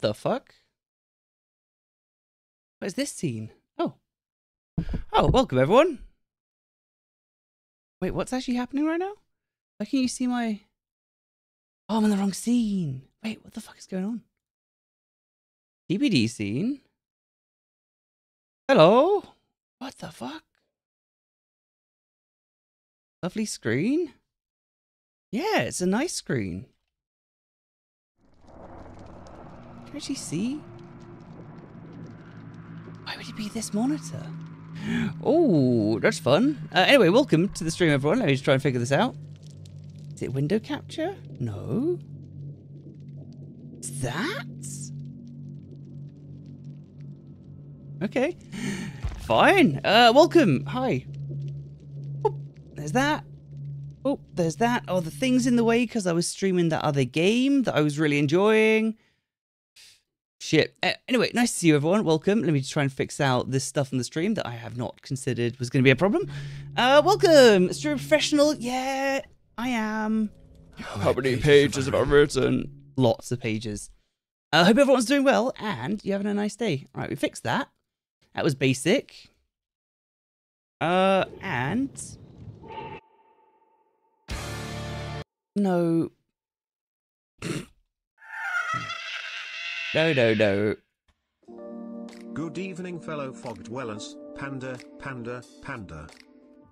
The fuck? What is this scene? Oh. Oh, welcome everyone. Wait, what's actually happening right now? Why can you see my... Oh, I'm in the wrong scene. Wait, what the fuck is going on? DBD scene? Hello? What the fuck? Lovely screen? Yeah, it's a nice screen. Actually see? Why would it be this monitor? Oh, that's fun. Uh, anyway, welcome to the stream, everyone. Let me just try and figure this out. Is it window capture? No. That? Okay. Fine. Uh, welcome. Hi. Oh, there's that. Oh, there's that. Oh, the thing's in the way because I was streaming that other game that I was really enjoying. Shit. Uh, anyway, nice to see you, everyone. Welcome. Let me just try and fix out this stuff on the stream that I have not considered was going to be a problem. Uh, welcome. Stream professional. Yeah, I am. How many pages have I written? Lots of pages. I uh, hope everyone's doing well and you're having a nice day. All right, we fixed that. That was basic. Uh, and... No. no, no, no. Good evening, fellow fog dwellers. Panda, panda, panda.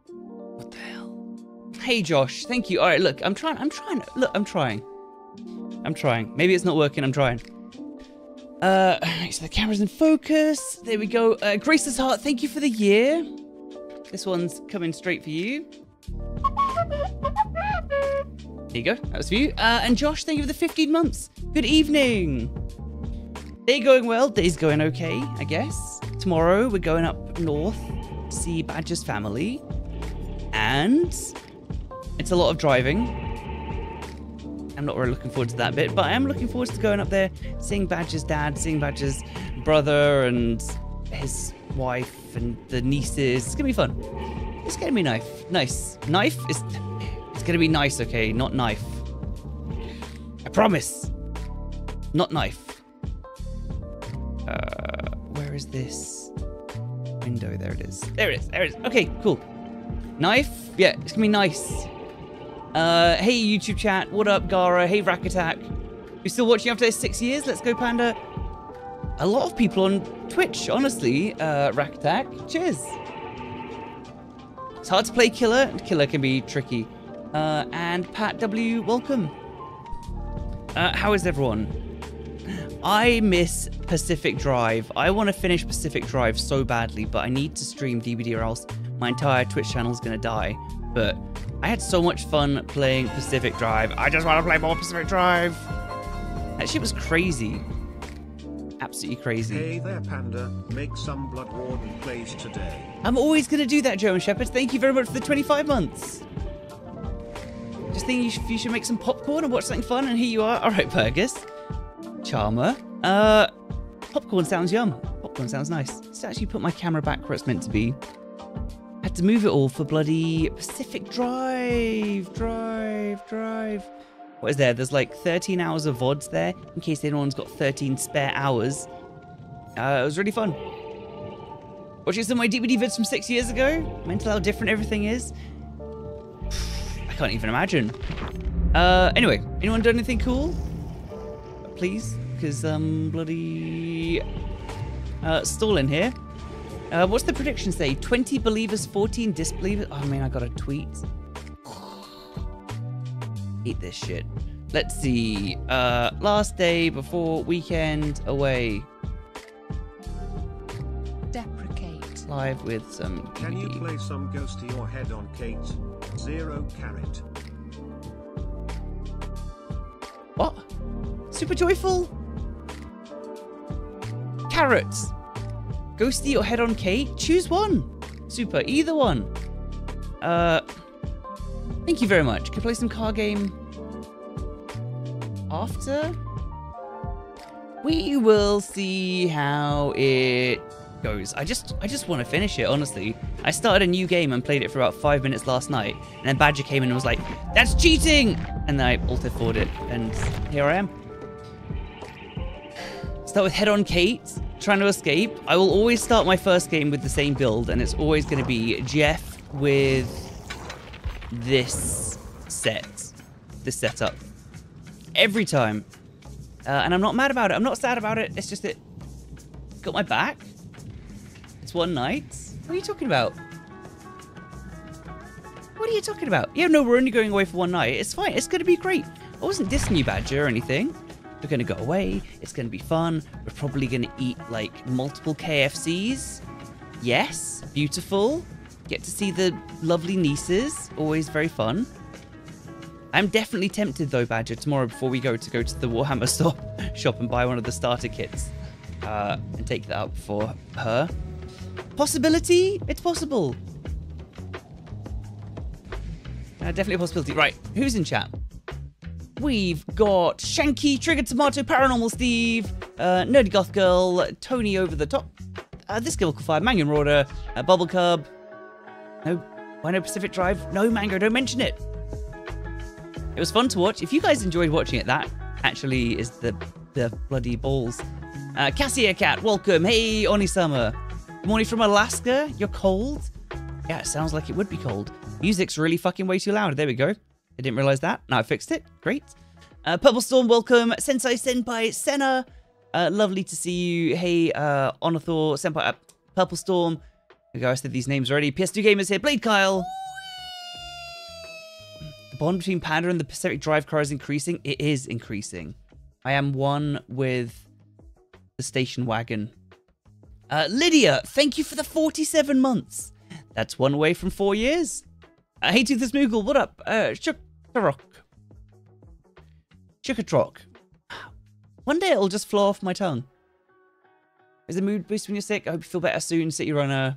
What the hell? Hey, Josh. Thank you. All right, look, I'm trying. I'm trying. Look, I'm trying. I'm trying. Maybe it's not working. I'm trying. Uh, so the camera's in focus. There we go. Uh, Grace's Heart, thank you for the year. This one's coming straight for you. There you go. That was for you. Uh, and Josh, thank you for the 15 months. Good evening. Day going well. Day's going okay, I guess. Tomorrow we're going up north to see Badger's family. And it's a lot of driving. I'm not really looking forward to that bit, but I am looking forward to going up there, seeing Badger's dad, seeing Badger's brother and his wife and the nieces. It's gonna be fun. It's gonna be nice. Nice. Knife is. It's gonna be nice, okay? Not knife. I promise. Not knife. Uh, where is this window? There it is. There it is. There it is. Okay, cool. Knife. Yeah, it's gonna be nice. Uh, hey, YouTube chat. What up, Gara? Hey, Rack Attack. You still watching after six years? Let's go, Panda. A lot of people on Twitch, honestly. Uh, Rack Attack. Cheers. It's hard to play Killer. Killer can be tricky. Uh, and Pat W, welcome. Uh, how is everyone? I miss Pacific Drive. I want to finish Pacific Drive so badly, but I need to stream DBD or else my entire Twitch channel is going to die. But I had so much fun playing Pacific Drive. I just want to play more Pacific Drive. That shit was crazy. Absolutely crazy. Hey there, panda. Make some Blood Warden plays today. I'm always going to do that, German Shepherd. Thank you very much for the 25 months. Just think you should, you should make some popcorn and watch something fun, and here you are. All right, Fergus. Charmer. Uh, popcorn sounds yum. Popcorn sounds nice. Let's actually put my camera back where it's meant to be. Had to move it all for bloody Pacific Drive, Drive, Drive. What is there? There's like 13 hours of VODs there, in case anyone's got 13 spare hours. Uh, it was really fun. Watching some of my DBD vids from six years ago. Mental how different everything is. I can't even imagine. Uh, anyway, anyone done anything cool? Please, because um, bloody uh, stalling here. Uh, what's the prediction say? 20 believers, 14 disbelievers? Oh, I mean, I got a tweet. Eat this shit. Let's see. Uh, last day before weekend away. Deprecate. Live with some Can you play some Ghost to your head on Kate? Zero carrot. What? Super joyful? Carrots. Ghosty or head on Kate? Choose one. Super. Either one. Uh. Thank you very much. Can play some car game after? We will see how it goes. I just I just want to finish it, honestly. I started a new game and played it for about five minutes last night, and then Badger came in and was like, "That's cheating!" And then I alt F4'd it, and here I am. Start with Head on Kate, trying to escape. I will always start my first game with the same build, and it's always going to be Jeff with this set, this setup. Every time. Uh, and I'm not mad about it. I'm not sad about it. It's just that got my back. It's one night. What are you talking about? What are you talking about? Yeah, no, we're only going away for one night. It's fine. It's going to be great. I wasn't dissing you, Badger, or anything. We're going to go away. It's going to be fun. We're probably going to eat, like, multiple KFCs. Yes, beautiful. Get to see the lovely nieces. Always very fun. I'm definitely tempted, though, Badger, tomorrow before we go to go to the Warhammer store shop and buy one of the starter kits uh, and take that up for her. Possibility? It's possible. Uh, definitely a possibility. Right, who's in chat? We've got Shanky, Triggered Tomato, Paranormal Steve, uh, Nerdy Goth Girl, Tony Over the Top, uh, This Chemical Fire, Mangan Rorder, uh, Bubble Cub. No, why no Pacific Drive? No, Mango, don't mention it. It was fun to watch. If you guys enjoyed watching it, that actually is the the bloody balls. Uh, Cassia Cat, welcome. Hey, Oni Summer. Good morning from Alaska. You're cold? Yeah, it sounds like it would be cold. Music's really fucking way too loud. There we go. I didn't realize that. Now I fixed it. Great. Uh, Purple Storm, welcome. Sensei Senpai Senna. Uh, lovely to see you. Hey, uh, Onathor Senpai, uh, Purple Storm. We go. I said these names already. PS2 Gamers here. Blade Kyle. The bond between Panda and the Pacific Drive car is increasing. It is increasing. I am one with the station wagon. Uh, Lydia, thank you for the 47 months. That's one away from four years. Uh, hey, Tooth Moogle, what up? Uh, Chukarock. Chukatrock. One day it'll just flow off my tongue. Is a mood boost when you're sick? I hope you feel better soon, City Runner.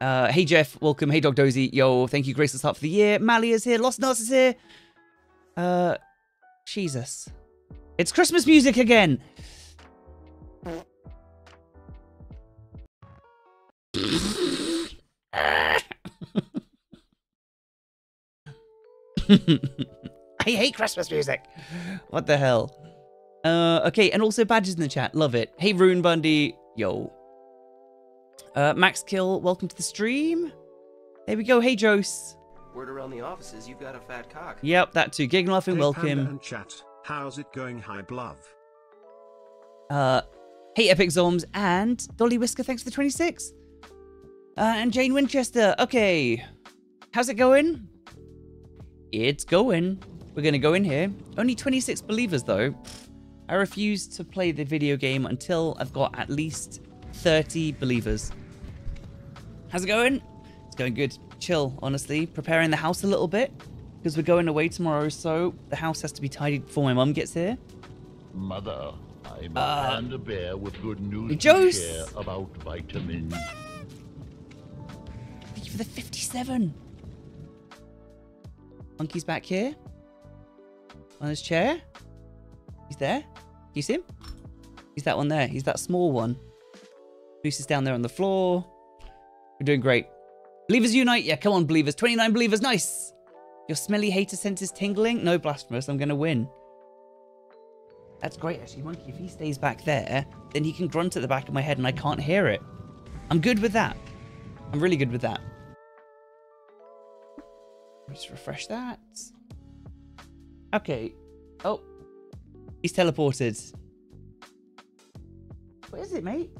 Uh, hey Jeff, welcome. Hey Dog Dozy, yo, thank you, Graceless Heart for the year. Mally is here, Lost Nuts is here. Uh, Jesus. It's Christmas music again. I hate Christmas music. What the hell? Uh, okay, and also badges in the chat. Love it. Hey, Rune Bundy. Yo. Uh, Max Kill, welcome to the stream. There we go. Hey, Jose. Word around the offices, you've got a fat cock. Yep, that too. Gig Laughing, Hey, welcome. Panda and chat. How's it going, High Love? Uh, hey, Epic Zoms and Dolly Whisker, thanks for the 26. Uh, and Jane Winchester, okay. How's it going? It's going. We're gonna go in here. Only 26 believers though. I refuse to play the video game until I've got at least 30 believers. How's it going? It's going good. Chill, honestly. Preparing the house a little bit because we're going away tomorrow, so the house has to be tidied before my mum gets here. Mother, I'm a Uh, panda bear with good news Jose. to share about vitamins. Thank you for the 57. Monkey's back here. On his chair. He's there. You see him? He's that one there. He's that small one. Moose is down there on the floor. We're doing great. Believers unite. Yeah, come on, believers. 29 believers. Nice. Your smelly hater sense is tingling. No blasphemous. I'm going to win. That's great, actually. Monkey, if he stays back there, then he can grunt at the back of my head and I can't hear it. I'm good with that. I'm really good with that. Let's refresh that. Okay. Oh. He's teleported. What is it, mate?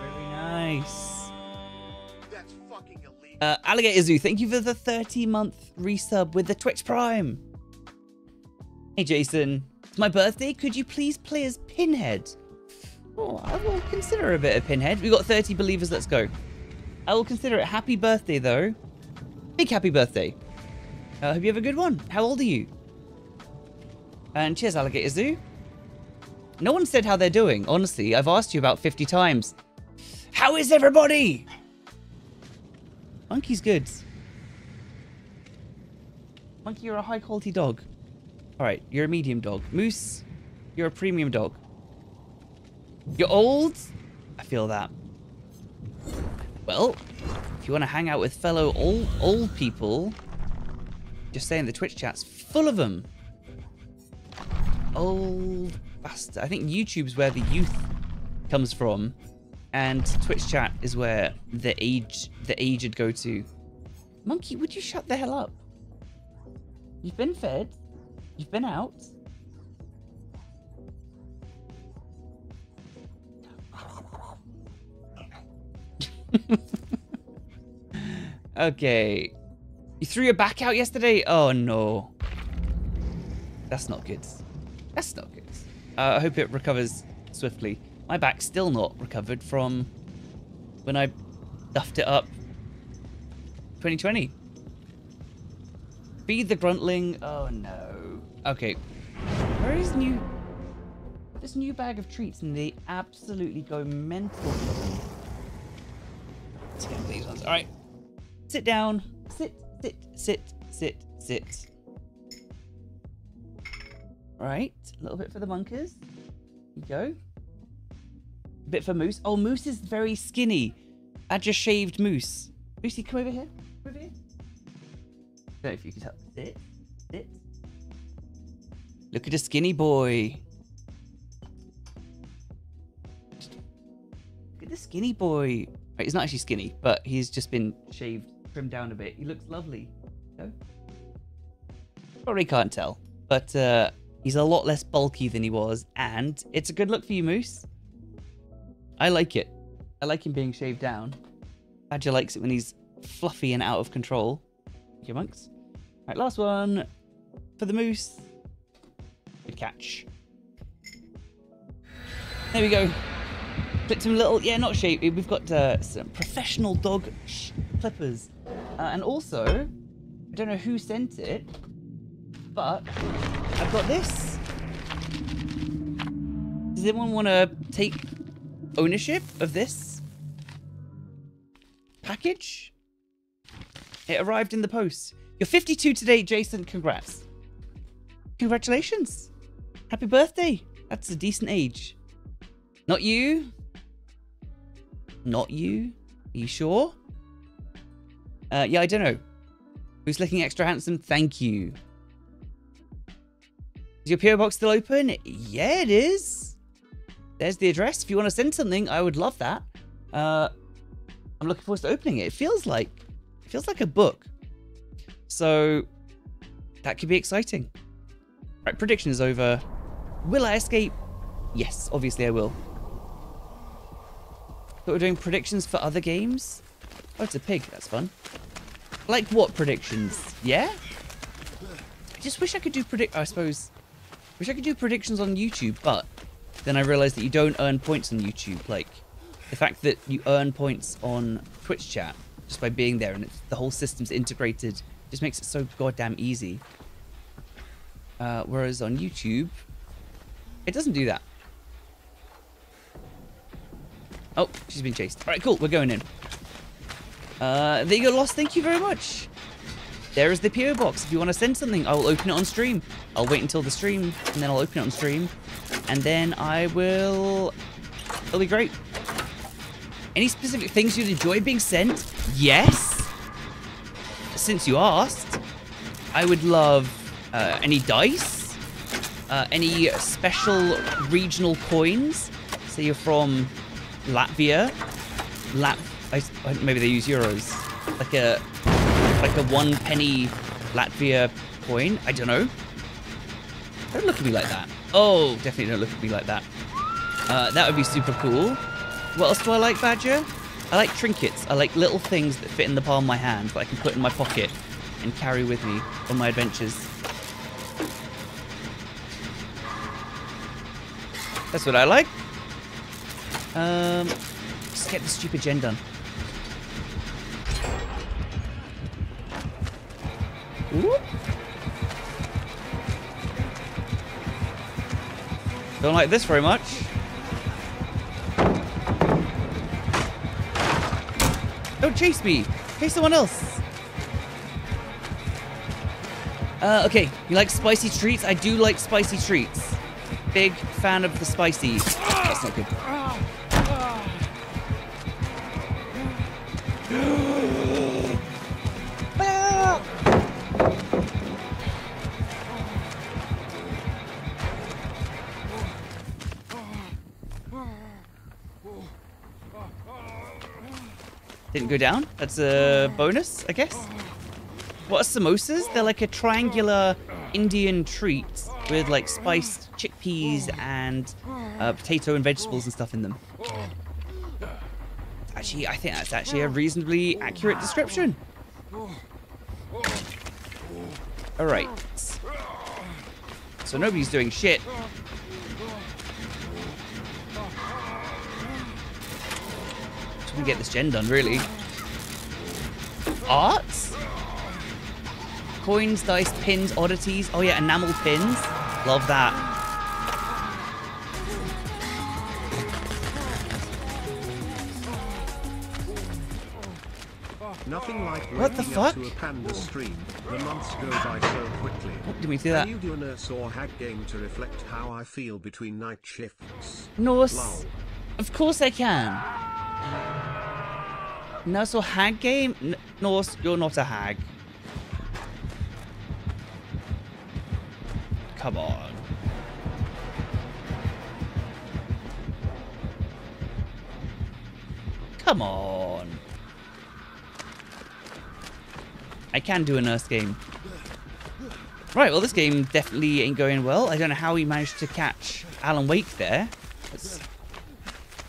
Very nice. That's fucking illegal. Uh, Alligator Zoo, thank you for the 30 month resub with the Twitch Prime. Hey, Jason. It's my birthday. Could you please play as Pinhead? Oh, I will consider a bit of Pinhead. We've got 30 believers. Let's go. I will consider it. Happy birthday, though. Big happy birthday. I uh, hope you have a good one. How old are you? And cheers, Alligator Zoo. No one said how they're doing. Honestly, I've asked you about 50 times. How is everybody? Monkey's good. Monkey, you're a high quality dog. Alright, you're a medium dog. Moose, you're a premium dog. You're old? I feel that. Well, if you want to hang out with fellow old old people, Just saying, the Twitch chat's full of them. Old bastard. I think YouTube's where the youth comes from, and Twitch chat is where the age the aged go to. Monkey, would you shut the hell up? You've been fed. You've been out. okay. You threw your back out yesterday? Oh no. That's not good. That's not good. Uh, I hope it recovers swiftly. My back's still not recovered from when I duffed it up 2020. Feed the gruntling. Oh no. Okay. Where is new this new bag of treats and they absolutely go mental. These ones. Alright. Sit down. Sit, sit, sit, sit, sit. Right. A little bit for the. Here you go. A bit for Moose. Oh, Moose is very skinny. I just shaved Moose. Lucy, come over here. Come over here. don't know if you can help. Sit. Sit. Look at a skinny boy. Look at the skinny boy. Right, he's not actually skinny, but he's just been shaved, trimmed down a bit. He looks lovely. No? Probably can't tell, but uh, he's a lot less bulky than he was, and it's a good look for you, Moose. I like it. I like him being shaved down. Badger likes it when he's fluffy and out of control. Thank you, monks. Right, last one for the moose. Good catch. There we go. Clipped some little, yeah, not shape. We've got uh, some professional dog clippers. Uh, and also, I don't know who sent it, but I've got this. Does anyone want to take ownership of this package? It arrived in the post. You're 52 today, Jason. Congrats. Congratulations. Happy birthday. That's a decent age. Not you. Not you. Are you sure? Uh, yeah, I don't know. Who's looking extra handsome? Thank you. Is your PO box still open? Yeah, it is. There's the address. If you want to send something, I would love that. Uh, I'm looking forward to opening it. It feels like it feels like a book. So that could be exciting. Right, prediction is over. Will I escape? Yes, obviously I will. But we're doing predictions for other games? Oh, it's a pig. That's fun. Like what predictions? Yeah? I just wish I could do predict. I suppose. Wish I could do predictions on YouTube, but then I realized that you don't earn points on YouTube. Like the fact that you earn points on Twitch chat just by being there, and the whole system's integrated, just makes it so goddamn easy. Uh, whereas on YouTube, it doesn't do that. Oh, she's been chased. All right, cool. We're going in. Uh, there you go, Lost. Thank you very much. There is the PO box. If you want to send something, I will open it on stream. I'll wait until the stream, and then I'll open it on stream, and then I will. It'll be great. Any specific things you'd enjoy being sent? Yes. Since you asked, I would love uh, any dice, uh, any special regional coins. Say you're from Latvia, Lat. Maybe they use euros, like a like a one penny Latvia coin. I don't know. Don't look at me like that. Oh, definitely don't look at me like that. Uh, that would be super cool. What else do I like, Badger? I like trinkets. I like little things that fit in the palm of my hand that I can put in my pocket and carry with me on my adventures. That's what I like. Um, just get the stupid gen done. Whoop. Don't like this very much. Don't chase me. Chase someone else. Uh, okay, you like spicy treats? I do like spicy treats. Big fan of the spicy. That's not good. Didn't go down. That's a bonus, I guess. What are samosas? They're like a triangular Indian treat with like spiced chickpeas and uh, potato and vegetables and stuff in them. Actually, I think that's actually a reasonably accurate description. All right. So nobody's doing shit. Just to get this gen done, really. Arts? Coins, dice, pins, oddities. Oh yeah, enamel pins. Love that. Nothing like What the fuck? to a panda stream. The months go by so quickly. Did we see that? Can you do a nurse or hag game to reflect how I feel between night shifts? Nurse. Lol. Of course I can. Nurse or hag game? N- Norse, you're not a hag. Come on. Come on. I can do a nurse game. Right, well, this game definitely ain't going well. I don't know how he managed to catch Alan Wake there. That's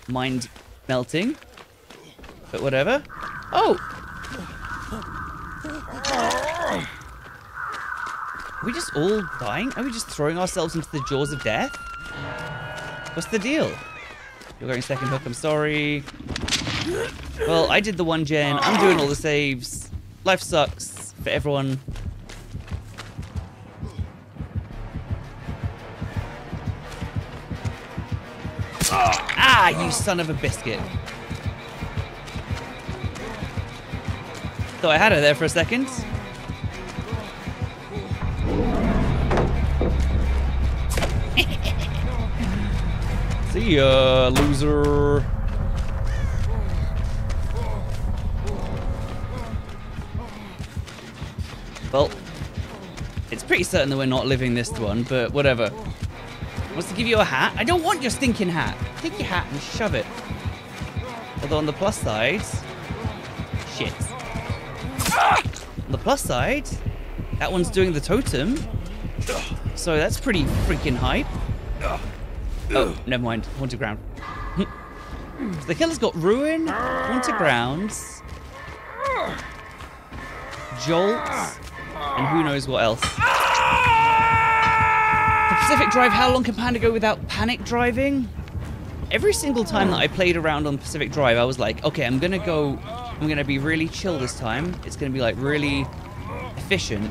mind melting. But whatever. Oh! Are we just all dying? Are we just throwing ourselves into the jaws of death? What's the deal? You're going second hook, I'm sorry. Well, I did the one gen. I'm doing all the saves. Life sucks for everyone. Ah, you son of a biscuit. Thought I had her there for a second. See ya, loser. Well, it's pretty certain that we're not living this one, but whatever. Wants to give you a hat? I don't want your stinking hat. Take your hat and shove it. Although on the plus side, shit. On the plus side, that one's doing the totem. So that's pretty freaking hype. Oh, never mind. Haunted ground. So the killer's got ruin, haunted grounds, jolts, and who knows what else. For Pacific Drive, how long can Panda go without panic driving? Every single time that I played around on Pacific Drive, I was like, okay, I'm gonna go, I'm gonna be really chill this time. It's gonna be like really efficient.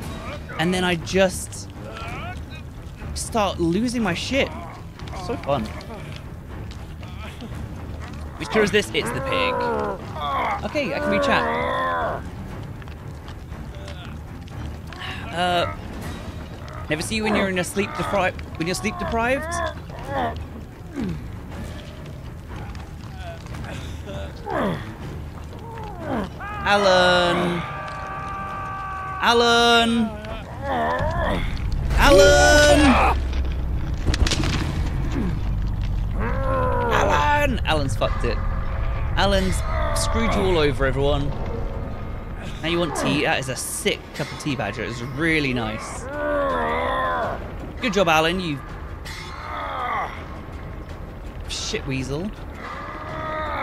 And then I just start losing my shit. So fun. Which tour is this? It's the pig. Okay, I can read chat. Uh, never see you when you're in a sleep deprived. When you're sleep deprived. Alan. Alan. Alan. Alan. Alan's fucked it. Alan's screwed you all over, everyone. Now you want tea? That is a sick cup of tea, Badger. It's really nice. Good job, Alan. You shit weasel.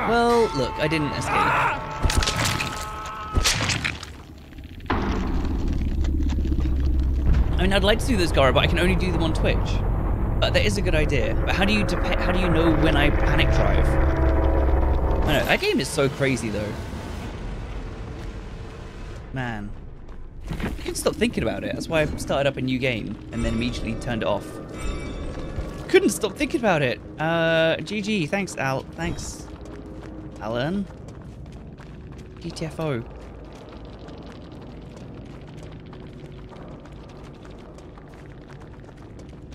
Well, look, I didn't escape. I mean, I'd like to do this, Gara, but I can only do them on Twitch. But that is a good idea. But how do you how do you know when I panic drive? I know that game is so crazy though. Man, I couldn't stop thinking about it. That's why I started up a new game and then immediately turned it off. Couldn't stop thinking about it. Uh, GG. Thanks, Al. Thanks, Alan. GTFO.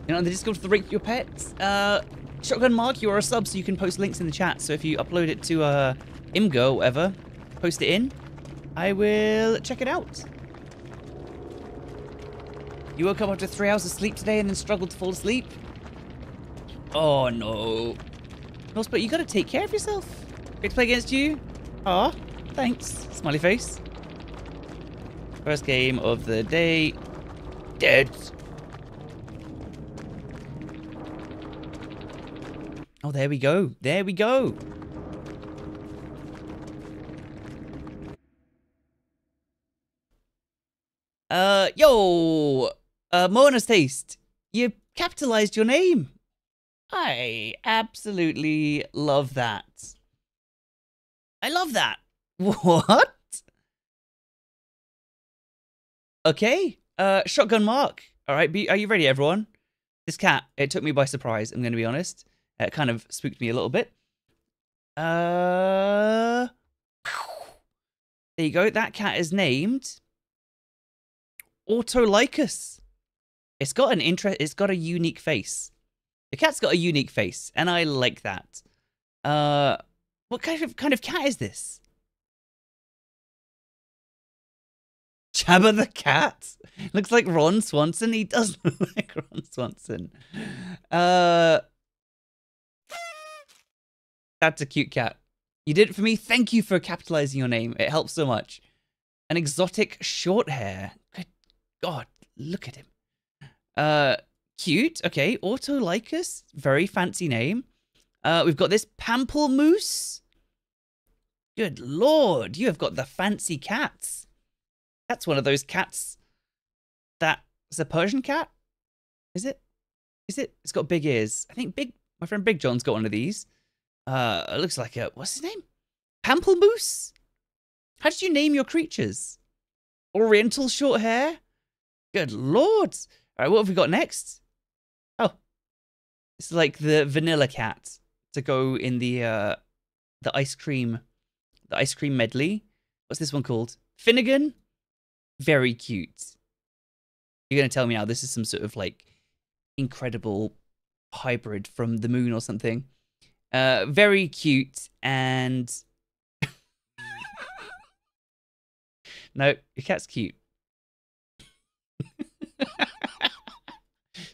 You know, the Discord for the rate your pets. Uh, Shotgun Mark, you are a sub, so you can post links in the chat. So if you upload it to uh, Imgur or whatever, post it in, I will check it out. You woke up after three hours of sleep today and then struggled to fall asleep? Oh no. Norse, but you gotta take care of yourself. Great to play against you. Aw. Thanks. Smiley face. First game of the day. Dead. Oh, there we go. There we go. Uh, yo, uh, Mona's Taste, you capitalized your name. I absolutely love that. I love that. What? Okay. Uh, Shotgun Mark. All right, be, are you ready, everyone? This cat, it took me by surprise. I'm going to be honest. It kind of spooked me a little bit. Uh, there you go. That cat is named Autolycus. It's got an interest. It's got a unique face. The cat's got a unique face, and I like that. Uh, what kind of kind of cat is this? Jabba the cat looks like Ron Swanson. He does look like Ron Swanson. Uh, that's a cute cat. You did it for me. Thank you for capitalizing your name. It helps so much. An exotic short hair. Good God, look at him. Uh, cute. Okay, Autolycus. Very fancy name. Uh, we've got this Pamplemousse. Good lord, you have got the fancy cats. That's one of those cats. That's a Persian cat. Is it? Is it? It's got big ears. I think Big. My friend Big John's got one of these. Uh, it looks like a what's his name? Pamplemousse. How did you name your creatures? Oriental short hair. Good lord. All right, what have we got next? Oh, it's like the vanilla cat to go in the uh the ice cream, the ice cream medley. What's this one called? Finnegan. Very cute. You're gonna tell me now this is some sort of like incredible hybrid from the moon or something. Uh, very cute and no, your cat's cute.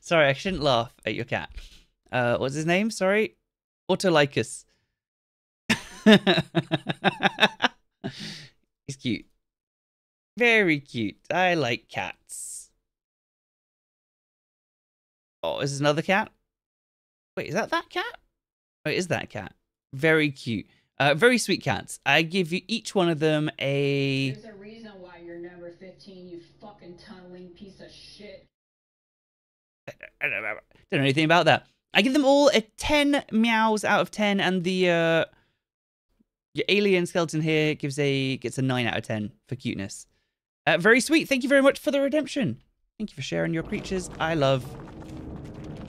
Sorry, I shouldn't laugh at your cat. Uh, what's his name? Sorry, Autolycus. He's cute. Very cute. I like cats. Oh, is this another cat? Wait, is that that cat? Oh, is that cat. Very cute. Uh, very sweet cats. I give you each one of them a. There's a reason why you're number 15, you fucking tunneling piece of shit. I don't know, anything about that. I give them all a 10 meows out of 10, and the uh, your alien skeleton here gives a gets a 9 out of 10 for cuteness. Uh, very sweet. Thank you very much for the redemption. Thank you for sharing your creatures. I love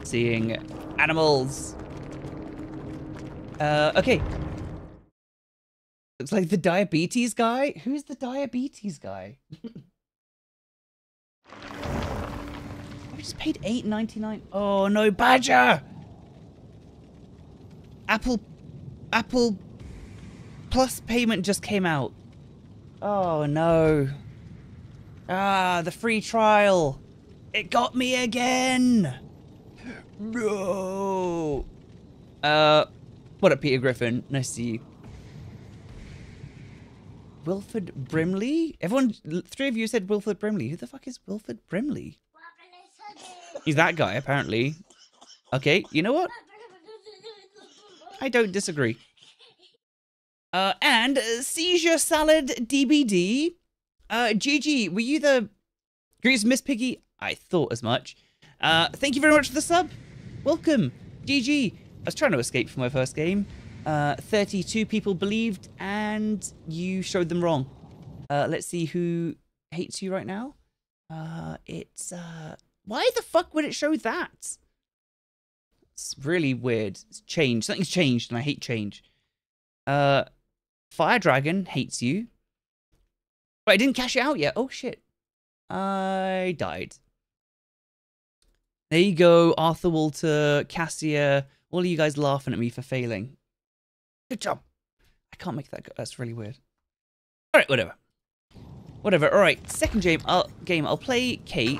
seeing animals. Uh, okay. Looks like the diabetes guy. Who's the diabetes guy? Just paid eight ninety nine. Oh no, Badger! Apple, Apple Plus payment just came out. Oh no. Ah, the free trial. It got me again. No. Uh, what up, Peter Griffin? Nice to see you. Wilford Brimley? Everyone, three of you said Wilford Brimley. Who the fuck is Wilford Brimley? He's that guy, apparently. Okay, you know what? I don't disagree. Uh, and uh, Seizure Salad DBD. Uh, GG, were you the greatest Miss Piggy? I thought as much. Uh, thank you very much for the sub. Welcome. GG. I was trying to escape from my first game. Uh, 32 people believed, and you showed them wrong. Uh, let's see who hates you right now. Uh, it's, uh, why the fuck would it show that? It's really weird. It's changed. Something's changed, and I hate change. Uh, Fire Dragon hates you. Wait, I didn't cash it out yet. Oh shit. I died. There you go, Arthur Walter, Cassia, all of you guys laughing at me for failing. Good job. I can't make that go. That's really weird. Alright, whatever. Whatever. Alright, second game I'll, game, I'll play Kate.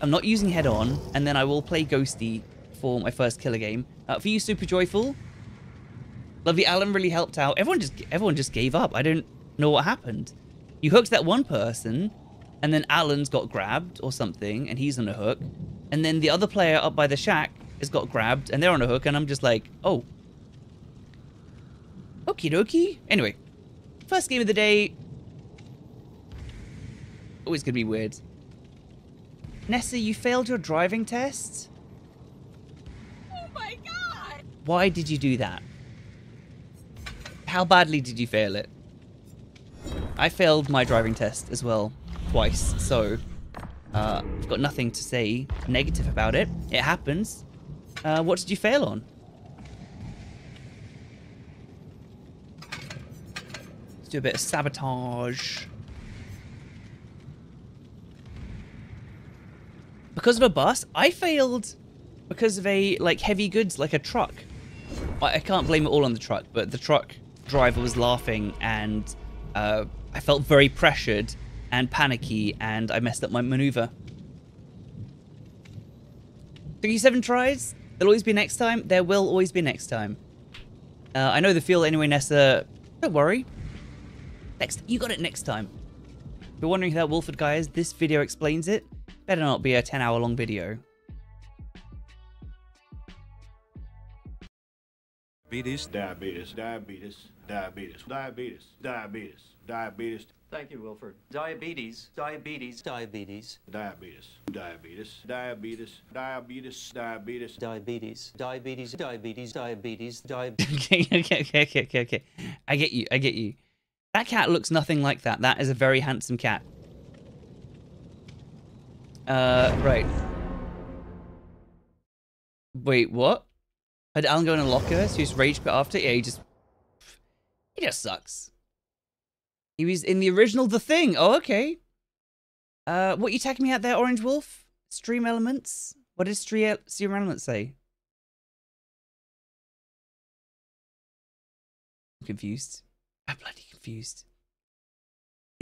I'm not using head on, and then I will play Ghosty for my first killer game. Uh, for you, Super Joyful. Lovely Alan really helped out. Everyone just everyone just gave up. I don't know what happened. You hooked that one person, and then Alan's got grabbed or something, and he's on a hook. And then the other player up by the shack has got grabbed, and they're on a hook, and I'm just like, oh. Okie dokie. Anyway, first game of the day. Always gonna be weird. Nessa, you failed your driving test? Oh my god! Why did you do that? How badly did you fail it? I failed my driving test as well, twice, so uh, I've got nothing to say negative about it. It happens. Uh, what did you fail on? Let's do a bit of sabotage. Because of a bus, I failed because of a like heavy goods, like a truck. I, can't blame it all on the truck, but the truck driver was laughing and uh, I felt very pressured and panicky and I messed up my maneuver. You seven tries. There'll always be next time. There will always be next time. Uh, I know the feel anyway, Nessa. Don't worry. Next, you got it next time. If you're wondering who that Wolford guy is, this video explains it. Better not be a 10 hour long video. Diabetes, diabetes, diabetes, diabetes, diabetes, diabetes, diabetes, Thank you, Wilford. Diabetes, diabetes, diabetes, diabetes, diabetes, diabetes, diabetes, diabetes, diabetes, diabetes, diabetes, diabetes, diabetes. okay, okay, okay, okay, okay, okay. I get you. I get you. That cat looks nothing like that. That is a very handsome cat. Uh, right. Wait, what? Had Alan go in a locker? So he's rage quit after? Yeah, he just... He just sucks. He was in the original The Thing. Oh, okay. Uh, what you tagging me out there, Orange Wolf? Stream Elements? What does Stream Stream Elements say? I'm confused. I'm bloody confused.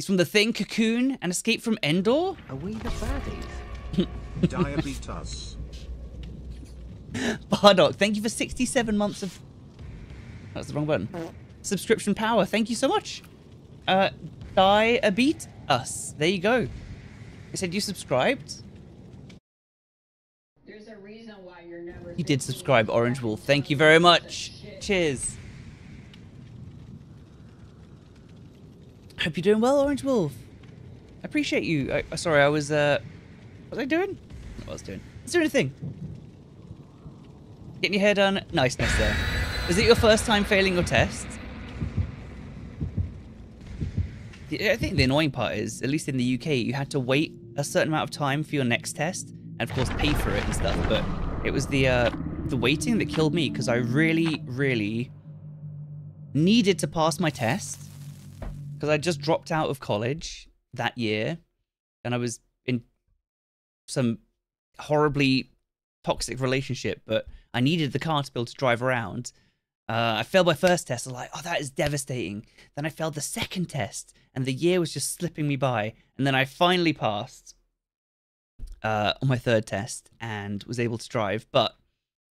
He's from The Thing, Cocoon, and Escape from Endor? Are we the baddies? Diabetes. Bardock, thank you for 67 months of... That's the wrong button. Subscription power, thank you so much. Uh, die a beat us. There you go. I said you subscribed? There's a reason why you're never... You did subscribe, Orange Wolf. Thank you very much. Cheers. Hope you're doing well, Orange Wolf. I appreciate you. I, uh, sorry, I was, uh... What was I doing? What I doing. Let's do anything. Getting your hair done. Niceness there. Is it your first time failing your test? I think the annoying part is, at least in the UK, you had to wait a certain amount of time for your next test, and of course pay for it and stuff. But it was the uh, the waiting that killed me because I really, really needed to pass my test because I just dropped out of college that year, and I was in some horribly toxic relationship, but I needed the car to be able to drive around. Uh, I failed my first test. I was like, oh, that is devastating. Then I failed the second test, and the year was just slipping me by. And then I finally passed uh, on my third test and was able to drive. But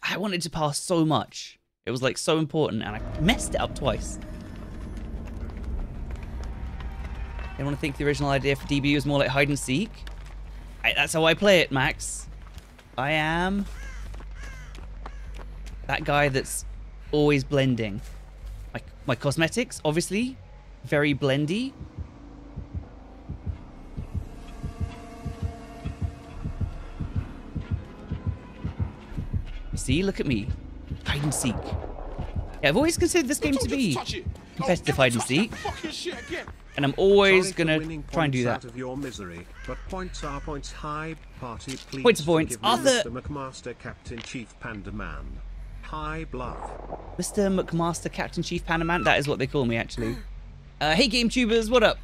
I wanted to pass so much. It was like so important, and I messed it up twice. To think the original idea for DB was more like hide and seek. I, that's how I play it, Max. I am that guy that's always blending. My, my cosmetics, obviously, very blendy. See, look at me. Hide and seek. Yeah, I've always considered this game to be competitive hide and seek, and I'm always gonna try and do that. Out of your misery, but points are points high. Party, please. Points are points. Other- Mr. McMaster, Captain Chief Panda Man. High bluff. Mr. McMaster, Captain Chief Panaman. That is what they call me, actually. Uh, hey, game tubers, what up?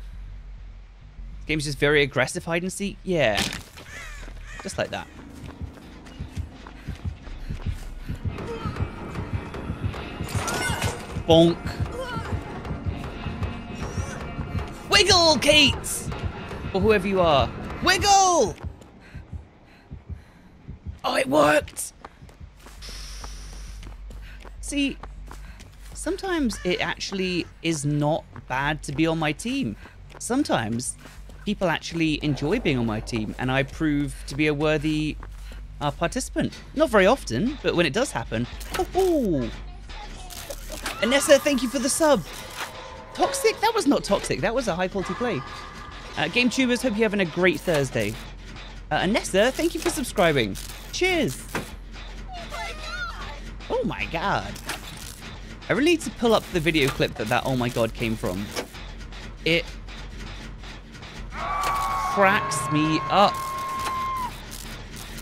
This game's just very aggressive hide and seek. Yeah, just like that. Bonk. Wiggle, Kate! Or whoever you are. Wiggle! Oh, it worked! See, sometimes it actually is not bad to be on my team. Sometimes people actually enjoy being on my team, and I prove to be a worthy uh, participant. Not very often, but when it does happen, oh, Anessa, thank you for the sub. Toxic? That was not toxic. That was a high quality play. Uh, Game Tubers, hope you're having a great Thursday. Uh, Anessa, thank you for subscribing. Cheers. Oh my god. Oh my god. I really need to pull up the video clip that that oh my god came from. It cracks me up.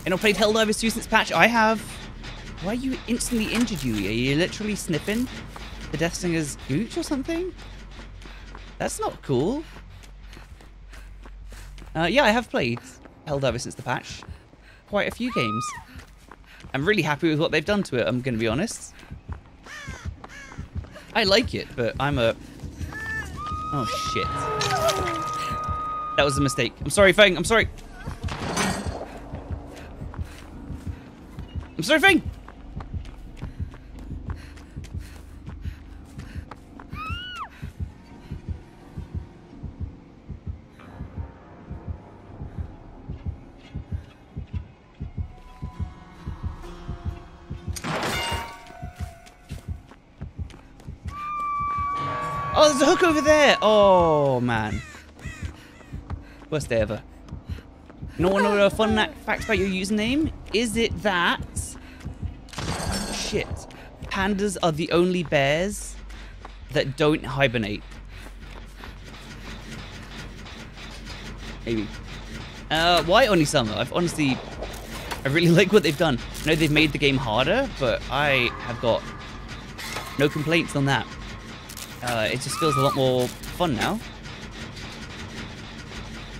You know, played Helldivers 2 since patch? I have. Why are you instantly injured, you? Are you literally sniffing the Deathslinger's gooch or something? That's not cool. Uh, yeah, I have played Helldivers since the patch. Quite a few games. I'm really happy with what they've done to it, I'm going to be honest. I like it, but I'm a... Oh, shit. That was a mistake. I'm sorry, Fang. I'm sorry. I'm sorry, Fang. There. Oh, man. Worst day ever. No one know fun na- fact about your username? Is it that... Shit. Pandas are the only bears that don't hibernate. Maybe. Uh, why only summer? I've honestly... I really like what they've done. I know they've made the game harder, but I have got no complaints on that. Uh, it just feels a lot more fun now.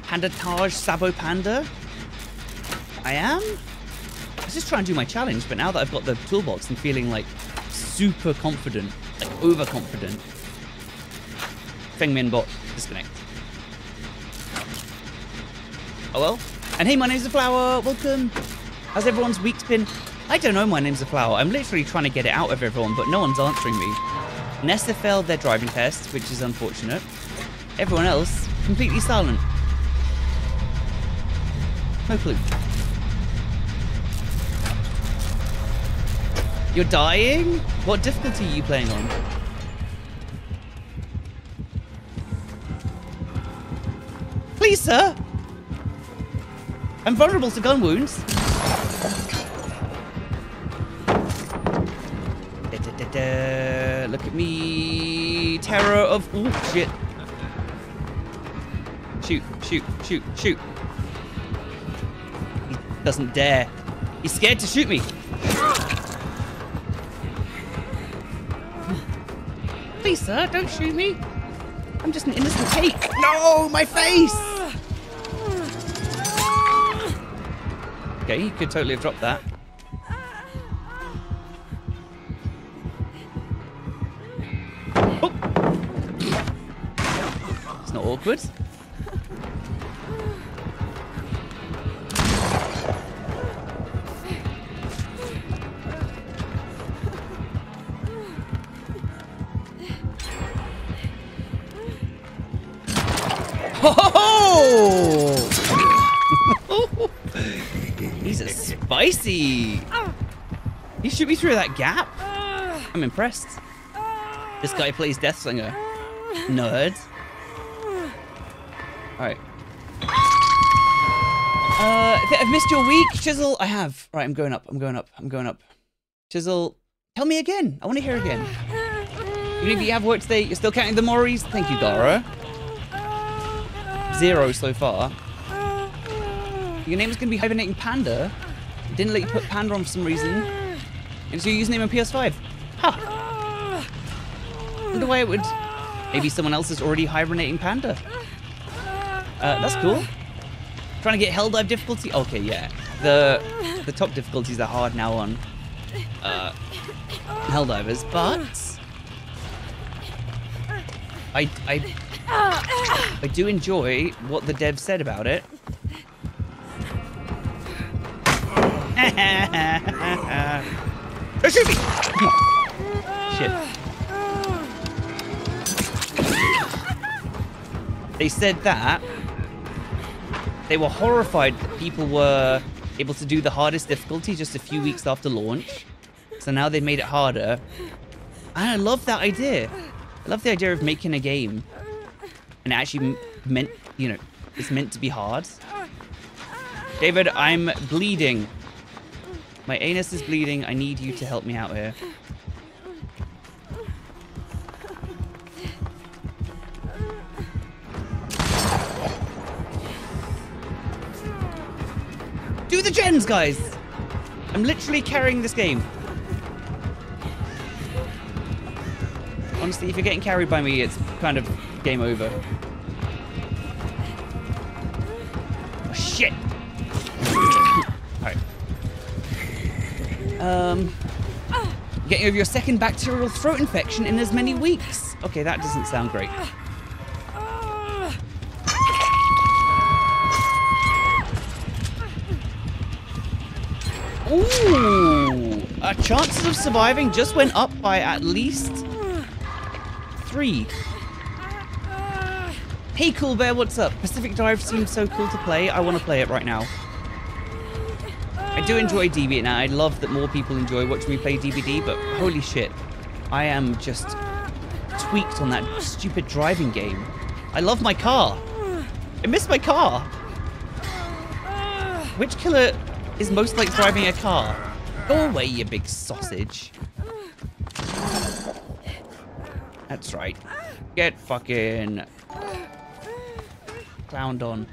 Panda Taj Sabo Panda. I am? I was just trying to do my challenge, but now that I've got the toolbox, I'm feeling like super confident, like overconfident. Feng Min bot, disconnect. Oh well. And hey, my name's The Flower. Welcome. How's everyone's week's been? I don't know my name's The Flower. I'm literally trying to get it out of everyone, but no one's answering me. Nesta failed their driving test, which is unfortunate. Everyone else, completely silent. No clue. You're dying? What difficulty are you playing on? Please, sir! I'm vulnerable to gun wounds. Da, da, da, Look at me. Terror of... Oh, shit. Shoot, shoot, shoot, shoot. He doesn't dare. He's scared to shoot me. Please, sir, don't shoot me. I'm just an innocent cake. No, my face! Ah. Okay, he could totally have dropped that. Awkward. Oh! He's a spicy. He shoot me through that gap. I'm impressed. This guy plays Death Deathslinger. Nerd. Alright. Uh, I I've missed your week, Chisel. I have. Right, I'm going up. I'm going up. I'm going up. Chisel, tell me again. I want to hear again. If you have work today, you're still counting the Moris. Thank you, Gara. Zero so far. Your name is going to be Hibernating Panda. It didn't let you put Panda on for some reason. And it's your username on PS5. Huh. Wonder why it would... Maybe someone else is already Hibernating Panda. Uh, that's cool. Trying to get hell dive difficulty? Okay, yeah. The the top difficulties are hard now on uh, Helldivers, but I, I I do enjoy what the dev said about it. Excuse me! Shit. They said that they were horrified that people were able to do the hardest difficulty just a few weeks after launch. So now they've made it harder. And I love that idea. I love the idea of making a game and actually meant, you know, it's meant to be hard. David, I'm bleeding. My anus is bleeding. I need you to help me out here. Do the gens, guys! I'm literally carrying this game. Honestly, if you're getting carried by me, it's kind of game over. Oh, shit! Alright. Um... Getting over your second bacterial throat infection in as many weeks. Okay, that doesn't sound great. Ooh! Our chances of surviving just went up by at least three. Hey, Cool Bear, what's up? Pacific Drive seems so cool to play. I want to play it right now. I do enjoy DB now. I love that more people enjoy watching me play DBD, but holy shit. I am just tweaked on that stupid driving game. I love my car. I miss my car. Which killer is most like driving a car? Go away, you big sausage. That's right. Get fucking clowned on.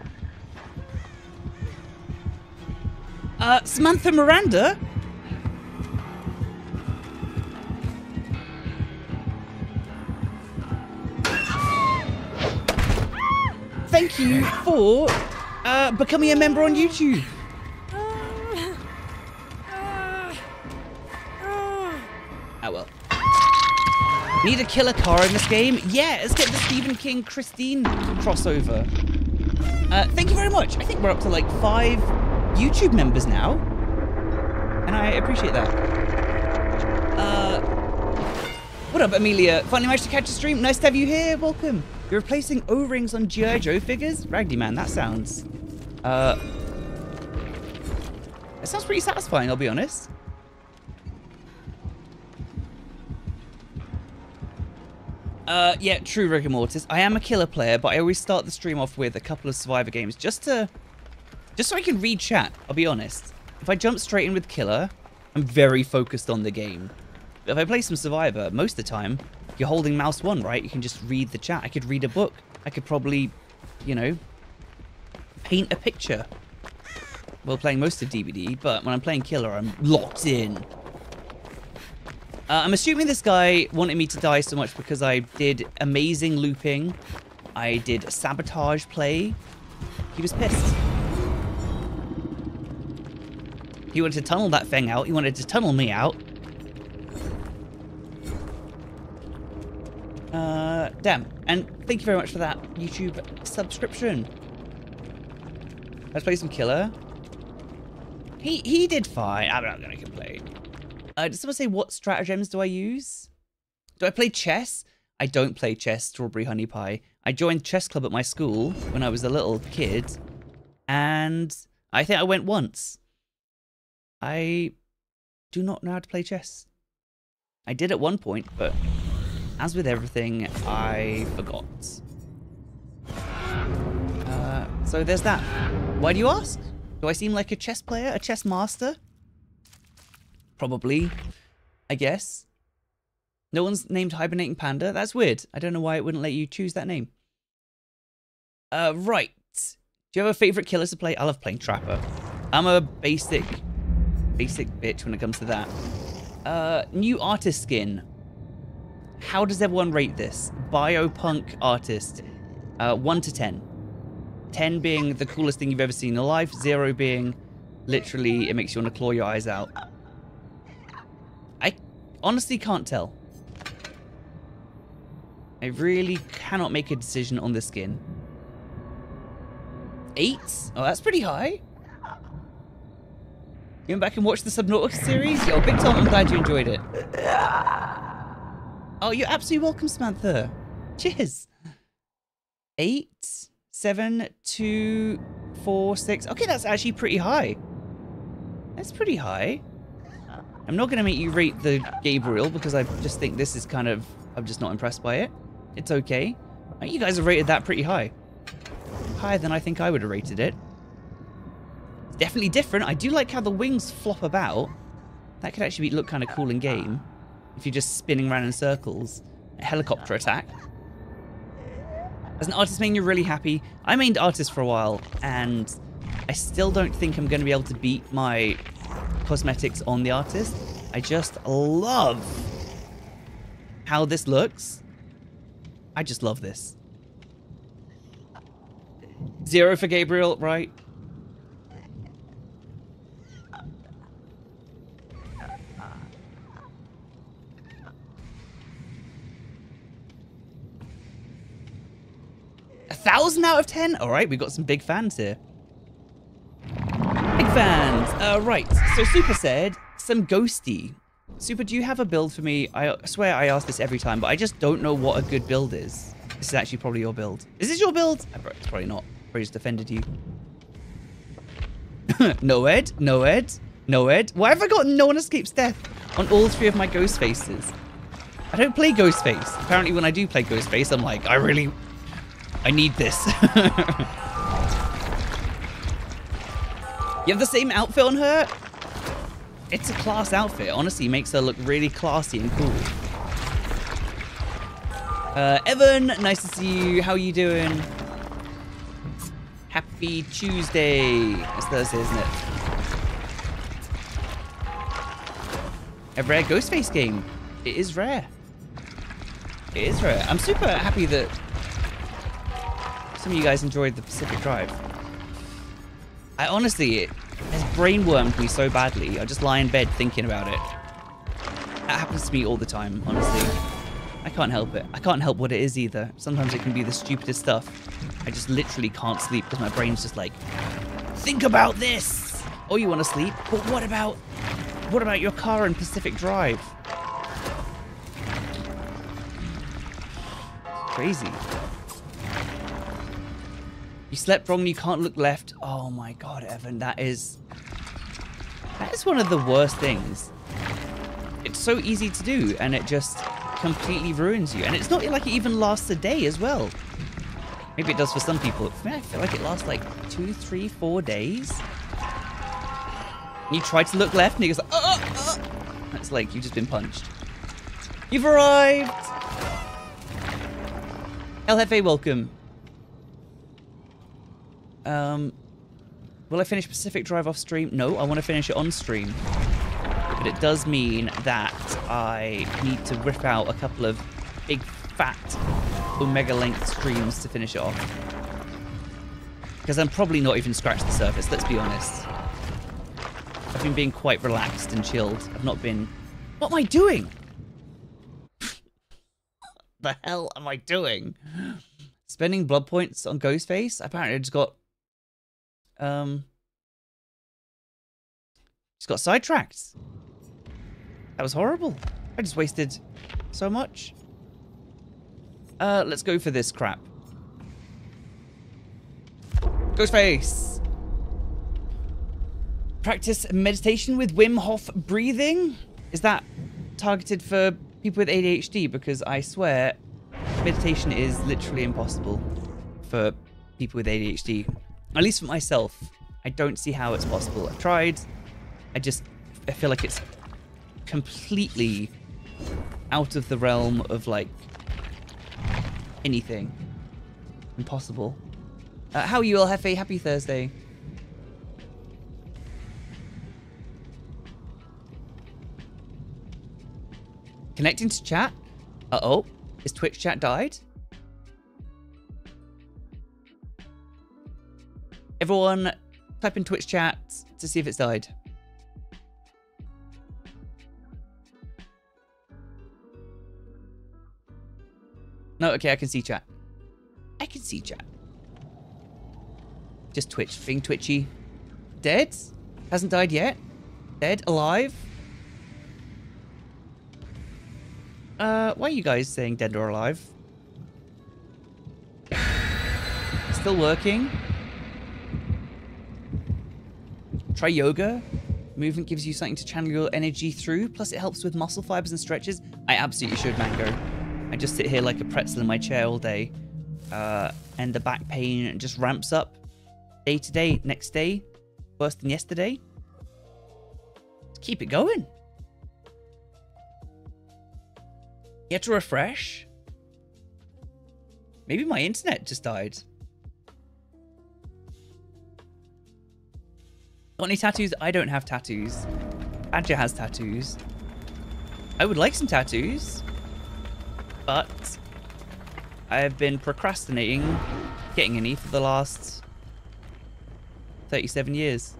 Uh, Samantha Miranda? Thank you for uh, becoming a member on YouTube. Oh well. Need a killer car in this game? Yeah, let's get the Stephen King Christine crossover. Uh, thank you very much. I think we're up to like five YouTube members now. And I appreciate that. Uh, what up, Amelia? Finally managed to catch a stream. Nice to have you here. Welcome. You're replacing O-rings on G.I. Joe figures? Ragdy man, that sounds... Uh... It sounds pretty satisfying, I'll be honest. Uh, yeah, true, rigor mortis. I am a killer player, but I always start the stream off with a couple of survivor games just to, just so I can read chat. I'll be honest. If I jump straight in with killer, I'm very focused on the game. But if I play some survivor, most of the time, you're holding mouse one, right? You can just read the chat. I could read a book. I could probably, you know, paint a picture. While playing most of DBD, but when I'm playing killer, I'm locked in. Uh, I'm assuming this guy wanted me to die so much because I did amazing looping. I did sabotage play. He was pissed. He wanted to tunnel that thing out. He wanted to tunnel me out. Uh, damn. And thank you very much for that YouTube subscription. Let's play some killer. He he did fine. I'm not gonna complain. Uh, someone say what stratagems do I use? Do I play chess? I don't play chess, Strawberry Honey Pie. I joined chess club at my school when I was a little kid, and I think I went once. I do not know how to play chess. I did at one point, but as with everything, I forgot. Uh, so there's that. Why do you ask? Do I seem like a chess player, a chess master? Probably, I guess. No one's named Hibernating Panda. That's weird. I don't know why it wouldn't let you choose that name. Uh, right. Do you have a favorite killer to play? I love playing Trapper. I'm a basic, basic bitch when it comes to that. Uh, new artist skin. How does everyone rate this? Biopunk artist. Uh, 1 to 10. 10 being the coolest thing you've ever seen in life. 0 being literally it makes you want to claw your eyes out. Honestly can't tell. I really cannot make a decision on the skin. 8? Oh, that's pretty high. You went back and watched the Subnautica series? Yo, Big Tom, I'm glad you enjoyed it. Oh, you're absolutely welcome, Samantha. Cheers. eight, seven, two, four, six. Okay, that's actually pretty high. That's pretty high. I'm not going to make you rate the Gabriel because I just think this is kind of... I'm just not impressed by it. It's okay. Uh, you guys have rated that pretty high. Higher than I think I would have rated it. It's definitely different. I do like how the wings flop about. That could actually be, look kind of cool in game. If you're just spinning around in circles. A helicopter attack. As an artist main, you're really happy. I mained artist for a while, and I still don't think I'm going to be able to beat my cosmetics on the artist. I just love how this looks. I just love this. Zero for Gabriel, right? A thousand out of ten? All right, we've got some big fans here. Fans. Uh, right. So Super said some ghosty. Super, do you have a build for me? I swear I ask this every time, but I just don't know what a good build is. This is actually probably your build. Is this your build? It's probably not. Probably just offended you. NOED, no Ed, NOED. Why have I got no one escapes death on all three of my ghost faces? I don't play Ghostface. Apparently when I do play Ghostface, I'm like, I really, I need this. you have the same outfit on her? It's a class outfit. Honestly, makes her look really classy and cool. Uh, Evan, nice to see you. How are you doing? Happy Tuesday. It's Thursday, isn't it? A rare Ghostface game. It is rare. It is rare. I'm super happy that some of you guys enjoyed the Pacific Drive. I honestly, it has brainwormed me so badly. I just lie in bed thinking about it. That happens to me all the time, honestly. I can't help it. I can't help what it is either. Sometimes it can be the stupidest stuff. I just literally can't sleep because my brain's just like, think about this. Oh, you want to sleep? But what about, what about your car in Pacific Drive? Crazy. You slept wrong. You can't look left. Oh my god, Evan, that is that is one of the worst things. It's so easy to do, and it just completely ruins you. And it's not like it even lasts a day as well. Maybe it does for some people. I feel like it lasts like two, three, four days. You try to look left, and it goes, like, uh, uh. That's like you've just been punched. You've arrived. Jefe, welcome. Um, will I finish Pacific Drive off stream? No, I want to finish it on stream. But it does mean that I need to rip out a couple of big, fat, Omega length streams to finish it off. Because I'm probably not even scratched the surface, let's be honest. I've been being quite relaxed and chilled. I've not been... What am I doing? the hell am I doing? Spending blood points on Ghostface? Apparently I just got um, just got sidetracked. That was horrible. I just wasted so much. Uh, let's go for this crap. Ghostface. Practice meditation with Wim Hof breathing. Is that targeted for people with ADHD? Because I swear, meditation is literally impossible for people with ADHD. At least for myself, I don't see how it's possible. I've tried. I just, I feel like it's completely out of the realm of like anything. Impossible. Uh, how are you, El Jefe? Happy Thursday. Connecting to chat? Uh-oh. Is Twitch chat died? Everyone, type in Twitch chat to see if it's died. No, okay, I can see chat. I can see chat. Just Twitch, being twitchy. Dead? Hasn't died yet? Dead? Alive? Uh, why are you guys saying dead or alive? Still working. Try yoga. Movement gives you something to channel your energy through, plus it helps with muscle fibers and stretches. I absolutely should, Mango. I just sit here like a pretzel in my chair all day. Uh, and the back pain just ramps up day to day, next day, worse than yesterday. Let's keep it going. You have to refresh. Maybe my internet just died. Got any tattoos? I don't have tattoos. Badger has tattoos. I would like some tattoos, but I have been procrastinating getting any for the last 37 years.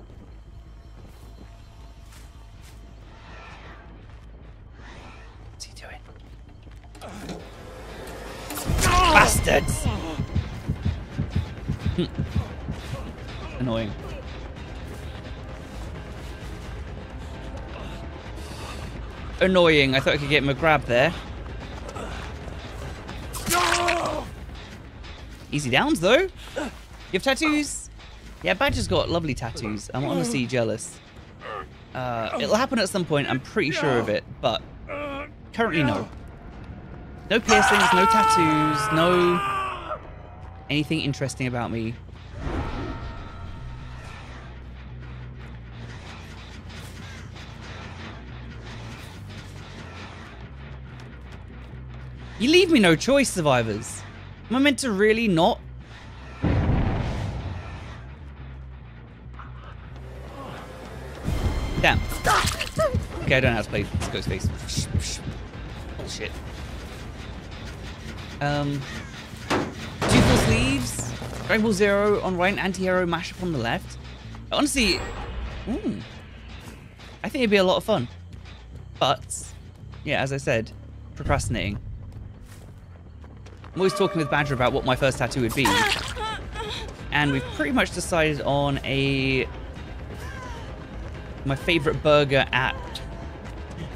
What's he doing? Bastards! Hmm. Annoying. Annoying. I thought I could get him a grab there. Easy downs, though. You have tattoos? Yeah, Badger's got lovely tattoos. I'm honestly jealous. Uh, it'll happen at some point, I'm pretty sure of it, but currently no. No piercings, no tattoos, no anything interesting about me. You leave me no choice, survivors. Am I meant to really not? Damn. Okay, I don't know how to play Ghostface. Bullshit. Um, two full sleeves, Dragon Ball Zero on right, and anti-hero mashup on the left. Honestly, mm, I think it'd be a lot of fun. But, yeah, as I said, procrastinating. I'm always talking with Badger about what my first tattoo would be. And we've pretty much decided on a... My favorite burger at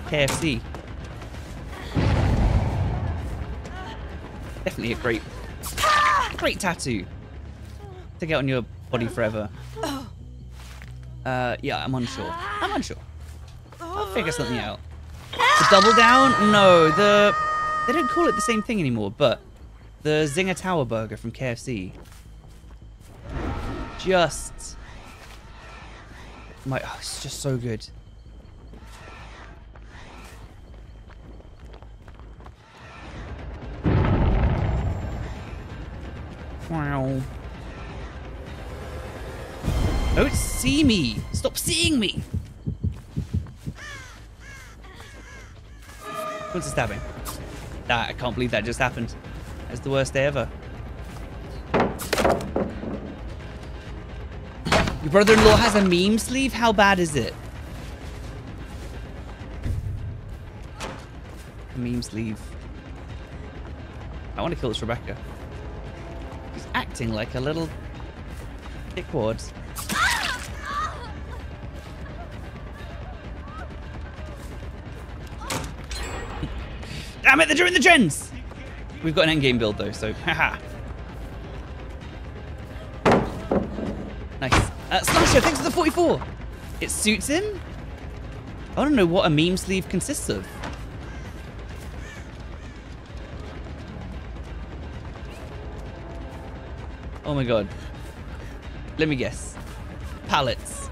KFC. Definitely a great, great tattoo to get on your body forever. Uh, yeah, I'm unsure. I'm unsure. I'll figure something out. The double down? No, the they don't call it the same thing anymore, but the Zinger Tower Burger from KFC. Just my, oh, it's just so good. Wow. Don't see me! Stop seeing me! What's the stabbing? That, I can't believe that just happened. That's the worst day ever. Your brother-in-law has a meme sleeve? How bad is it? A meme sleeve. I want to kill this Rebecca. He's acting like a little dickwad. Damn it, they're doing the gens! We've got an endgame build though, so haha. nice. Uh, Slasher, thanks for the 44! It suits him? I don't know what a meme sleeve consists of. Oh my god. Let me guess. Pallets.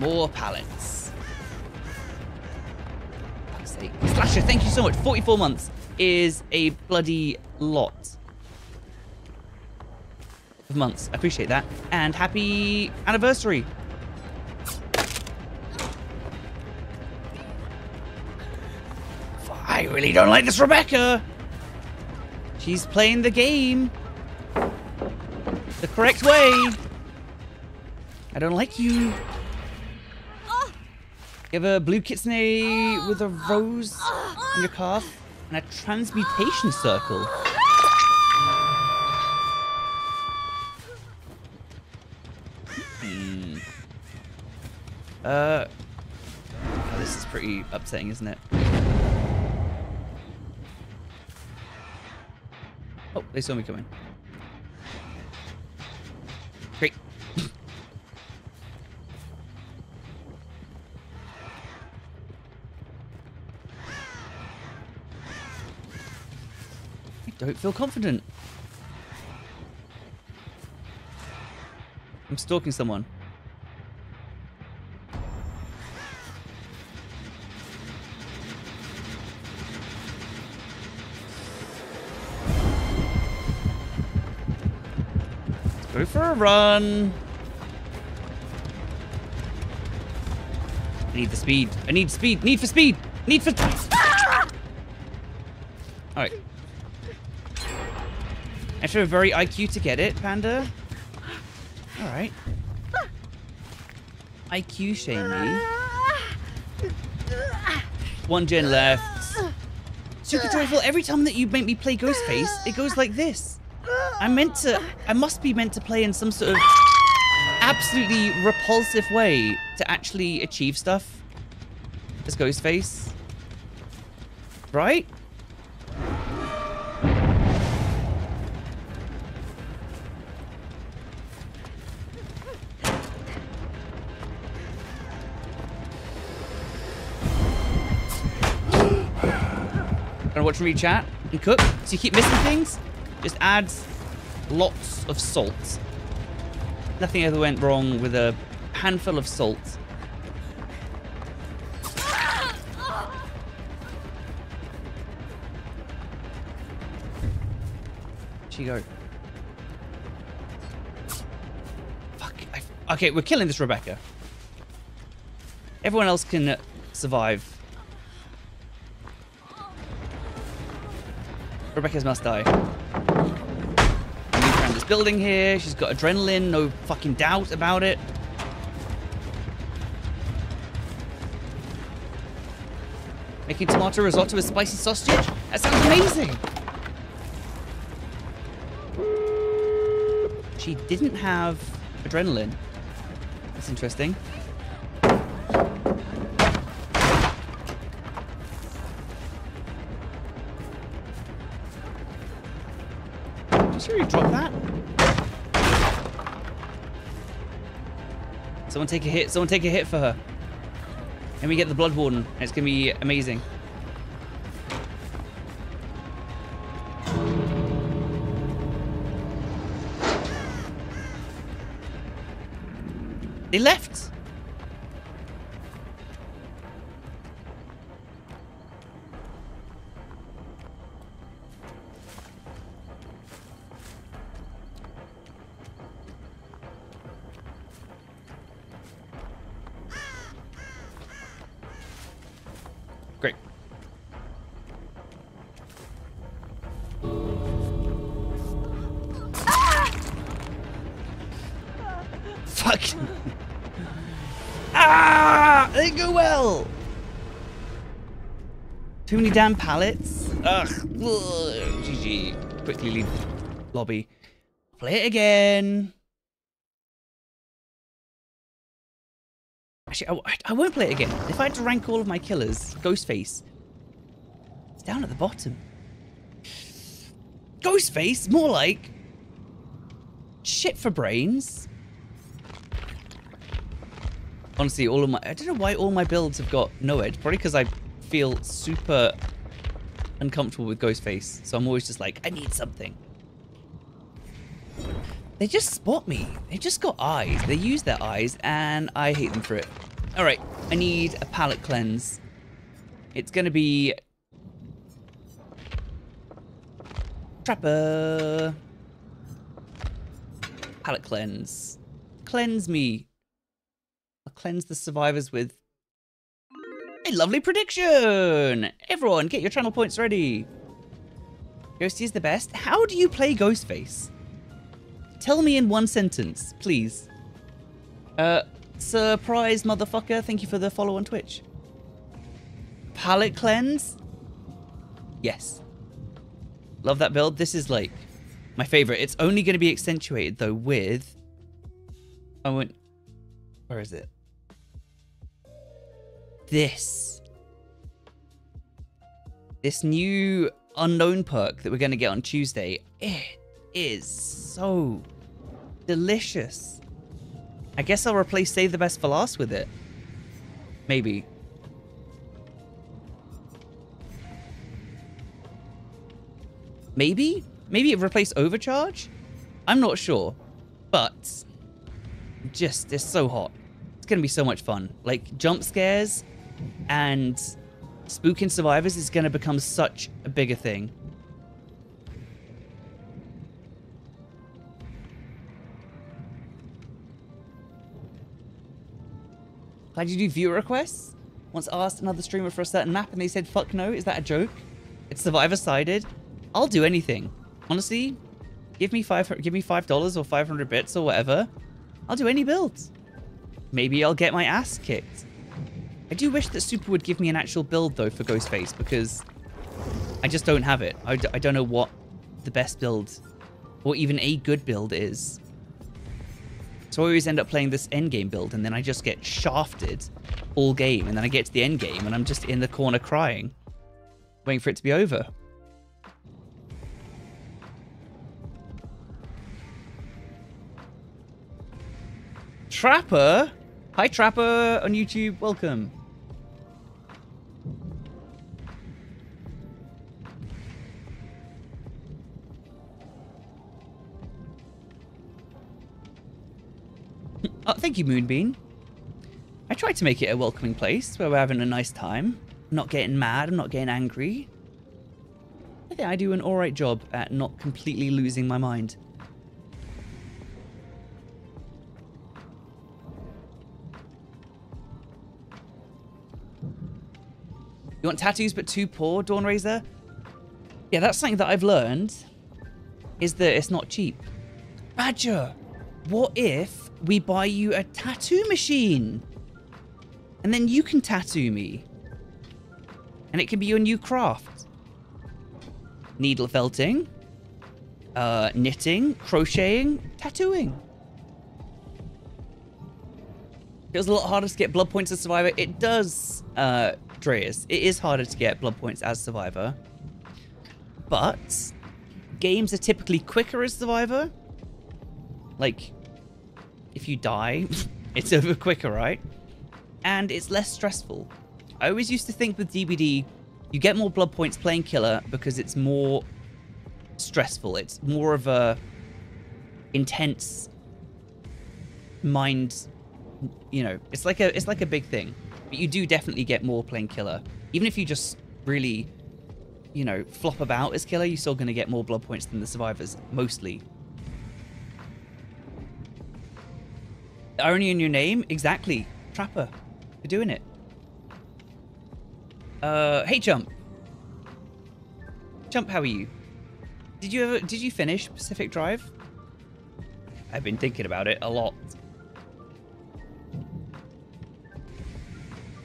More pallets. Slasher, thank you so much. 44 months is a bloody lot of months. I appreciate that. And happy anniversary. I really don't like this Rebecca. She's playing the game the correct way. I don't like you. You have a blue kitsune with a rose on your calf and a transmutation circle. Hmm. Uh, oh, this is pretty upsetting, isn't it? Oh, they saw me coming. Don't feel confident. I'm stalking someone. Go for a run. I need the speed. I need speed. Need for speed. Need for. Ah! All right. Actually, a very IQ to get it, Panda. All right. IQ shame me. One gen left. Super joyful. Every time that you make me play Ghostface, it goes like this. I'm meant to. I must be meant to play in some sort of absolutely repulsive way to actually achieve stuff as Ghostface. Right? Watch me chat and cook. So you keep missing things? Just add lots of salt. Nothing ever went wrong with a handful of salt. She go. Fuck. I, okay, we're killing this Rebecca. Everyone else can survive. Rebecca's must die. Move around this building here. She's got adrenaline, no fucking doubt about it. Making tomato risotto with spicy sausage? That sounds amazing! She didn't have adrenaline. That's interesting. Someone take a hit. Someone take a hit for her. And we get the Blood Warden. It's going to be amazing. They left. Damn pallets. Ugh. GG. Quickly leave lobby. Play it again. Actually, I, I won't play it again. If I had to rank all of my killers, Ghostface. It's down at the bottom. Ghostface? More like... Shit for brains. Honestly, all of my... I don't know why all my builds have got NOED. Probably because I feel super uncomfortable with Ghostface. So I'm always just like, I need something. They just spot me. They just got eyes. They use their eyes, and I hate them for it. All right, I need a palate cleanse. It's gonna be Trapper. Palate cleanse. Cleanse me. I'll cleanse the survivors with a lovely prediction. Everyone, get your channel points ready. Ghosty is the best. How do you play Ghostface? Tell me in one sentence, please. Uh, surprise, motherfucker. Thank you for the follow on Twitch. Palate cleanse? Yes. Love that build. This is like my favorite. It's only going to be accentuated though with. I went. Where is it? This. This new unknown perk that we're going to get on Tuesday, it is so delicious. I guess I'll replace Save the Best for Last with it. Maybe. Maybe? Maybe it replaced Overcharge? I'm not sure. But just it's so hot. It's gonna be so much fun. Like jump scares and spooking survivors is gonna become such a bigger thing. Glad you do viewer requests. Once asked another streamer for a certain map and they said fuck no. Is that a joke? It's survivor sided. I'll do anything. Honestly, give me five give me five dollars or five hundred bits or whatever. I'll do any build. Maybe I'll get my ass kicked. I do wish that Super would give me an actual build though for Ghostface because I just don't have it. I, d- I don't know what the best build or even a good build is. So I always end up playing this endgame build and then I just get shafted all game and then I get to the end game and I'm just in the corner crying, waiting for it to be over. Trapper? Hi Trapper on YouTube, welcome. Oh, thank you, Moonbean. I tried to make it a welcoming place where we're having a nice time. I'm not getting mad, I'm not getting angry. I think I do an alright job at not completely losing my mind. You want tattoos but too poor, Dawnraiser? Yeah, that's something that I've learned, is that it's not cheap. Badger, what if we buy you a tattoo machine? And then you can tattoo me. And it can be your new craft. Needle felting, uh, knitting, crocheting, tattooing. Was a lot harder to get blood points as Survivor. It does, uh, Dreas. It is harder to get blood points as Survivor. But games are typically quicker as Survivor. Like, if you die, it's over quicker, right? And it's less stressful. I always used to think with DBD, you get more blood points playing killer because it's more stressful. It's more of a intense mind you know, it's like a it's like a big thing. But you do definitely get more playing killer. Even if you just really, you know, flop about as killer, you're still gonna get more blood points than the survivors, mostly. Irony in your name? Exactly. Trapper. You're doing it. Uh hey Jump. Jump, how are you? Did you ever did you finish Pacific Drive? I've been thinking about it a lot.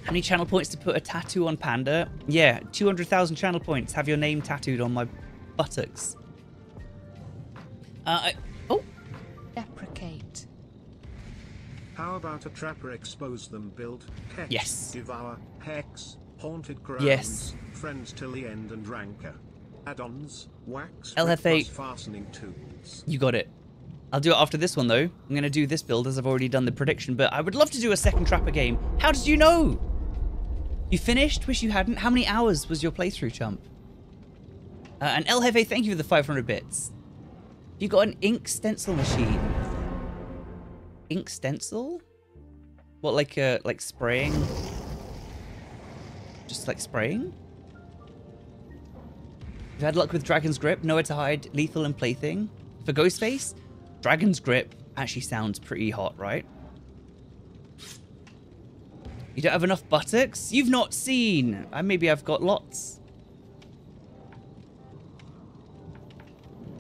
How many channel points to put a tattoo on Panda? Yeah, 200,000 channel points. Have your name tattooed on my buttocks. Uh, I, How about a trapper expose them build, catch, Yes. devour, hex, haunted grounds, Yes. friends till the end and Rancor. Add-ons, wax, LFA. fastening tools. you got it. I'll do it after this one, though. I'm going to do this build as I've already done the prediction, but I would love to do a second Trapper game. How did you know? You finished? Wish you hadn't. How many hours was your playthrough, chump? Uh, and El Jefe, thank you for the 500 bits. You got an ink stencil machine. Ink stencil? What, like uh, like spraying? Just like spraying? You've had luck with Dragon's Grip, Nowhere to Hide, Lethal, and Plaything. For Ghostface, Dragon's Grip actually sounds pretty hot, right? You don't have enough buttocks? You've not seen! Uh, maybe I've got lots.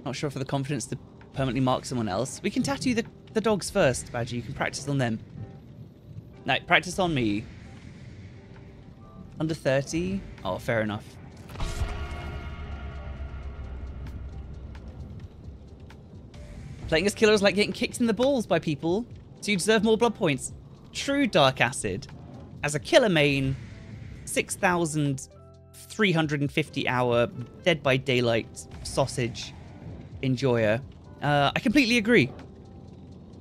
Not sure for the confidence to permanently mark someone else. We can tattoo the, the dogs first, Badger. You can practice on them. No, practice on me. Under 30? Oh, fair enough. Playing as killer is like getting kicked in the balls by people, so you deserve more blood points. True Dark Acid. As a killer main, 6,350 hour Dead by Daylight sausage enjoyer. Uh, I completely agree.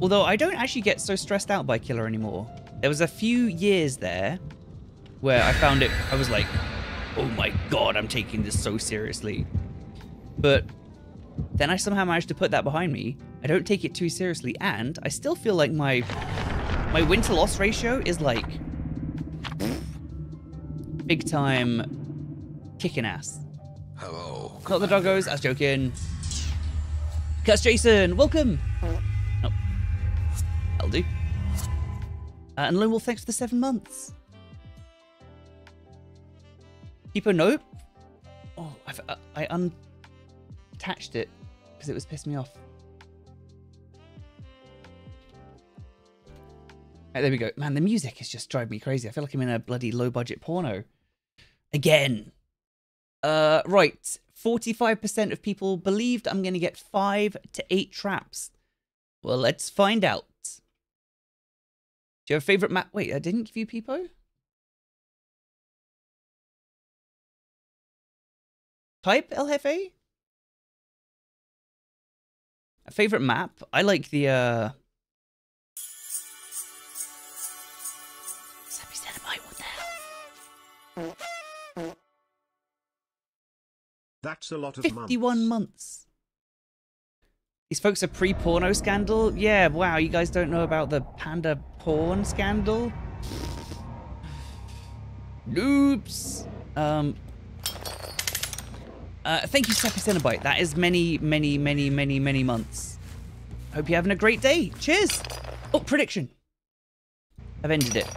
Although I don't actually get so stressed out by Killer anymore. There was a few years there where I found it, I was like, oh my god, I'm taking this so seriously. But then I somehow managed to put that behind me. I don't take it too seriously, and I still feel like my my win to loss ratio is like big time kicking ass. Hello. Not the doggos, I was joking. Cuts Jason, welcome. That'll do. Uh, and Lone Wolf, thanks for the seven months. Keeper, nope. Oh, I've, uh, I unattached it because it was pissing me off. Right, there we go. Man, the music is just driving me crazy. I feel like I'm in a bloody low budget porno. Again. Uh, right. 45% of people believed I'm going to get five to eight traps. Well, let's find out. Do you have a favorite map? Wait, I didn't give you Peepo? Type El Jefe? A favorite map? I like the, uh... Sappy Cenobite, what the hell? That's a lot of 51 months. months. These folks are pre-porno scandal? Yeah, wow, you guys don't know about the panda porn scandal? Oops. Um. Uh, thank you, Sappy Cenobite. That is many, many, many, many, many months. Hope you're having a great day. Cheers. Oh, prediction. I've ended it.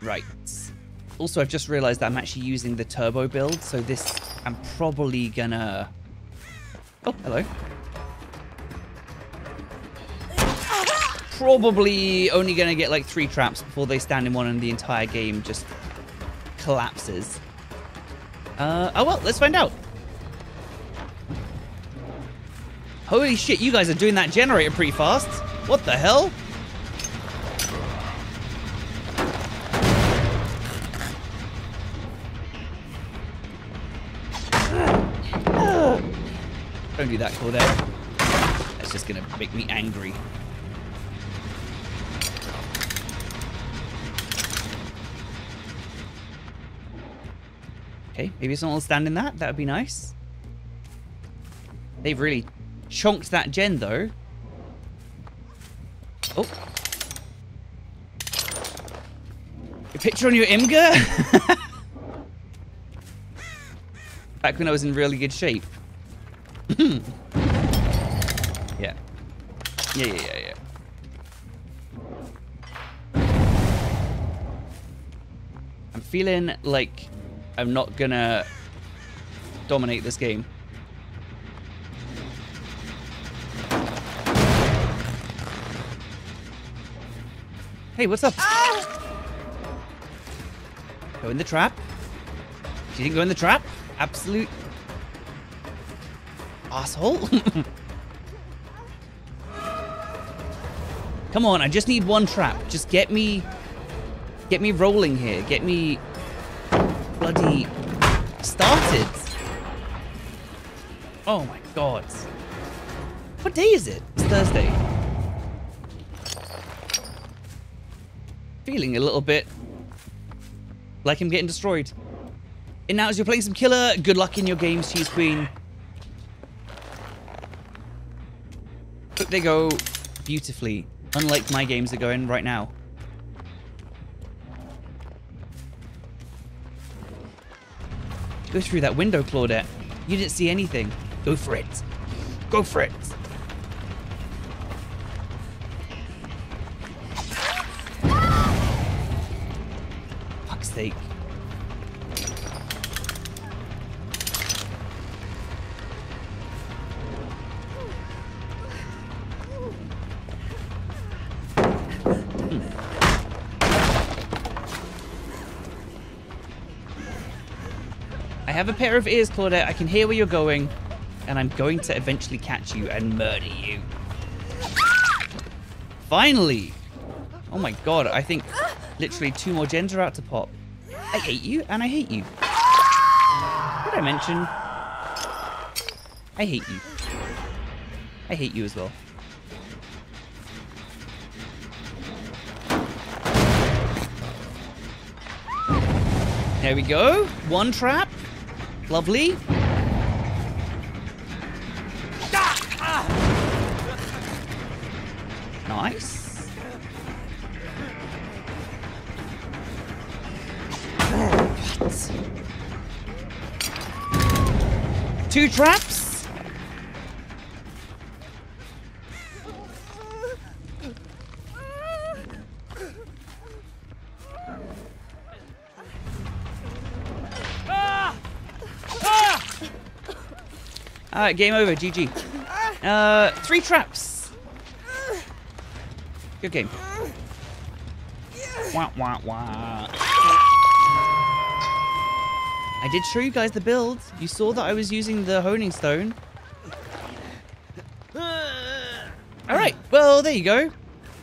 Right. Also, I've just realized that I'm actually using the turbo build, so this, I'm probably gonna... Oh, hello. Probably only gonna get like three traps before they stand in one and the entire game just collapses. Uh, oh well, let's find out. Holy shit, you guys are doing that generator pretty fast. What the hell? Don't do that, Claudette. That's just gonna make me angry. Okay, maybe someone will stand in that. That would be nice. They've really chonked that gen, though. Oh. Your picture on your Imgur? Back when I was in really good shape. Hmm. yeah. Yeah, yeah, yeah, yeah. I'm feeling like I'm not gonna dominate this game. Hey, what's up? Ah! Go in the trap. She didn't go in the trap? Absolute asshole. Come on, I just need one trap. Just get me get me rolling here. Get me bloody started. Oh my god. What day is it? It's Thursday. Feeling a little bit like I'm getting destroyed. And now as you're playing some killer, good luck in your games, Cheese Queen. They go beautifully, unlike my games are going right now. Go through that window, Claudette. You didn't see anything. Go for it. Go for it. Fuck's sake. A pair of ears, Claudette. I can hear where you're going. And I'm going to eventually catch you and murder you. Finally! Oh my god, I think Literally two more gens are out to pop. I hate you and I hate you. Did I mention? I hate you. I hate you as well. There we go. One trap. Lovely. Nice. Two traps. Game over. GG. Uh, three traps. Good game. Wah, wah, wah. I did show you guys the build. You saw that I was using the honing stone. Alright, well, there you go.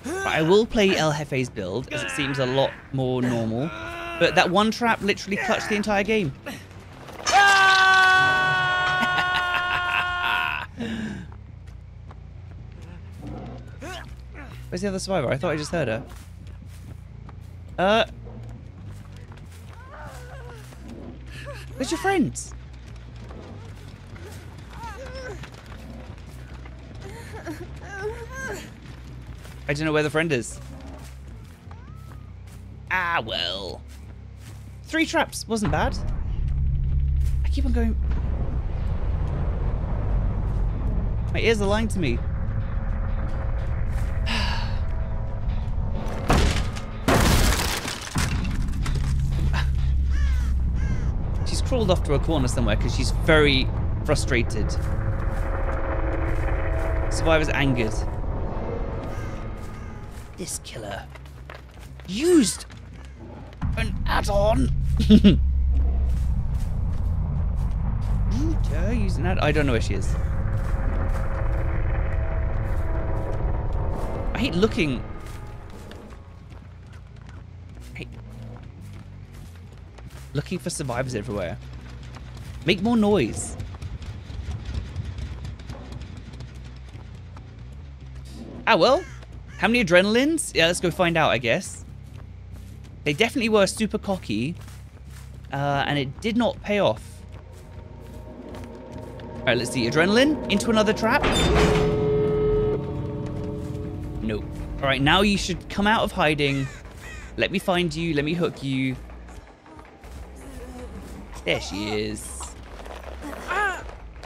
But I will play El Jefe's build, as it seems a lot more normal. But that one trap literally clutched the entire game. Where's the other survivor? I thought I just heard her. Uh. Where's your friends? I don't know where the friend is. Ah, well. Three traps. Wasn't bad. I keep on going. My ears are lying to me. Crawled off to a corner somewhere because she's very frustrated. Survivor's angered. This killer used an add-on. you dare use an add I don't know where she is. I hate looking. Looking for survivors everywhere. Make more noise. Ah, well. How many adrenalines? Yeah, let's go find out, I guess. They definitely were super cocky. Uh, and it did not pay off. Alright, let's see. Adrenaline into another trap. Nope. Alright, now you should come out of hiding. Let me find you. Let me hook you. There she is.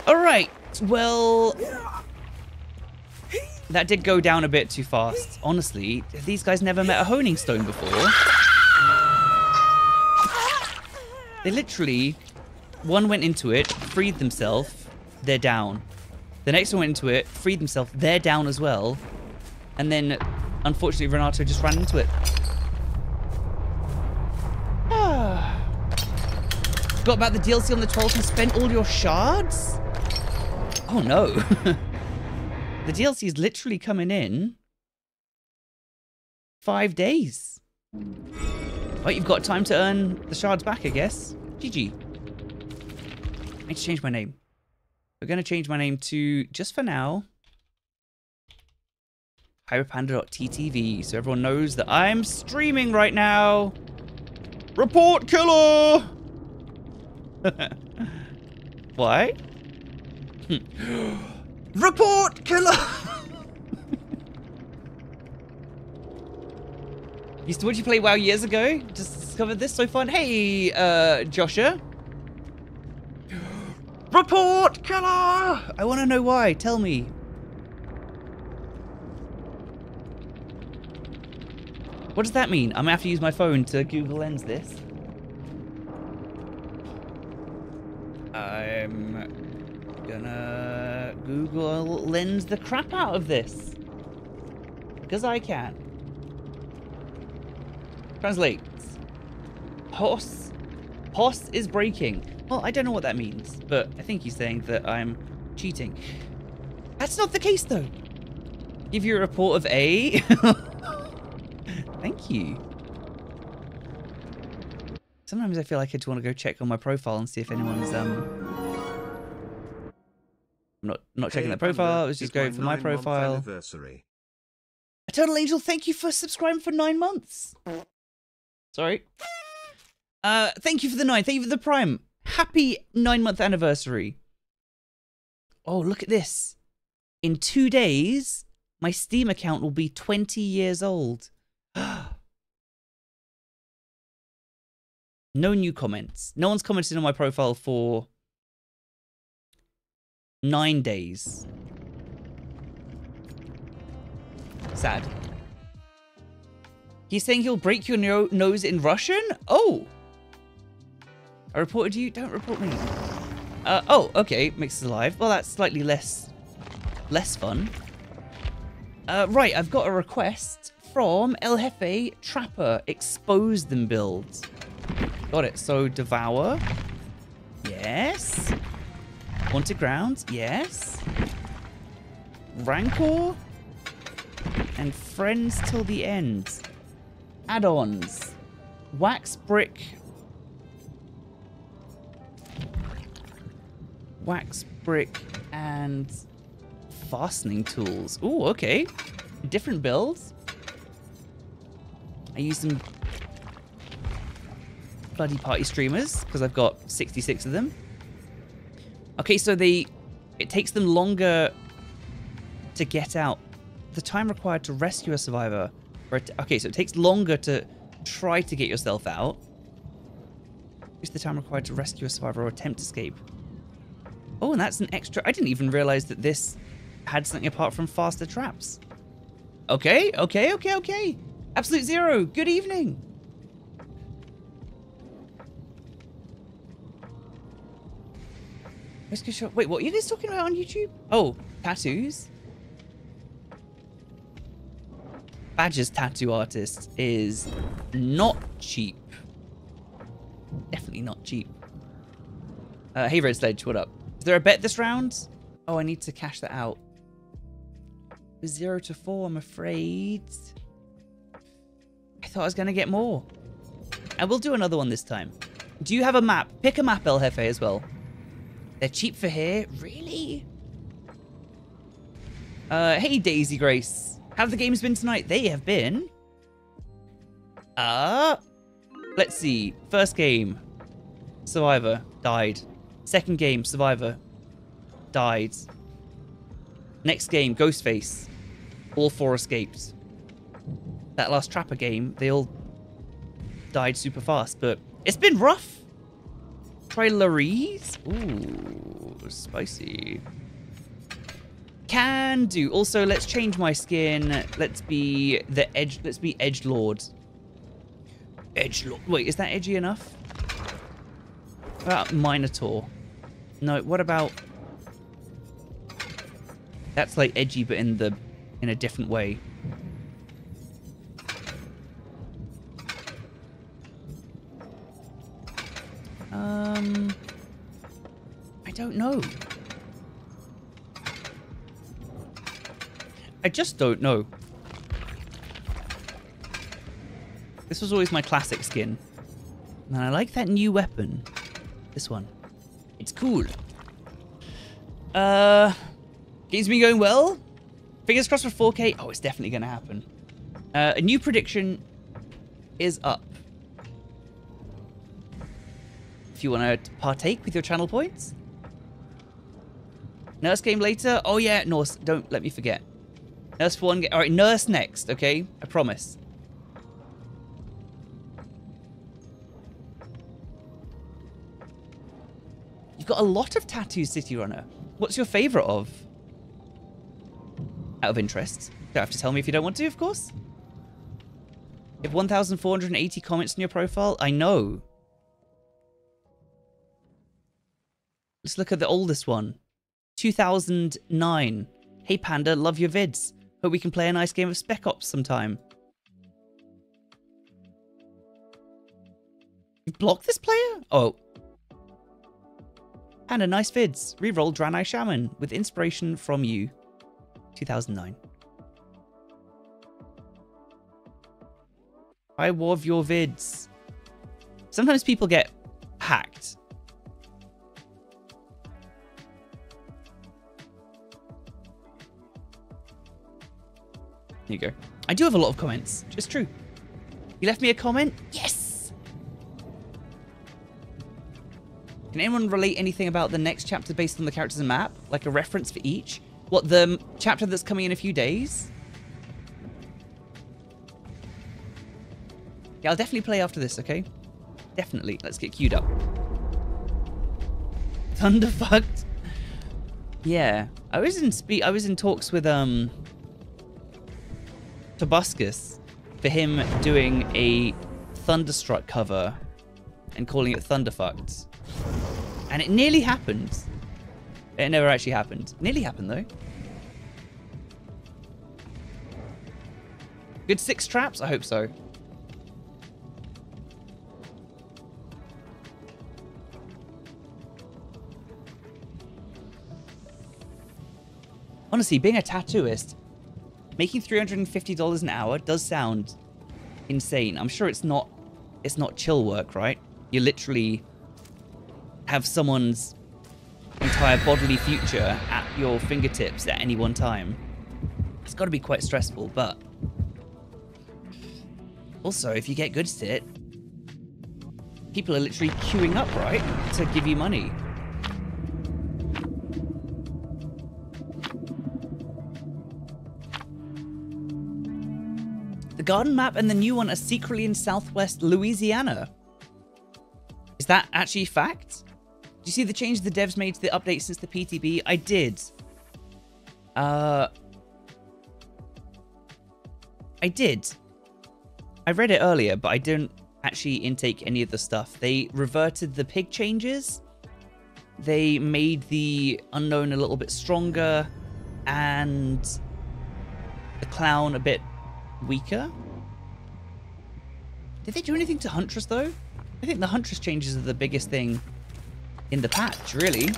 Alright. Well... That did go down a bit too fast. Honestly, these guys never met a honing stone before? They literally... One went into it, freed themselves, they're down. The next one went into it, freed themselves, they're down as well. And then, unfortunately, Renato just ran into it. Forgot about the DLC on the 12th and spent all your shards? Oh no. the DLC is literally coming in five days. Well, you've got time to earn the shards back, I guess. GG. I need to change my name. We're going to change my name to, just for now, hybridpanda.ttv so everyone knows that I'm streaming right now. Report killer! Why? Report killer! Used to watch you play WoW years ago. Just discovered this. So fun. Hey, uh, Joshua. Report killer! I want to know why. Tell me. What does that mean? I'm gonna have to use my phone to Google Lens this. I'm gonna Google Lens the crap out of this. Because I can. Translate. Pos. Pos is breaking. Well, I don't know what that means, but I think he's saying that I'm cheating. That's not the case, though. Give you a report of A. Thank you. Sometimes I feel like I just want to go check on my profile and see if anyone's um. I'm not not checking Hey, that profile. I was just going for my profile. Anniversary. Eternal Angel, thank you for subscribing for nine months. Sorry. Uh, thank you for the nine. Thank you for the prime. Happy nine month anniversary. Oh, look at this. In two days, my Steam account will be 20 years old. no new comments. No one's commented on my profile for nine days. Sad. He's saying he'll break your no- nose in Russian? Oh! I reported you? Don't report me. Uh, oh, okay. Mix is alive. Well, that's slightly less... less fun. Uh, right, I've got a request from El Jefe Trapper. Expose them builds. Got it. So, Devour. Yes. Haunted Grounds. Yes. Rancor. And Friends Till the End. Add-ons. Wax Brick. Wax Brick and fastening tools. Ooh, okay. Different builds. I use some bloody party streamers because I've got 66 of them. Okay, so they it takes them longer to get out. The time required to rescue a survivor. Or okay, so it takes longer to try to get yourself out. Use the time required to rescue a survivor or attempt escape. Oh, and that's an extra. I didn't even realize that this had something apart from faster traps. Okay, okay, okay, okay. Absolute Zero, good evening. Wait, what are you guys talking about on YouTube? Oh, tattoos? Badger's tattoo artist is not cheap. Definitely not cheap. Uh, hey, Red Sledge, what up? Is there a bet this round? Oh, I need to cash that out. Zero to four, I'm afraid. I thought I was going to get more. And we'll do another one this time. Do you have a map? Pick a map, El Jefe, as well. They're cheap for here? Really? Uh, hey, Daisy Grace. How have the games been tonight? They have been... Uh... Let's see. First game. Survivor. Died. Second game. Survivor. Died. Next game. Ghostface. All four escaped. That last Trapper game, they all died super fast, but it's been rough. Try. Ooh, spicy. Can do. Also, let's change my skin. Let's be the edge. Let's be Edge Lord. Edge Lord. Wait, is that edgy enough? What about Minotaur? No. What about? That's like edgy, but in the in a different way. Um, I don't know. I just don't know. This was always my classic skin. And I like that new weapon. This one. It's cool. Uh, game's been going well. Fingers crossed for 4K. Oh, it's definitely going to happen. Uh, a new prediction is up. You want to partake with your channel points. Nurse game later. Oh yeah, Nurse. Don't let me forget. Nurse for one. All right, Nurse next. Okay, I promise. You've got a lot of tattoos, City Runner. What's your favorite of? Out of interest. Don't have to tell me if you don't want to, of course. You have 1,480 comments on your profile. I know. Let's look at the oldest one. 2009. Hey Panda, love your vids. Hope we can play a nice game of Spec Ops sometime. You blocked this player? Oh. Panda, nice vids. Reroll Draenei Shaman with inspiration from you. 2009. I love your vids. Sometimes people get hacked. There you go. I do have a lot of comments. Just true. You left me a comment? Yes! Can anyone relate anything about the next chapter based on the characters and map? Like a reference for each? What, the chapter that's coming in a few days? Yeah, I'll definitely play after this, okay? Definitely. Let's get queued up. Thunderfucked? Yeah. I was in spe- I was in talks with um Tobuscus for him doing a Thunderstruck cover and calling it Thunderfucked. And it nearly happened. It never actually happened. Nearly happened though. Good six traps? I hope so. Honestly, being a tattooist, making $350 an hour does sound insane. I'm sure it's not it's not chill work, right? You literally have someone's entire bodily future at your fingertips at any one time. It's got to be quite stressful, but also if you get good at it, people are literally queuing up, right, to give you money. The garden map and the new one are secretly in southwest Louisiana. Is that actually fact? Do you see the change the devs made to the update since the PTB? I did. Uh, I did. I read it earlier, but I didn't actually intake any of the stuff. They reverted the pig changes. They made the unknown a little bit stronger, and the clown a bit weaker. Did they do anything to Huntress though? I think the Huntress changes are the biggest thing in the patch, really.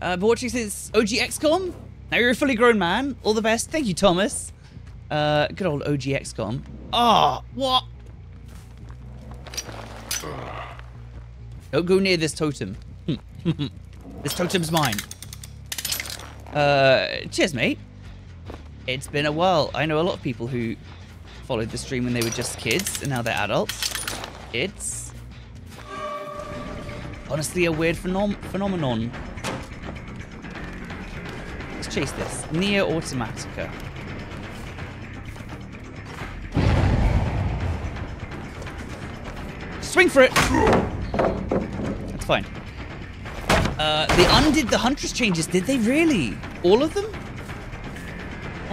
Uh, but watching since OG XCOM. Now you're a fully grown man. All the best. Thank you, Thomas. Uh, good old OG XCOM. Ah, what? Don't go near this totem. this totem's mine. Uh, cheers, mate. It's been a while. I know a lot of people who followed the stream when they were just kids and now they're adults. It's honestly a weird phenom phenomenon. Let's chase this. Neo Automatica. Swing for it! That's fine. Uh, they undid the Huntress changes, did they really? All of them?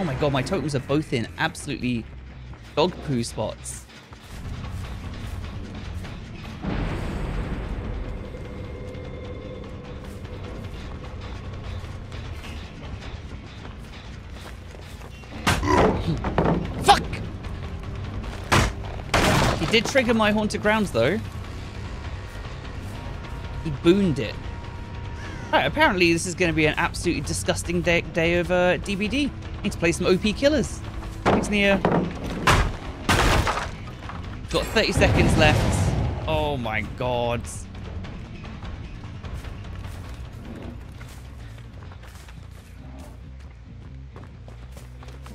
Oh my god, my totems are both in absolutely dog poo spots. Fuck! He did trigger my haunted grounds though. He booned it. Right, apparently this is going to be an absolutely disgusting day, day of uh, DBD. Need to play some OP killers. Thanks, near. Got 30 seconds left. Oh my god.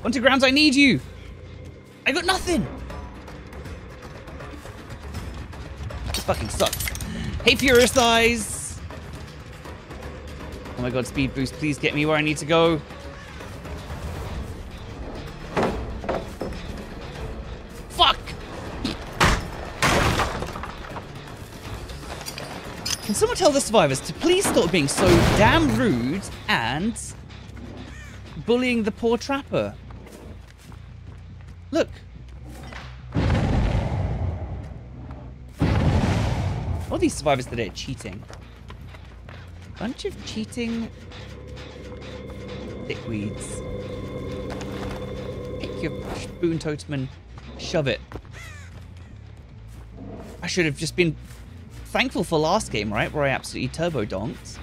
Onto grounds, I need you. I got nothing. This fucking sucks. Hey, Furious Thighs. Oh my god, speed boost, please get me where I need to go. Fuck! Can someone tell the survivors to please stop being so damn rude and bullying the poor trapper? Look. All these survivors today are cheating. Bunch of cheating dickweeds. Pick your spoon totem and shove it. I should have just been thankful for last game, right? Where I absolutely turbo donked.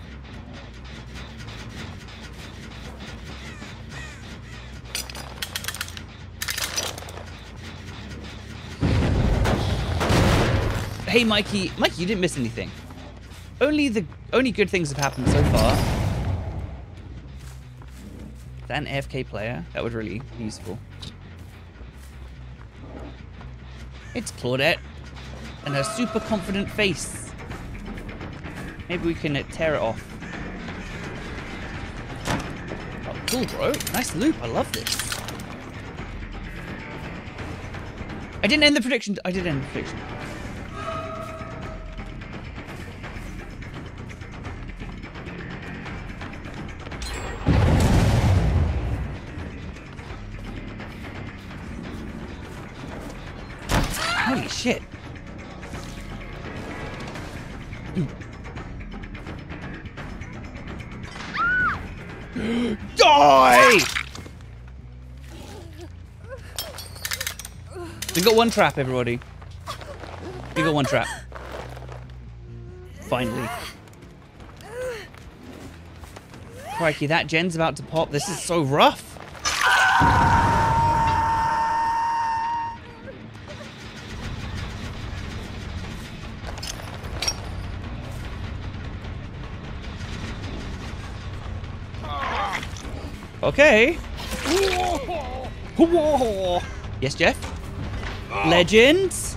Hey, Mikey. Mikey, you didn't miss anything. Only the only good things have happened so far. Is that an AFK player? That would really be useful. It's Claudette. And her super confident face. Maybe we can uh, tear it off. Oh, cool, bro. Nice loop. I love this. I didn't end the prediction. I did end the prediction. We got one trap, everybody. We got one trap. Finally. Crikey, that gen's about to pop. This is so rough. Okay. Yes, Jeff? Legends?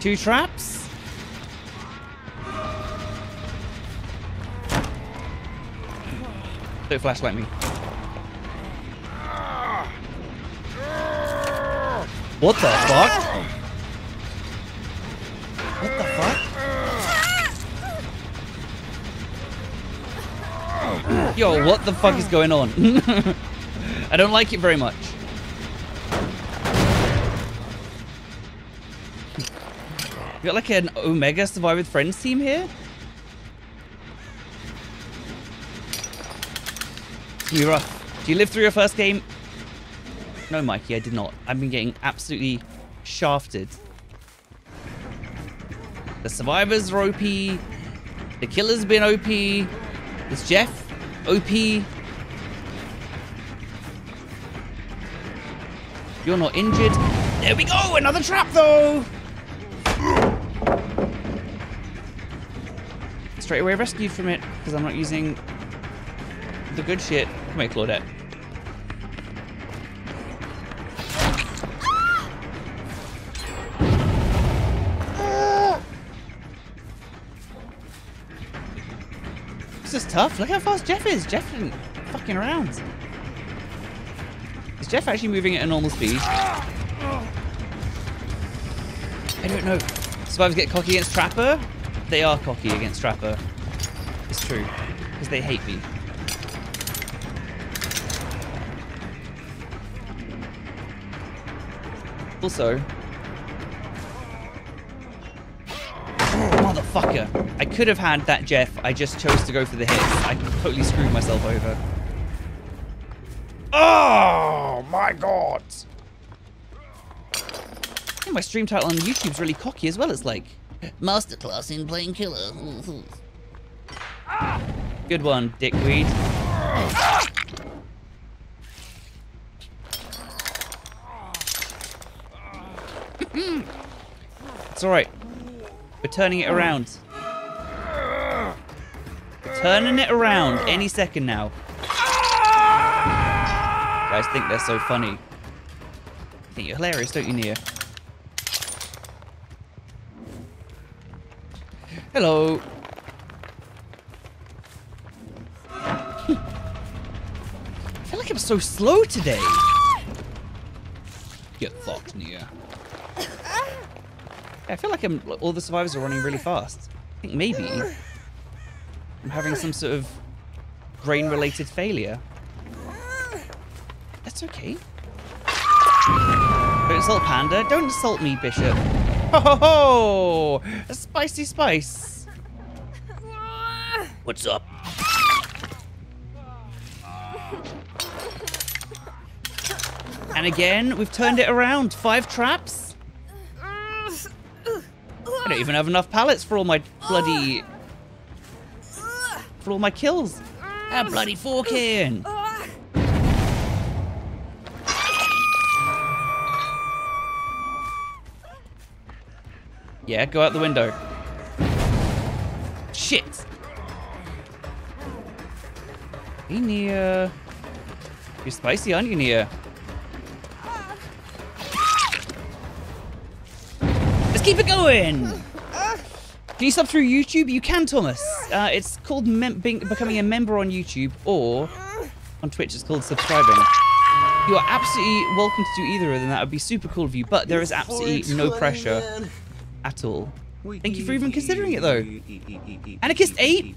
Two traps? Don't flashlight me. What the fuck? What the fuck? Yo, what the fuck is going on? I don't like it very much. We got like an Omega Survive with Friends team here? You rough. Do you live through your first game? No, Mikey, I did not. I've been getting absolutely shafted. The survivors are OP. The killer's been OP. It's Jeff. OP. You're not injured. There we go. Another trap, though. Straight away rescued from it because I'm not using the good shit. Come here, Claudette. This is tough. Look how fast Jeff is. Jeff isn't fucking around. Is Jeff actually moving at a normal speed? I don't know. Survivors get cocky against Trapper? They are cocky against Trapper. It's true. Because they hate me. Also... Motherfucker. I could have had that Jeff. I just chose to go for the hit. I totally screwed myself over. Oh my god! My stream title on YouTube's really cocky as well. It's like masterclass in playing killer. Good one, dickweed. it's all right. We're turning it around. Turning it around any second now. guys think they're so funny. think you're hilarious, don't you, Nia? Hello. I feel like I'm so slow today. Get fucked, Nia. I feel like I'm, all the survivors are running really fast. I think maybe I'm having some sort of brain-related failure. That's okay. Don't insult Panda. Don't insult me, Bishop. Ho ho ho! Spicy spice. What's up? And again, we've turned it around. Five traps. I don't even have enough pallets for all my bloody... For all my kills. Ah, bloody fork in. Yeah, go out the window. Shit. In here. You're spicy, onion here. Let's keep it going. Can you sub through YouTube? You can, Thomas. Uh, it's called becoming a member on YouTube, or on Twitch, it's called subscribing. You are absolutely welcome to do either of them. That would be super cool of you, but there is absolutely no pressure at all. Thank you for even considering it, though. Anarchist 8?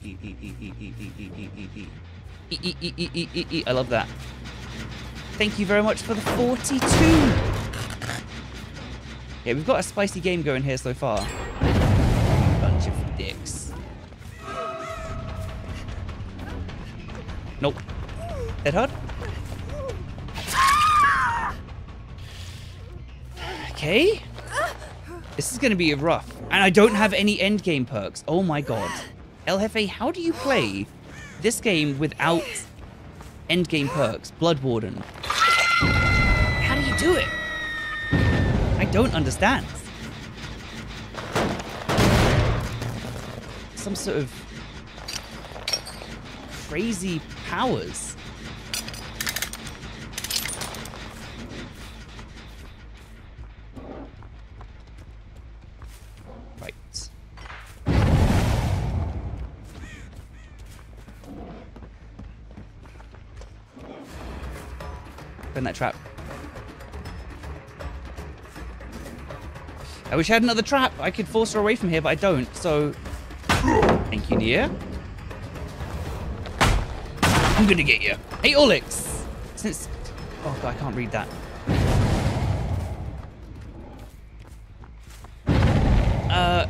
I love that. Thank you very much for the 42. Yeah, we've got a spicy game going here so far. Bunch of dicks. Nope. Head hard? Okay. This is going to be rough. And I don't have any endgame perks. Oh my god. El Jefe, how do you play this game without endgame perks? Blood Warden. How do you do it? I don't understand. Some sort of crazy powers. Burn that trap. I wish I had another trap. I could force her away from here, but I don't. So, thank you, Nia. I'm gonna get you. Hey, Olix. Since, oh god, I can't read that. Uh,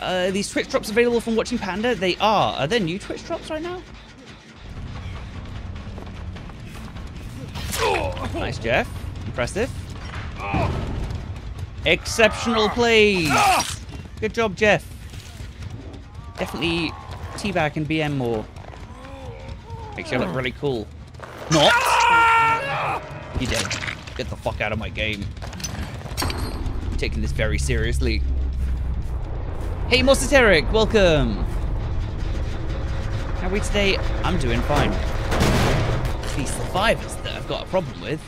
uh, these Twitch drops available from watching Panda? They are. Are there new Twitch drops right now? Nice, Jeff. Impressive. Exceptional plays. Good job, Jeff. Definitely teabag and BM more. Makes you look really cool. Not. You're dead. Get the fuck out of my game. I'm taking this very seriously. Hey, Mosateric, welcome. How are we today? I'm doing fine. These survivors I've got a problem with.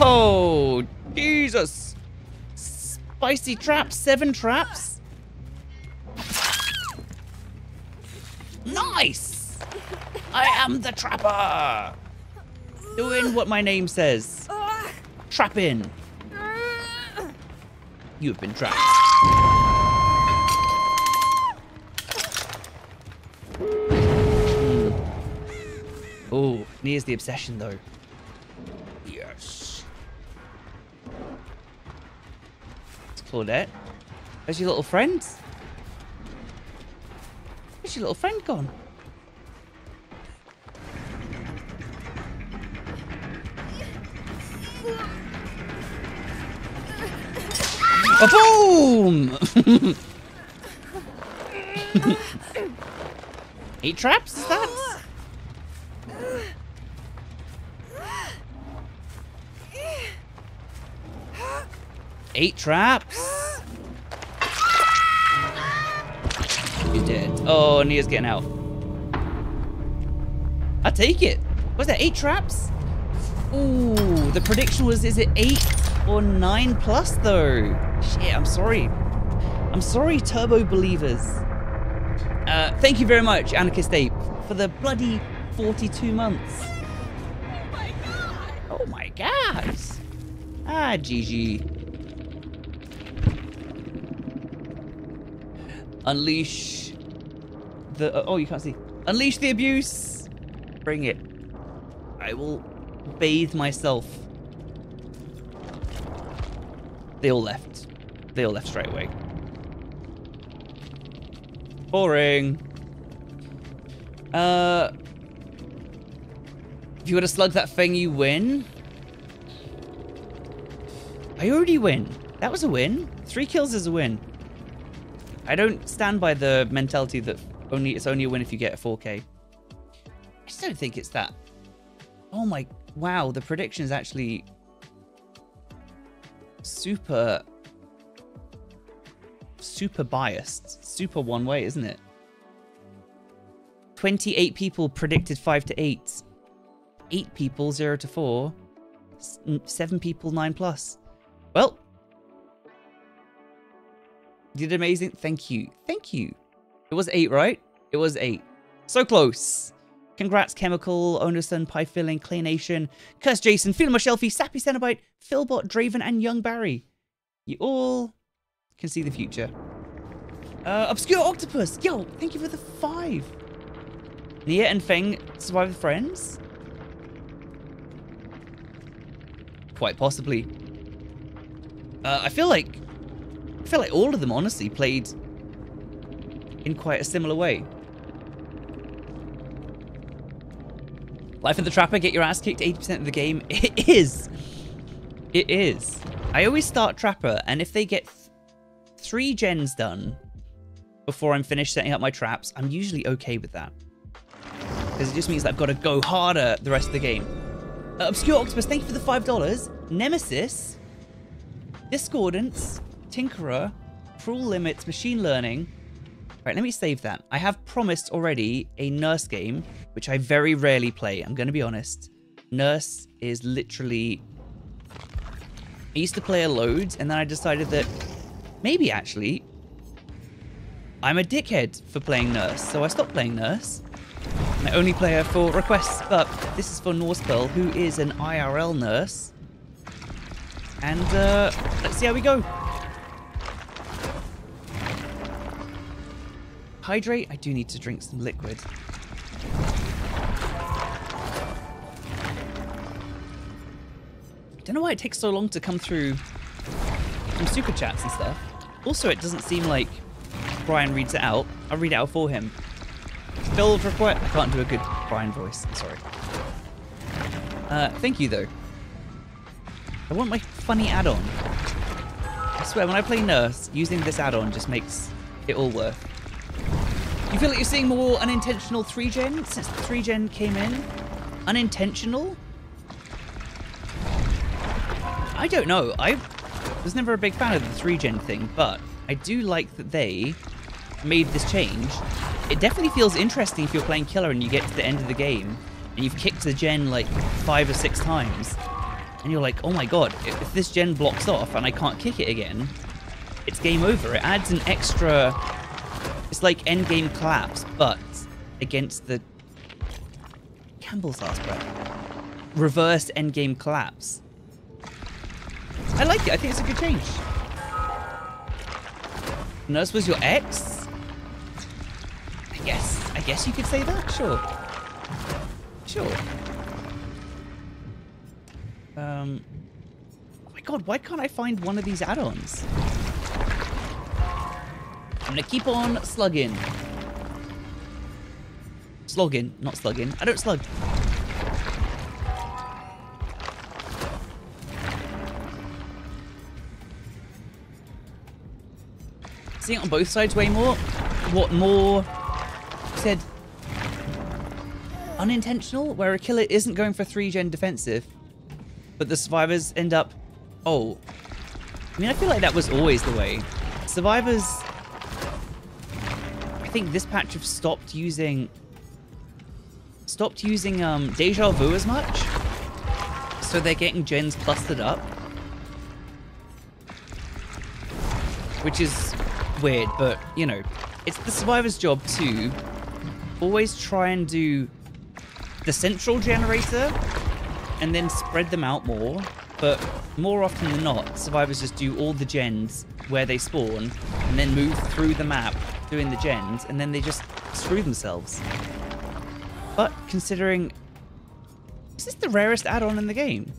Oh, Jesus. Spicy traps, seven traps. Nice. I am the trapper. Doing what my name says. Trapping. You have been trapped. Oh, Nia's the obsession though. Yes. It's Claudette. Where's your little friend? Where's your little friend gone? A boom! Eight traps, is that? Eight traps. You're dead. Oh, Nia's getting out. I take it. Was that eight traps? Ooh, the prediction was is it eight or nine plus though? Shit, I'm sorry. I'm sorry, Turbo Believers. Uh, thank you very much, Anarchist Ape, for the bloody 42 months. Oh my god! Oh my god. Ah, GG. Unleash the. uh, oh, you can't see. Unleash the abuse. Bring it. I will bathe myself. They all left. They all left straight away. Boring. Uh. If you were to slug that thing, you win. I already win. That was a win. Three kills is a win. I don't stand by the mentality that only it's only a win if you get a 4K. I just don't think it's that. Oh my, wow, the prediction is actually super super biased. Super one way, isn't it? 28 people predicted 5 to 8. 8 people 0 to 4. 7 people 9 plus. Well, you did amazing. Thank you. Thank you. It was 8, right? It was 8. So close. Congrats, Chemical, Onerson, Pie Filling, Clay Nation, Curse Jason, Philma Shelfie, Sappy Cenobite, Philbot, Draven, and Young Barry. You all can see the future. Uh, Obscure Octopus, yo, thank you for the five. Nia and Feng survive with friends? Quite possibly. Uh, I feel like, I feel like all of them honestly played in quite a similar way. Life of the Trapper, get your ass kicked 80% of the game. It is. It is. I always start Trapper, and if they get th- three gens done before I'm finished setting up my traps, I'm usually okay with that. Because it just means that I've got to go harder the rest of the game. Uh, Obscure Octopus, thank you for the $5. Nemesis, Discordance, Tinkerer, Cruel Limits, Machine Learning. Right, let me save that. I have promised already a Nurse game, which I very rarely play, I'm going to be honest. Nurse is literally... I used to play a load, and then I decided that maybe actually I'm a dickhead for playing Nurse, so I stopped playing Nurse. I only player for requests, but this is for Norsepearl, who is an IRL nurse. And uh, let's see how we go. Hydrate? I do need to drink some liquid. Don't know why it takes so long to come through some super chats and stuff. Also, it doesn't seem like Brian reads it out. I'll read it out for him. Still request. I can't do a good Brian voice. Sorry. Uh, thank you though. I want my funny add-on. I swear, when I play Nurse, using this add-on just makes it all worth. You feel like you're seeing more unintentional 3-gen since the 3-gen came in? Unintentional? I don't know. I was never a big fan of the 3-gen thing, but I do like that they made this change. It definitely feels interesting if you're playing Killer and you get to the end of the game and you've kicked the gen like five or six times and you're like, oh my god, if this gen blocks off and I can't kick it again, it's game over. It adds an extra... It's like endgame collapse, but against the... Campbell's last breath. Reverse endgame collapse. I like it. I think it's a good change. Nurse was your ex? Guess. I guess you could say that. Sure. Sure. Um. Oh my god, why can't I find one of these add-ons? I'm gonna keep on slugging. Slogging, not slugging. I don't slug. Seeing it on both sides way more. What more said unintentional, where a killer isn't going for three gen defensive, but the survivors end up. Oh, I mean, I feel like that was always the way. Survivors. I think this patch have stopped using. Stopped using um, deja vu as much, so they're getting gens clustered up, which is weird, but you know, it's the survivor's job to always try and do the central generator and then spread them out more. But more often than not, survivors just do all the gens where they spawn and then move through the map doing the gens and then they just screw themselves. But considering. Is this the rarest add on in the game?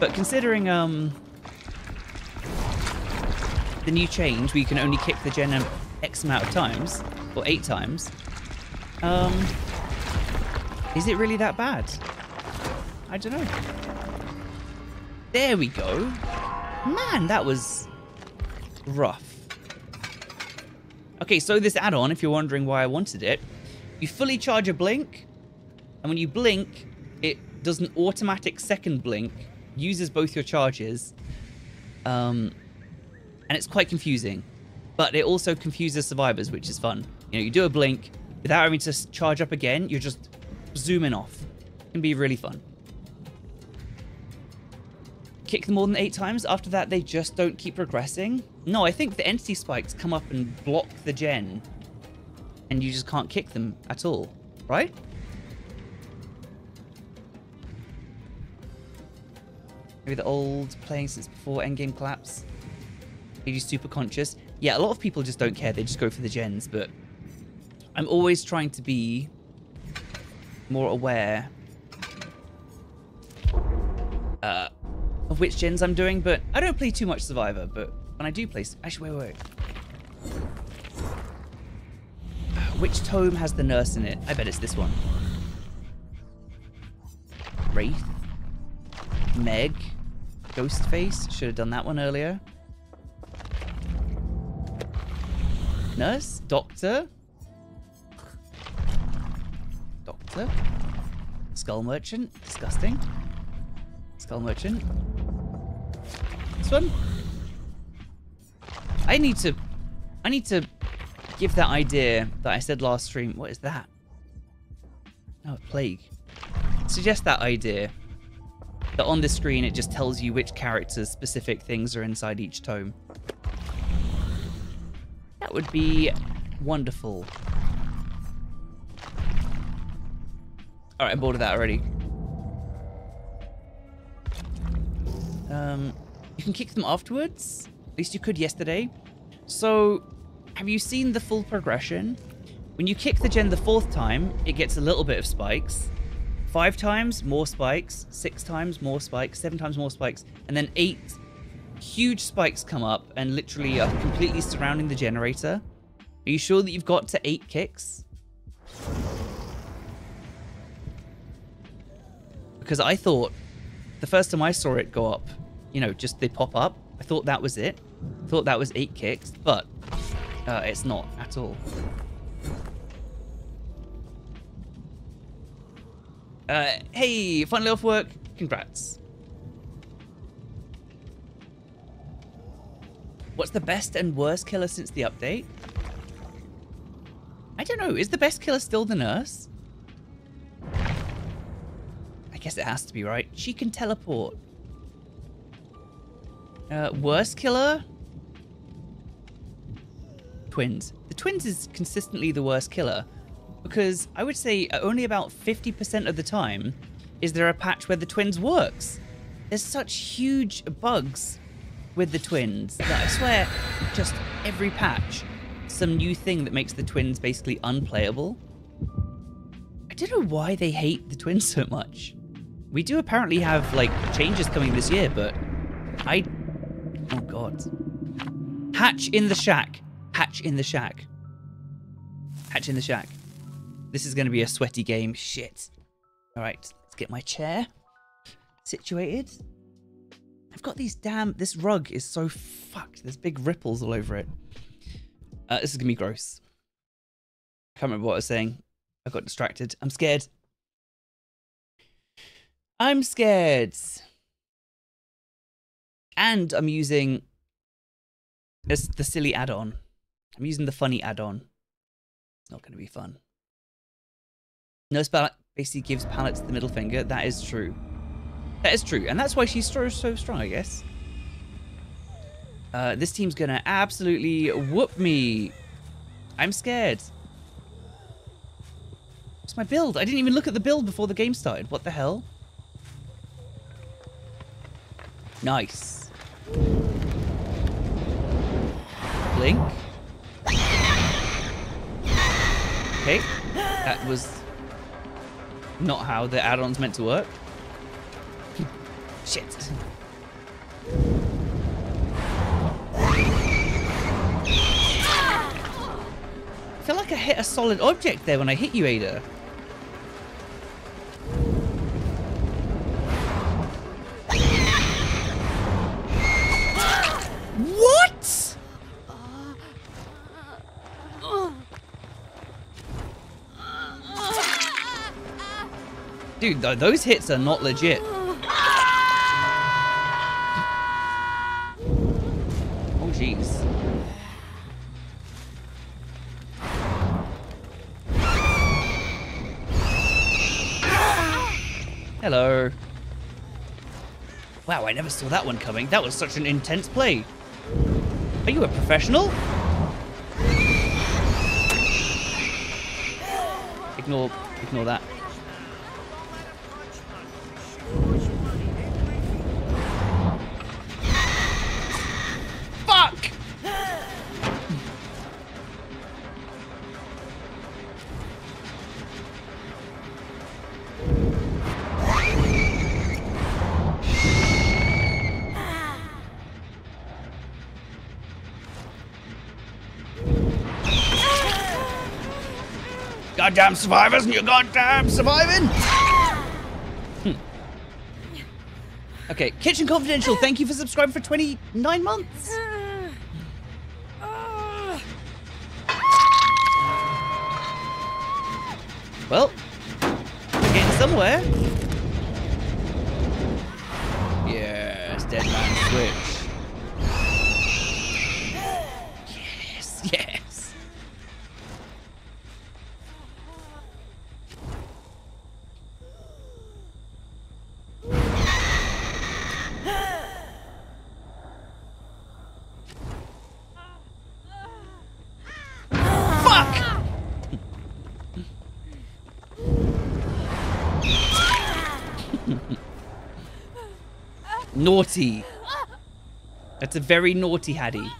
But considering, um. The new change where you can only kick the gen X amount of times, or eight times, um. Is it really that bad? I don't know. There we go. Man, that was rough. Okay, so this add-on, if you're wondering why I wanted it, you fully charge a blink, and when you blink, it does an automatic second blink, uses both your charges, um, and it's quite confusing. but it also confuses survivors, which is fun. You know, you do a blink without having to charge up again. You're just zooming off. It can be really fun. Kick them more than eight times. After that, they just don't keep progressing. No, I think the entity spikes come up and block the gen, and you just can't kick them at all, right? Maybe the old playing since before endgame collapse. You super conscious. Yeah, a lot of people just don't care. They just go for the gens, but I'm always trying to be more aware uh, of which gens I'm doing, but I don't play too much Survivor, but when I do play... Actually, wait, wait, wait. Which tome has the nurse in it? I bet it's this one. Wraith. Meg. Ghostface. Should have done that one earlier. Nurse. Doctor. Doctor. Skull Merchant. Disgusting. Skull Merchant. This one. I need to... I need to give that idea that I said last stream. What is that? Oh, Plague. Suggest that idea. That on the screen it just tells you which characters' specific things are inside each tome. That would be wonderful. Alright, I'm bored of that already. Um, you can kick them afterwards. At least you could yesterday. So, have you seen the full progression? When you kick the gen the fourth time, it gets a little bit of spikes. Five times, more spikes. Six times, more spikes. Seven times, more spikes. And then eight huge spikes come up and literally are completely surrounding the generator. Are you sure that you've got to eight kicks? Because I thought the first time I saw it go up, you know, just they pop up. I thought that was it. Thought that was eight kicks, but uh, it's not at all. Uh, hey, finally off work. Congrats. What's the best and worst killer since the update? I don't know. Is the best killer still the nurse? I guess it has to be, right? She can teleport. Uh, worst killer? Twins. The twins is consistently the worst killer because I would say only about 50% of the time is there a patch where the twins works. There's such huge bugs with the twins that I swear just every patch some new thing that makes the twins basically unplayable. I don't know why they hate the twins so much. We do apparently have like changes coming this year, but I Oh god. Hatch in the shack. Hatch in the shack. Hatch in the shack. This is going to be a sweaty game. Shit. All right, let's get my chair situated. I've got these damn... This rug is so fucked. There's big ripples all over it. Uh, this is going to be gross. I can't remember what I was saying. I got distracted. I'm scared. I'm scared. And I'm using this, the silly add-on. I'm using the funny add-on. It's not going to be fun. Nurse Palette basically gives Pallets the middle finger. That is true. That is true. And that's why she's so, so strong, I guess. Uh, this team's going to absolutely whoop me. I'm scared. What's my build? I didn't even look at the build before the game started. What the hell? Nice. Blink. Okay. That was not how the add-on's meant to work. Shit. I feel like I hit a solid object there when I hit you, Ada. Dude, th those hits are not legit. Oh, jeez. Hello. Wow, I never saw that one coming. That was such an intense play. Are you a professional? Ignore, ignore that. Goddamn survivors and you're goddamn surviving! Hmm. Okay, Kitchen Confidential, thank you for subscribing for 29 months. Well, we're getting somewhere. Yes, Dead Man Switch. Naughty. That's a very naughty Haddie.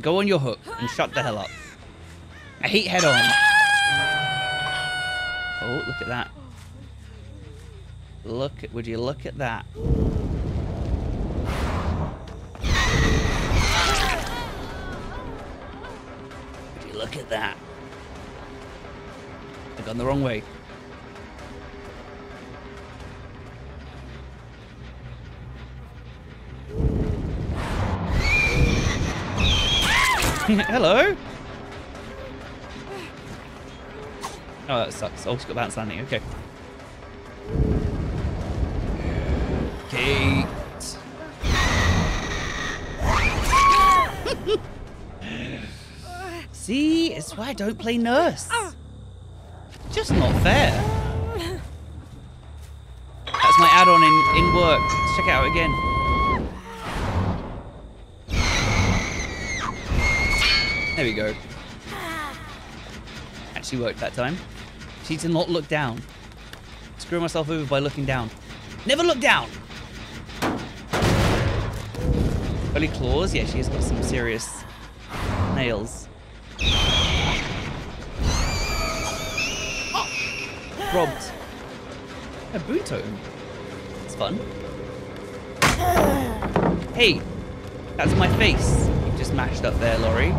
Go on your hook and shut the hell up. I hate head on. Oh, look at that. Look at, would you look at that? Would you look at that? I've gone the wrong way. Hello? Oh, that sucks. Oh, she's got Balanced Landing. Okay. Kate. See, it's why I don't play nurse. Just not fair. That's my add-on in, in work. Let's check it out again. There we go. Actually worked that time. She did not look down. Screw myself over by looking down. Never look down! Early claws, yeah, she has got some serious nails. Oh! Robbed. A boot totem. It's fun. Hey, that's my face. You just mashed up there, Laurie.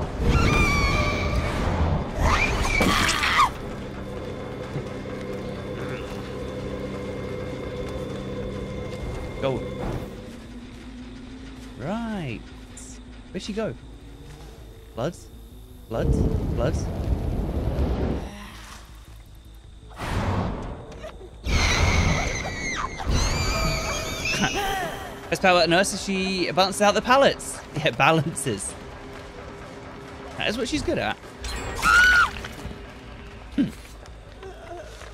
Go. Right. Where'd she go? Bloods? Bloods? Bloods? About Nurse is she balances out the pallets. Yeah, balances. That is what she's good at. Hmm.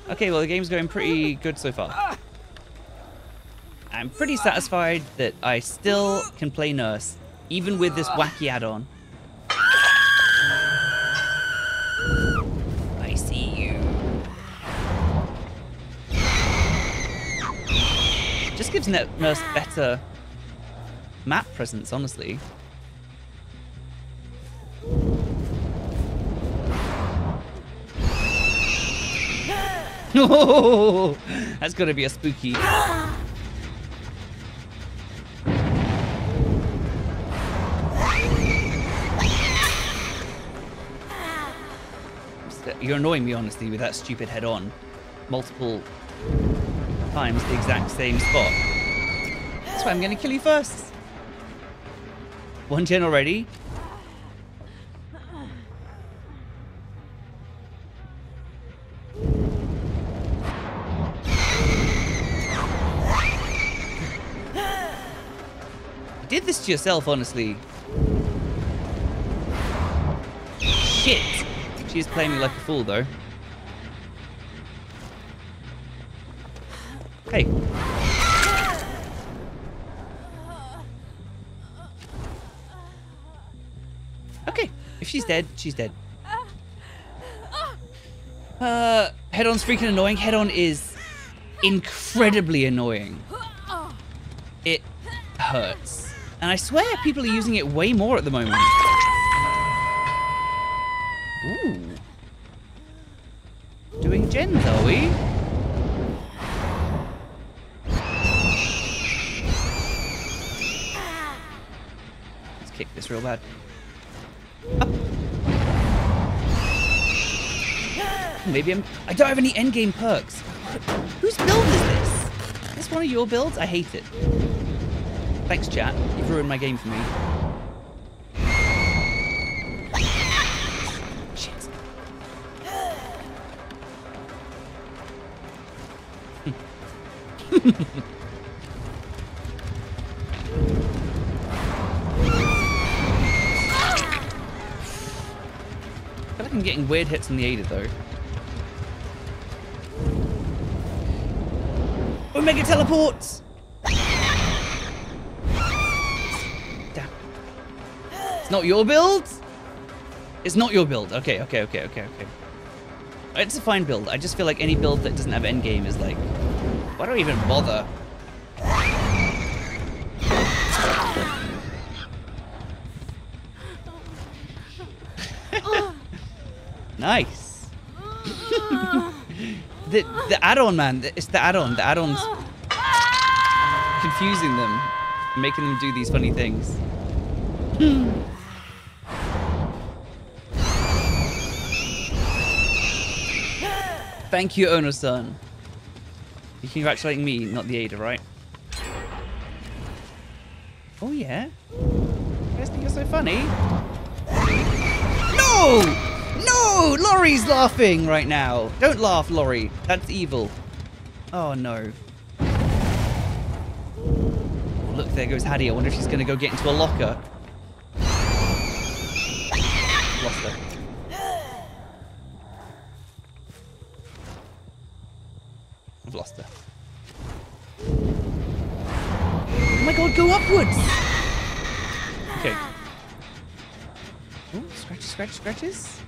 Okay, well the game's going pretty good so far. I'm pretty satisfied that I still can play Nurse, even with this wacky add-on. I see you. Just gives Nurse better map presence, honestly. Oh, that's got to be a spooky. You're annoying me, honestly, with that stupid head on. Multiple times the exact same spot. That's why I'm going to kill you first. One gen already. You did this to yourself, honestly. Shit. She's playing me like a fool, though. Hey. If she's dead, she's dead. Uh, head-on's freaking annoying. Head-on is incredibly annoying. It hurts. And I swear people are using it way more at the moment. Ooh. Doing gens, are we? Let's kick this real bad. Maybe I'm. I don't have any endgame perks. Whose build is this? Is this one of your builds? I hate it. Thanks, chat. You've ruined my game for me. Shit. I feel like I'm getting weird hits on the Ada though. Omega teleports! Damn. It's not your build? It's not your build. Okay, okay, okay, okay, okay. It's a fine build. I just feel like any build that doesn't have endgame is like, why do I even bother? Nice. the the add-on man, it's the add-on. The add-ons confusing them, making them do these funny things. Thank you, Ono-san. You're congratulating me, not the Ada, right? Oh yeah. You guys think you're so funny? No! Oh, no! Laurie's laughing right now. Don't laugh, Laurie. That's evil. Oh no. Oh, look, there goes Haddie. I wonder if she's gonna go get into a locker. Lost her. I've lost her. Oh my god, go upwards! Okay. Oh, scratches, scratches, scratches.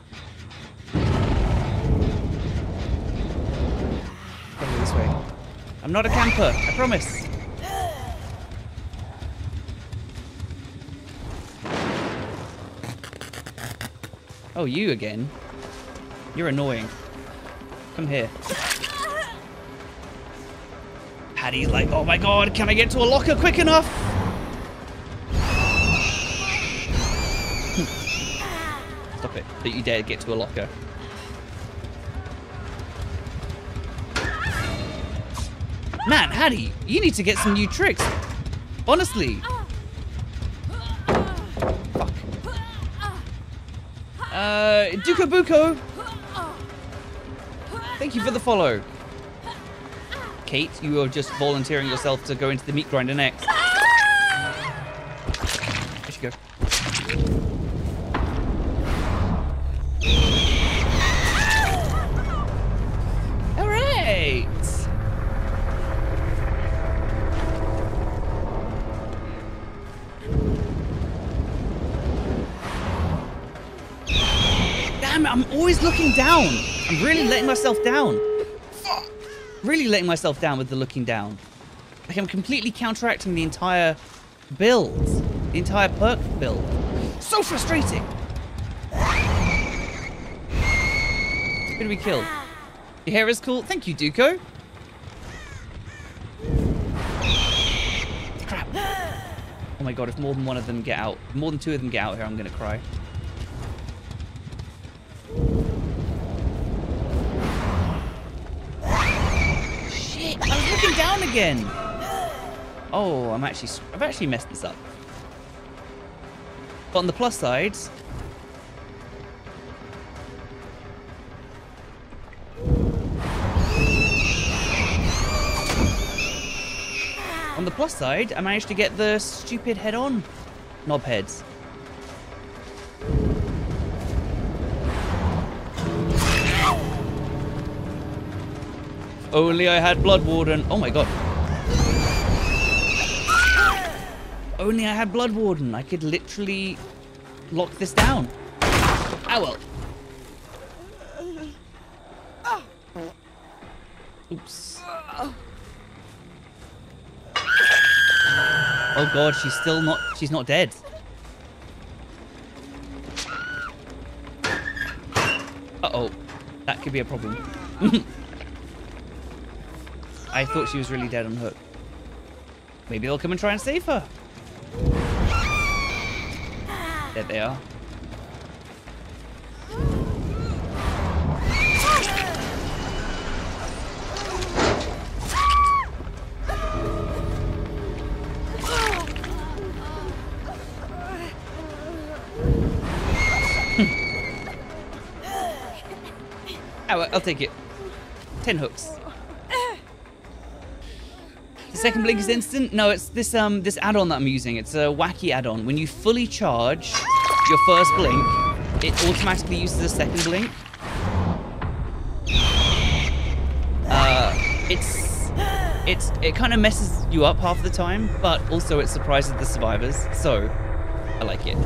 Gotta this way. I'm not a camper, I promise. Oh, you again? You're annoying. Come here. Patty's like, oh my god, can I get to a locker quick enough? Stop it. Don't you dare get to a locker. Man, Haddie, you need to get some new tricks. Honestly. Fuck. Uh, Dukabuko. Thank you for the follow. Kate, you are just volunteering yourself to go into the meat grinder next. There you go. Always looking down. I'm really letting myself down. Fuck. Really letting myself down with the looking down. Like I'm completely counteracting the entire build. The entire perk build. So frustrating. Who do we kill? Your hair is cool. Thank you, Duko. Crap. Oh my god, if more than one of them get out, more than two of them get out here, I'm gonna cry. Shit, I was looking down again. Oh, I'm actually, I've actually messed this up. But on the plus side, on the plus side, I managed to get the stupid head-on knobheads. Only I had Blood Warden. Oh my god. Only I had Blood Warden. I could literally lock this down. Ah well. Oops. Oh god, she's still not she's not dead. Uh-oh. That could be a problem. I thought she was really dead on hook. Maybe they'll come and try and save her. There they are. Oh, I'll take it. Ten hooks. The second blink is instant. No, it's this um this add-on that I'm using. It's a wacky add-on. When you fully charge your first blink, it automatically uses a second blink. Uh, it's it's it kind of messes you up half the time, but also it surprises the survivors. So I like it.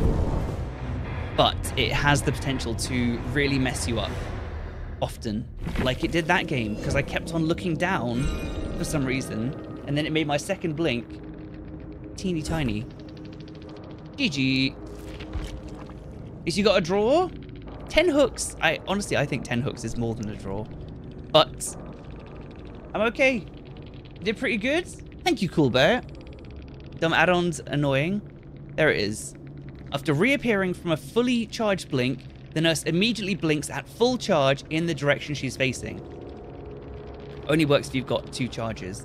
But it has the potential to really mess you up often, like it did that game, because I kept on looking down for some reason, and then it made my second blink teeny tiny. GG. Is you got a draw? 10 hooks. I honestly, I think 10 hooks is more than a draw. But I'm okay. Did pretty good. Thank you, Cool Bear. Dumb add-ons annoying. There it is. After reappearing from a fully charged blink, the nurse immediately blinks at full charge in the direction she's facing. Only works if you've got two charges.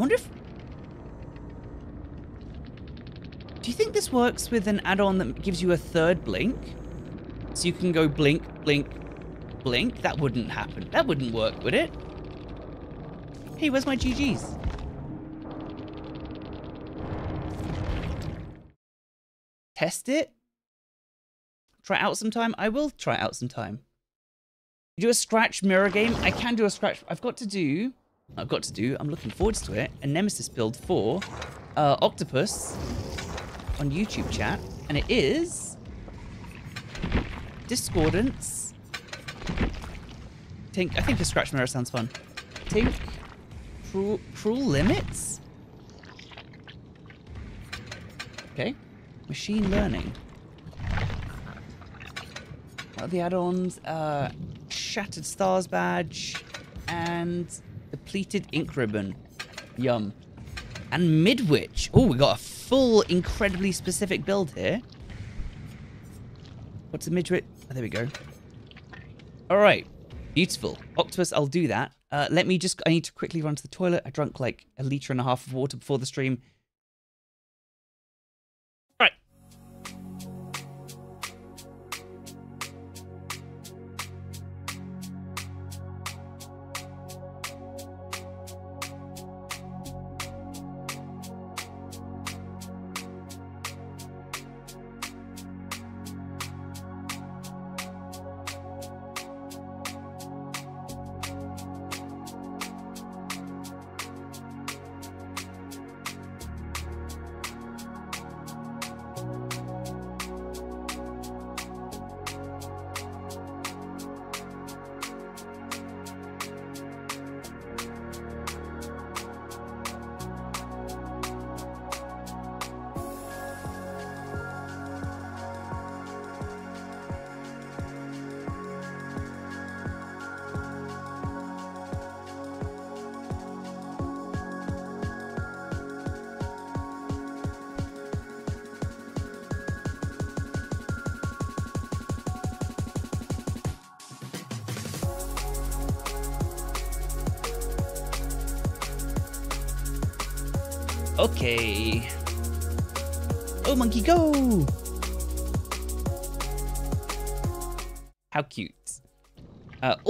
I wonder if... Do you think this works with an add-on that gives you a third blink? So you can go blink, blink, blink? That wouldn't happen. That wouldn't work, would it? Hey, where's my GG's? Test it? Try out sometime? I will try out sometime. Do a scratch mirror game? I can do a scratch. I've got to do... I've got to do, I'm looking forward to it, a Nemesis build for uh, Octopus on YouTube chat. And it is... Discordance. Tink, I think a scratch mirror sounds fun. Tink. Cruel, cruel limits? Okay. Machine learning. What are the add-ons? Uh, Shattered Stars badge and depleted ink ribbon. Yum. And Midwich. Oh, we got a full, incredibly specific build here. What's a Midwich? Oh, there we go. All right. Beautiful. Octopus, I'll do that. Uh, let me just, I need to quickly run to the toilet. I drank like a litre and a half of water before the stream.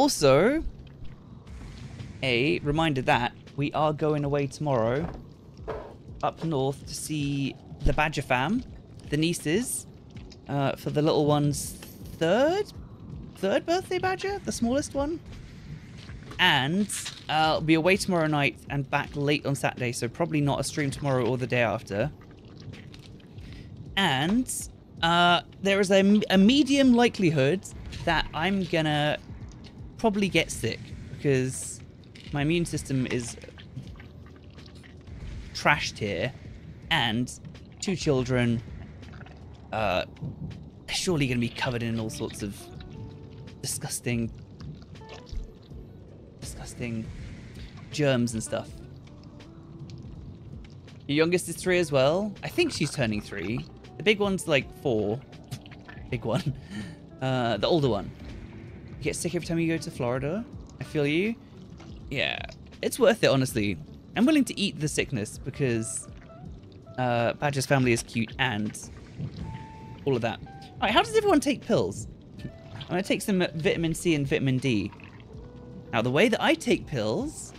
Also, a reminder that we are going away tomorrow up north to see the Badger fam, the nieces, uh, for the little one's third, third birthday badger, the smallest one. And uh, I'll be away tomorrow night and back late on Saturday, so probably not a stream tomorrow or the day after. And uh, there is a, a medium likelihood that I'm gonna probably get sick because my immune system is trashed here, and two children uh, are surely going to be covered in all sorts of disgusting, disgusting germs and stuff. Your youngest is three as well. I think she's turning three. The big one's like four. Big one. Uh, the older one. You get sick every time you go to Florida. I feel you. Yeah, it's worth it, honestly. I'm willing to eat the sickness because uh, Badger's family is cute and all of that. All right, how does everyone take pills? I'm going to take some vitamin C and vitamin D. Now, the way that I take pills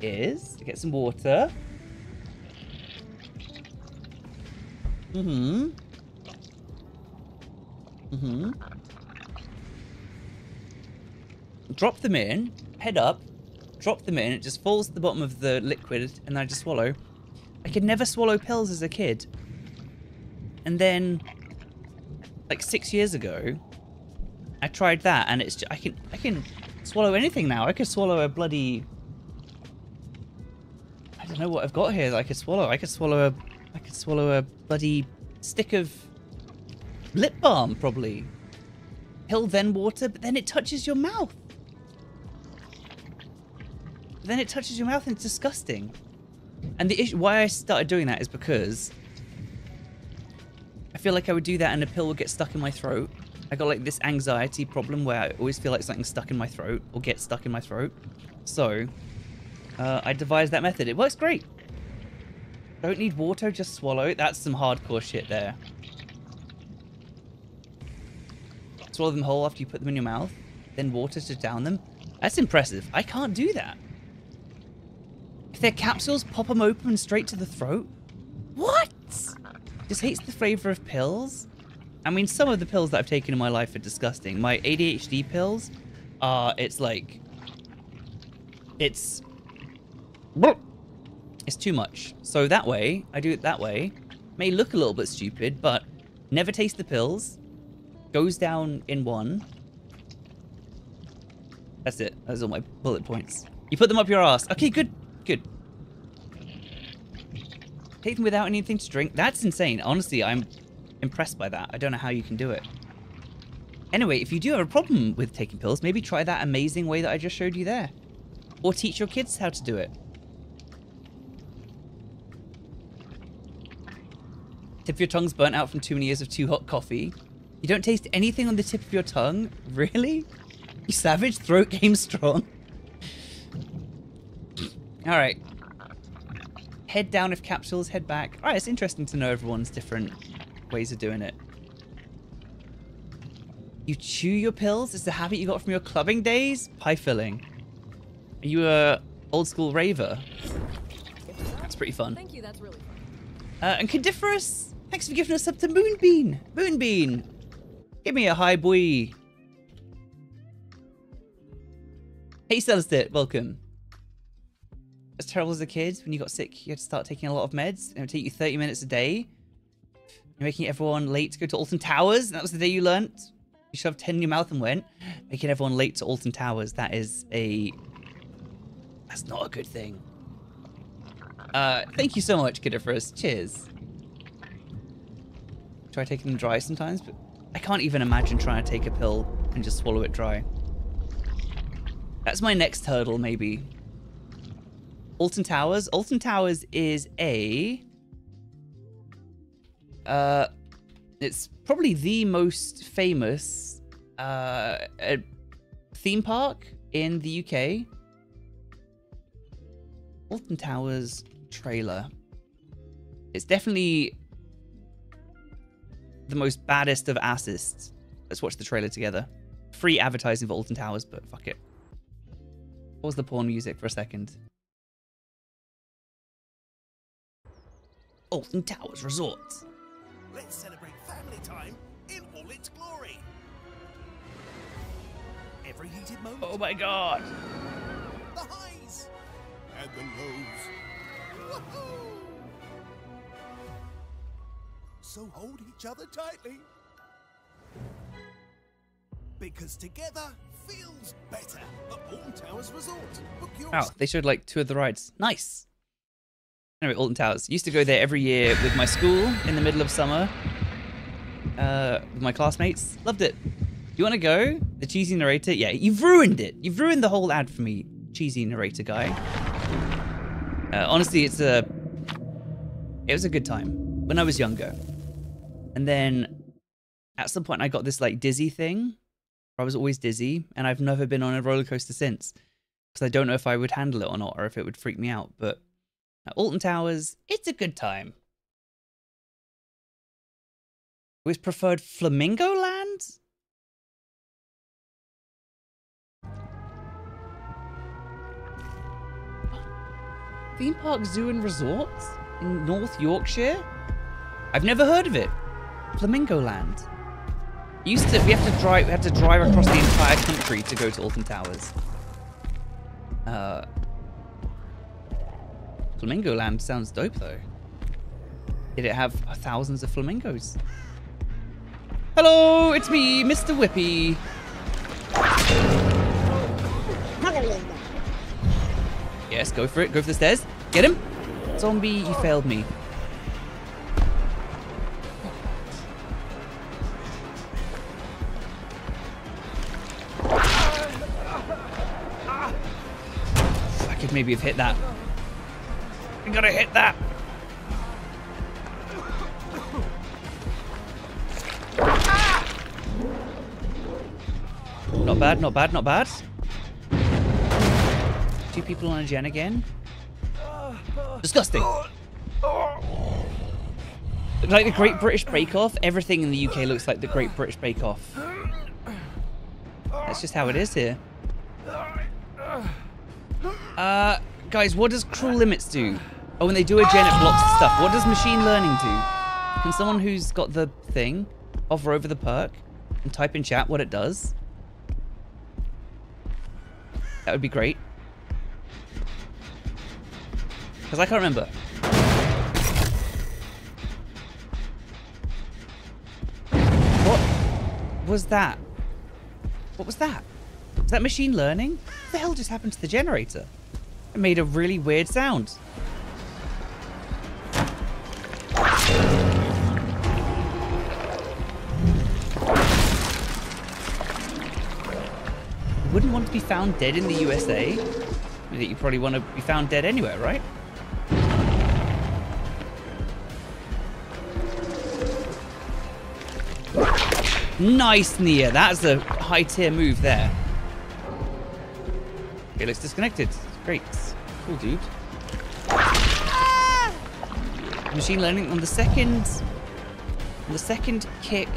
is to get some water. Mm-hmm. Mm-hmm. Drop them in, head up, drop them in, it just falls to the bottom of the liquid, and I just swallow. I could never swallow pills as a kid. And then, like six years ago, I tried that, and it's just, I can I can swallow anything now. I could swallow a bloody I don't know what I've got here that I could swallow. I could swallow a I could swallow a bloody stick of lip balm probably. Pill then water, but then it touches your mouth. Then it touches your mouth and it's disgusting. And the issue why I started doing that is because I feel like I would do that and a pill would get stuck in my throat. I got like this anxiety problem where I always feel like something's stuck in my throat or gets stuck in my throat. So uh, I devised that method. It works great. Don't need water, just swallow. That's some hardcore shit there. Swallow them whole after you put them in your mouth, then water to down them. That's impressive. I can't do that. If they're capsules, pop them open straight to the throat. What? Just hates the flavor of pills. I mean, some of the pills that I've taken in my life are disgusting. My ADHD pills are, it's like, it's, it's too much. So that way, I do it that way. May look a little bit stupid, but never taste the pills. Goes down in one. That's it. Are all my bullet points. You put them up your ass. Okay, good. Good. Take them without anything to drink. That's insane. Honestly, I'm impressed by that. I don't know how you can do it. Anyway, if you do have a problem with taking pills, maybe try that amazing way that I just showed you there. Or teach your kids how to do it. Of your tongue's burnt out from too many years of too hot coffee. You don't taste anything on the tip of your tongue? Really? You savage? Throat game strong. Alright. Head down if capsules, head back. Alright, it's interesting to know everyone's different ways of doing it. You chew your pills? It's a habit you got from your clubbing days? Pie filling. Are you a old school raver? That's pretty fun. Thank you, that's really fun. Uh, and Cadiferous, thanks for giving us up to Moonbean. Moonbean, give me a high boy. Hey, Celestit, welcome. As terrible as a kid, when you got sick, you had to start taking a lot of meds. It would take you 30 minutes a day. You're making everyone late to go to Alton Towers. And that was the day you learnt. You shoved 10 in your mouth and went. Making everyone late to Alton Towers. That is a... That's not a good thing. Uh, thank you so much, Kidderfus. Cheers. Try taking them dry sometimes, but I can't even imagine trying to take a pill and just swallow it dry. That's my next hurdle, maybe. Alton Towers. Alton Towers is a... Uh, it's probably the most famous uh, theme park in the UK. Alton Towers trailer. It's definitely the most baddest of assists. Let's watch the trailer together. Free advertising for Alton Towers, but fuck it. Pause the porn music for a second. Alton Towers Resort. Let's celebrate family time in all its glory. preheated mode. Oh my god. The highs and the lows. Woohoo! So hold each other tightly. Because together feels better at Alton Towers Resort. Wow, they showed like two of the rides. Nice. Anyway, Alton Towers. Used to go there every year with my school in the middle of summer. Uh, with my classmates. Loved it. You want to go? The cheesy narrator? Yeah, you've ruined it. You've ruined the whole ad for me, cheesy narrator guy. Uh, honestly, it's a. It was a good time when I was younger, and then at some point I got this like dizzy thing. I was always dizzy, and I've never been on a roller coaster since because I don't know if I would handle it or not, or if it would freak me out. But at Alton Towers, it's a good time. Always preferred Flamingo Land. Theme Park Zoo and Resort in North Yorkshire. I've never heard of it. Flamingo Land. Used to we have to drive we to drive across the entire country to go to Alton Towers. Uh, Flamingo Land sounds dope though. Did it have thousands of flamingos? Hello, it's me, Mr. Whippy. Yes, go for it. Go for the stairs. Get him. Zombie, you failed me. Maybe have hit that. I gotta hit that. Not bad, not bad, not bad. Two people on a gen again. Disgusting. Like the Great British Bake Off, everything in the UK looks like the Great British Bake Off. That's just how it is here. Uh, guys, what does Cruel Limits do? Oh, when they do a gen, it blocks stuff. What does machine learning do? Can someone who's got the thing hover over the perk and type in chat what it does? That would be great. Because I can't remember. What was that? What was that? Was that machine learning? What the hell just happened to the generator? It made a really weird sound. You wouldn't want to be found dead in the USA. You probably want to be found dead anywhere, right? Nice, Nea. That's a high tier move there. Okay, looks disconnected. Great. Cool, dude. Ah! Machine learning on the second on the second kick,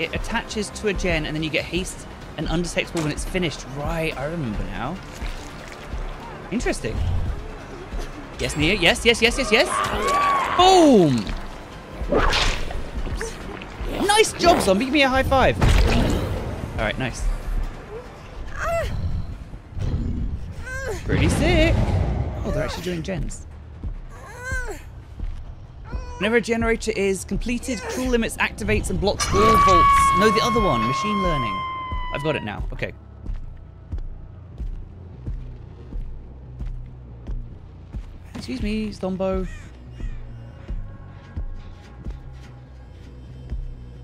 it attaches to a gen and then you get haste and undetectable when it's finished. Right, I remember now. Interesting. Yes, Nea. Yes, yes, yes, yes, yes. Boom! Nice job, zombie. Give me a high five. All right, nice. Pretty sick. Oh, they're actually doing gens. Whenever a generator is completed, Cruel Limits activates and blocks all vaults. No, the other one, machine learning. I've got it now. Okay. Excuse me, Stombo.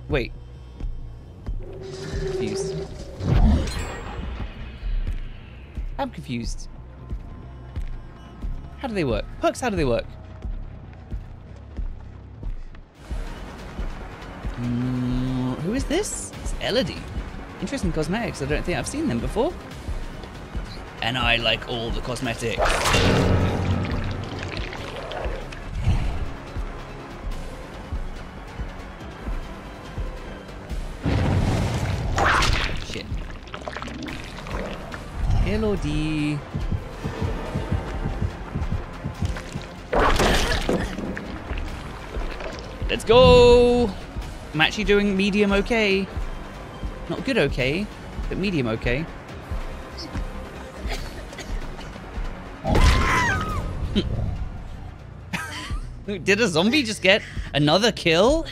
Wait. Confused. I'm confused. How do they work? Perks, how do they work? Mm, who is this? It's Elodie. Interesting cosmetics. I don't think I've seen them before. And I like all the cosmetics. Shit. Elodie. Let's go! I'm actually doing medium okay. Not good okay, but medium okay. Hmm. Did a zombie just get another kill?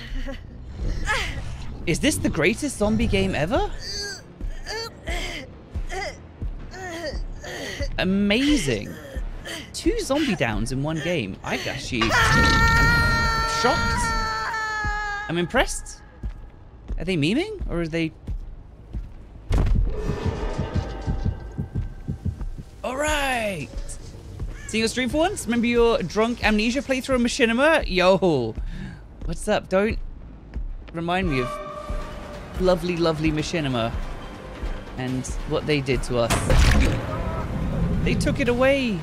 Is this the greatest zombie game ever? Amazing. Two zombie downs in one game. I actually she's shocked. I'm impressed. Are they memeing or are they... All right. Seeing your stream for once? Remember your drunk amnesia playthrough of Machinima? Yo, what's up? Don't remind me of lovely, lovely Machinima and what they did to us. They took it away.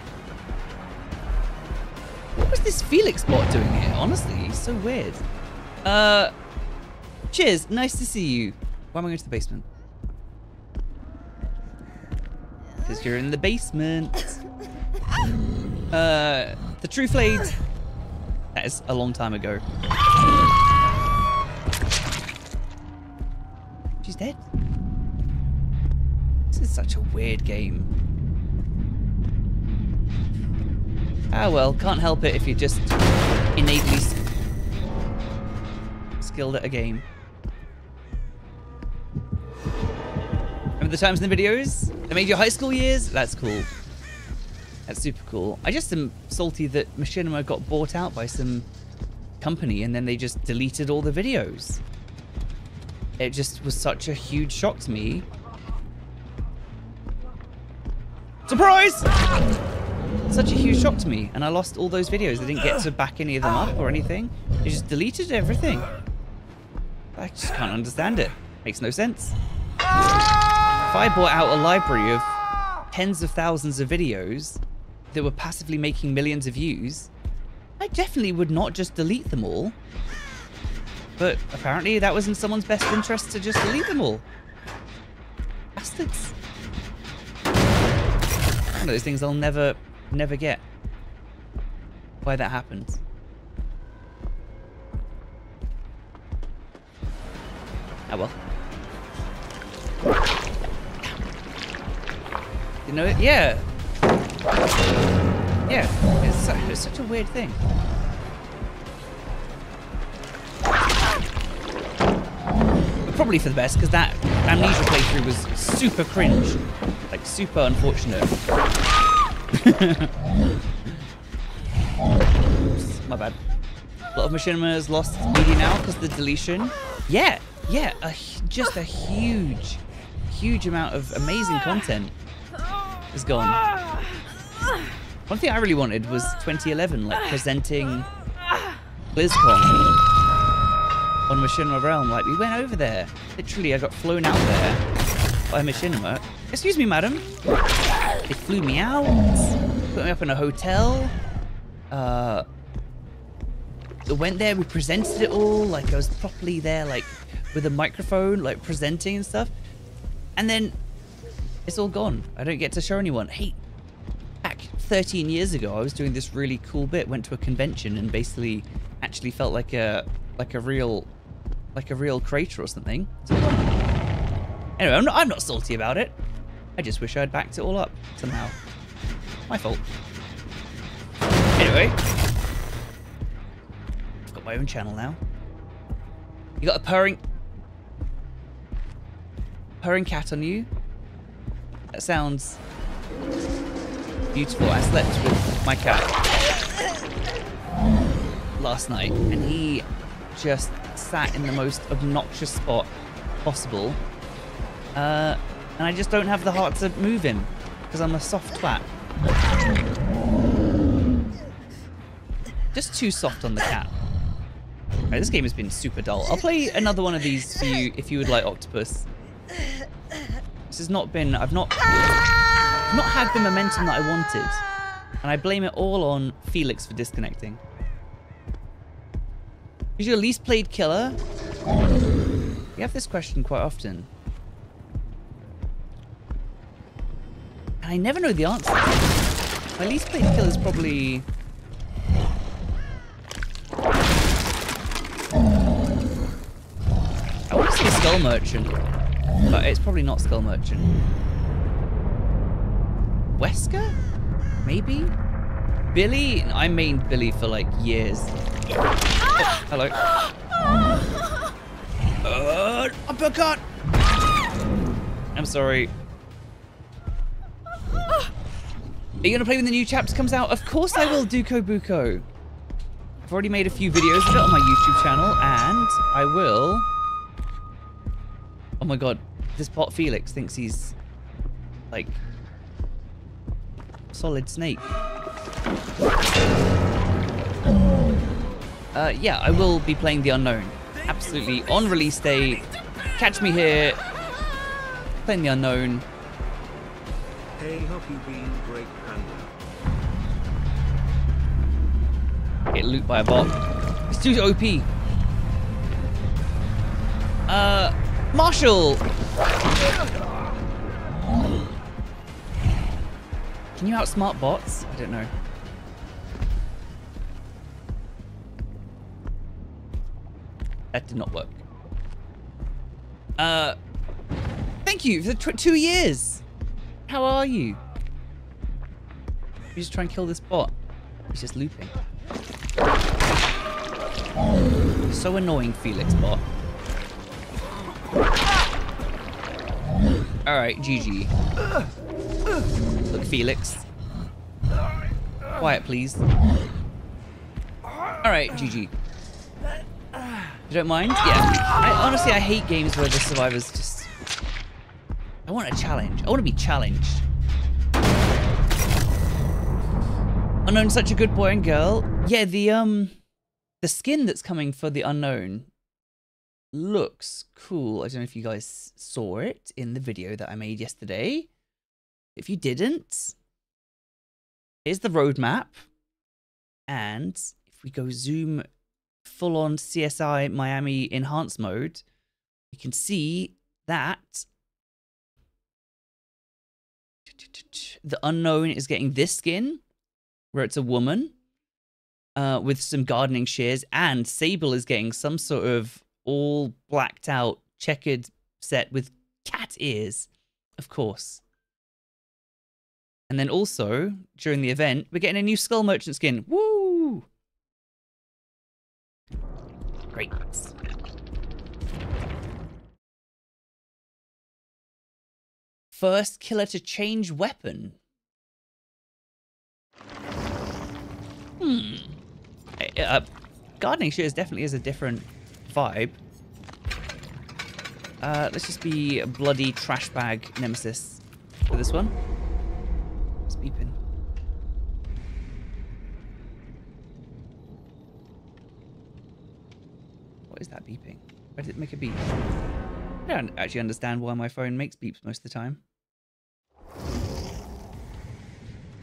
What was this Felix bot doing here? Honestly, he's so weird. Uh, cheers. Nice to see you. Why am I going to the basement? Because you're in the basement. Uh, the True Flade. That is a long time ago. She's dead. This is such a weird game. Ah well, can't help it if you're just innately skilled at a game. Remember the times in the videos I made your high school years? That's cool. That's super cool. I just am salty that Machinima got bought out by some company and then they just deleted all the videos. It just was such a huge shock to me. Surprise! Such a huge shock to me, and I lost all those videos. I didn't get to back any of them up or anything. They just deleted everything. I just can't understand it. Makes no sense. If I bought out a library of tens of thousands of videos that were passively making millions of views, I definitely would not just delete them all. But apparently that was in someone's best interest to just delete them all. Bastards. One of those things I'll never, never get. Why that happened. Oh well. You know, it. yeah. Yeah, it's, it's such a weird thing. Probably for the best, because that Amnesia playthrough was super cringe. Like, super unfortunate. Oops, my bad. A lot of Machinima has lost media now because the deletion. Yeah, yeah, a, just a huge, huge amount of amazing content is gone. One thing I really wanted was 2011, like presenting BlizzCon on Machinima Realm. Like we went over there. Literally, I got flown out there by Machinima. Excuse me, madam. They flew me out, put me up in a hotel. Uh, went there, we presented it all, like I was properly there, like with a microphone, like presenting and stuff. And then it's all gone. I don't get to show anyone. Hey, back 13 years ago, I was doing this really cool bit. Went to a convention and basically actually felt like a like a real like a real creator or something. Anyway, I'm not, I'm not salty about it. I just wish I'd backed it all up somehow. My fault. Anyway, I've got my own channel now. You got a purring purring cat on you. That sounds beautiful. I slept with my cat last night, and he just sat in the most obnoxious spot possible. Uh, and I just don't have the heart to move him because I'm a soft twat. Just too soft on the cat. Right, this game has been super dull. I'll play another one of these for you if you would like Octopus. This has not been. I've not. Not had the momentum that I wanted, and I blame it all on Felix for disconnecting. Who's your least played killer? We have this question quite often. And I never know the answer. My least played killer is probably... I want to say Skull Merchant, but it's probably not Skull Merchant. Wesker? Maybe? Billy, I mained Billy for like years. Oh, hello. Uh, uppercut! I'm sorry. Are you gonna play when the new chapter comes out? Of course I will, Duko Buko. I've already made a few videos of it on my YouTube channel, and I will. Oh my god, this bot Felix thinks he's like solid snake. Uh, yeah, I will be playing The Unknown. Absolutely. On release day. Catch me here. Playing The Unknown. Hey, hope you been great, Panda. Get loot by a bot. It's too OP. Uh, Marshall! Can you outsmart bots? I don't know. That did not work. Uh, thank you for two years. How are you? You just try and kill this bot. He's just looping. So annoying, Felix bot. Alright, GG. Look, Felix. Quiet, please. Alright, GG. You don't mind? Yeah. I, honestly, I hate games where the survivors just... I want a challenge. I want to be challenged. Unknown, such a good boy and girl. Yeah, the, um... The skin that's coming for the Unknown looks cool. I don't know if you guys saw it in the video that I made yesterday. If you didn't, here's the roadmap. And if we go zoom full on CSI Miami enhanced mode, you can see that the unknown is getting this skin where it's a woman uh, with some gardening shears, and Sable is getting some sort of all blacked out checkered set with cat ears, of course. And then also, during the event, we're getting a new Skull Merchant skin. Woo! Great. First killer to change weapon. Hmm. Uh, gardening shears definitely is a different vibe. Uh, let's just be a bloody trash bag nemesis for this one. It's beeping. What is that beeping? Why did it make a beep? I don't actually understand why my phone makes beeps most of the time.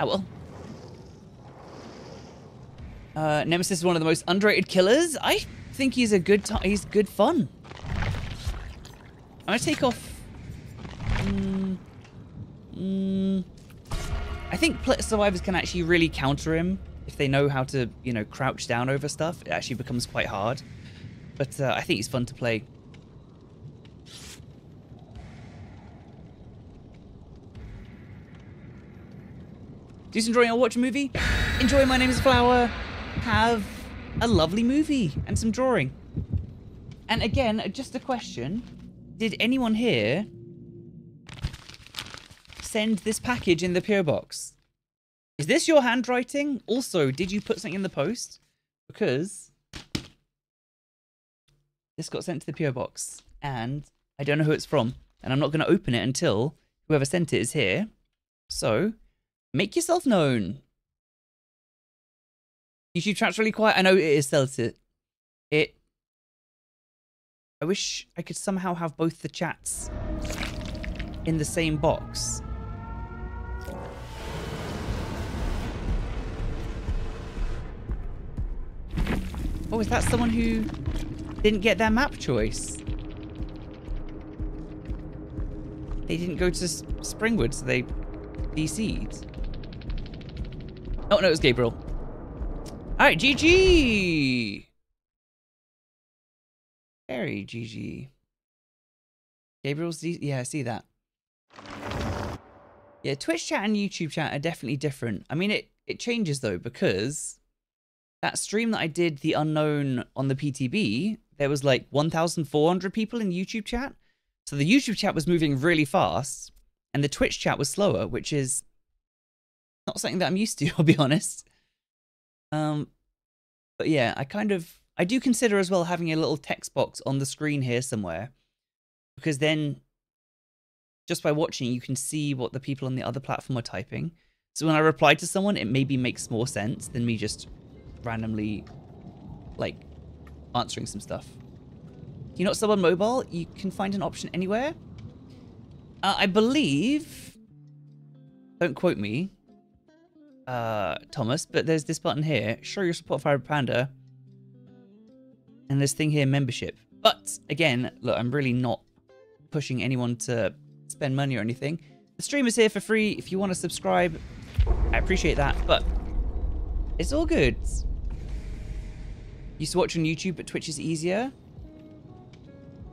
Oh well. Uh, Nemesis is one of the most underrated killers. I think he's a good time. He's good fun. I'm gonna take off. Mm, mm, I think survivors can actually really counter him if they know how to, you know, crouch down over stuff. It actually becomes quite hard. But uh, I think he's fun to play. Do some drawing or watch a movie? Enjoy My Name is Flower. Have a lovely movie and some drawing. And again, just a question. Did anyone here send this package in the PO box? Is this your handwriting? Also, did you put something in the post? Because this got sent to the PO box and I don't know who it's from. And I'm not going to open it until whoever sent it is here. So, make yourself known. YouTube chat's really quiet. I know it is Celtic. It. I wish I could somehow have both the chats in the same box. Oh, is that someone who didn't get their map choice? They didn't go to Springwood, so they DC'd. Oh, no, it was Gabriel. All right, GG. Very GG. Gabriel's, yeah, I see that. Yeah, Twitch chat and YouTube chat are definitely different. I mean, it it changes though because that stream that I did, the unknown on the PTB, there was like 1,400 people in YouTube chat. So the YouTube chat was moving really fast, and the Twitch chat was slower, which is not something that I'm used to. I'll be honest. Um, but yeah, I kind of I do consider as well having a little text box on the screen here somewhere, because then just by watching you can see what the people on the other platform are typing. So when I reply to someone, it maybe makes more sense than me just randomly like answering some stuff. You know, sub on mobile, you can find an option anywhere. Uh, I believe. Don't quote me, uh, Thomas, but there's this button here. Show your support for Panda. And this thing here, membership. But again, look, I'm really not pushing anyone to spend money or anything. The stream is here for free. If you want to subscribe, I appreciate that. But it's all good. Used to watch on YouTube, but Twitch is easier.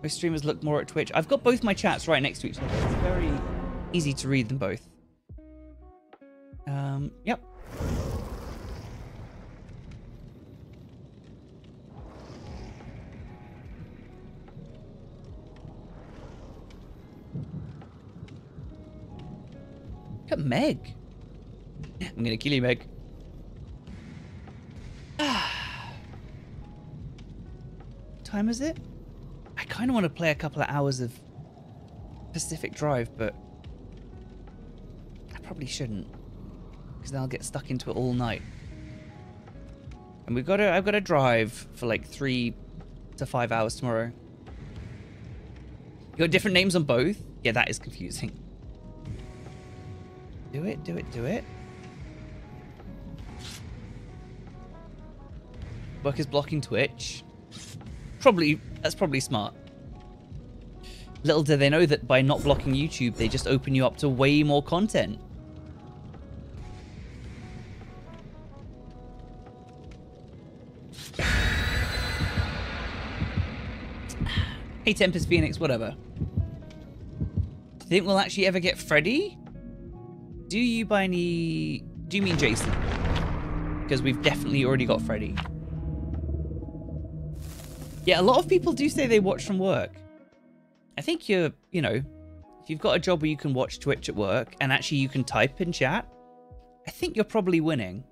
Most streamers look more at Twitch. I've got both my chats right next to each other. It's very easy to read them both. Um, yep. Look at Meg. I'm gonna kill you, Meg. time is it? I kind of want to play a couple of hours of Pacific Drive, but I probably shouldn't because then I'll get stuck into it all night. And we've got to, I've got to drive for like three to five hours tomorrow. You got different names on both? Yeah, that is confusing. Do it, do it, do it. Work is blocking Twitch. Probably, that's probably smart. Little do they know that by not blocking YouTube, they just open you up to way more content. Hey, Tempest Phoenix, whatever. Do you think we'll actually ever get Freddy? Do you by any... Do you mean Jason? Because we've definitely already got Freddy. Yeah, a lot of people do say they watch from work. I think you're, you know, if you've got a job where you can watch Twitch at work and actually you can type in chat, I think you're probably winning.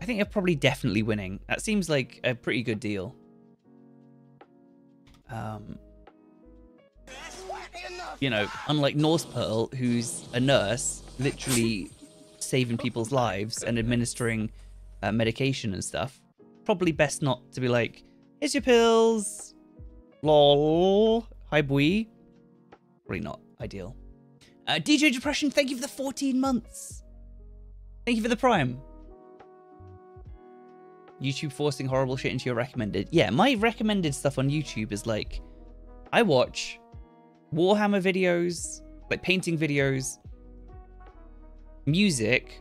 I think you're probably definitely winning. That seems like a pretty good deal. Um, you know, unlike Norse Pearl, who's a nurse, literally saving people's lives and administering uh, medication and stuff, probably best not to be like, here's your pills, lol, hi boy. Probably not ideal. Uh, DJ Depression, thank you for the 14 months. Thank you for the prime. YouTube forcing horrible shit into your recommended. Yeah, my recommended stuff on YouTube is like, I watch Warhammer videos, like painting videos, music,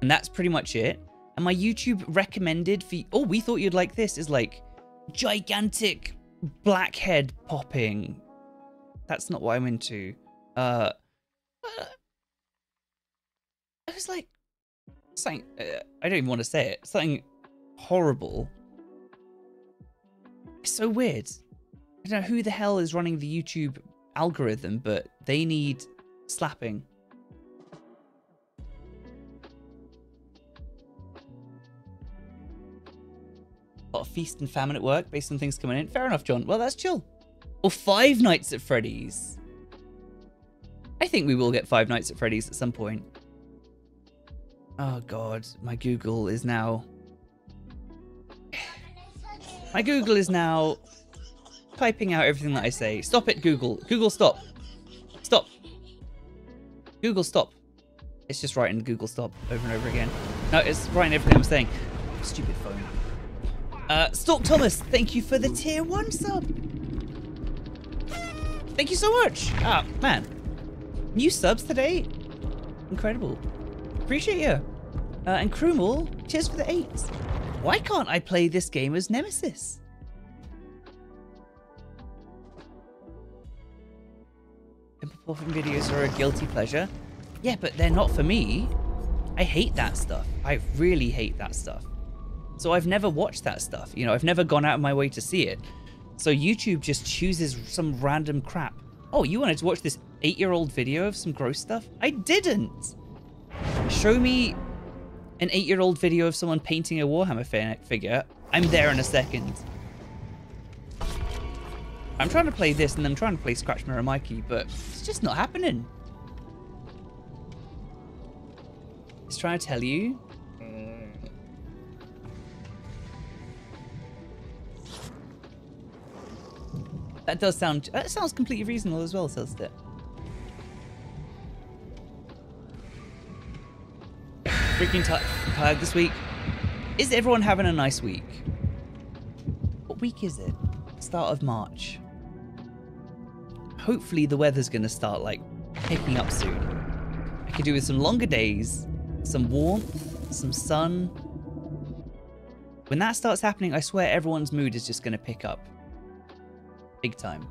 and that's pretty much it. And my YouTube recommended for, oh, we thought you'd like this, is like gigantic blackhead popping. That's not what I'm into. Uh, uh I was like, something, uh, I don't even want to say it, something horrible. It's so weird. I don't know who the hell is running the YouTube algorithm, but they need slapping. A feast and famine at work based on things coming in. Fair enough, John. Well, that's chill. Or Five Nights at Freddy's. I think we will get Five Nights at Freddy's at some point. Oh god, my Google is now... My Google is now typing out everything that I say. Stop it, Google. Google, stop. Stop. Google, stop. It's just writing Google, stop over and over again. No, it's writing everything I'm saying. Stupid phone. Uh, Stalk Thomas, thank you for the tier one sub. Thank you so much. Ah, man. New subs today? Incredible. Appreciate you. Uh, and Krumel, cheers for the eight. Why can't I play this game as Nemesis? Puffin videos are a guilty pleasure. Yeah, but they're not for me. I hate that stuff. I really hate that stuff. So I've never watched that stuff. You know, I've never gone out of my way to see it. So YouTube just chooses some random crap. Oh, you wanted to watch this eight-year-old video of some gross stuff? I didn't. Show me an eight-year-old video of someone painting a Warhammer fi- figure. I'm there in a second. I'm trying to play this and I'm trying to play Scratch Mirror Mikey, but it's just not happening. It's trying to tell you. That does sound. That sounds completely reasonable as well, says it. Freaking ti- tired this week. Is everyone having a nice week? What week is it? Start of March. Hopefully the weather's gonna start like picking up soon. I could do with some longer days, some warmth, some sun. When that starts happening, I swear everyone's mood is just gonna pick up. Big time.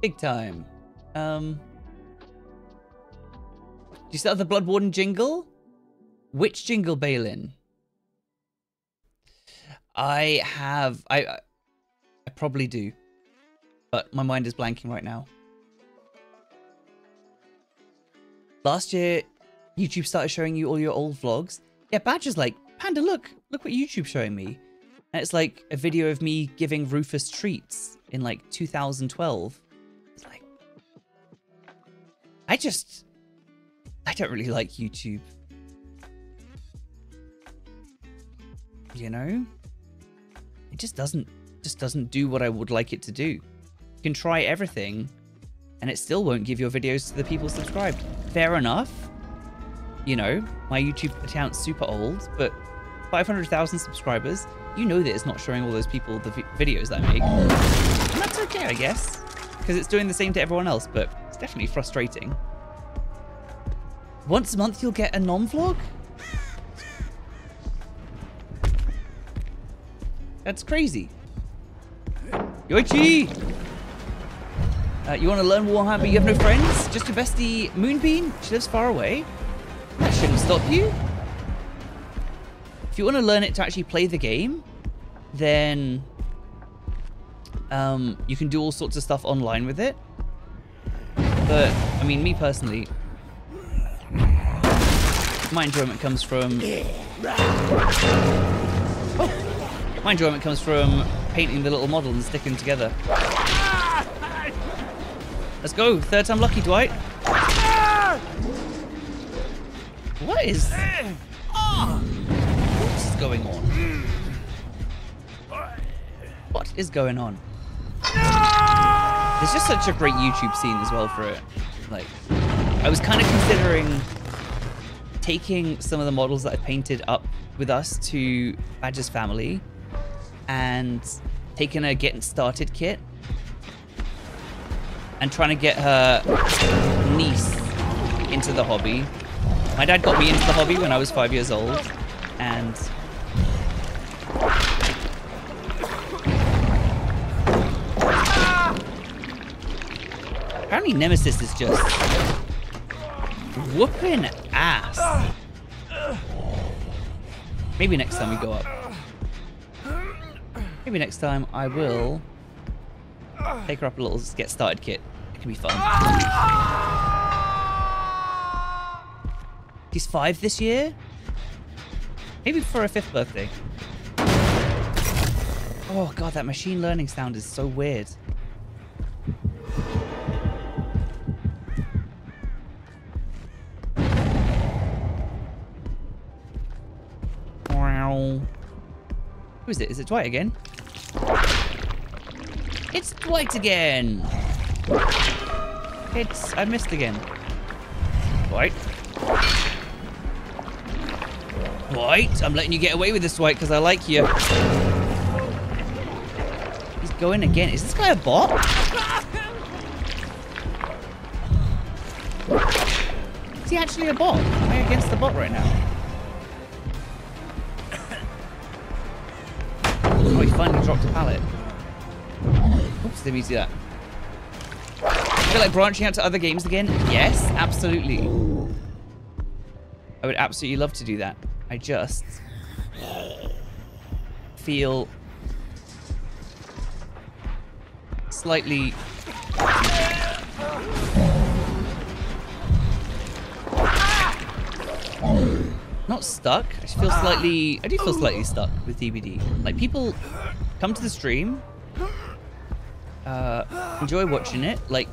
Big time. Um. You still have the Blood Warden jingle? Which jingle, Balin? I have. I. I I probably do, but my mind is blanking right now. Last year, YouTube started showing you all your old vlogs. Yeah, Badger's like, Panda, look, look what YouTube's showing me. And it's like a video of me giving Rufus treats in like 2012. It's like, I just, I don't really like YouTube. You know? It just doesn't, just doesn't do what I would like it to do. You can try everything and it still won't give your videos to the people subscribed. Fair enough. You know, my YouTube account's super old, but 500,000 subscribers, you know that it's not showing all those people the vi- videos that I make. And that's okay, I guess, because it's doing the same to everyone else, but it's definitely frustrating. Once a month you'll get a non-vlog? That's crazy. Yoichi! Uh, you want to learn Warhammer, you have no friends? Just your bestie Moonbeam? She lives far away. That shouldn't stop you. If you want to learn it to actually play the game, then um, you can do all sorts of stuff online with it. But, I mean, me personally, my enjoyment comes from... Oh, my enjoyment comes from painting the little model and sticking together. Let's go. Third time lucky, Dwight. What is... What is going on? What is going on? There's just such a great YouTube scene as well for it. Like, I was kind of considering taking some of the models that I painted up with us to Badger's family and taking a getting started kit and trying to get her niece into the hobby. My dad got me into the hobby when I was five years old, and apparently Nemesis is just whooping ass. Maybe next time we go up. Maybe next time I will take her up a little get started kit. It can be fun. He's five this year? Maybe for her fifth birthday. Oh god, that machine learning sound is so weird. Who is it? Is it Dwight again? It's Dwight again! It's... I missed again. Dwight? Dwight, I'm letting you get away with this, Dwight, because I like you. He's going again. Is this guy a bot? Is he actually a bot? Am I against the bot right now? Oh, he finally dropped a pallet. Oops, didn't mean to see that. feel like branching out to other games again? Yes, absolutely. I would absolutely love to do that. I just feel slightly not stuck. I just feel slightly. I do feel slightly stuck with DBD. Like people come to the stream, uh, enjoy watching it, like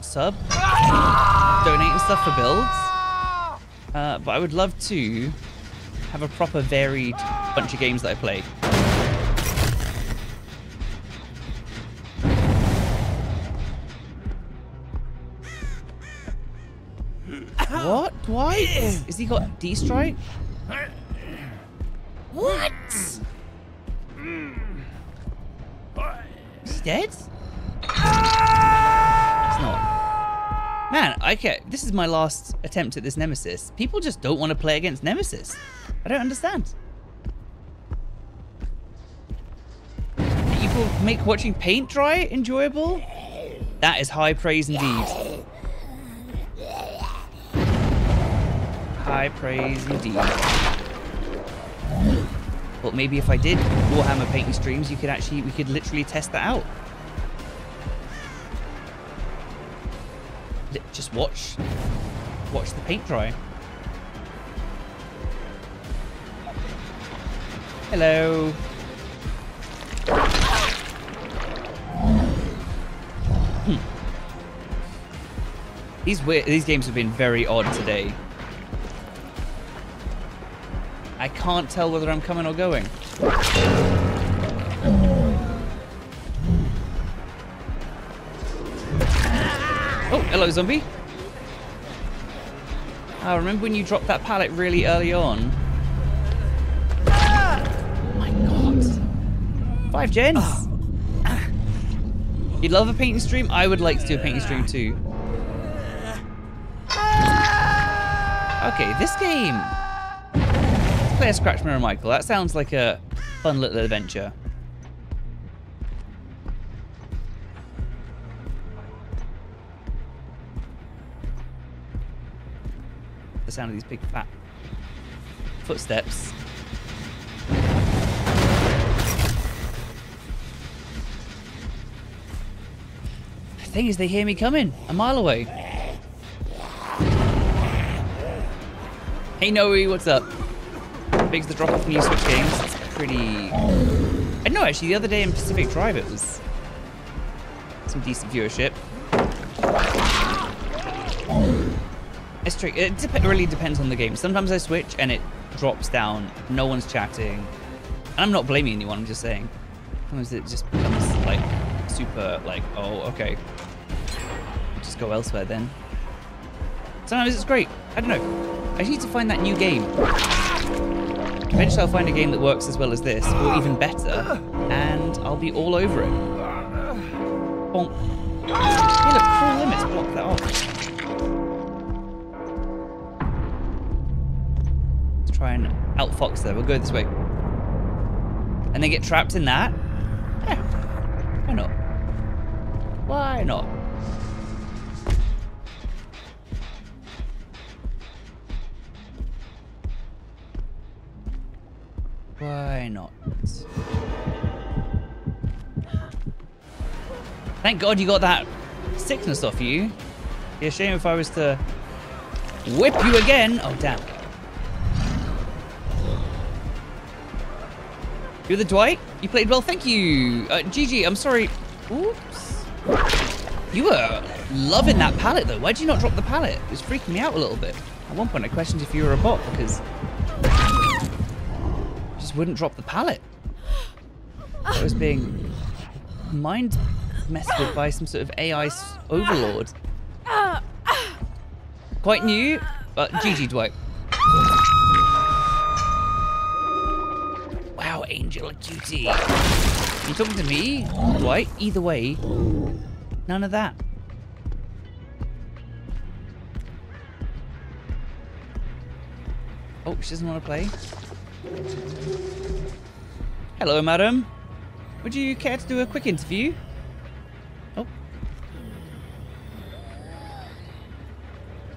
sub, donate and stuff for builds. Uh, but I would love to have a proper varied bunch of games that I play. What? Why? Is he got D strike? What? Is he dead? It's not. Man, I can't. This is my last attempt at this Nemesis. People just don't want to play against Nemesis. I don't understand. People make watching paint dry enjoyable? That is high praise indeed. High praise indeed. But maybe if I did Warhammer painting streams, you could actually, we could literally test that out. Just watch, watch the paint dry. Hello. Hmm. These these games have been very odd today. I can't tell whether I'm coming or going. Oh, hello, zombie. I remember when you dropped that pallet really early on. Oh my god. Five gens. Ah. You'd love a painting stream? I would like to do a painting stream too. Ah. Okay, this game. Play a Scratch Mirror Michael. That sounds like a fun little adventure. The sound of these big fat footsteps. The thing is, they hear me coming a mile away. Hey Noe, what's up? Big's the drop off when you switch games. It's pretty. I know actually. The other day in Pacific Drive, it was some decent viewership. It's tricky. It dep- really depends on the game. Sometimes I switch and it drops down. No one's chatting. And I'm not blaming anyone. I'm just saying. Sometimes it just becomes like super like, oh, okay. Just go elsewhere then. Sometimes it's great. I don't know. I need to find that new game. Eventually I'll find a game that works as well as this, or even better, and I'll be all over it. Bonk. Hey look, full limits block that off. Let's try and outfox there. We'll go this way. And then get trapped in that? Yeah. Why not? Why not? Why not? Thank God you got that sickness off you. Be a shame if I was to whip you again. Oh, damn. You're the Dwight? You played well, thank you. Uh, GG, I'm sorry. Oops. You were loving that pallet, though. Why did you not drop the pallet? It was freaking me out a little bit. At one point, I questioned if you were a bot because just wouldn't drop the pallet. I was being mind messed with by some sort of AI overlord. Quite new, but GG Dwight. Wow, Angel Cutie. You talking to me, Dwight? Either way, none of that. Oh, she doesn't want to play. Hello, madam. Would you care to do a quick interview? Oh.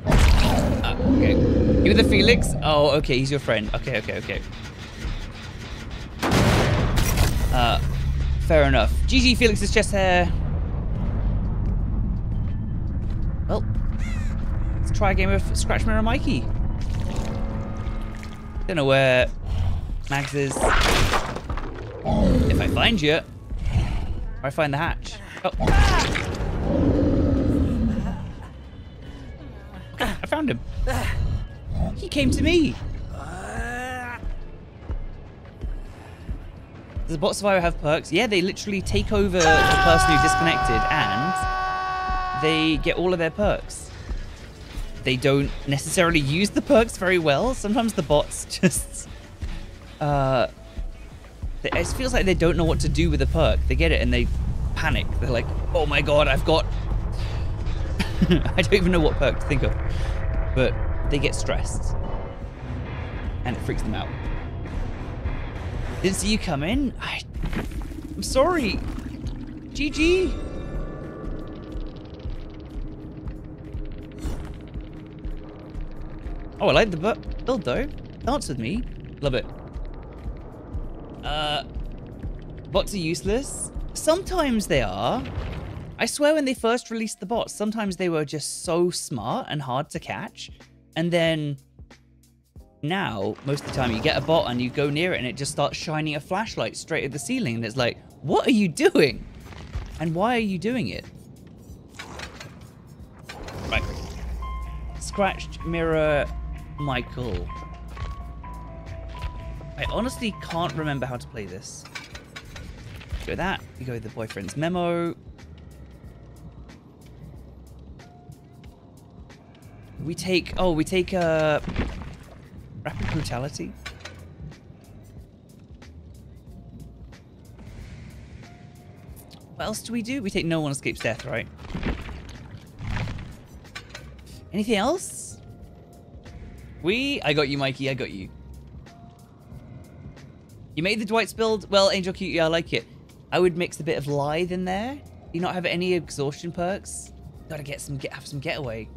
Ah, okay. You the Felix? Oh, okay, he's your friend. Okay, okay, okay. Uh, fair enough. GG Felix is just here. Well, let's try a game of Scratch Mirror Mikey. Don't know where Mags is. If I find you, I find the hatch. Oh. I found him. He came to me. Does the bot survivor have perks? Yeah, they literally take over the person who disconnected and they get all of their perks. They don't necessarily use the perks very well. Sometimes the bots just uh it feels like they don't know what to do with the perk. They get it and they panic. They're like, "Oh my god, I've got I don't even know what perk to think of." But they get stressed. And it freaks them out. Didn't see you come in. I, I'm sorry. GG. Oh, I like the bu- build though. Dance with me. Love it. Uh, bots are useless. Sometimes they are. I swear when they first released the bots, sometimes they were just so smart and hard to catch. And then now, most of the time, you get a bot and you go near it and it just starts shining a flashlight straight at the ceiling. And it's like, what are you doing? And why are you doing it? Right. Scratched mirror Michael. I honestly can't remember how to play this. Go that. You go the boyfriend's memo. We take. Oh, we take uh, rapid brutality. What else do we do? We take no one escapes death, right? Anything else? We. I got you, Mikey. I got you. You made the Dwight's build? Well, Angel Cute, yeah, I like it. I would mix a bit of Lithe in there. You not have any exhaustion perks? Gotta get some, get have some getaway.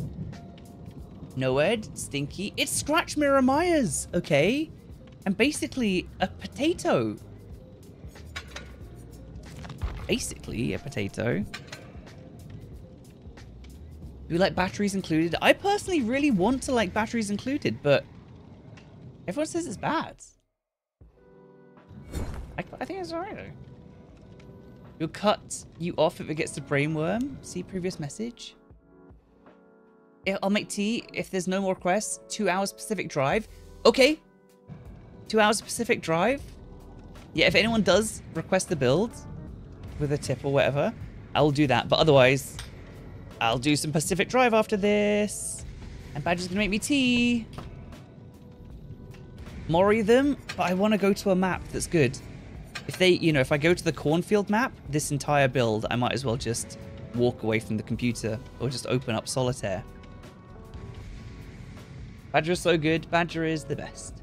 NOED, Stinky. It's Scratch Mirror Myers, okay? And basically a potato. Basically a potato. Do we like batteries included? I personally really want to like batteries included, but everyone says it's bad. I, I think it's alright though. You'll cut you off if it gets the brainworm. See previous message. I'll make tea if there's no more quests. Two hours Pacific Drive. Okay. Two hours Pacific Drive. Yeah, if anyone does request the build with a tip or whatever, I'll do that. But otherwise, I'll do some Pacific Drive after this. And Badger's gonna make me tea. Mori them, but I want to go to a map that's good. If they, you know, if I go to the cornfield map, this entire build, I might as well just walk away from the computer or just open up solitaire. Badger is so good. Badger is the best.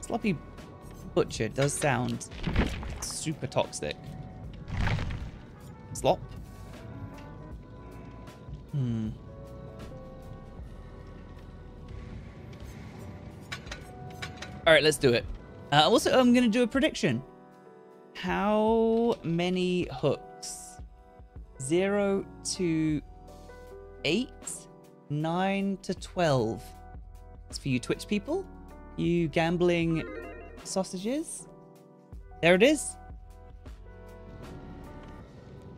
Sloppy Butcher does sound super toxic. Slop? Hmm. All right, let's do it. Uh, also, I'm going to do a prediction. How many hooks? Zero to eight, nine to 12. It's for you Twitch people, you gambling sausages. There it is.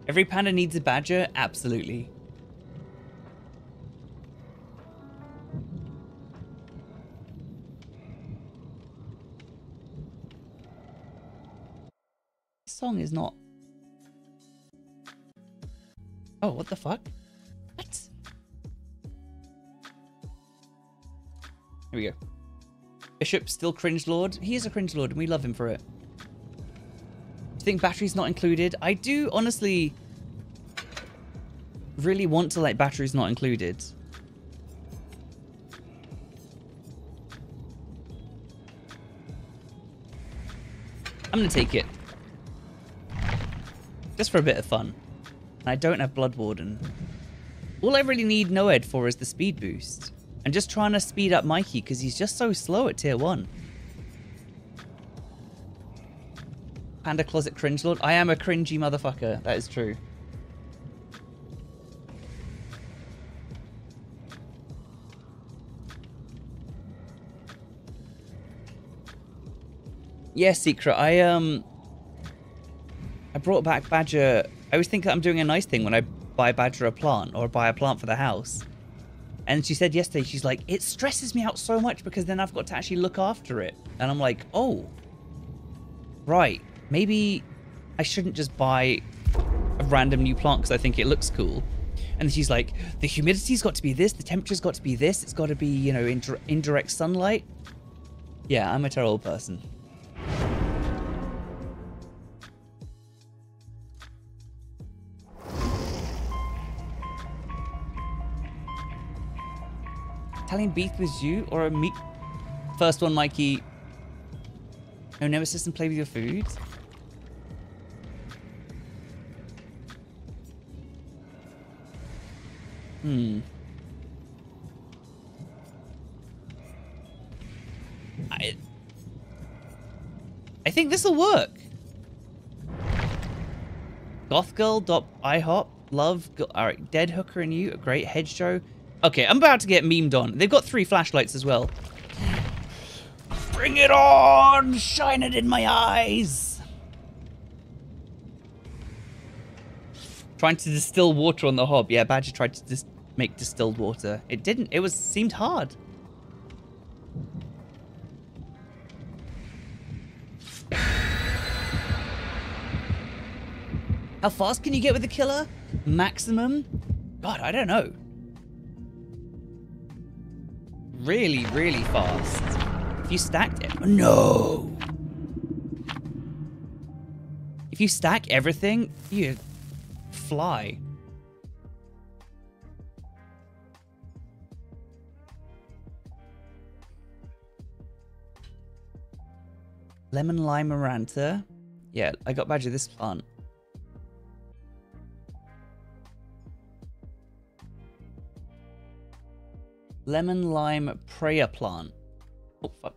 Every panda needs a badger? Absolutely. Song is not. Oh, what the fuck? What? Here we go. Bishop still cringe lord. He is a cringe lord, and we love him for it. Do you think batteries not included? I do honestly really want to like batteries not included. I'm gonna take it. Just for a bit of fun. I don't have Blood Warden. All I really need NOED for is the speed boost. I'm just trying to speed up Mikey because he's just so slow at tier 1. Panda Closet Cringe Lord. I am a cringy motherfucker. That is true. Yeah, Secret. I um I brought back Badger. I always think that I'm doing a nice thing when I buy Badger a plant or buy a plant for the house. And she said yesterday, she's like, it stresses me out so much because then I've got to actually look after it. And I'm like, oh, right. Maybe I shouldn't just buy a random new plant because I think it looks cool. And she's like, the humidity's got to be this, the temperature's got to be this, it's got to be, you know, indir- indirect sunlight. Yeah, I'm a terrible person. Italian beef with you or a meat? First one, Mikey. No nemesis and play with your food. Hmm. I. I think this will work. Gothgirl.ihop. Love. All right. Dead Hooker and you. A great hedge Joe. Okay, I'm about to get memed on. They've got three flashlights as well. Bring it on! Shine it in my eyes! Trying to distill water on the hob. Yeah, Badger tried to make distilled water. It didn't. It was seemed hard. How fast can you get with the killer? Maximum? God, I don't know. Really, really fast. If you stacked it. No! If you stack everything, you fly. Lemon lime maranta. Yeah, I got Badger this plant. Lemon lime prayer plant. Oh fuck.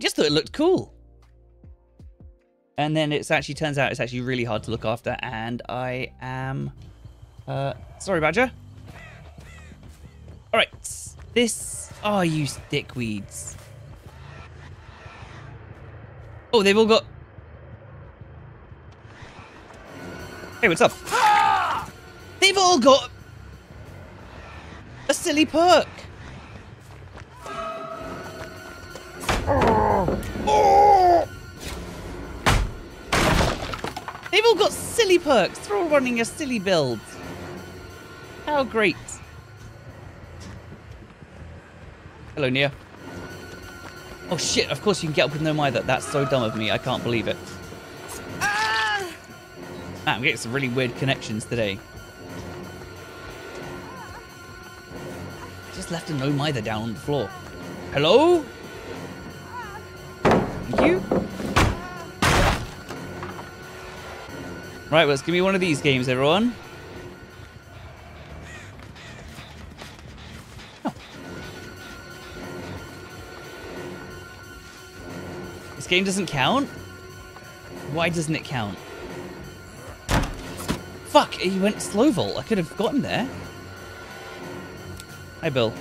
Just thought it looked cool. And then it's actually turns out it's actually really hard to look after, and I am uh sorry, Badger. Alright. This oh you dickweeds. Oh, they've all got Hey, what's up? They've all got a silly perk. They've all got silly perks. They're all running a silly build. How great. Hello, Nea. Oh shit, of course you can get up with no mither. That's so dumb of me. I can't believe it. Man, I'm getting some really weird connections today. Just left a no mither down on the floor. Hello? Thank you. Right, well, let's give me one of these games, everyone. Oh. This game doesn't count? Why doesn't it count? Fuck, he went slow vault. I could have got him there. Hi, Bill.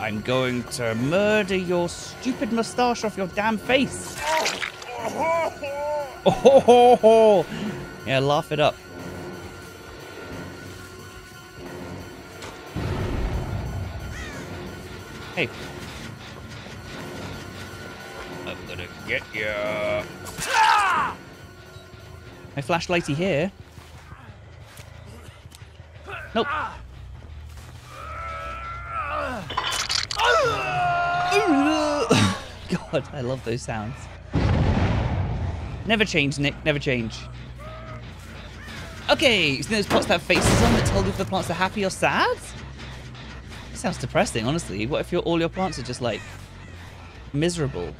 I'm going to murder your stupid moustache off your damn face. Oh, ho, ho, ho. Yeah, laugh it up. Hey. I'm gonna get ya. My flashlighty here. Nope. God, I love those sounds. Never change, Nick. Never change. Okay, so those plots that have faces on that tell you if the plants are happy or sad? sounds depressing, honestly. What if your all your plants are just like miserable?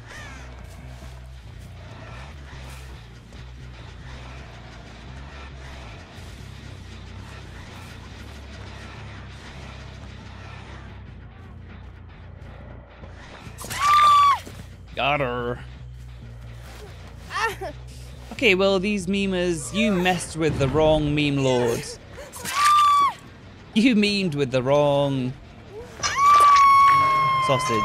Got her. Okay, well, these memers, you messed with the wrong meme lord. You memed with the wrong sausage.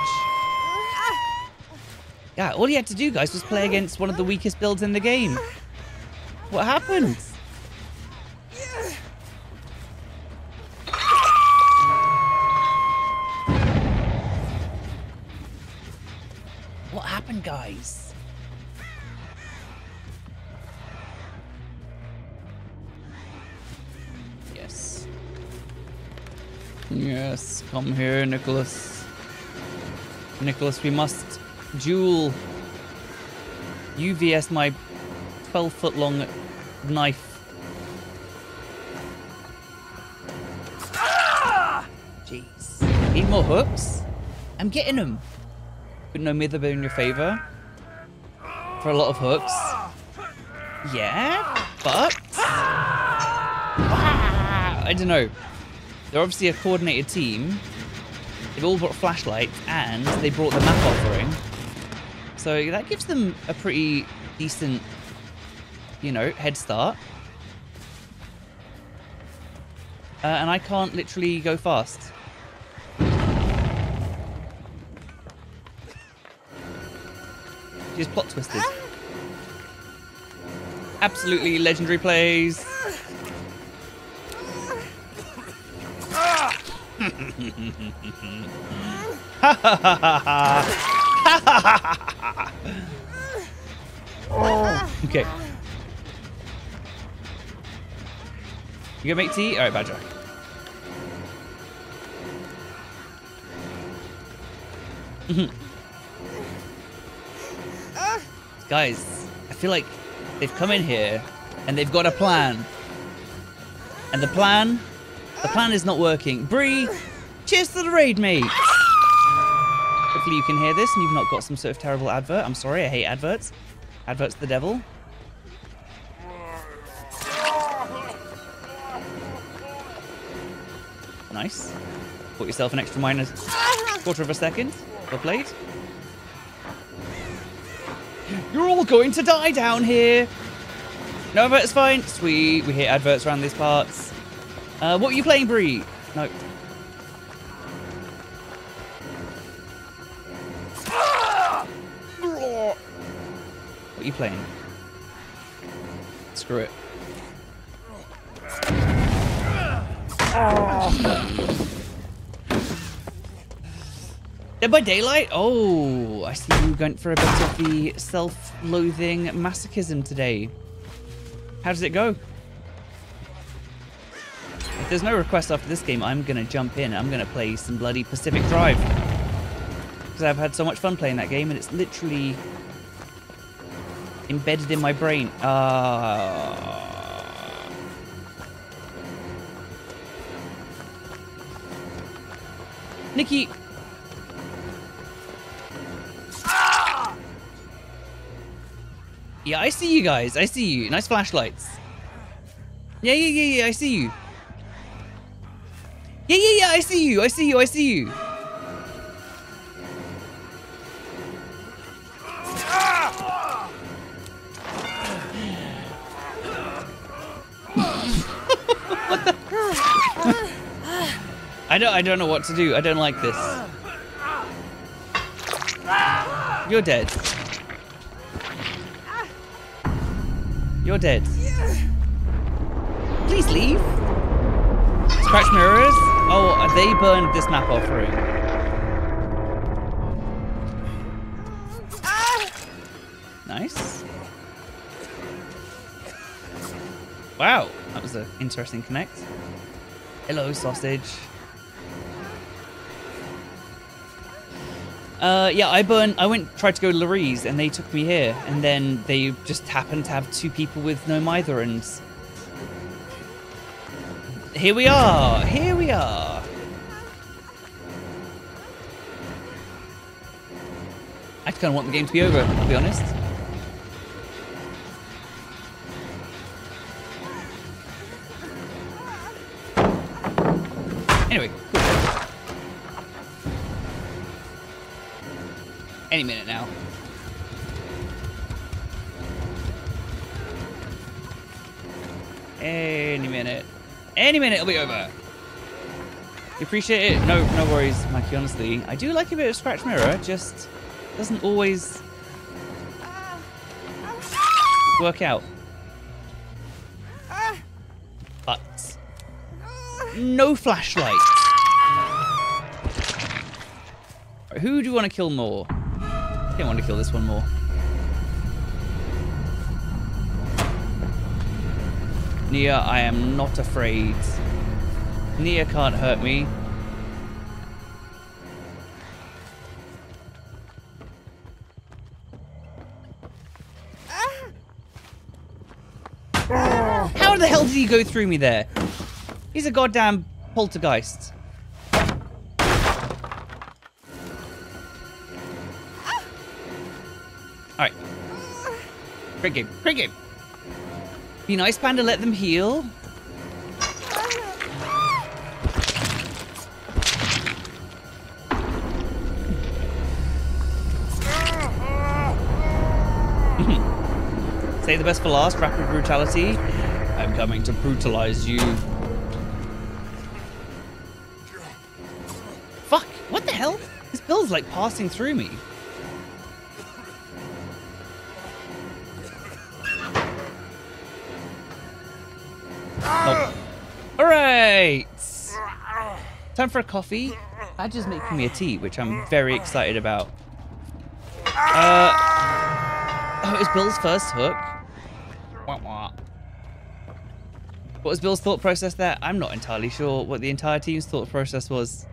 Yeah, all you had to do, guys, was play against one of the weakest builds in the game. What happened? Yes, come here, Nicholas. Nicholas, we must duel. UVS my 12 foot long knife. Jeez. Need more hooks? I'm getting them. But no mither in your favor. For a lot of hooks. Yeah, but. Ah, I don't know. They're obviously a coordinated team. They've all brought flashlights and they brought the map offering. So that gives them a pretty decent, you know, head start. Uh, and I can't literally go fast. She's plot twisted. Absolutely legendary plays. okay. You gonna make tea? Alright, Badger. Guys, I feel like they've come in here and they've got a plan. And the plan, the plan is not working. Bree, cheers to the raid, mate. Hopefully you can hear this and you've not got some sort of terrible advert. I'm sorry, I hate adverts. Adverts the devil. Nice. Bought yourself an extra minus quarter of a second. Well played. You're all going to die down here. No adverts fine. Sweet. We hate adverts around these parts. Uh, what are you playing, Bree? No. What are you playing? Screw it. Dead by Daylight? Oh, I see you went for a bit of the self-loathing masochism today. How does it go? If there's no request after this game, I'm going to jump in. I'm going to play some bloody Pacific Drive. Because I've had so much fun playing that game, and it's literally embedded in my brain. Uh... Nikki, Yeah, I see you guys. I see you. Nice flashlights. Yeah, yeah, yeah, yeah. I see you. Yeah, yeah, yeah. I see you. I see you. I see you. I don't. I don't know what to do. I don't like this. You're dead. You're dead. Please leave. Scratch mirrors? Oh, they burned this map offering. Nice. Wow, that was an interesting connect. Hello, sausage. Uh, yeah, I burned. I went tried to go to Lery's, and they took me here, and then they just happened to have two people with no mither, and here we are. Here we are. I just kind of want the game to be over, to be honest. Any minute now. Any minute. Any minute it'll be over. You appreciate it? No, no worries, Mikey, honestly. I do like a bit of scratch mirror, just doesn't always work out. But no flashlight. Who do you want to kill more? I want to kill this one more. Nea, I am not afraid. Nea can't hurt me. How the hell did he go through me there? He's a goddamn poltergeist. Great game. Be nice, Panda. Let them heal. Say the best for last. Rapid brutality. I'm coming to brutalize you. Fuck! What the hell? This bill's like passing through me. Nope. Alright! Time for a coffee. Badger's making me a tea, which I'm very excited about. Uh, oh, it was Bill's first hook. What was Bill's thought process there? I'm not entirely sure what the entire team's thought process was.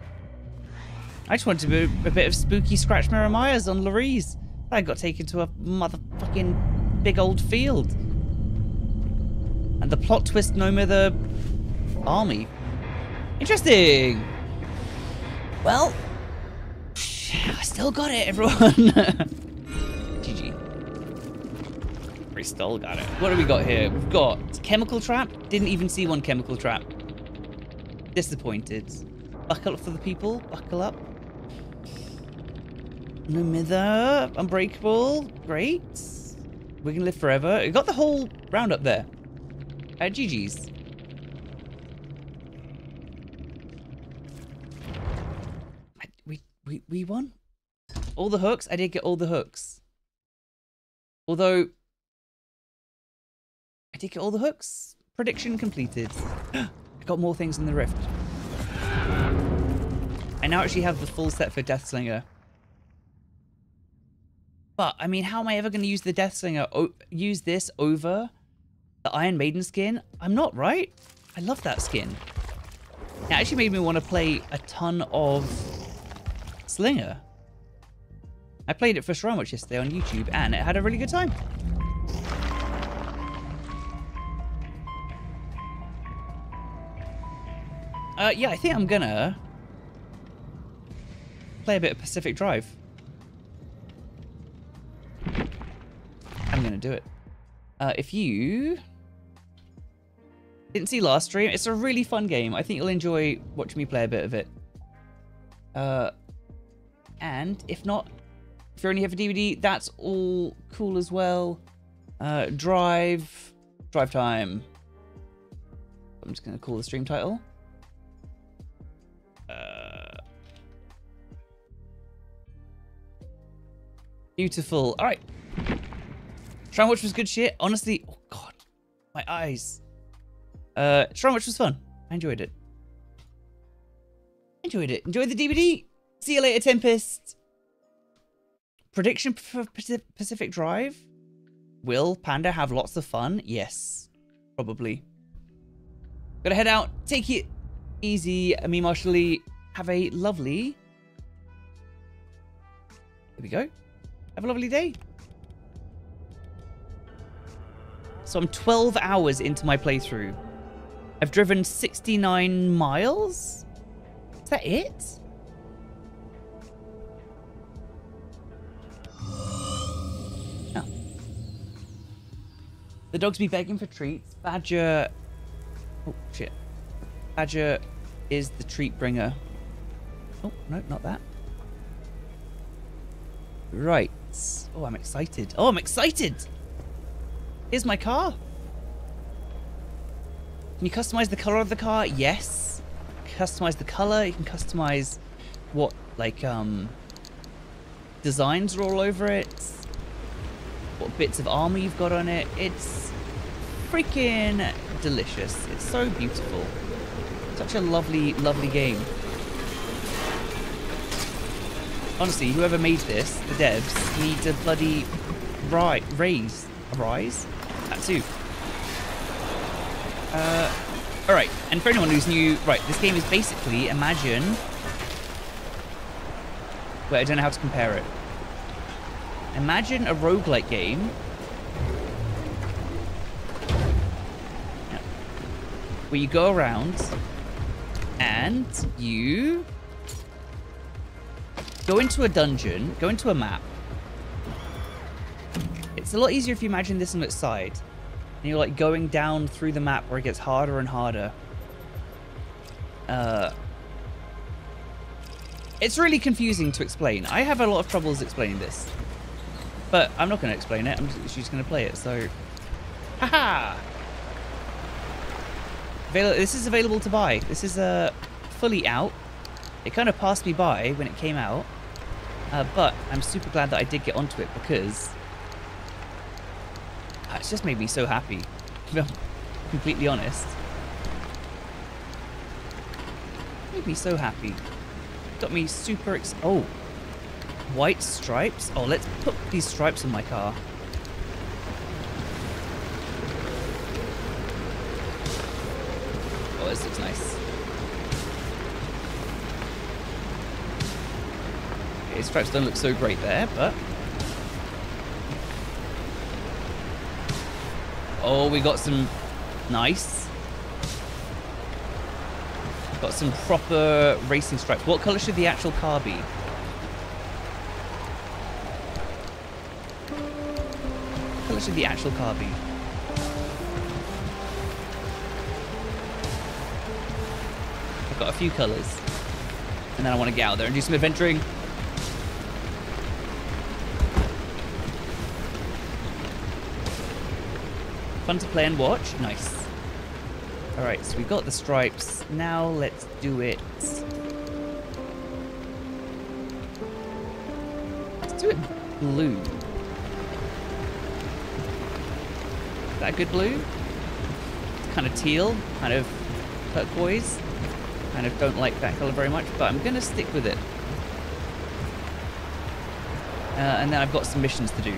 I just wanted to a bit of spooky Scratch Mirror Myers on Lery's. I got taken to a motherfucking big old field. And the plot twist no the army. Interesting. Well, I still got it, everyone. GG. We still got it. What do we got here? We've got chemical trap. Didn't even see one chemical trap. Disappointed. Buckle up for the people. Buckle up. No mither. Unbreakable. Great. We can live forever. We got the whole round up there. Uh, GG's. I, we, we, we won? All the hooks? I did get all the hooks. Although, I did get all the hooks. Prediction completed. I got more things in the rift. I now actually have the full set for Deathslinger. But, I mean, how am I ever going to use the Deathslinger? O use this over the Iron Maiden skin? I'm not, right? I love that skin. It actually made me want to play a ton of Slinger. I played it for Watch yesterday on YouTube, and it had a really good time. Uh, yeah, I think I'm gonna play a bit of Pacific Drive. I'm gonna do it. Uh, if you didn't see last stream, it's a really fun game. I think you'll enjoy watching me play a bit of it. Uh, and if not, if you're only here for DBD, that's all cool as well. Uh, drive, drive time. I'm just gonna call the stream title. Uh, beautiful. All right. Try and Watch was good shit. Honestly, oh god, my eyes. Uh, Shrine Watch was fun. I enjoyed it. Enjoyed it. Enjoyed the DBD. See you later, Tempest. Prediction for Pacific Drive? Will Panda have lots of fun? Yes, probably. Gotta head out. Take it easy. Me, Marshally. Have a lovely. There we go. Have a lovely day. So I'm 12 hours into my playthrough. I've driven 69 miles? Is that it? Oh. The dogs be begging for treats. Badger... Oh, shit. Badger is the treat bringer. Oh, no, not that. Right. Oh, I'm excited. Oh, I'm excited. Here's my car. Can you customize the color of the car? Yes. Customize the color. You can customize what, like, um, designs are all over it. What bits of armor you've got on it. It's freaking delicious. It's so beautiful. Such a lovely, lovely game. Honestly, whoever made this, the devs, need a bloody right raise. A rise? That too. Uh, alright, and for anyone who's new, right, this game is basically, imagine... Wait, I don't know how to compare it. Imagine a roguelike game where you go around and you go into a dungeon, go into a map. It's a lot easier if you imagine this on its side. And you're like going down through the map where it gets harder and harder. Uh, it's really confusing to explain. I have a lot of troubles explaining this. But I'm not going to explain it. I'm just, just going to play it. So, haha! Avail this is available to buy. This is uh, fully out. It kind of passed me by when it came out. Uh, but I'm super glad that I did get onto it because it's just made me so happy. To be completely honest. Made me so happy. Got me super ex- Oh. White stripes? Oh, let's put these stripes on my car. Oh, this looks nice. Okay, stripes don't look so great there, but... Oh, we got some... Nice. Got some proper racing stripes. What colour should the actual car be? What colour should the actual car be? I've got a few colours. And then I want to get out there and do some adventuring. Fun to play and watch. Nice. Alright, so we've got the stripes. Now let's do it. Let's do it blue. Is that a good blue? Kind of teal, kind of turquoise. Kind of don't like that color very much, but I'm going to stick with it. Uh, and then I've got some missions to do.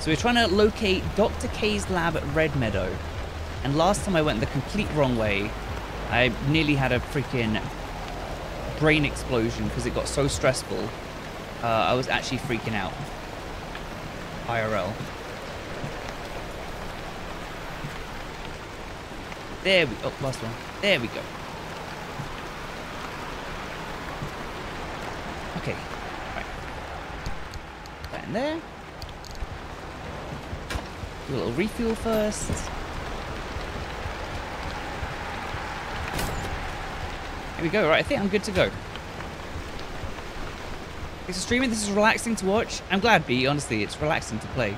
So we're trying to locate Dr. K's lab at Red Meadow. And last time I went the complete wrong way. I nearly had a freaking brain explosion because it got so stressful. Uh, I was actually freaking out. IRL. There we Oh, last one. There we go. Okay. Right. That there. A little refuel first. Here we go. Right, I think I'm good to go. Thanks for streaming. This is relaxing to watch. I'm glad, B. Honestly, it's relaxing to play.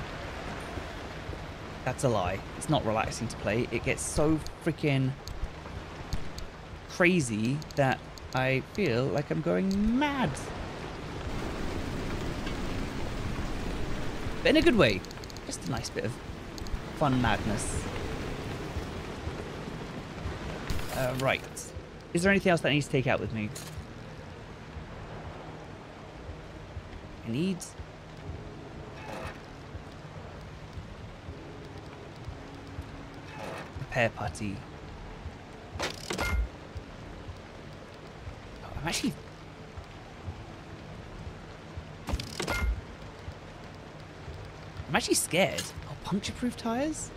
That's a lie. It's not relaxing to play. It gets so freaking crazy that I feel like I'm going mad. But in a good way. Just a nice bit of fun madness. Uh, right. Is there anything else that I need to take out with me? I need... Repair putty. Oh, I'm actually... I'm actually scared. Puncture-proof tires?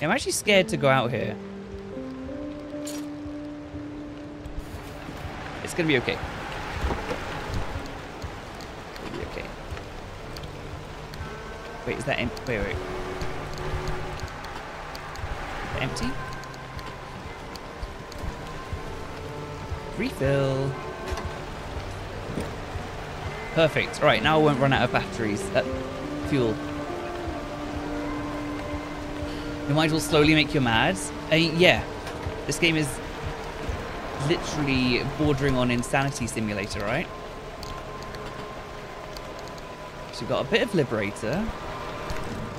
Yeah, I'm actually scared to go out here. It's gonna be okay. It'll be okay. Wait, is that empty? Wait, wait. Empty? Refill. Perfect. All right, now I won't run out of batteries. Uh, fuel. You might as well slowly make you mad. Uh, yeah, this game is literally bordering on insanity simulator, right? So we've got a bit of Liberator.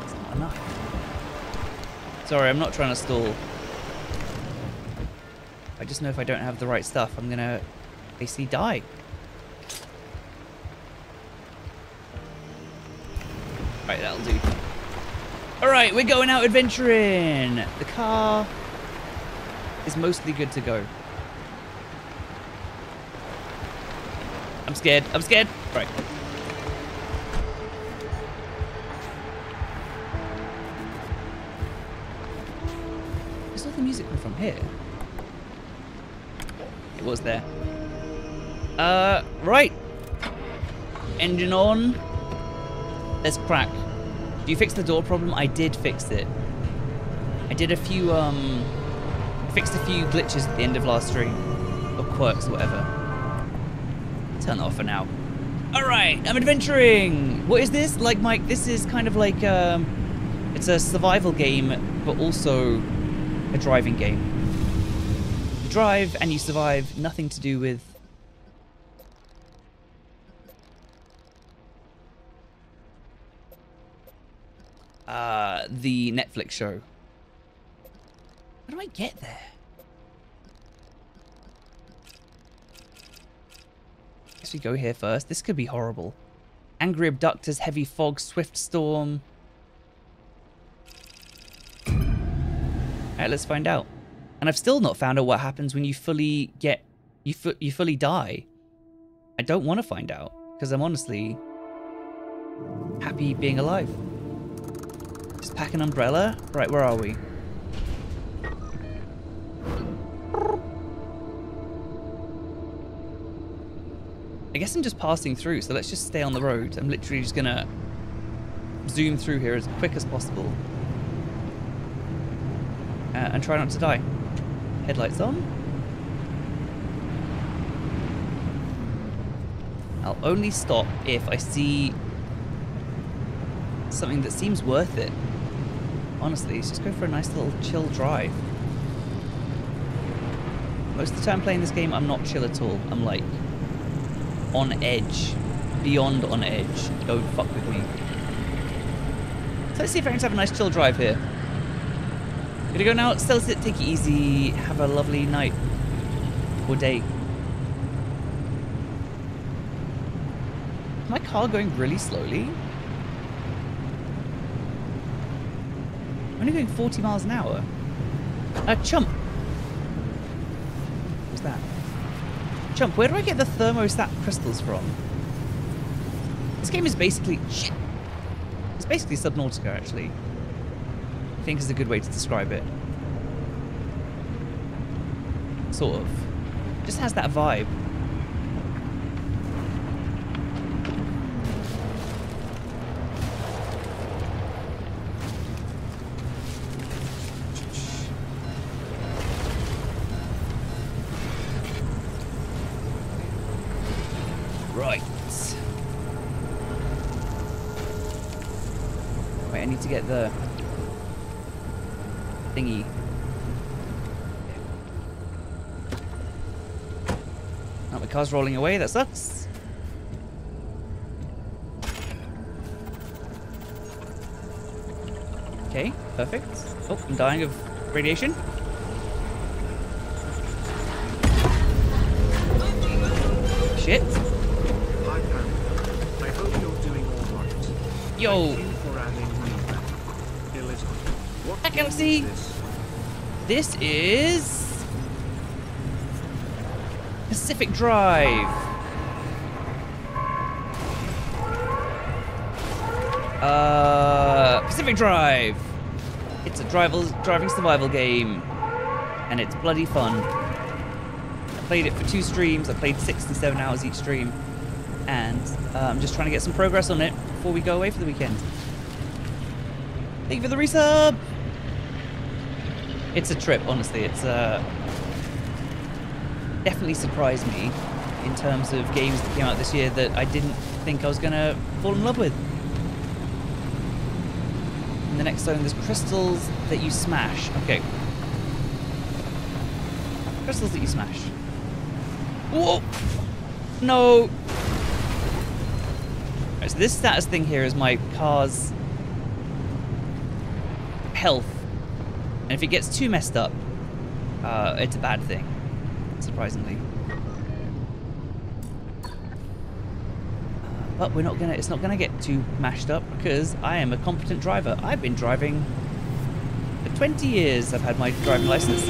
It's not enough. Sorry, I'm not trying to stall. I just know if I don't have the right stuff, I'm gonna basically die. Alright, we're going out adventuring! The car is mostly good to go. I'm scared. I'm scared. Right. Where's all the music from here? It was there. Uh, right. Engine on. Let's crack. Do you fix the door problem? I did fix it. I did a few, um, fixed a few glitches at the end of last stream. Or quirks or whatever. Turn that off for now. Alright, I'm adventuring! What is this? Like, Mike, this is kind of like, um, it's a survival game, but also a driving game. You drive and you survive, nothing to do with Netflix show. How do I get there? Guess we go here first. This could be horrible. Angry abductors, heavy fog, swift storm. Alright, let's find out. And I've still not found out what happens when you fully get... You, fu you fully die. I don't want to find out. Because I'm honestly... Happy being alive. Just pack an umbrella. Right, where are we? I guess I'm just passing through, so let's just stay on the road. I'm literally just gonna zoom through here as quick as possible. Uh, and try not to die. Headlights on. I'll only stop if I see something that seems worth it. Honestly, just go for a nice little chill drive. Most of the time playing this game, I'm not chill at all. I'm like on edge, beyond on edge. Don't fuck with me. So let's see if I can have a nice chill drive here. Gonna go now, still sit, take it easy, have a lovely night or day. Is my car going really slowly? I'm only going 40 miles an hour. A chump. What's that? Chump, where do I get the thermostat crystals from? This game is basically... Shit. It's basically Subnautica, actually. I think is a good way to describe it. Sort of. Just has that vibe. Car's rolling away. That sucks. Okay, perfect. Oh, I'm dying of radiation. Shit. Hi, Panda. I hope you're doing all right. Yo. Thank you for adding me back. Elizabeth, what Hi, game Galaxy. is this? This is Pacific Drive. Uh, Pacific Drive. It's a driving survival game, and it's bloody fun. I played it for two streams. I played 67 hours each stream, and uh, I'm just trying to get some progress on it before we go away for the weekend. Thank you for the resub. It's a trip, honestly. It's uh, definitely surprised me in terms of games that came out this year that I didn't think I was gonna fall in love with. In the next zone, there's crystals that you smash. Okay. Crystals that you smash. Whoa! No! Right, so this status thing here is my car's health. And if it gets too messed up, uh, it's a bad thing, surprisingly. Uh, But we're not gonna, it's not gonna get too mashed up because I am a competent driver. I've been driving for 20 years. I've had my driving license.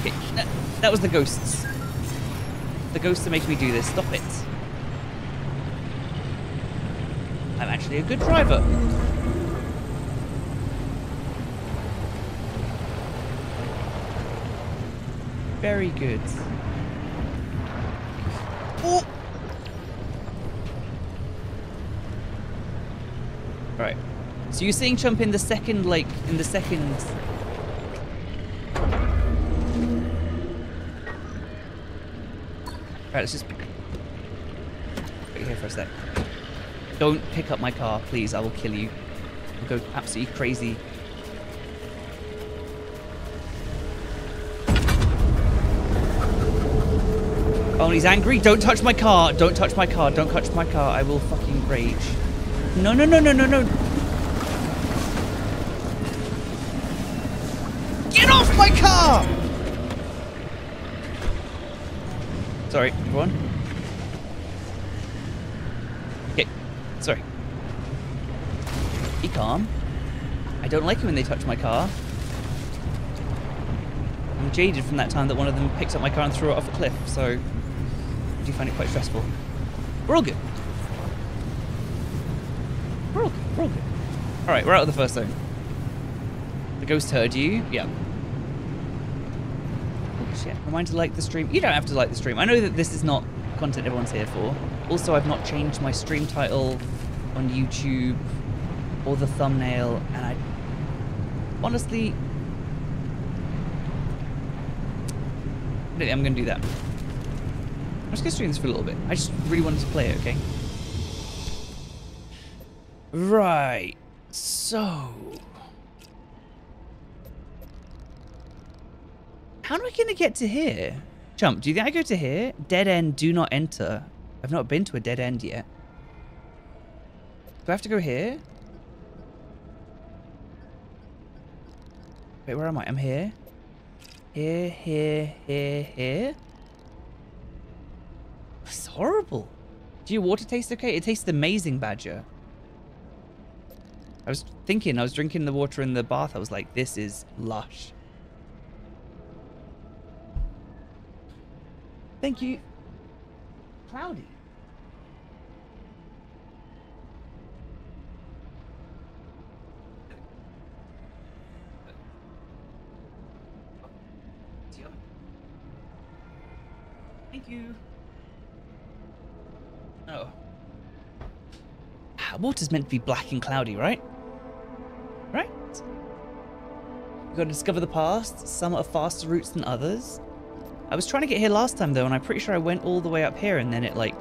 Okay, that, that was the ghosts. The ghosts are making me do this. Stop it. I'm actually a good driver. Very good. Oh! Right. So you're seeing Chump in the second, like, in the second... Right, let's just... Wait here for a sec. Don't pick up my car, please. I will kill you. I'll go absolutely crazy. He's angry. Don't touch my car. Don't touch my car. Don't touch my car. I will fucking rage. No, no, no, no, no, no. Get off my car! Sorry, everyone. Okay, sorry. Be calm. I don't like it when they touch my car. I'm jaded from that time that one of them picked up my car and threw it off a cliff, so Do find it quite stressful. We're all good. We're all good. We're all good. All right, we're out of the first zone. The ghost heard you. Yeah. Oh, shit. Remind to like the stream. You don't have to like the stream. I know that this is not content everyone's here for. Also, I've not changed my stream title on YouTube or the thumbnail, and I honestly, I'm going to do that. I'm just going to this for a little bit. I just really wanted to play it, okay? Right. So. How am I going to get to here? Jump, do you think I go to here? Dead end, do not enter. I've not been to a dead end yet. Do I have to go here? Wait, where am I? I'm here. Here, here, here, here. It's horrible. Do your water taste okay? It tastes amazing, Badger. I was thinking, I was drinking the water in the bath. I was like, this is lush. Thank you. Cloudy. Thank you. Ah, Water's meant to be black and cloudy, right? Right? You gotta discover the past. Some are faster routes than others. I was trying to get here last time though, and I'm pretty sure I went all the way up here and then it like...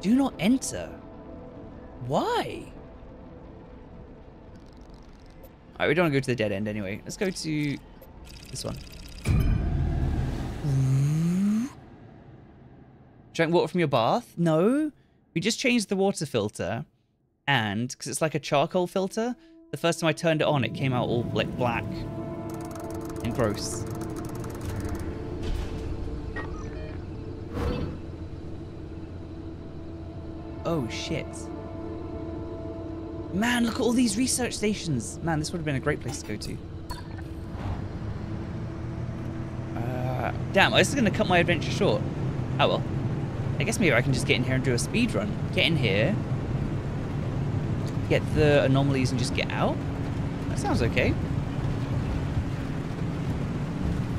Do not enter. Why? Alright, we don't want to go to the dead end anyway. Let's go to this one. Drank water from your bath? No. We just changed the water filter. And, because it's like a charcoal filter, the first time I turned it on, it came out all like black and gross. Oh, shit. Man, look at all these research stations. Man, this would have been a great place to go to. Uh, damn, this is going to cut my adventure short. Oh well. I guess maybe I can just get in here and do a speed run. Get in here. Get the anomalies and just get out. That sounds okay.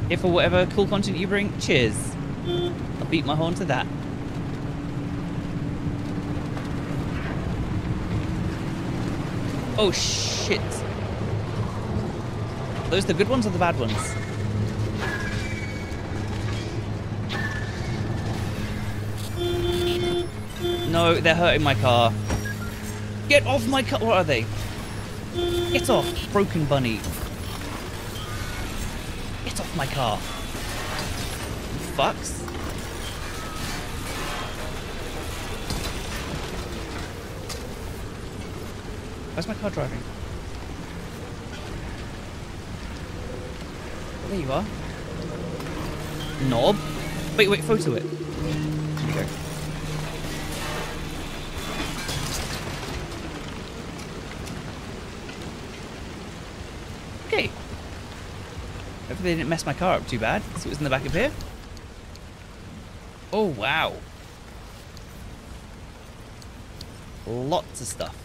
If for whatever cool content you bring, cheers. I'll beat my horn to that. Oh shit. Are those the good ones or the bad ones? No, they're hurting my car. Get off my car. What are they? Get off, broken bunny. Get off my car. Fucks. Where's my car driving? There you are. Knob. Wait, wait, photo it. There you go. They didn't mess my car up too bad. See what's in the back of here. Oh, wow. Lots of stuff.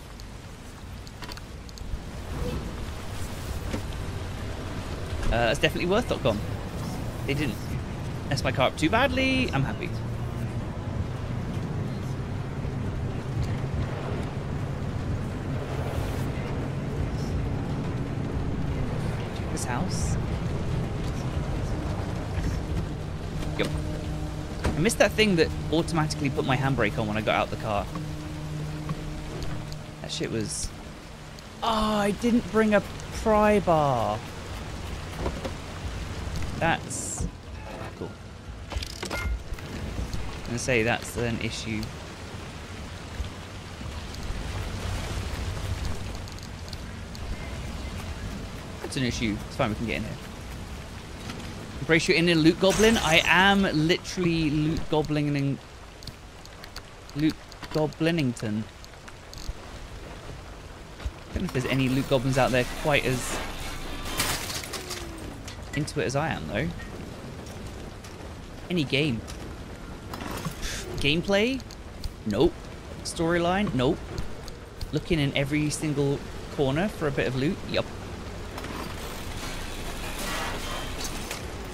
Uh, that's definitely worth.com. They didn't mess my car up too badly. I'm happy. This house. Yep. I missed that thing that automatically put my handbrake on when I got out the car. That shit was... Oh, I didn't bring a pry bar. That's cool. I'm gonna say that's an issue. That's an issue. It's fine, we can get in here. Embrace your inner loot goblin. I am literally loot goblining. Loot goblinington. I don't know if there's any loot goblins out there quite as into it as I am, though. Any game. Gameplay? Nope. Storyline? Nope. Looking in every single corner for a bit of loot? Yup.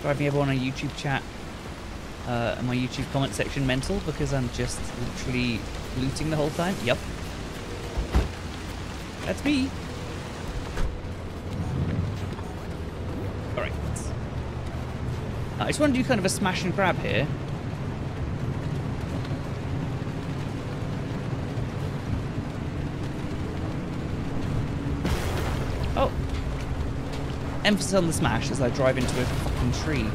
Driving everyone on a YouTube chat uh, and my YouTube comment section mental because I'm just literally looting the whole time? Yep. That's me. Alright. I just want to do kind of a smash and grab here. Emphasis on the smash as I drive into a fucking tree.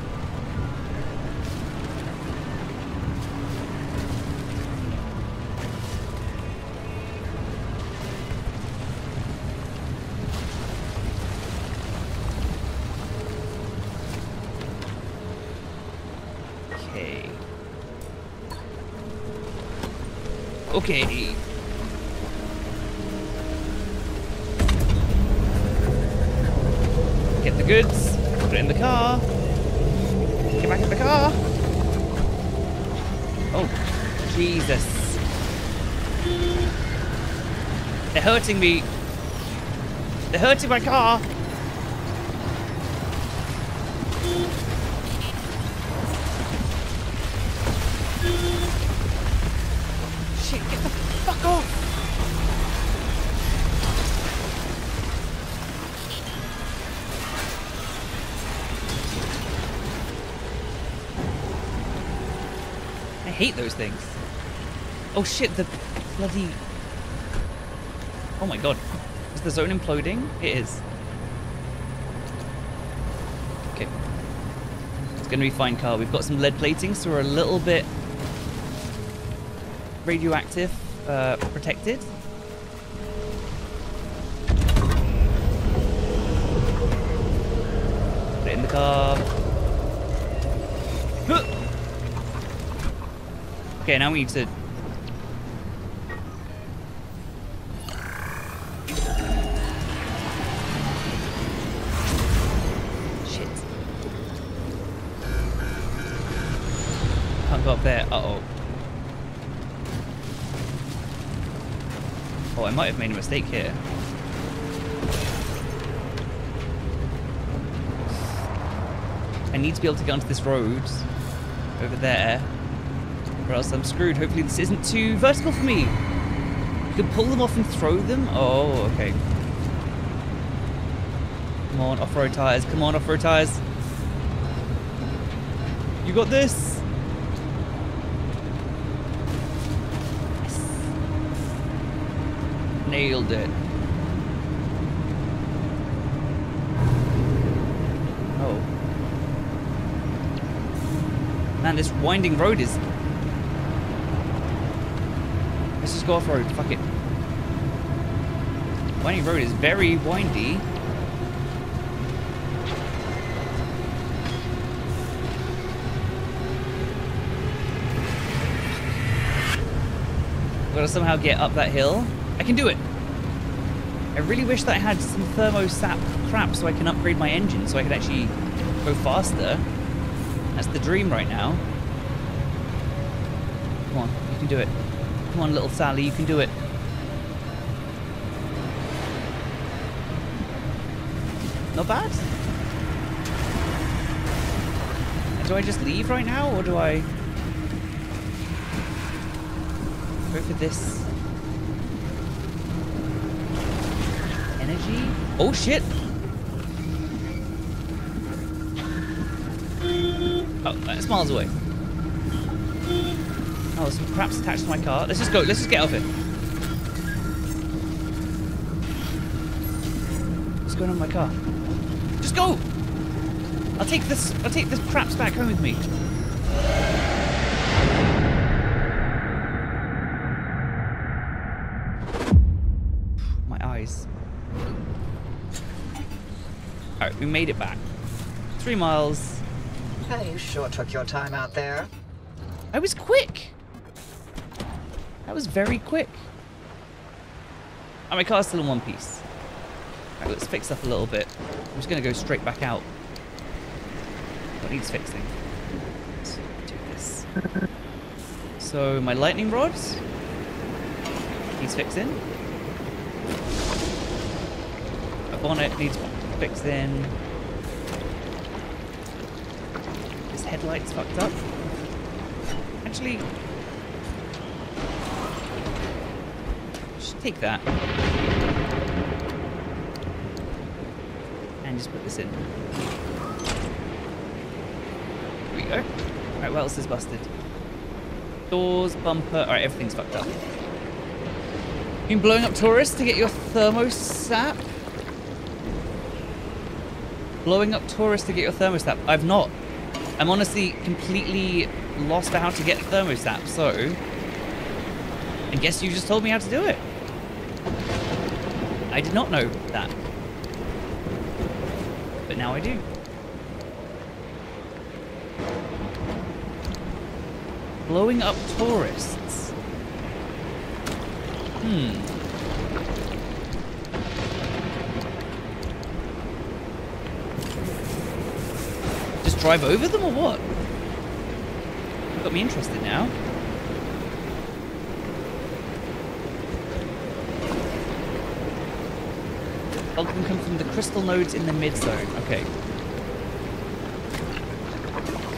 Okay. Okay. Hurting me. They're hurting my car. Shit, get the fuck off! I hate those things. Oh shit, the bloody... Oh my god. Is the zone imploding? It is. Okay. It's gonna be fine, car. We've got some lead plating, so we're a little bit radioactive uh, protected. Put it in the car. Okay, now we need to. Might have made a mistake here. I need to be able to get onto this road over there, or else I'm screwed. Hopefully this isn't too vertical for me. You can pull them off and throw them? Oh, okay. Come on, off-road tires. Come on, off-road tires. You got this. Yes. Nailed it. Oh. Man, this winding road is... Let's just go off-road. Fuck it. Winding road is very windy. Gotta somehow get up that hill. I can do it. I really wish that I had some thermostat crap so I can upgrade my engine so I can actually go faster. That's the dream right now. Come on, you can do it. Come on, little Sally, you can do it. Not bad. Do I just leave right now, or do I go for this energy? Oh shit! Oh, uh, that's miles away. Oh, some crap's attached to my car. Let's just go. Let's just get off it. What's going on my car? Just go! I'll take this. I'll take this craps back home with me. My eyes. Alright, we made it back. Three miles. Hey, you sure took your time out there. I was quick. That was very quick. Oh, my car's still in one piece. Let's fix up a little bit. I'm just gonna go straight back out. What needs fixing? Let's do this. So my lightning rods needs fixing. A bonnet needs fixing. This headlight's fucked up. Actually, just take that and just put this in. Here we go. Alright, what else is busted? Doors, bumper. Alright, everything's fucked up. Been blowing up tourists to get your thermostat? Blowing up tourists to get your thermostat? I've not. I'm honestly completely lost how to get thermostat, so I guess you just told me how to do it. I did not know that. But now I do. Blowing up tourists. Hmm. Drive over them or what? Got me interested now. Of them come from the crystal nodes in the mid zone. Okay.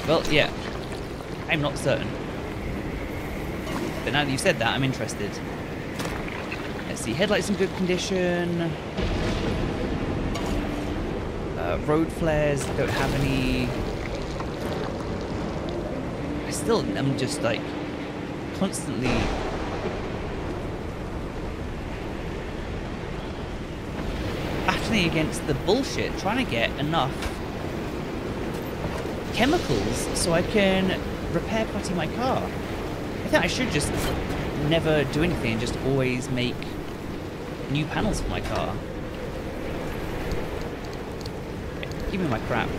Well, yeah. I'm not certain. But now that you've said that, I'm interested. Let's see. Headlights in good condition. Uh, road flares don't have any. Still am just like constantly battling against the bullshit, trying to get enough chemicals so I can repair putty my car. I think I should just never do anything and just always make new panels for my car. Give me my crap.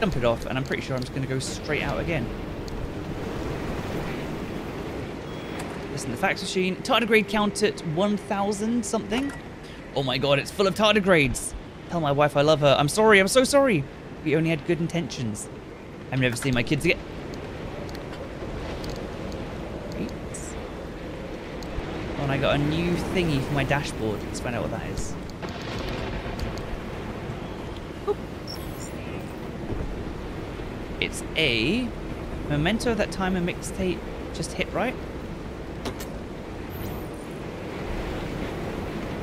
Dump it off, and I'm pretty sure I'm just going to go straight out again. Listen, the fax machine. Tardigrade count at 1,000 something. Oh my god, it's full of tardigrades. Tell my wife I love her. I'm sorry, I'm so sorry. We only had good intentions. I've never seen my kids again. Oh, and I got a new thingy for my dashboard. Let's find out what that is. It's a memento of that time a mixtape just hit right.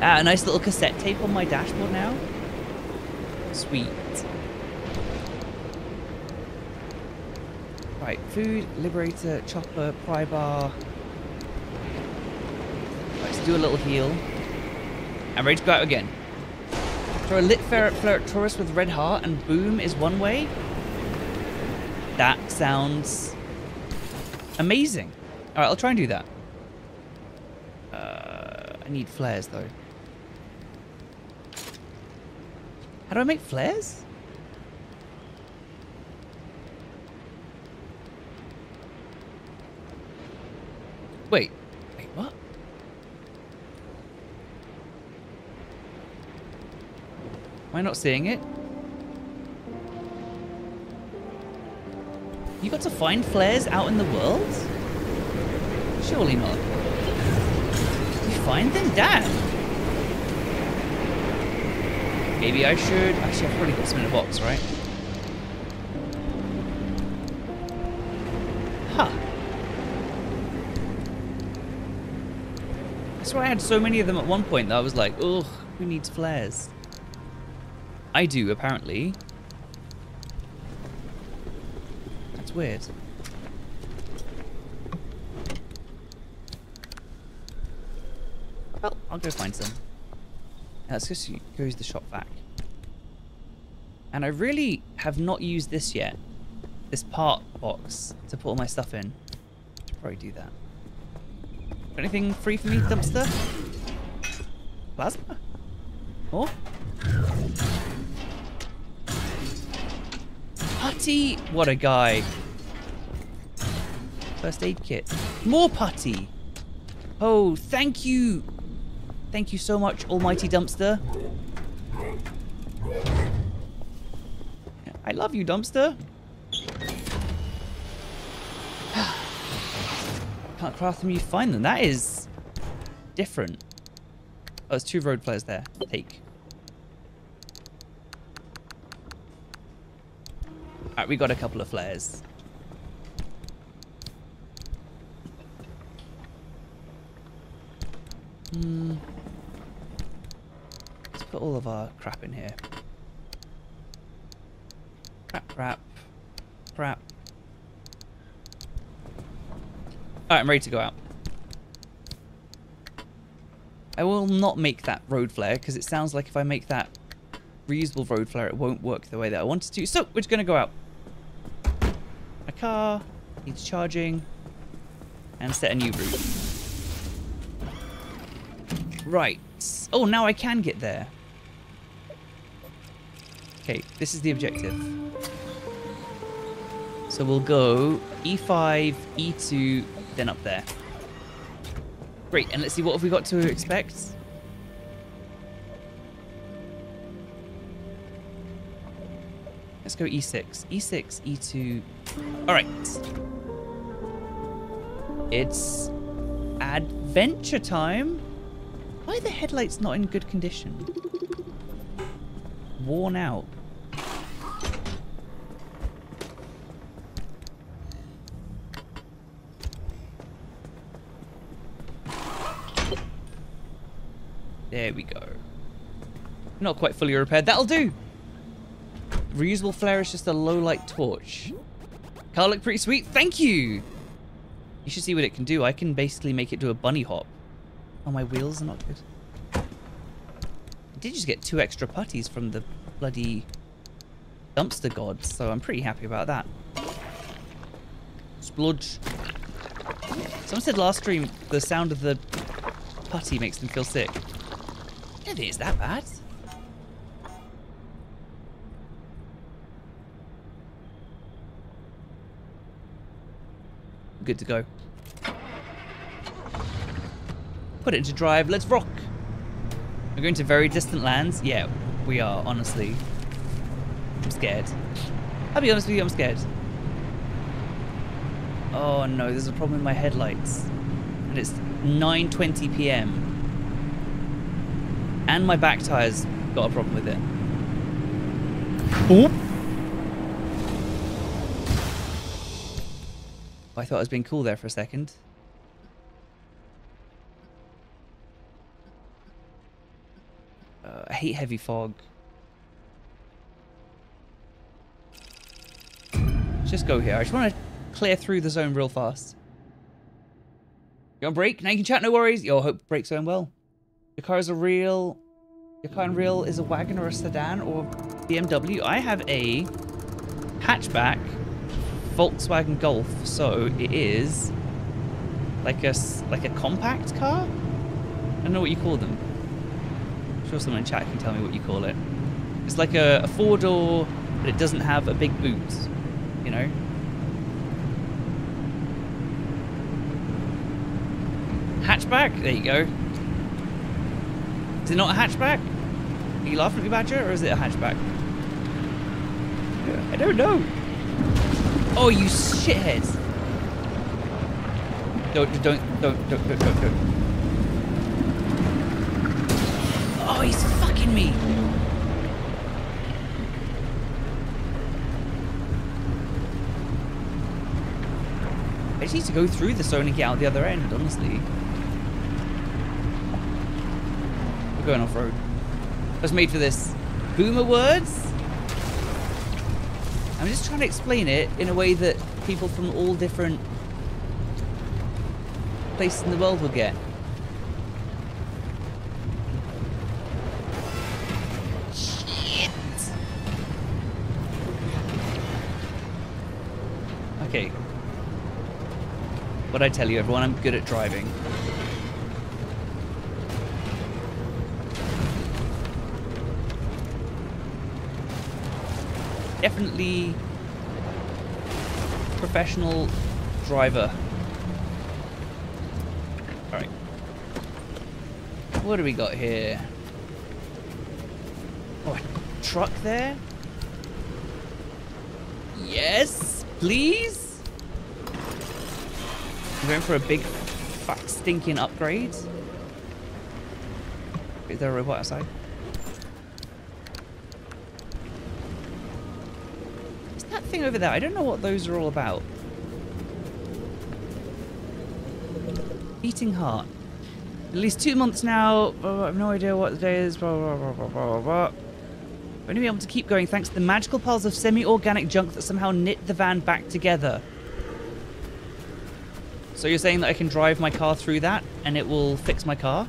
Ah, a nice little cassette tape on my dashboard now. Sweet. Right, food, liberator, chopper, pry bar. Let's do a little heal. I'm ready to go out again. Throw a lit ferret flare at Taurus with red heart and boom is one way? That sounds amazing. Alright, I'll try and do that. Uh, I need flares though. How do I make flares? Wait. Wait, what? Am I not seeing it? You got to find flares out in the world? Surely not. You find them? Damn! Maybe I should... Actually, I've probably got some in a box, right? Huh. That's why I had so many of them at one point that I was like, ugh, who needs flares? I do, apparently. That's weird. Well, I'll go find some. Let's just use the shop vac. And I really have not used this yet. This part box to put all my stuff in. Should probably do that. Anything free for me, dumpster? Plasma? More? Putty! What a guy. First aid kit. More putty! Oh, thank you! Thank you so much, almighty dumpster. Love you, dumpster. Can't craft them, you find them. That is different. Oh, there's two road flares there. Take. Alright, we got a couple of flares. Hmm. Let's put all of our crap in here. Crap, crap. Alright, I'm ready to go out. I will not make that road flare because it sounds like if I make that reusable road flare, it won't work the way that I wanted to. So, we're just going to go out. My car needs charging and set a new route. Right. Oh, now I can get there. Okay, this is the objective. So we'll go E5, E2, then up there. Great, and let's see what have we got to expect. Let's go E E6. E6, E2. Alright. It's adventure time. Why are the headlights not in good condition? Worn out. There we go. Not quite fully repaired. That'll do. Reusable flare is just a low light torch. Car look pretty sweet. Thank you. You should see what it can do. I can basically make it do a bunny hop. Oh, my wheels are not good. I did just get two extra putties from the bloody dumpster gods, so I'm pretty happy about that. Splodge. Someone said last stream the sound of the putty makes them feel sick. Don't think it's that bad. Good to go. Put it into drive. Let's rock. We're going to very distant lands. Yeah, we are, honestly. I'm scared. I'll be honest with you, I'm scared. Oh no, there's a problem with my headlights. And it's 9.20 p.m. And my back tire's got a problem with it. Oh! I thought I was being cool there for a second. Uh, I hate heavy fog. Let's just go here. I just want to clear through the zone real fast. You on break? Now you can chat, no worries. Yo, hope break's going well. The is a real. Yukon Real is a wagon or a sedan or BMW. I have a hatchback Volkswagen Golf, so it is like a like a compact car. I don't know what you call them. I'm sure someone in chat can tell me what you call it. It's like a, a four door, but it doesn't have a big boot. You know. Hatchback. There you go. Is it not a hatchback? Are you laughing at me, Badger, or is it a hatchback? I don't know. Oh, you shitheads. Don't, don't, don't, don't, don't, don't, don't. Oh, he's fucking me. I just need to go through the zone and get out the other end, honestly. We're going off-road. I was made for this. Boomer words? I'm just trying to explain it in a way that people from all different places in the world will get. Shit. Okay. What I tell you, everyone, I'm good at driving. Definitely professional driver. Alright. What do we got here? Oh, a truck there? Yes, please? I'm going for a big, fat, stinking upgrade. Is there a robot outside? What's that thing over there? I don't know what those are all about. Beating heart. At least two months now. I have no idea what the day is. Blah, blah, blah, blah, blah, blah. We're only able to keep going thanks to the magical piles of semi-organic junk that somehow knit the van back together. So you're saying that I can drive my car through that and it will fix my car?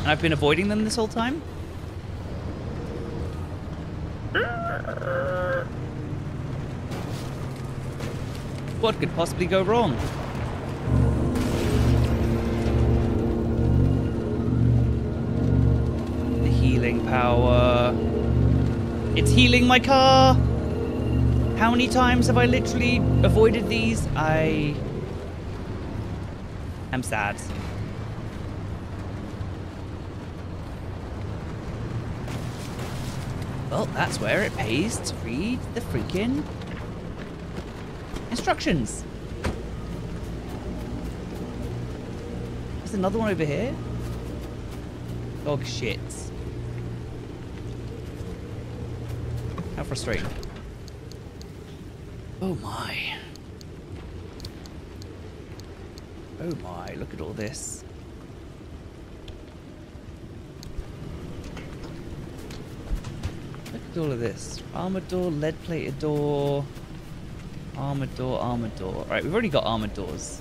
And I've been avoiding them this whole time? What could possibly go wrong? The healing power. It's healing my car! How many times have I literally avoided these? I am sad. Well, that's where it pays to read the freaking instructions. There's another one over here. Dog shit. How frustrating. Oh my. Oh my, look at all this. Look at all of this. Armored door, lead plated door. Armored door, armored door. Alright, we've already got armored doors.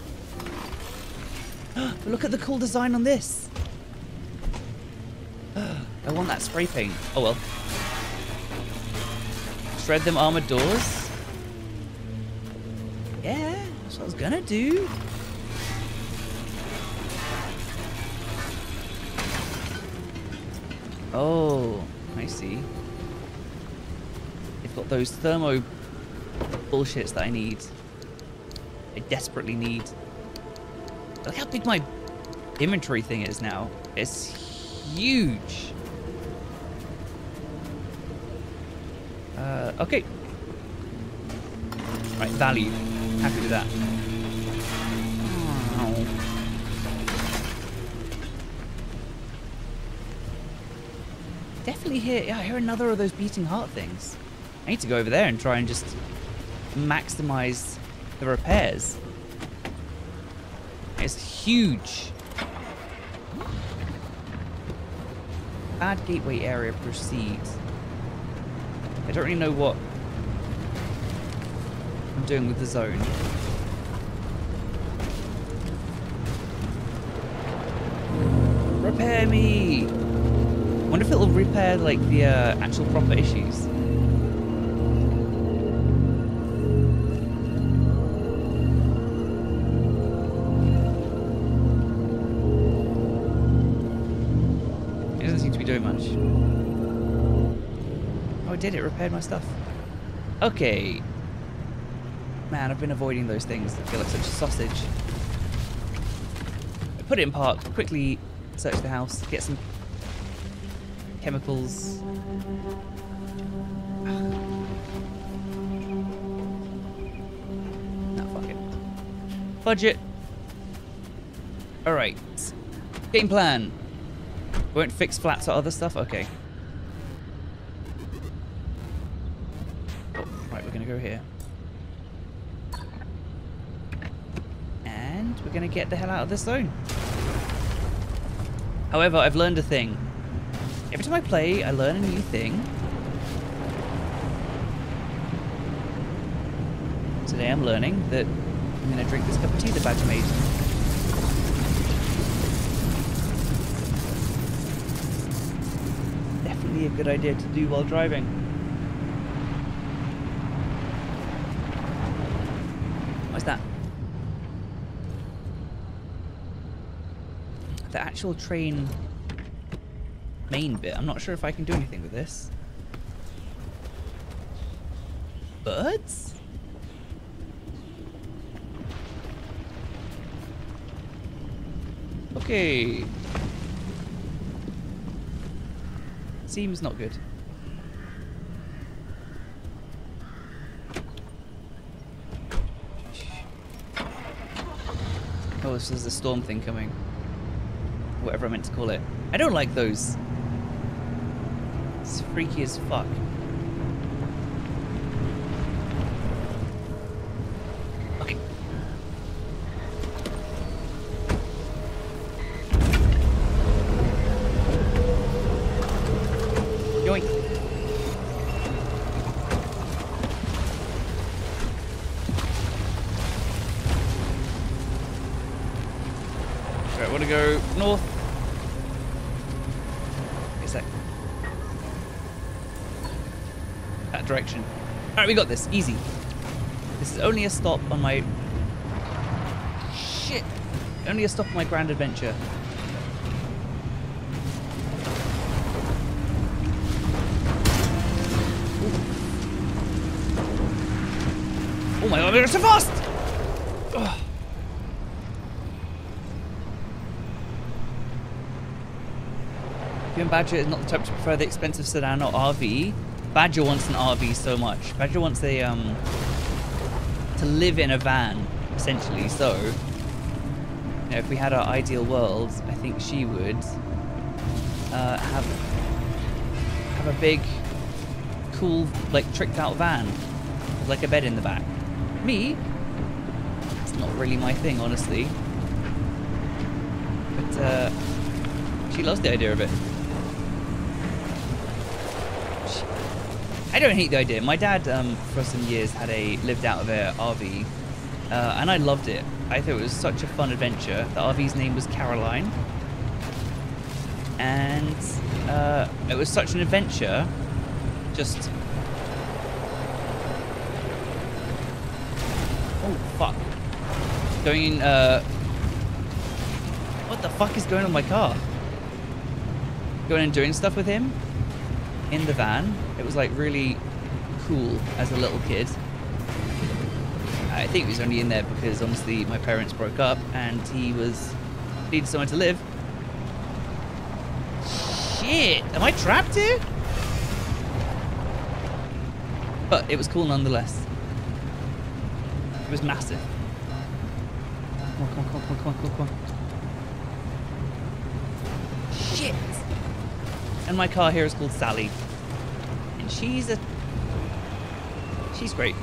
Look at the cool design on this. I want that spray paint. Oh well. Shred them armored doors. Yeah, that's what I was gonna do. Oh, I see. They've got those thermo bullshits that I need. I desperately need. Look how big my inventory thing is now. It's huge. Uh, okay. Right, value. Happy with that. Definitely hear, yeah, I hear another of those beating heart things. I need to go over there and try and just maximize the repairs. It's huge. Bad gateway area proceeds. I don't really know what I'm doing with the zone. Repair me! Wonder if it'll repair like the uh, actual proper issues. Did. It repaired my stuff. Okay. Man, I've been avoiding those things. I feel like such a sausage. I put it in park, quickly search the house, get some chemicals. No, fuck it. Budget. Alright. Game plan. Won't fix flats or other stuff? Okay. Oh, here. And we're gonna get the hell out of this zone. However, I've learned a thing. Every time I play, I learn a new thing. Today I'm learning that I'm gonna drink this cup of tea the badger made. Definitely a good idea to do while driving. What's that? The actual train main bit. I'm not sure if I can do anything with this. Birds? Okay. Seems not good. Oh, this is the storm thing coming. Whatever I meant to call it. I don't like those. It's freaky as fuck. Alright, we got this. Easy. This is only a stop on my... Shit! Only a stop on my grand adventure. Oh my god, we're so fast! Ugh. And Badger is not the type to prefer the expensive sedan or RV. Badger wants an RV so much. Badger wants a um to live in a van, essentially. So, you know, if we had our ideal world, I think she would uh, have have a big, cool, like tricked out van with like a bed in the back. Me, it's not really my thing, honestly. But uh, she loves the idea of it. Don't hate the idea. My dad, um, for some years, had a lived out of a RV, uh, and I loved it. I thought it was such a fun adventure. The RV's name was Caroline, and uh, it was such an adventure. Just oh fuck, going in. Uh, what the fuck is going on my car? Going and doing stuff with him in the van. It was like really cool as a little kid. I think he was only in there because honestly my parents broke up and he was needed somewhere to live. Shit! Am I trapped here? But it was cool nonetheless. It was massive. Come on, come on, come on, come on, come on, come on. Shit! And my car here is called Sally. She's a... She's great.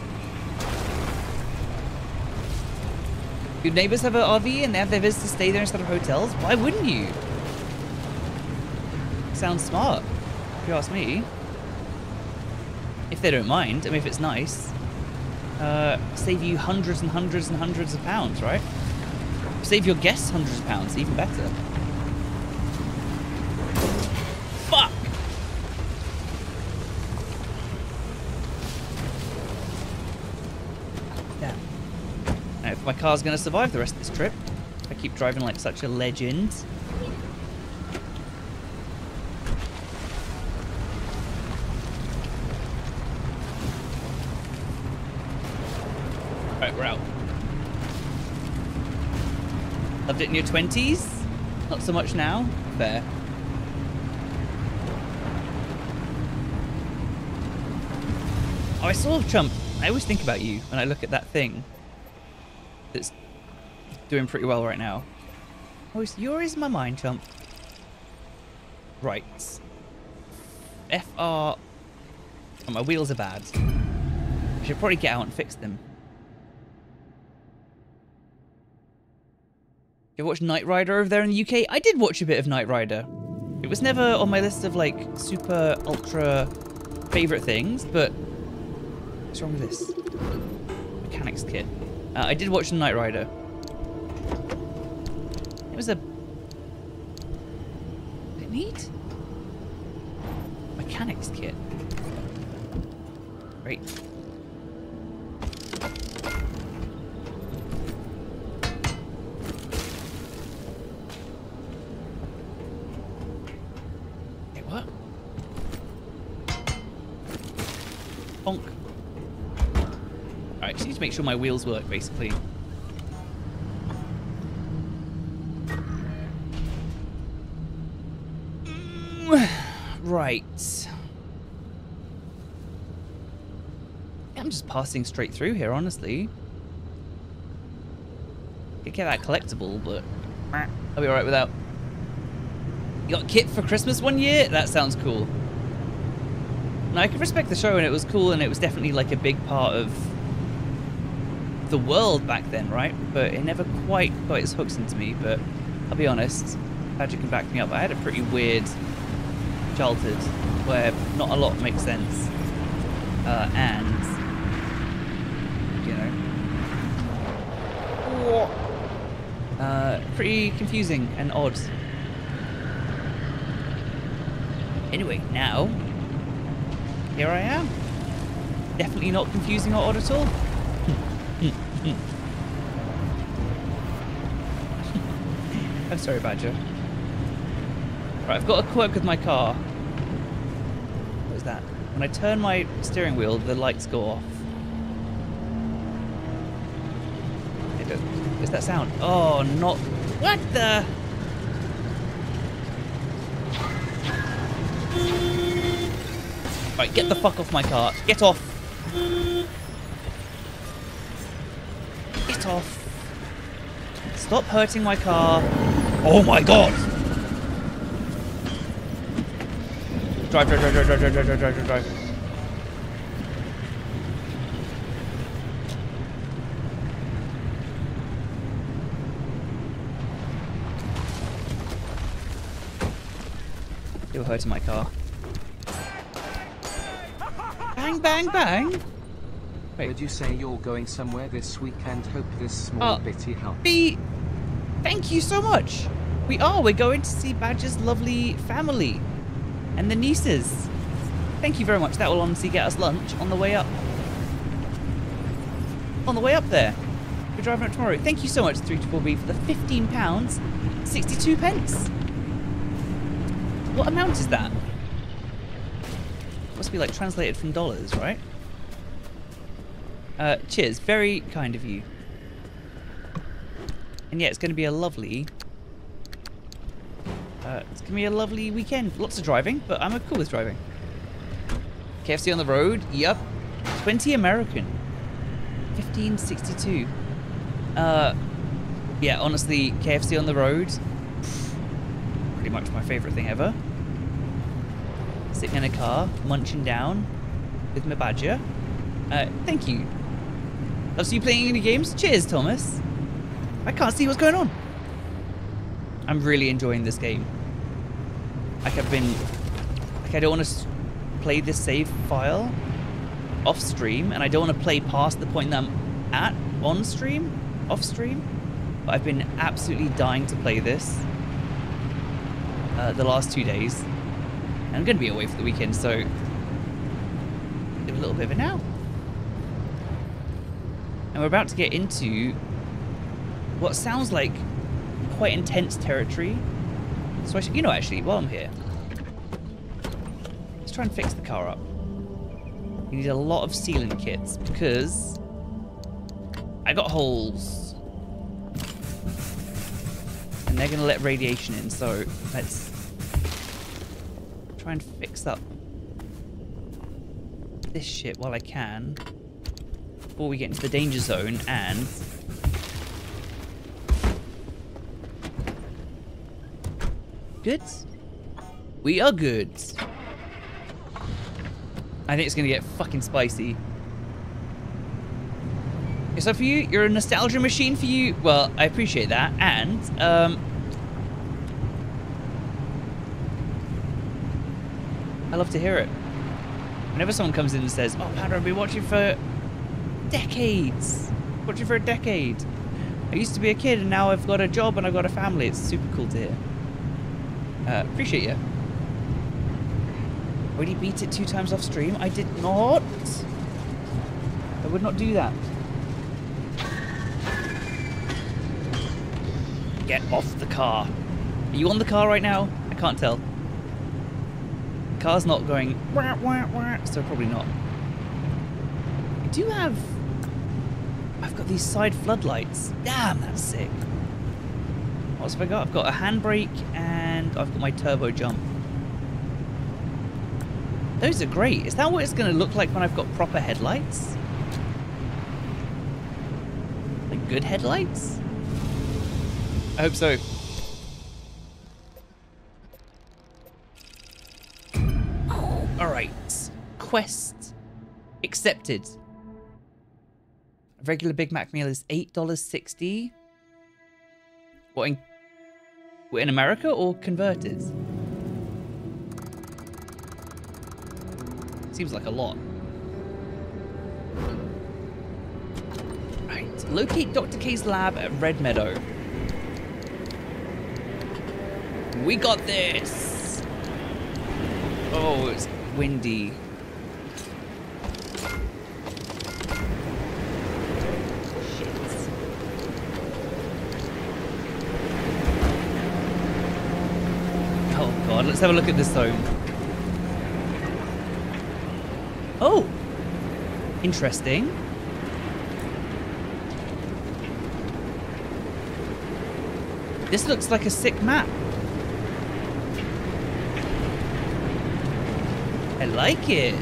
Your neighbors have an RV and they have their visitors stay there instead of hotels? Why wouldn't you? Sounds smart, if you ask me. If they don't mind, I mean, if it's nice. Uh, save you hundreds and hundreds and hundreds of pounds, right? Save your guests hundreds of pounds, even better. my car's going to survive the rest of this trip. I keep driving like such a legend. Right, we're out. Loved it in your 20s? Not so much now? Fair. Oh, I saw Chump. I always think about you when I look at that thing doing pretty well right now. Oh, it's- always in my mind, Chump. Right. FR... Oh, my wheels are bad. I should probably get out and fix them. You watch Knight Rider over there in the UK? I did watch a bit of Knight Rider. It was never on my list of like super ultra favorite things, but what's wrong with this? Mechanics kit. Uh, I did watch the Knight Rider was a neat Mechanics kit. Right. make sure my wheels work, basically. Right. I'm just passing straight through here, honestly. Could get that collectible, but I'll be alright without. You got kit for Christmas one year? That sounds cool. Now, I can respect the show, and it was cool, and it was definitely like a big part of the world back then, right? But it never quite got its hooks into me. But I'll be honest, Badger can back me up. I had a pretty weird childhood where not a lot makes sense, uh, and you know, uh, pretty confusing and odd. Anyway, now here I am. Definitely not confusing or odd at all. I'm sorry, Badger. Right, I've got a quirk with my car. Is? When I turn my steering wheel, the lights go off. It does. What's that sound? Oh, not. What the? Right, get the fuck off my car. Get off. Get off. Stop hurting my car. Oh my god. Drive, drive, drive, drive, drive, drive, drive, drive, drive, drive. You're hurting my car. Bang, bang, bang. Wait. Did you say you're going somewhere this weekend? Hope this small Uh, bitty helps. B, thank you so much. We are. We're going to see Badger's lovely family and the nieces. Thank you very much. That will honestly get us lunch on the way up. On the way up there. We're driving up tomorrow. Thank you so much, 324B, for the £15, 62 pence. What amount is that? Must be like translated from dollars, right? Uh, cheers. Very kind of you. And yeah, it's going to be a lovely... To be a lovely weekend. Lots of driving, but I'm cool with driving. KFC on the road? Yup. 20 American. 1562. Uh, yeah, honestly, KFC on the road. Pretty much my favorite thing ever. Sitting in a car, munching down with my badger. Uh, thank you. Love see you playing any games. Cheers, Thomas. I can't see what's going on. I'm really enjoying this game. Like I've been, like I don't want to play this save file off stream, and I don't want to play past the point that I'm at on stream, off stream. But I've been absolutely dying to play this uh, the last two days. And I'm going to be away for the weekend, so live a little bit of it now. And we're about to get into what sounds like quite intense territory. So I should, you know, actually, while I'm here, let's try and fix the car up. You need a lot of sealant kits because I got holes. And they're going to let radiation in, so let's try and fix up this shit while I can before we get into the danger zone and good we are good I think it's gonna get fucking spicy so for you you're a nostalgia machine for you well I appreciate that and um I love to hear it Whenever someone comes in and says, "Oh, Panda, I've been watching for decades, watching for a decade. I used to be a kid, and now I've got a job and I've got a family." It's super cool to hear. Uh, appreciate you. Already beat it two times off stream. I did not. I would not do that. Get off the car. Are you on the car right now? I can't tell. Car's not going wah, wah, wah, so probably not. I do have... I've got these side floodlights. Damn, that's sick. Have I got? I've got a handbrake and I've got my turbo jump. Those are great. Is that what it's going to look like when I've got proper headlights? Like good headlights? I hope so. Alright. Quest accepted. A regular Big Mac meal is $8.60. What in, in America or converted? Seems like a lot. Right. Locate Dr. K's lab at Red Meadow. We got this! Oh, it's windy. Oh god, let's have a look at this zone. Oh! Interesting. This looks like a sick map. I like it.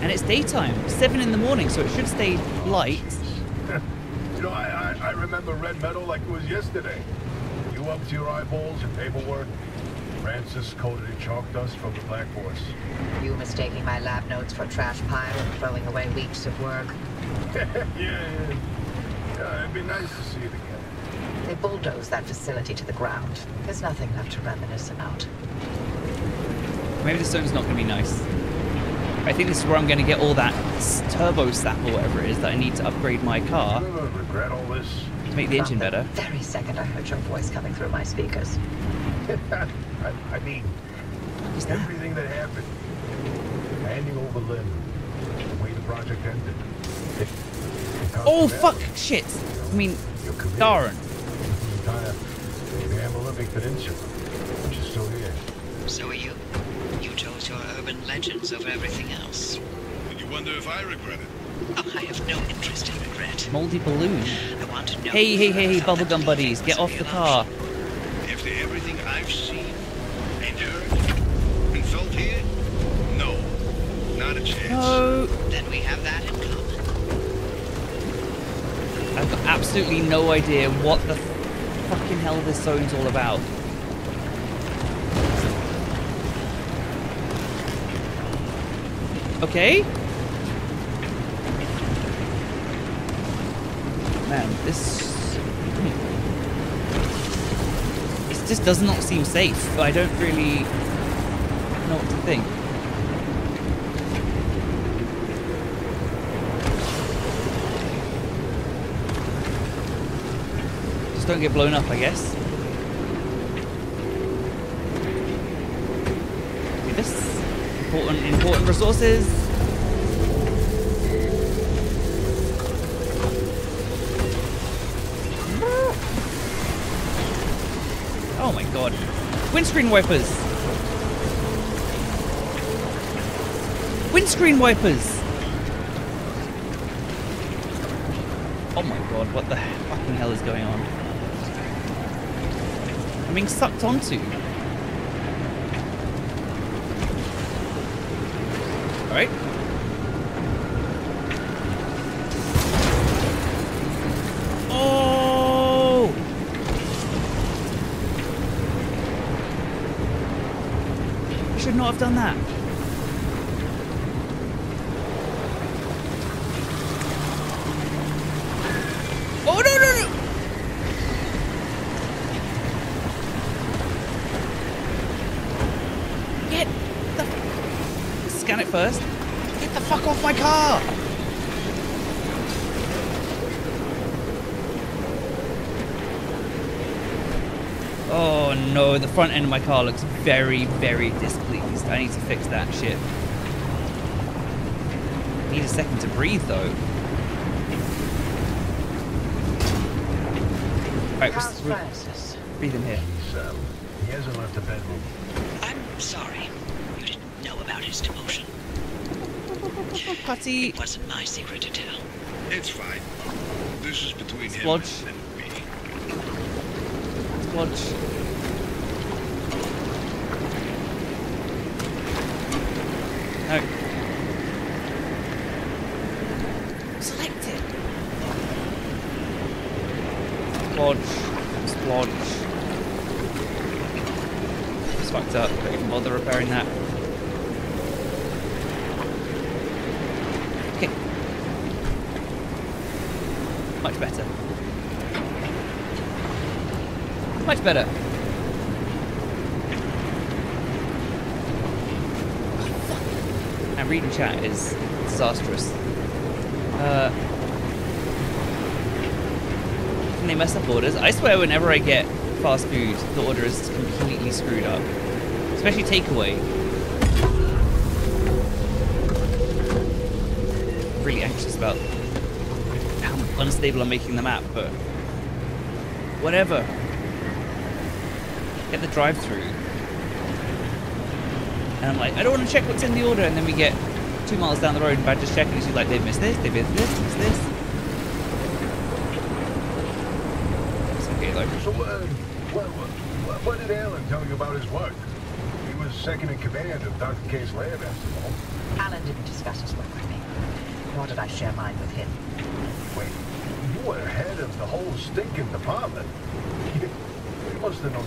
And it's daytime, 7 in the morning, so it should stay light. You know, I, I, I remember Red Meadow like it was yesterday. You up to your eyeballs in paperwork. Francis coated in chalk dust from the Black Horse. You mistaking my lab notes for trash pile and throwing away weeks of work. yeah, yeah. Yeah, it'd be nice to see it again. They bulldozed that facility to the ground. There's nothing left to reminisce about. Maybe this zone's not going to be nice. I think this is where I'm going to get all that s- turbo sap or whatever it is that I need to upgrade my car You ever regret all this? To make the engine From better. The very second I heard your voice coming through my speakers. I, I mean, Is that? everything that happened. Handing over Lynn. The way the project ended. It, it Oh, fuck! that. Shit! I mean, Your career. darn. The entire damn Olympic Peninsula. Which is still here. So are you. You chose your urban legends over everything else. And you wonder if I regret it? I have no interest in regret. Moldy balloon. I want to know. Hey, hey, hey, hey, how that bubblegum buddies, get off the car. After everything I've seen and heard and felt here? No. Not a chance. No! Then we have that in common. I've got absolutely no idea what the fucking hell this zone's all about. Okay. Man, this... It just does not seem safe. I don't really know what to think. Just don't get blown up, I guess. This important, important resources. Windscreen wipers. Windscreen wipers. Oh my god, what the fucking hell is going on? I'm being sucked onto. Alright. Oh! I should not have done that. Oh no no no! Get the scan it first. Get the fuck off my car! Oh no, the front end of my car looks very, very displeased. I need to fix that shit. Need a second to breathe though. Alright, How's we're, Francis? breathe in here. Sam, he hasn't left the bedroom. I'm sorry. You didn't know about his demotion. Putty. It wasn't my secret to tell. It's fine. This is between him and me. Splodge. No. Select it. Splodge. Splodge. It's fucked up. Don't even bother repairing that. Okay. Much better. Better. And reading chat is disastrous. Uh, can they mess up orders? I swear whenever I get fast food, the order is completely screwed up. Especially takeaway. Really anxious about how unstable I'm making the map, but whatever. Get the drive-through. And I'm like, I don't want to check what's in the order, and then we get two miles down the road and Badger's checking, and she's like, they've missed this, they've missed this, missed this. It's okay like. So, uh, what, what, what did Alan tell you about his work? He was second in command of Dr. K's lab after all. Alan didn't discuss his work with me, nor did I share mine with him.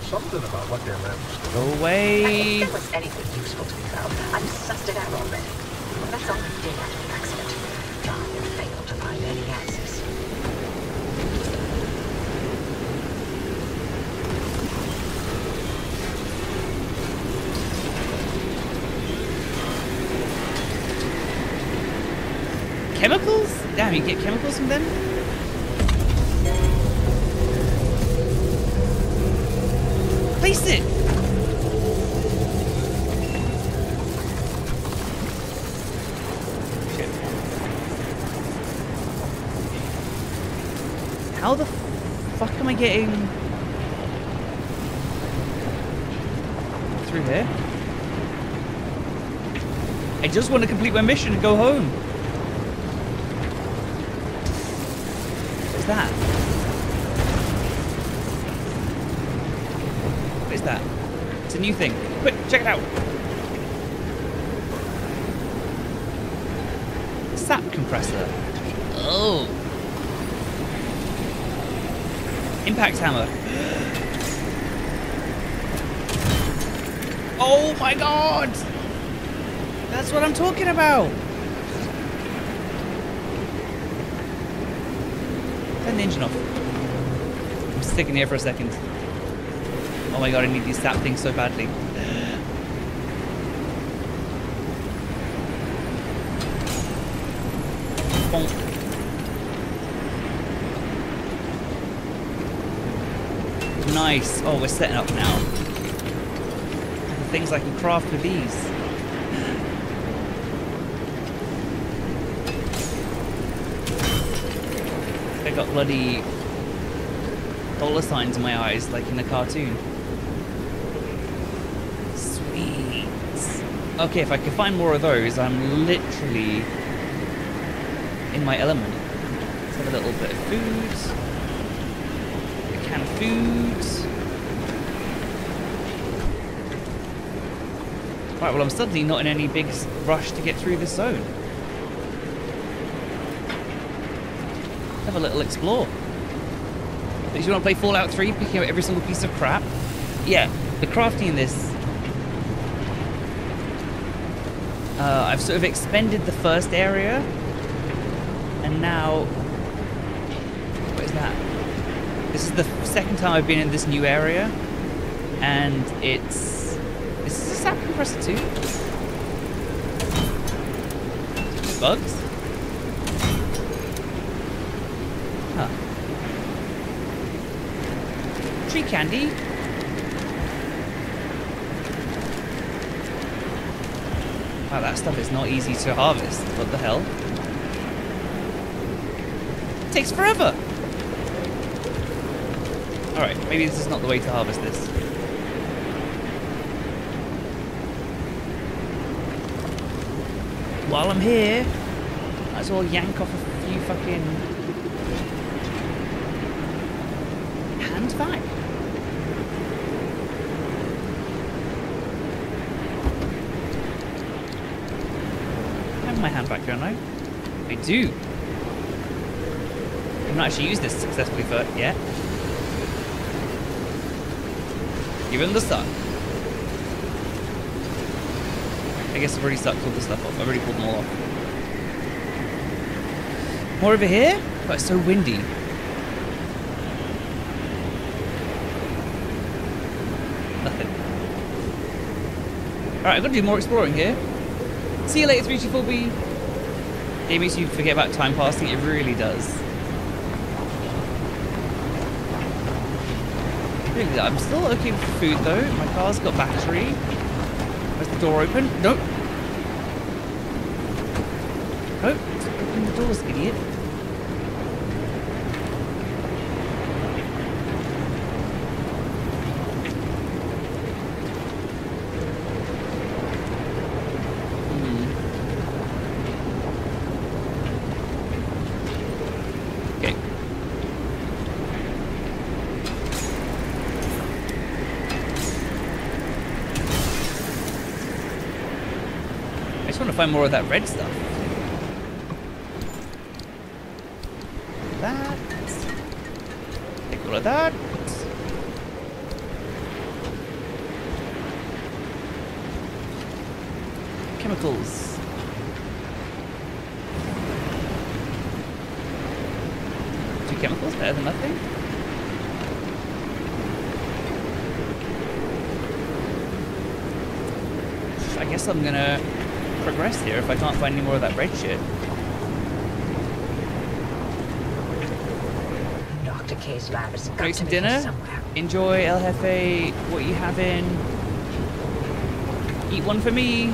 Something about what their lab was Go If away. there was anything useful to be found, I'd sussed it out already. And that's all the day after the accident. John failed to find any answers. Chemicals? Damn, you get chemicals from them? My mission and go home. What's that? What is that? It's a new thing. Quick, check it out. Sap compressor. Oh. Impact hammer. Oh my god! That's what I'm talking about! Turn the engine off. I'm sticking here for a second. Oh my god, I need these sap things so badly. Nice. Oh, we're setting up now. Things I can craft with these. bloody dollar signs in my eyes like in the cartoon. Sweet. Okay, if I can find more of those, I'm literally in my element. Let's have a little bit of food. A can of food. Right, well I'm suddenly not in any big rush to get through this zone. Have a little explore. Do you want to play Fallout 3, picking up every single piece of crap? Yeah, the crafting in this Uh, I've sort of expended the first area, and now, what is that? This is the second time I've been in this new area, and it's is this a sap compressor too? Bugs? Huh. Tree candy? Wow, that stuff is not easy to harvest. What the hell? It takes forever! Alright, maybe this is not the way to harvest this. While I'm here, might as well yank off a few fucking... Hands back. I have my hand back, don't I? I do. I've not actually used this successfully for yet. Given the suck. I guess I've already sucked all the stuff off. I've already pulled them all off. More over here? But it's so windy. Nothing. Alright, I've got to do more exploring here. See you later, 324B. It makes you forget about time passing. It really does. I'm still looking for food though. My car's got battery. Where's the door open? Nope. Nope. Open the doors, idiot. Find more of that red stuff. That. Take all of that. Chemicals. Two chemicals better than nothing. I guess I'm gonna progress here if I can't find any more of that red shit. Dr. K's lab has got Make to some dinner. somewhere. Enjoy El Jefe. What you having? Eat one for me.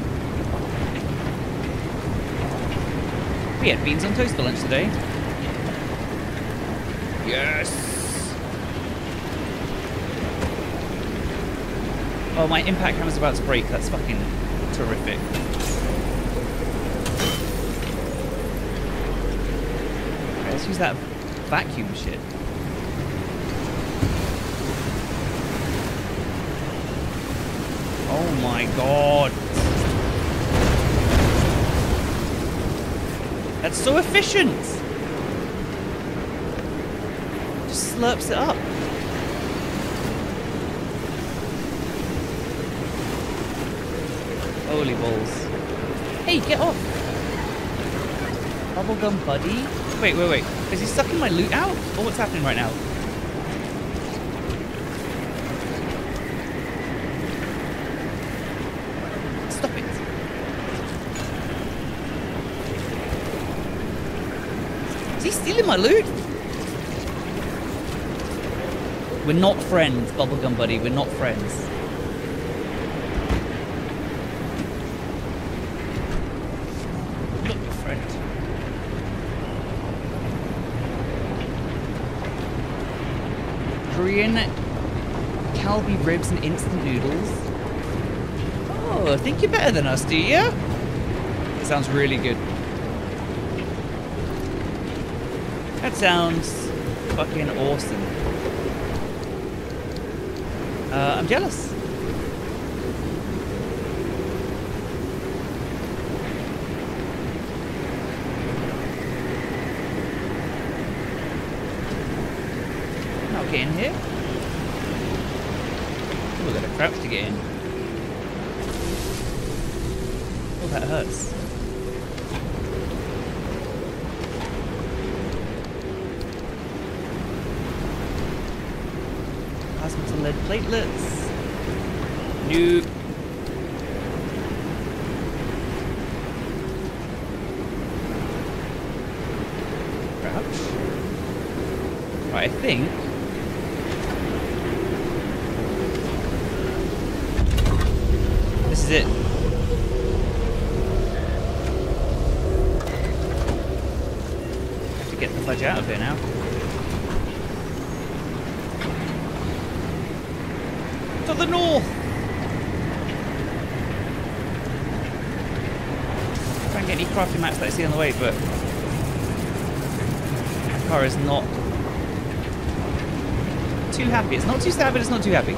We had beans on toast for lunch today. Yes. Oh, my impact hammer's about to break. That's fucking terrific. Let's use that vacuum shit. Oh my god. That's so efficient. Just slurps it up. Holy balls. Hey, get off. Bubblegum buddy. Wait, wait, wait. Is he sucking my loot out? Or what's happening right now? Stop it. Is he stealing my loot? We're not friends, Bubblegum Buddy. We're not friends. Not your friend. Korean ribs and instant noodles. Oh, I think you're better than us, do you? That sounds really good. That sounds fucking awesome. Uh, I'm jealous. Not getting here. Oh, we got a crouch to get in. Oh, that hurts. Plasma to lead platelets. New. Crouch. Right, I think. This is it. Have to get the fudge out of here now. To the north! Try and get any crafting mats that I see on the way, but the car is not too happy. It's not too sad, but it's not too happy.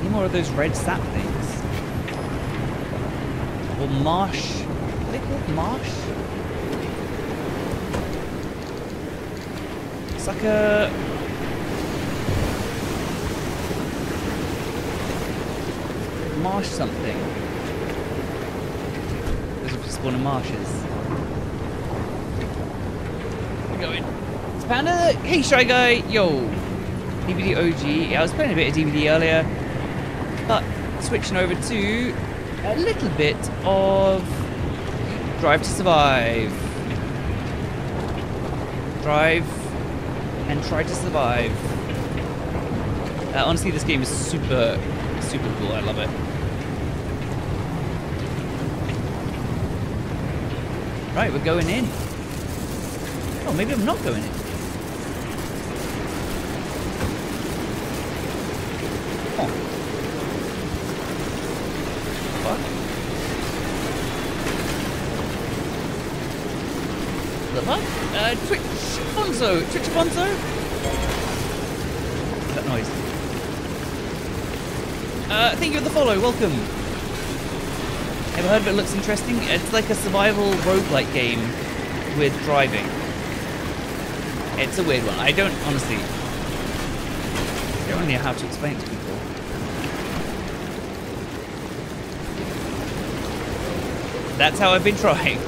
Any more of those red sap things? Or marsh? Are they called marsh? It's like a marsh something. Those are spawn in marshes. We're going. It's Panda. Hey, Shy Guy. Yo. DBD OG. Yeah, I was playing a bit of DBD earlier. But switching over to a little bit of Drive to Survive. Drive and try to survive. Uh, honestly, this game is super, super cool. I love it. Right, we're going in. Oh, maybe I'm not going in. The fuck? Uh, Twitch Bonzo! Twitch Bonzo? That noise. Uh, thank you for the follow, welcome. Ever heard of it? Looks interesting. It's like a survival roguelike game with driving. It's a weird one. I don't honestly. I don't know how to explain it to people. That's how I've been trying.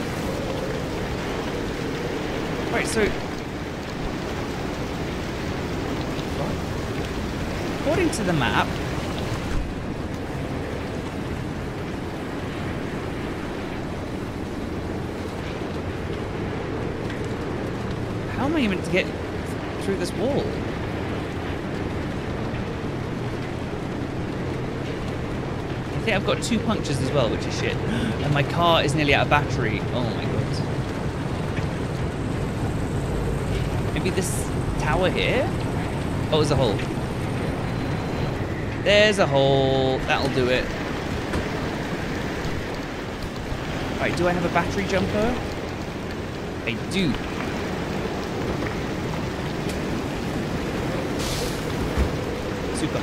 Right, so. According to the map, How am I meant to get through this wall? I think I've got two punctures as well, which is shit. And my car is nearly out of battery. Oh my god. Maybe this tower here? Oh, there's a hole. There's a hole. That'll do it. Right, do I have a battery jumper? I do. Super.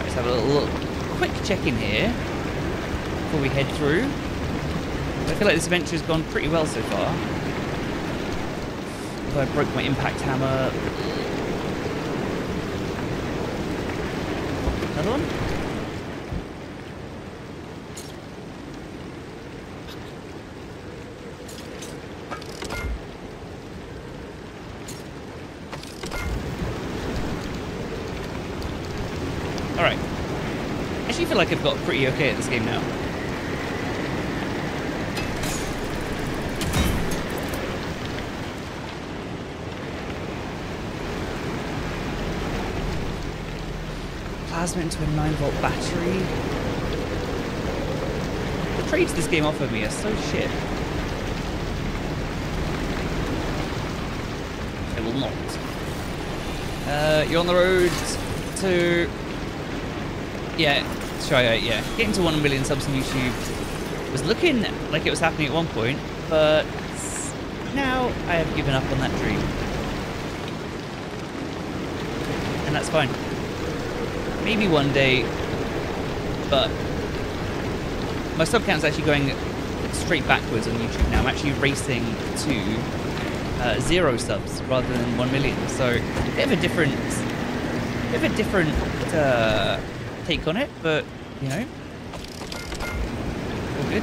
Let's have a little, little quick check in here before we head through. I feel like this adventure has gone pretty well so far. Although I broke my impact hammer. Another one? Feel like I've got pretty okay at this game now. Plasma into a 9 volt battery. The trades this game offer me are so shit. They will not. Uh, you're on the road to... Yeah, try out, yeah. Getting to 1 million subs on YouTube was looking like it was happening at one point, but now I have given up on that dream. And that's fine. Maybe one day, but my sub count is actually going straight backwards on YouTube now. I'm actually racing to uh, zero subs rather than one million. So a bit of a different, bit of a different uh, take on it, but you know, all good.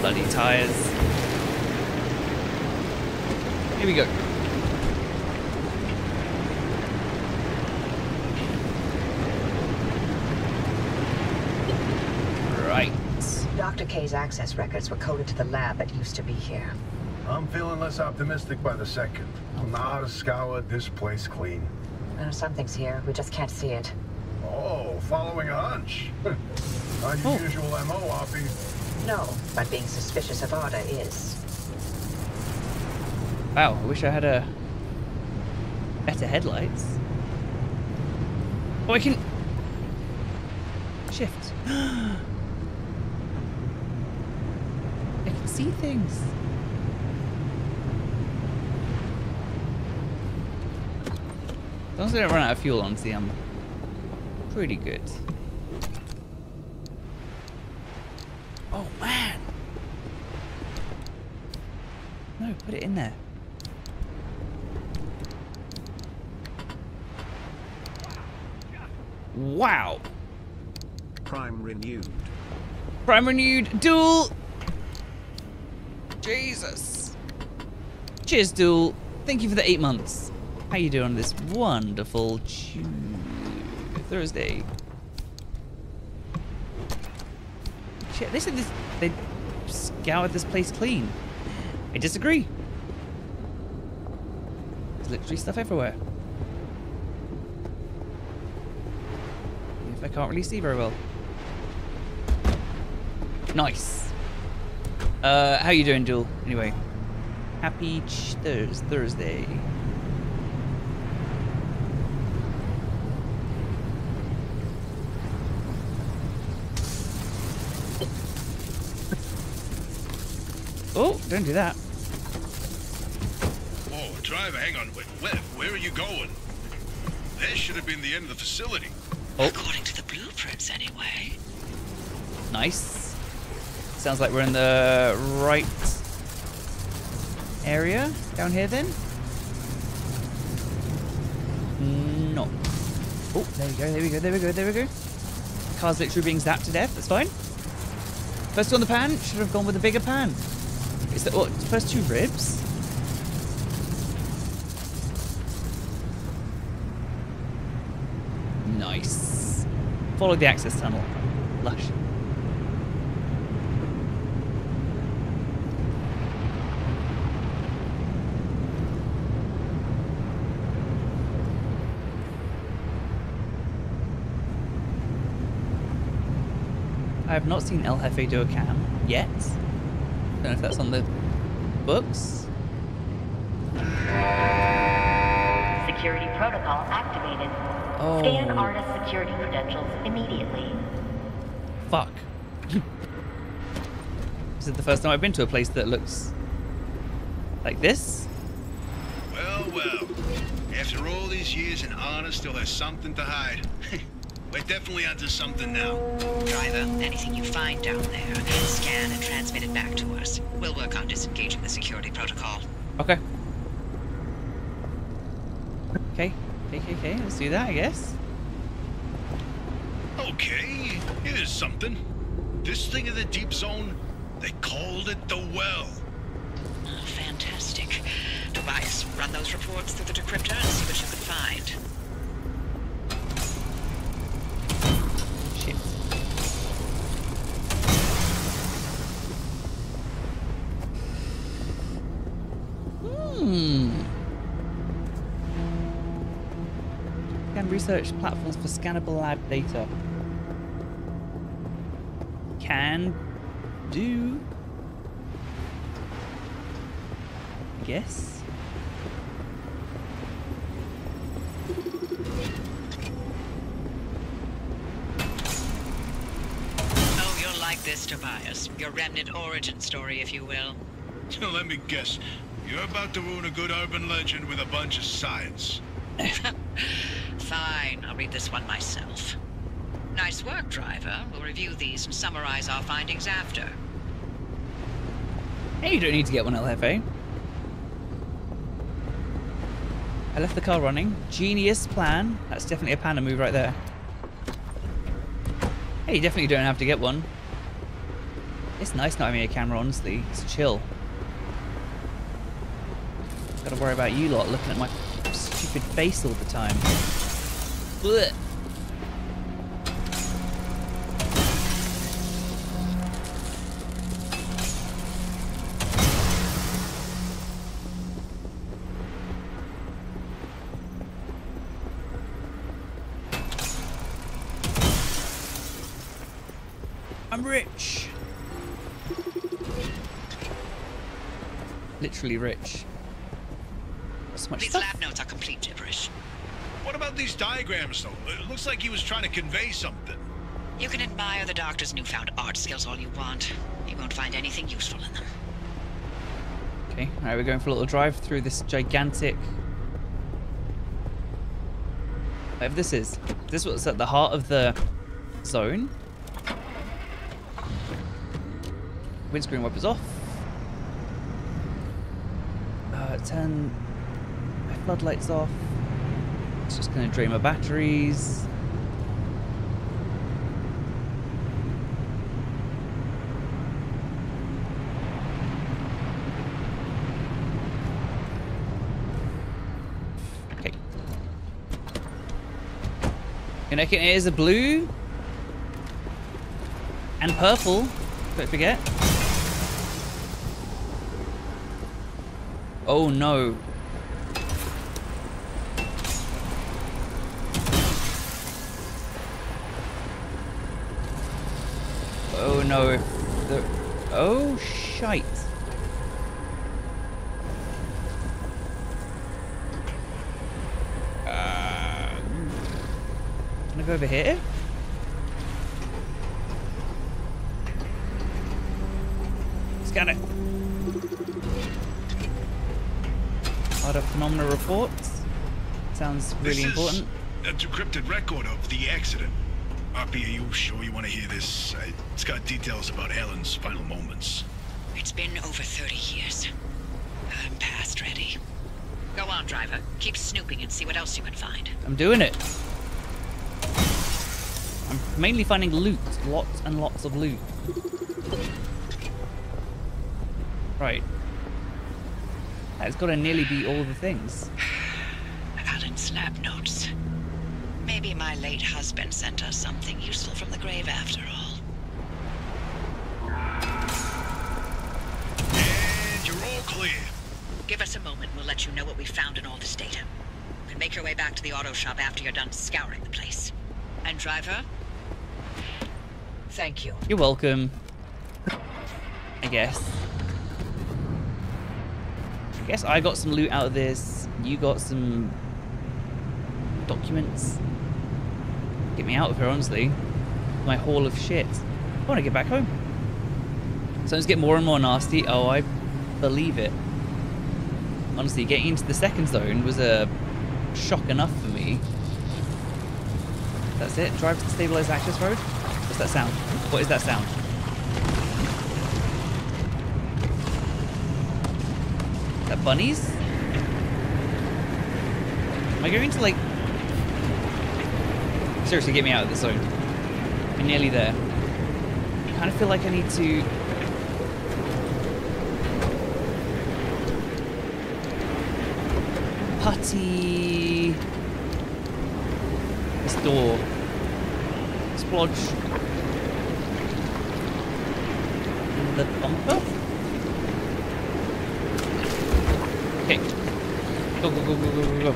Bloody tires. Here we go. Right. Dr. K's access records were coded to the lab that used to be here. I'm feeling less optimistic by the second. I'll know how to scour this place clean. Uh, something's here. We just can't see it. Oh, following a hunch. Not your usual MO, Oppy. No, but being suspicious of Arda is. Wow, I wish I had a better headlights. Oh, I can shift. I can see things. As long as I don't run out of fuel, honestly, I'm pretty good. Oh, man. No, put it in there. Wow. Prime renewed. Prime renewed. Duel. Jesus. Cheers, Duel. Thank you for the eight months. How you doing this wonderful Thursday? Shit, they said this. They scoured this place clean. I disagree. There's literally stuff everywhere. If I can't really see very well. Nice. Uh, how you doing, Duel? Anyway, happy Thursday. Oh, don't do that. Oh, driver, hang on. Wait, where, where are you going? That should have been the end of the facility. Oh. According to the blueprints, anyway. Nice. Sounds like we're in the right area down here then. No. Oh, there we go, there we go, there we go, there we go. Car's literally being zapped to death, that's fine. First on the pan, should have gone with a bigger pan. Is that what, first two ribs? Nice. Follow the access tunnel. Lush. I have not seen El Jefe do a cam yet. Don't know if that's on the books. Security protocol activated. Oh. Scan artist security credentials immediately. Fuck. this is the first time I've been to a place that looks like this. Well, well. After all these years in honor still has something to hide. We're definitely onto something now. Driver, anything you find down there, scan and transmit it back to us. We'll work on disengaging the security protocol. Okay. Okay. Okay, okay, okay. Let's do that, I guess. Okay, here's something. This thing in the deep zone, they called it the well. Oh, fantastic. Tobias, run those reports through the decryptor and see what you can find. Research platforms for scannable lab data. Can do. Guess. Oh, you'll like this, Tobias. Your remnant origin story, if you will. Let me guess. You're about to ruin a good urban legend with a bunch of science. Fine, I'll read this one myself. Nice work, driver. We'll review these and summarize our findings after. Hey, you don't need to get one LFA. I left the car running. Genius plan. That's definitely a panda move right there. Hey, you definitely don't have to get one. It's nice not having a camera, honestly. It's chill. Gotta worry about you lot looking at my stupid face all the time. Blech. Convey something. You can admire the doctor's newfound art skills all you want. You won't find anything useful in them. Okay, alright, we're going for a little drive through this gigantic. Whatever this is. This is what's at the heart of the zone. Windscreen wipers off. Uh, turn my floodlights off. It's just gonna drain my batteries. Connecting it is a blue and purple. Don't forget. Oh no. Oh no. The... Oh shite. Uh, can I go over here? Scan it. Part of phenomena reports. Sounds really this important. Is a decrypted record of the accident. RP, are you sure you want to hear this? I, it's got details about Helen's final moments. It's been over 30 years. I'm past ready. Go on, driver. Keep snooping and see what else you can find. I'm doing it. I'm mainly finding loot. Lots and lots of loot. Right. That's got to nearly be all the things. Alan's lab notes. Maybe my late husband sent us something useful from the grave after all. And you're all clear. Give us a moment, we'll let you know what we found in all this data. And make your way back to the auto shop after you're done scouring the place. And driver? Thank you. You're welcome. I guess. I guess I got some loot out of this. You got some documents. Get me out of here, honestly. My haul of shit. I want to get back home. Something's get more and more nasty. Oh, I believe it. Honestly, getting into the second zone was a shock enough for me. That's it. Drive to stabilized access road. What's that sound? What is that sound? Is that bunnies? Am I going to like... Seriously, get me out of this zone. I'm nearly there. I kind of feel like I need to... Putty... This door. Splodge. The bumper? Oh. Okay. Go, go, go, go, go, go, go.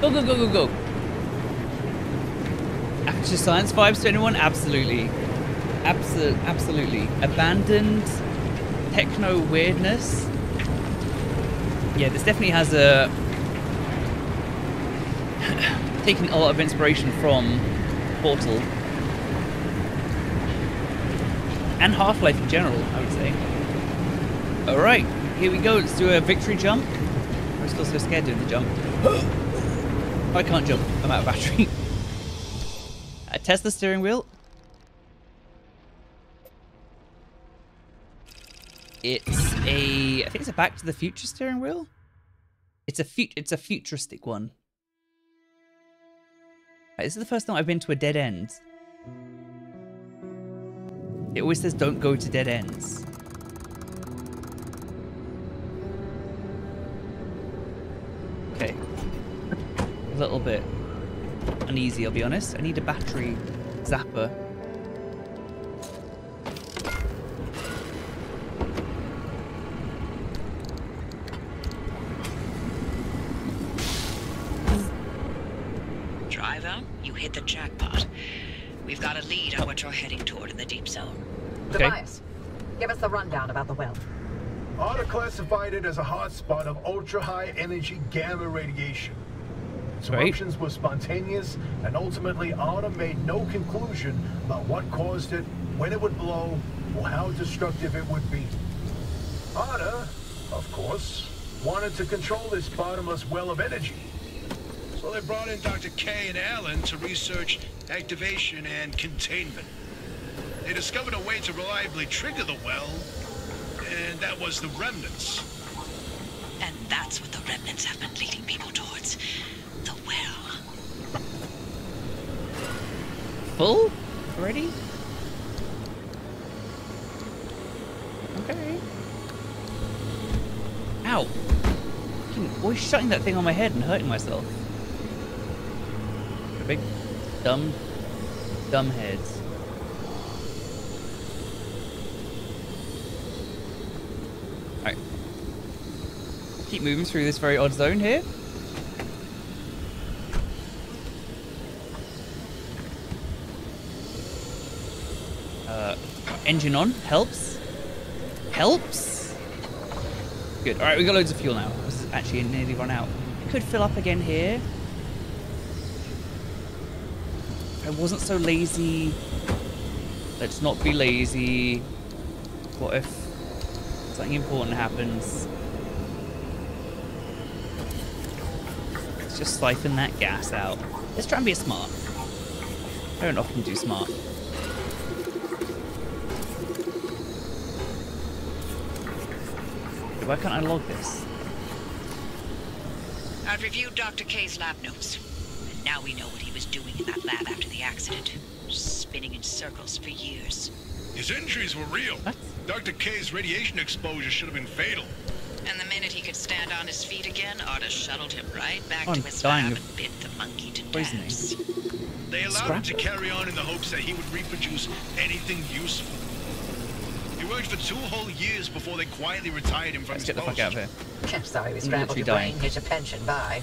Go, go, go, go, go. After science vibes to anyone? Absolutely. Absol- absolutely. Abandoned techno weirdness. Yeah, this definitely has a taken a lot of inspiration from Portal and Half-Life in general, I would say. All right, here we go. Let's do a victory jump. I'm still so scared doing the jump. I can't jump. I'm out of battery. I uh, test the steering wheel. It's a, I think it's a Back to the Future steering wheel. It's a fut, it's a futuristic one. Right, this is the first time I've been to a dead end. It always says don't go to dead ends. Okay. A little bit uneasy, I'll be honest. I need a battery zapper. Driver, you hit the jackpot. We've got a lead on what you're heading toward in the deep zone. Tobias, give us the rundown about the well. ARDA classified it as a hotspot of ultra-high energy gamma radiation. Its Right. eruptions were spontaneous, and ultimately ARDA made no conclusion about what caused it, when it would blow, or how destructive it would be. ARDA, of course, wanted to control this bottomless well of energy. So they brought in Dr. K and Allen to research activation and containment. They discovered a way to reliably trigger the well, and that was the remnants. And that's what the remnants have been leading people towards. The well. Full? Already? Okay. Ow! Fucking always shutting that thing on my head and hurting myself. Big dumb dumb heads. Alright. Keep moving through this very odd zone here. Uh, engine on helps. Helps. Good. All right, we got loads of fuel now. This is actually nearly run out. Could fill up again here. I wasn't so lazy. Let's not be lazy. What if something important happens? Just siphon that gas out. Let's try and be smart. I don't often do smart. Why can't I log this? I've reviewed Dr. K's lab notes. And now we know what he was doing in that lab after the accident. Spinning in circles for years. His injuries were real. Dr. K's radiation exposure should have been fatal. And the minute he could stand on his feet again, Arda shuttled him right back Oh, I'm to his dying lab of and bit the monkey to poisoning. death. They allowed Scrap him to carry on in the hopes that he would reproduce anything useful. He worked for two whole years before they quietly retired him from Let's his get the fuck post. out of here. Sorry we I'm scrambled literally your dying. brain. Here's your pension. Bye.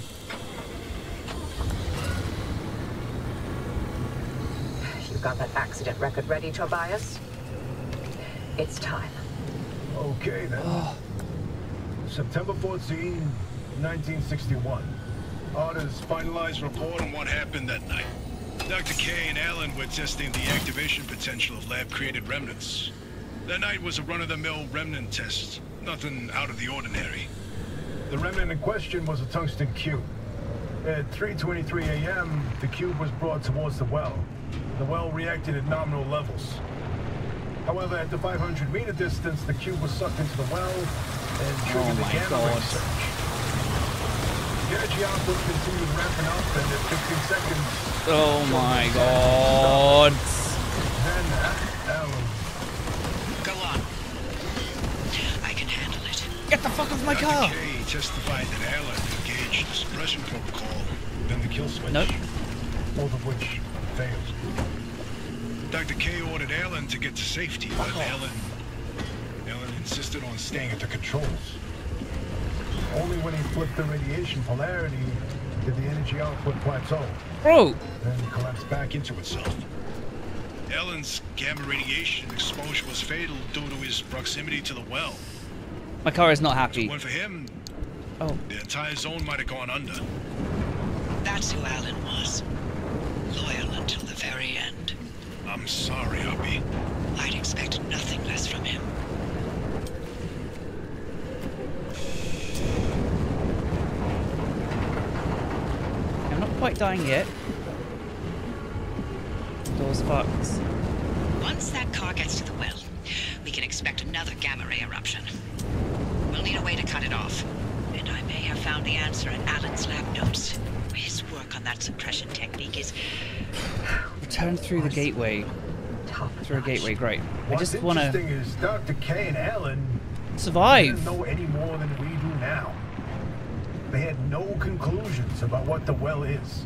You got that accident record ready, Tobias? It's time. Okay then. Oh. September 14, 1961. ARDA's Finalized report on what happened that night. Dr. K and Allen were testing the activation potential of lab-created remnants. That night was a run-of-the-mill remnant test. Nothing out of the ordinary. The remnant in question was a tungsten cube. At 3.23 a.m., the cube was brought towards the well. The well reacted at nominal levels. However, at the 500 meter distance, the cube was sucked into the well and triggered the oh my gamma God. ray surge. The energy output continued ramping up, and at 15 seconds, Oh my god. then Alan Go on. I can handle it. Get the fuck off my Dr. car! K testified that Allen engaged the suppression protocol. then the kill switch. Nope. Both of which failed. Dr. K ordered Allen to get to safety, but Allen... Allen insisted on staying Staying at the controls. Only when he flipped the radiation polarity did the energy output plateau. Bro! Then collapsed back into itself. Ellen's gamma radiation exposure was fatal due to his proximity to the well. My car is not happy. Went for him. Oh. The entire zone might have gone under. That's who Alan was. Loyal until the very end. I'm sorry, Abby. I'd expect nothing less from him. Quite dying yet. Door's fucked. Once that car gets to the well, we can expect another gamma ray eruption. We'll need a way to cut it off. And I may have found the answer in Alan's lab notes. His work on that suppression technique is Return through the gateway. Through a gateway, great. I just want interesting to is Dr. K and Ellen survive. know any more than we do now. They had no conclusions about what the well is.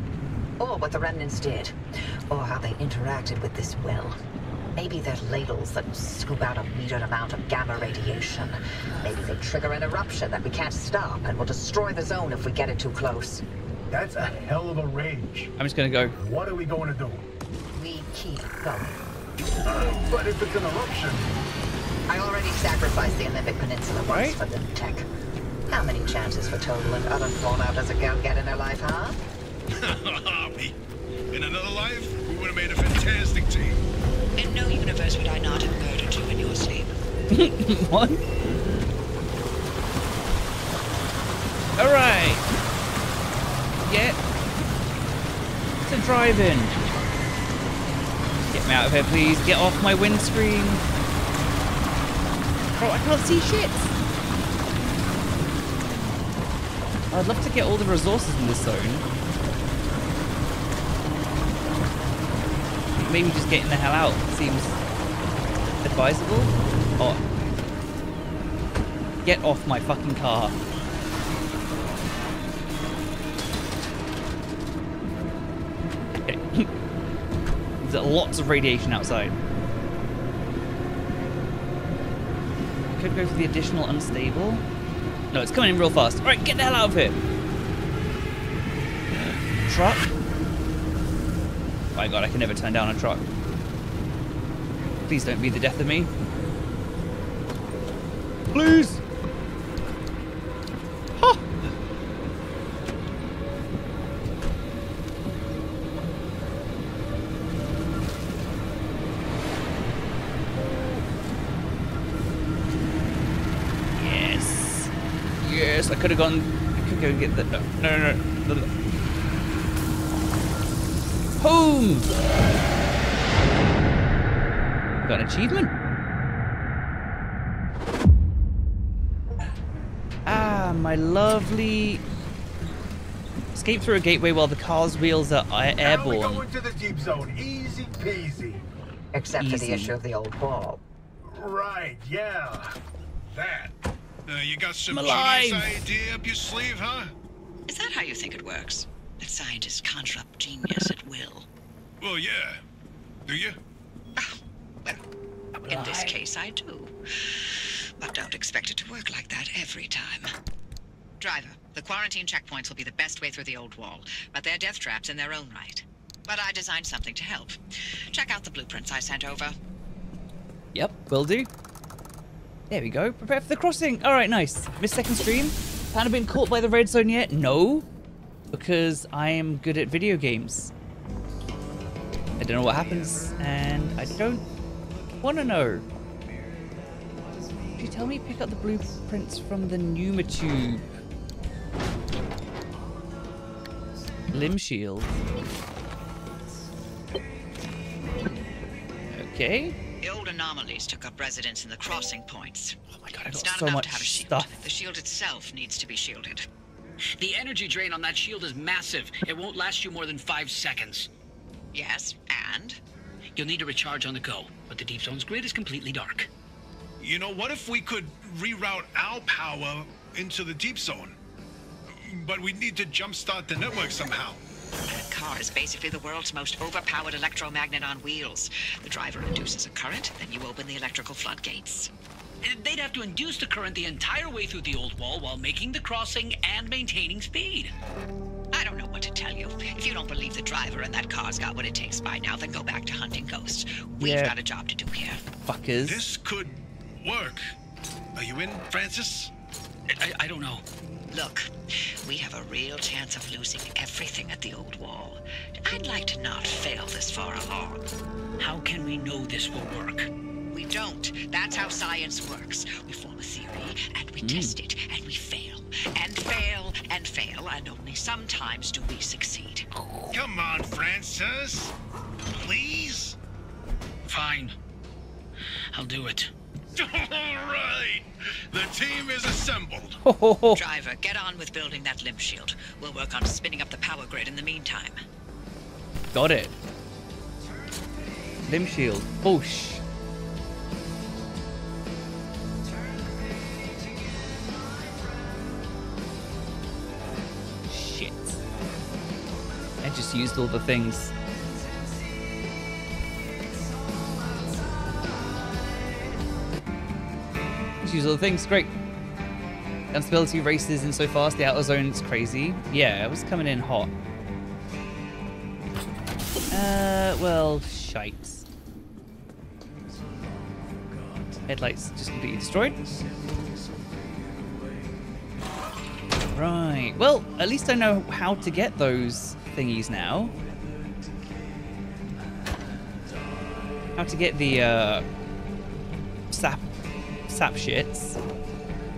Or what the remnants did. Or how they interacted with this well. Maybe they're ladles that scoop out a metered amount of gamma radiation. Maybe they trigger an eruption that we can't stop and will destroy the zone if we get it too close. That's a hell of a range. I'm just gonna go. What are we going to do? We keep going. Uh, but if it's an eruption, I already sacrificed the Olympic Peninsula once Right. for the tech. How many chances for total and utter fallout does a girl get in her life, huh? Abby. In another life, we would have made a fantastic team. In no universe would I not have murdered you in your sleep. what? Alright. Get to driving. Get me out of here, please. Get off my windscreen. Bro, I can't see shit. I'd love to get all the resources in this zone. Maybe just getting the hell out seems advisable. Oh. Get off my fucking car. Okay. There's lots of radiation outside. Could go for the additional unstable. No, it's coming in real fast. Alright, get the hell out of here. Truck. My god, I can never turn down a truck. Please don't be the death of me. Please! Ha! Yes. Yes, I could have gone. I could go and get the. No, no, no, no. no. Home! Got an achievement. Ah, my lovely. Escape through a gateway while the car's wheels are air- now we airborne. go into the deep zone. Easy peasy. Except for the issue of the old wall. Right, yeah. That. Uh, you got some I'm genius idea up your sleeve, huh? Is that how you think it works? That scientists conjure up genius at will? Well, yeah. Do you? Well, In this case, I do. But don't expect it to work like that every time. Driver, the quarantine checkpoints will be the best way through the old wall, but they're death traps in their own right. But I designed something to help. Check out the blueprints I sent over. Yep, will do. There we go. Prepare for the crossing. All right, nice. Miss second stream. Haven't been caught by the red zone yet? No, because I am good at video games. I don't know what happens, and I don't want to know. Did you tell me pick up the blueprints from the pneumatube? Limb shield. Okay. The old anomalies took up residence in the crossing points. Oh my god, I It's got not so enough much to have a shield. stuff. The shield itself needs to be shielded. The energy drain on that shield is massive. It won't last you more than five seconds. Yes, and? You'll need to recharge on the go, but the deep zone's grid is completely dark. You know, what if we could reroute our power into the deep zone? But we'd need to jumpstart the network somehow. That car is basically the world's most overpowered electromagnet on wheels. The driver induces a current, then you open the electrical floodgates. Uh, they'd have to induce the current the entire way through the old wall while making the crossing and maintaining speed. I don't know what to tell you. If you don't believe the driver and that car's got what it takes by now, then go back to hunting ghosts. We've Yeah. got a job to do here. Fuckers. This could work. Are you in, Francis? I, I don't know. Look, we have a real chance of losing everything at the old wall. I'd like to not fail this far along. How can we know this will work? We don't. That's how science works. We form a theory, and we hmm. test it, and we fail, and fail, and fail, and only sometimes do we succeed. Come on, Francis. Please? Fine. I'll do it. All right. The team is assembled. Driver, get on with building that limb shield. We'll work on spinning up the power grid in the meantime. Got it. Limb shield. Boosh. Shit. I just used all the things. Used all the things. Great. Unstability races in so fast. The outer zone zone's crazy. Yeah, it was coming in hot. Uh, well, shite. Headlights just completely destroyed. Right. Well, at least I know how to get those thingies now. How to get the uh, sap sap shits.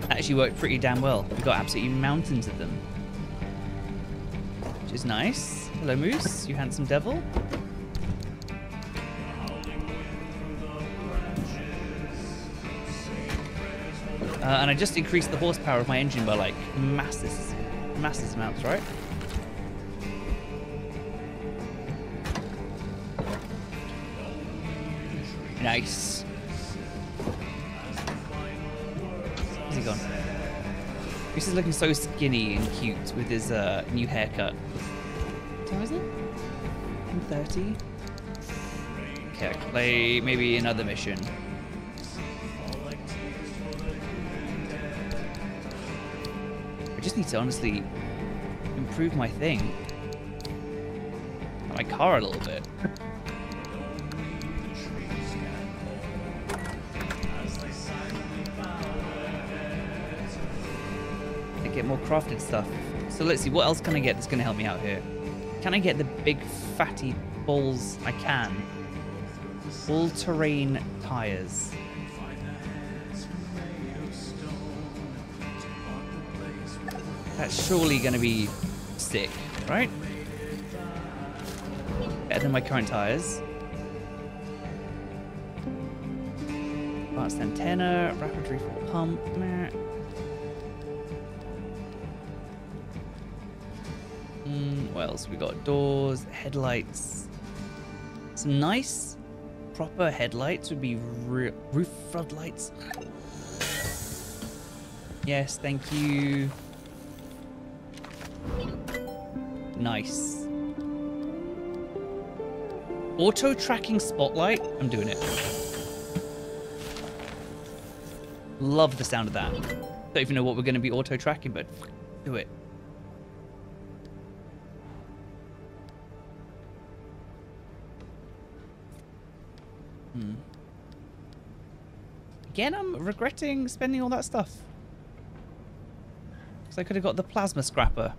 Actually worked pretty damn well. We got absolutely mountains of them. Which is nice. Hello, Moose. You handsome devil. Uh, and I just increased the horsepower of my engine by like massive, massive amounts, right? Nice. Where's he gone? This is looking so skinny and cute with his uh, new haircut. What time is it? 10.30? Okay, I play maybe another mission. I just need to honestly improve my thing. My car a little bit. Get more crafted stuff. So let's see, what else can I get that's going to help me out here? Can I get the big fatty balls? I can. All-terrain tires. That's surely going to be sick, right? Better than my current tires. Advanced antenna, rapid refill pump. Meh. Mm, what else? We got doors, headlights. Some nice, proper headlights would be roof floodlights. Yes, thank you. Nice. Auto tracking spotlight. I'm doing it. Love the sound of that. Don't even know what we're going to be auto tracking, but do it. Hmm. Again, I'm regretting spending all that stuff. Because I could have got the plasma scrapper.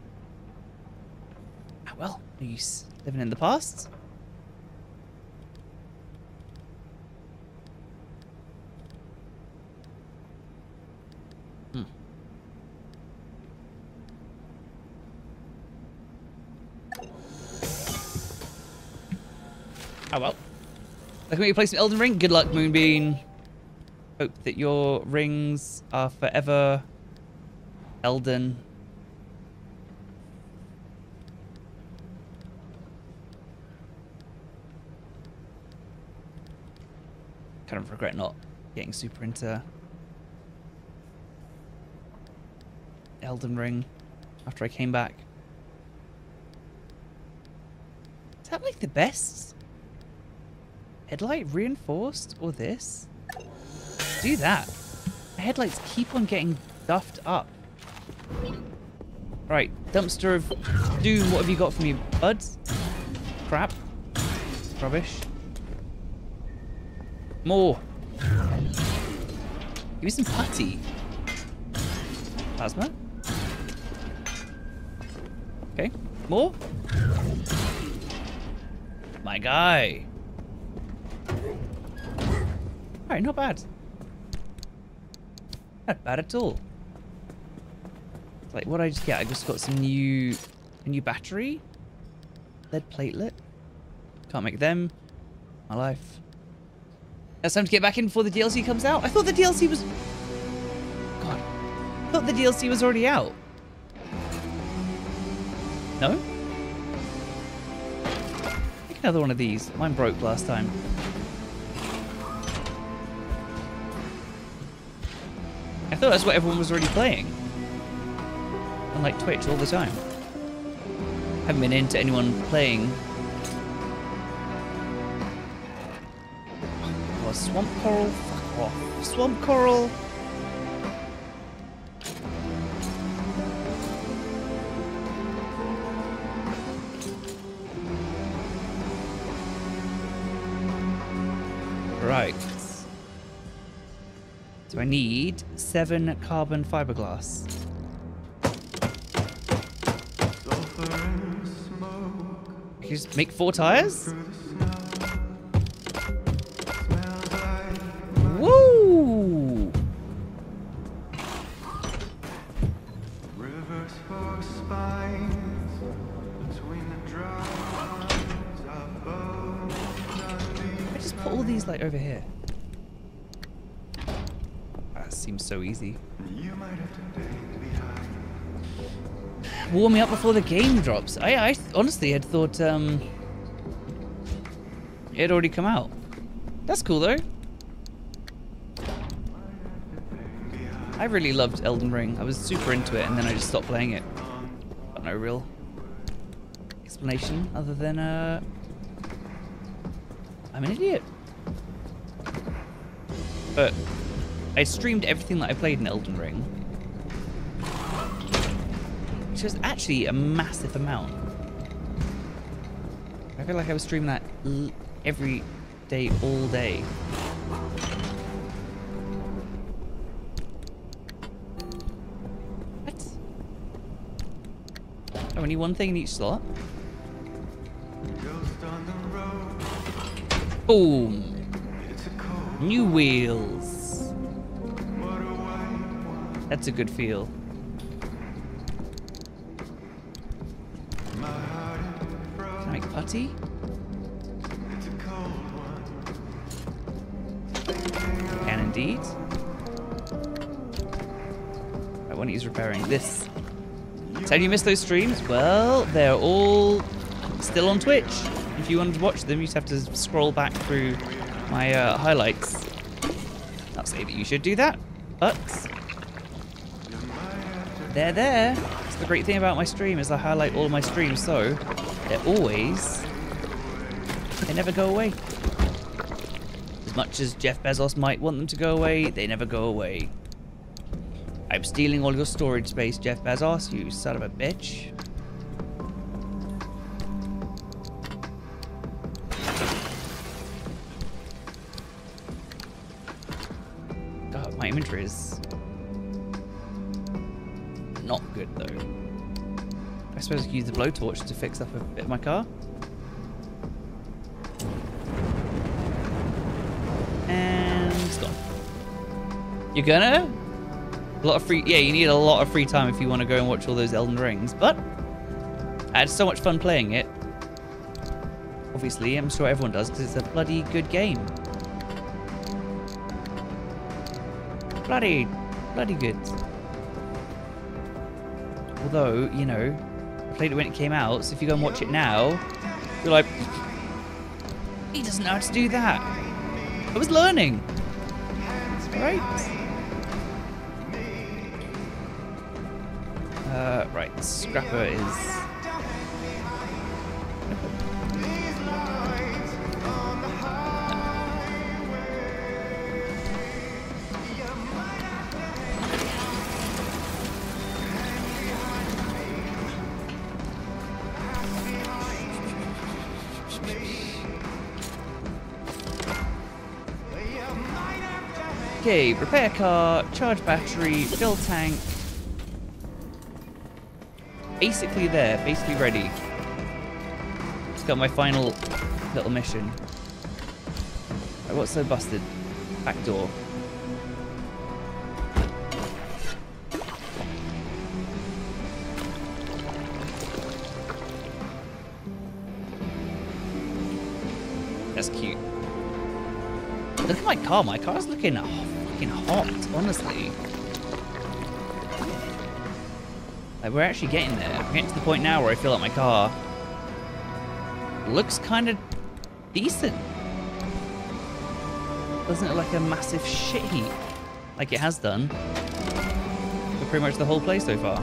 Ah, well, no use living in the past. Hmm. Oh well. Looking at your place in Elden Ring. Good luck, Moonbeam. Hope that your rings are forever Elden. Kind of regret not getting super into Elden Ring after I came back. Is that like the best? Headlight reinforced or this? Do that. Headlights keep on getting duffed up. Right, dumpster of doom. What have you got for me, buds? Crap. Rubbish. More. Give me some putty. Plasma. Okay. More. My guy. Alright, not bad. Not bad at all. Like, what did I just get? I just got some new... A new battery? Lead platelet? Can't make them. My life. It's time to get back in before the DLC comes out. I thought the DLC was... God. I thought the DLC was already out. No? Make another one of these. Mine broke last time. I thought that's what everyone was already playing. On like Twitch all the time. Haven't been into anyone playing. Oh, swamp coral? Fuck off. Swamp coral? I need seven carbon fiberglass. Can you just make four tires? Woo! I just put all these like over here. That seems so easy. Warm me up before the game drops. I, I honestly had thought um, it had already come out. That's cool though. I really loved Elden Ring. I was super into it and then I just stopped playing it. Got no real explanation other than uh, I'm an idiot. But I streamed everything that I played in Elden Ring. Which was actually a massive amount. I feel like I was streaming that l every day, all day. What? Oh, need one thing in each slot. Boom. New wheels. That's a good feel. Can I make putty? Can indeed. I Right, one is repairing this. So you missed those streams? Well, they're all still on Twitch. If you wanted to watch them, you'd have to scroll back through my uh, highlights. Not say that you should do that, but they're there. That's the great thing about my stream is I highlight all my streams, so they're always they never go away. As much as Jeff Bezos might want them to go away, they never go away. I'm stealing all your storage space, Jeff Bezos, you son of a bitch. Use the blowtorch to fix up a bit of my car. And it's gone. You're gonna? A lot of free, yeah, you need a lot of free time if you want to go and watch all those Elden Rings, but I had so much fun playing it. Obviously, I'm sure everyone does because it's a bloody good game. Bloody, bloody good. Although, you know, played it when it came out, so if you go and watch it now, you're like, he doesn't know how to do that. I was learning. Right? Uh, right, Scrapper is... Okay, repair car, charge battery, fill tank. Basically there, basically ready. Just got my final little mission. Right, what's so busted? Back door. That's cute. Look at my car. My car's looking fucking hot, honestly. Like, we're actually getting there. We're getting to the point now where I feel like my car looks kind of decent. Doesn't look like a massive shit heap like it has done for pretty much the whole play so far.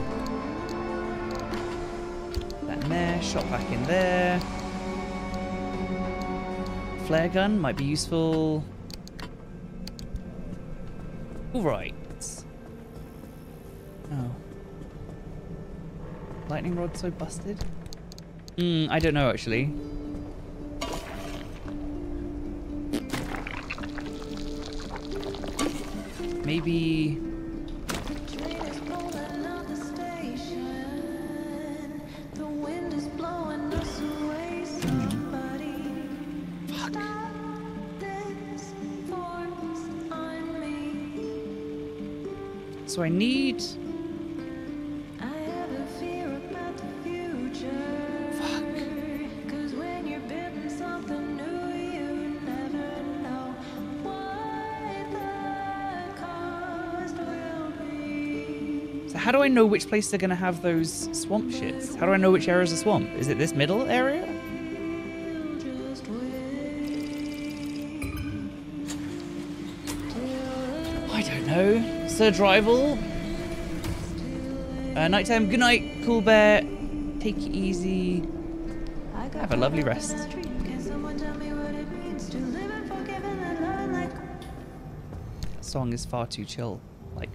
That in there, shot back in there. Flare gun might be useful. All right. Oh. Lightning rod so busted? Hmm, I don't know actually. Maybe... I need... So how do I know which place they're going to have those swamp shits? How do I know which area is a swamp? Is it this middle area? Know. Survival? Uh, nighttime. Good night, cool bear. Take it easy. Have a lovely rest. Song is far too chill. Like,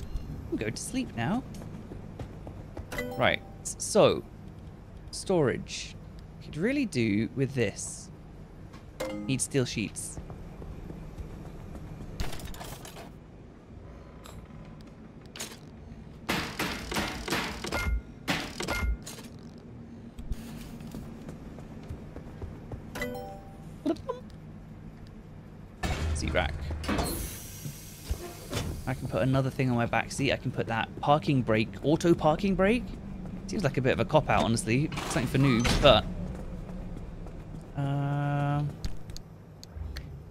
I'm going to sleep now. Right, so storage. Could really do with this. Need steel sheets. Another thing on my back seat. I can put that parking brake, auto parking brake. Seems like a bit of a cop out, honestly. Something for noobs, but. Um.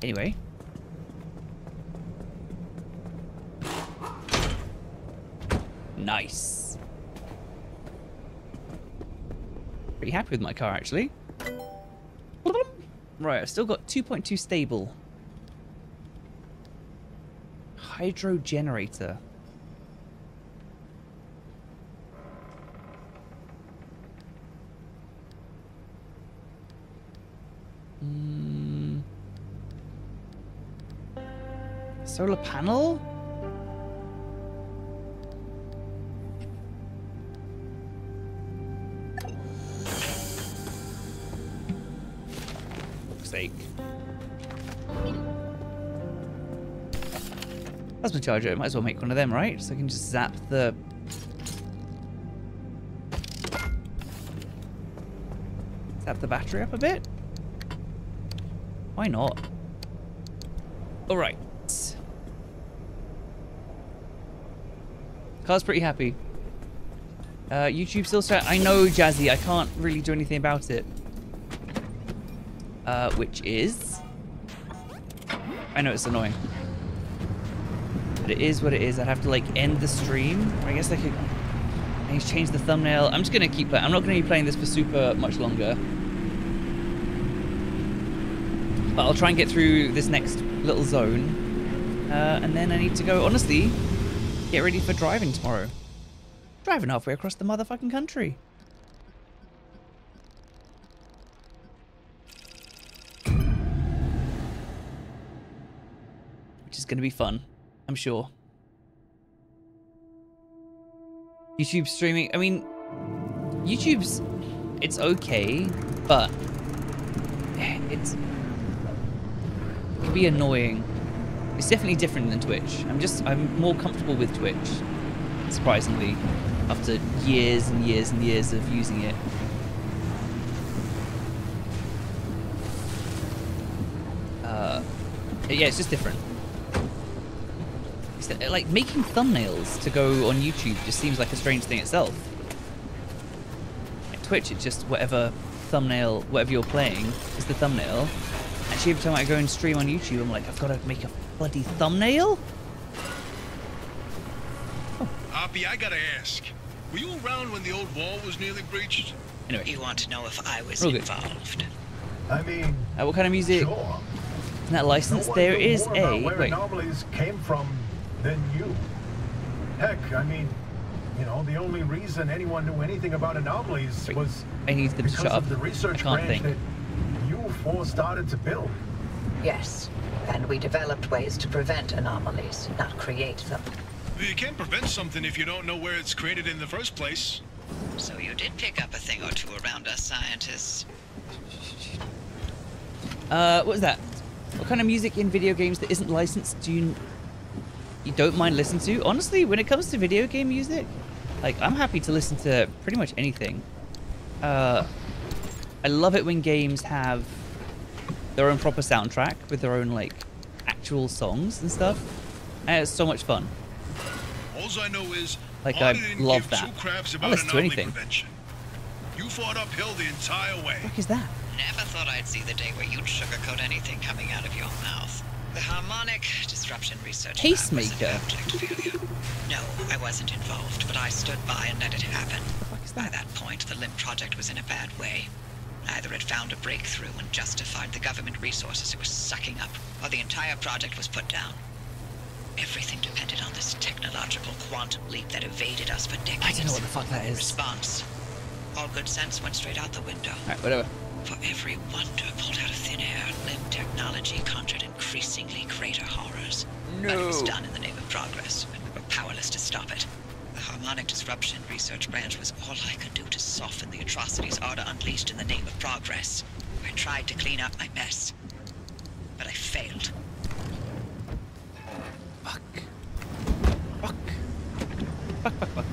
Anyway. Nice. Pretty happy with my car, actually. Right, I've still got 2.2 stable. Hydro generator. Mm. Solar panel? My charger. Might as well make one of them, right? So I can just zap the... Zap the battery up a bit? Why not? Alright. Car's pretty happy. Uh, YouTube still set. I know, Jazzy. I can't really do anything about it. Uh, which is... I know it's annoying. But it is what it is. I'd have to, like, end the stream. I guess I could... I change the thumbnail. I'm just to keep playing. I'm not to be playing this for super much longer. But I'll try and get through this next little zone. Uh, and then I need to go, honestly, get ready for driving tomorrow. Driving halfway across the motherfucking country. Which is going to be fun, I'm sure. YouTube streaming, I mean, YouTube's, it's okay, but it's, it can be annoying It's definitely different than Twitch. I'm just I'm more comfortable with Twitch, surprisingly, after years and years and years of using it. Uh, yeah, it's just different. It's that- like making thumbnails to go on YouTube just seems like a strange thing itself. At Twitch, it's just whatever thumbnail, whatever you're playing is the thumbnail. Actually, every time I go and stream on YouTube, I'm like, I've got to make a bloody thumbnail. Oppy, I gotta ask. Were you around when the old wall was nearly breached? Anyway. You want to know if I was Real good. involved? I mean, Uh, what kind of music? sure. Isn't that licensed? No one there knew is more about a where wait. anomalies came from than you. Heck, I mean, you know, the only reason anyone knew anything about anomalies was I need them because shut of the research I can't branch think. that you four started to build. Yes, and we developed ways to prevent anomalies, not create them. You can't prevent something if you don't know where it's created in the first place. So you did pick up a thing or two around us scientists. Uh, what was that? What kind of music in video games that isn't licensed do you you don't mind listening to? Honestly, when it comes to video game music, like I'm happy to listen to pretty much anything. Uh, I love it when games have their own proper soundtrack with their own like actual songs and stuff. And it's so much fun. All I know is Like, I love that. I'll listen to anything. prevention. You fought uphill the entire way. What is that? Never thought I'd see the day where you'd sugarcoat anything coming out of your mouth. The harmonic disruption research lab was an Pacemaker. No, I wasn't involved, but I stood by and let it happen. By that point, the LIMP project was in a bad way. Either it found a breakthrough and justified the government resources it was sucking up, or the entire project was put down. Everything depended on this technological quantum leap that evaded us for decades. I don't know what the fuck that is. Response. All good sense went straight out the window. Alright, whatever. For every wonder pulled out of thin air, LIM technology conjured increasingly greater horrors. But it was done in the name of progress, and we were powerless to stop it. The harmonic disruption research branch was all I could do to soften the atrocities ARDA unleashed in the name of progress. I tried to clean up my mess, but I failed. Fuck. Fuck. Fuck, fuck, fuck.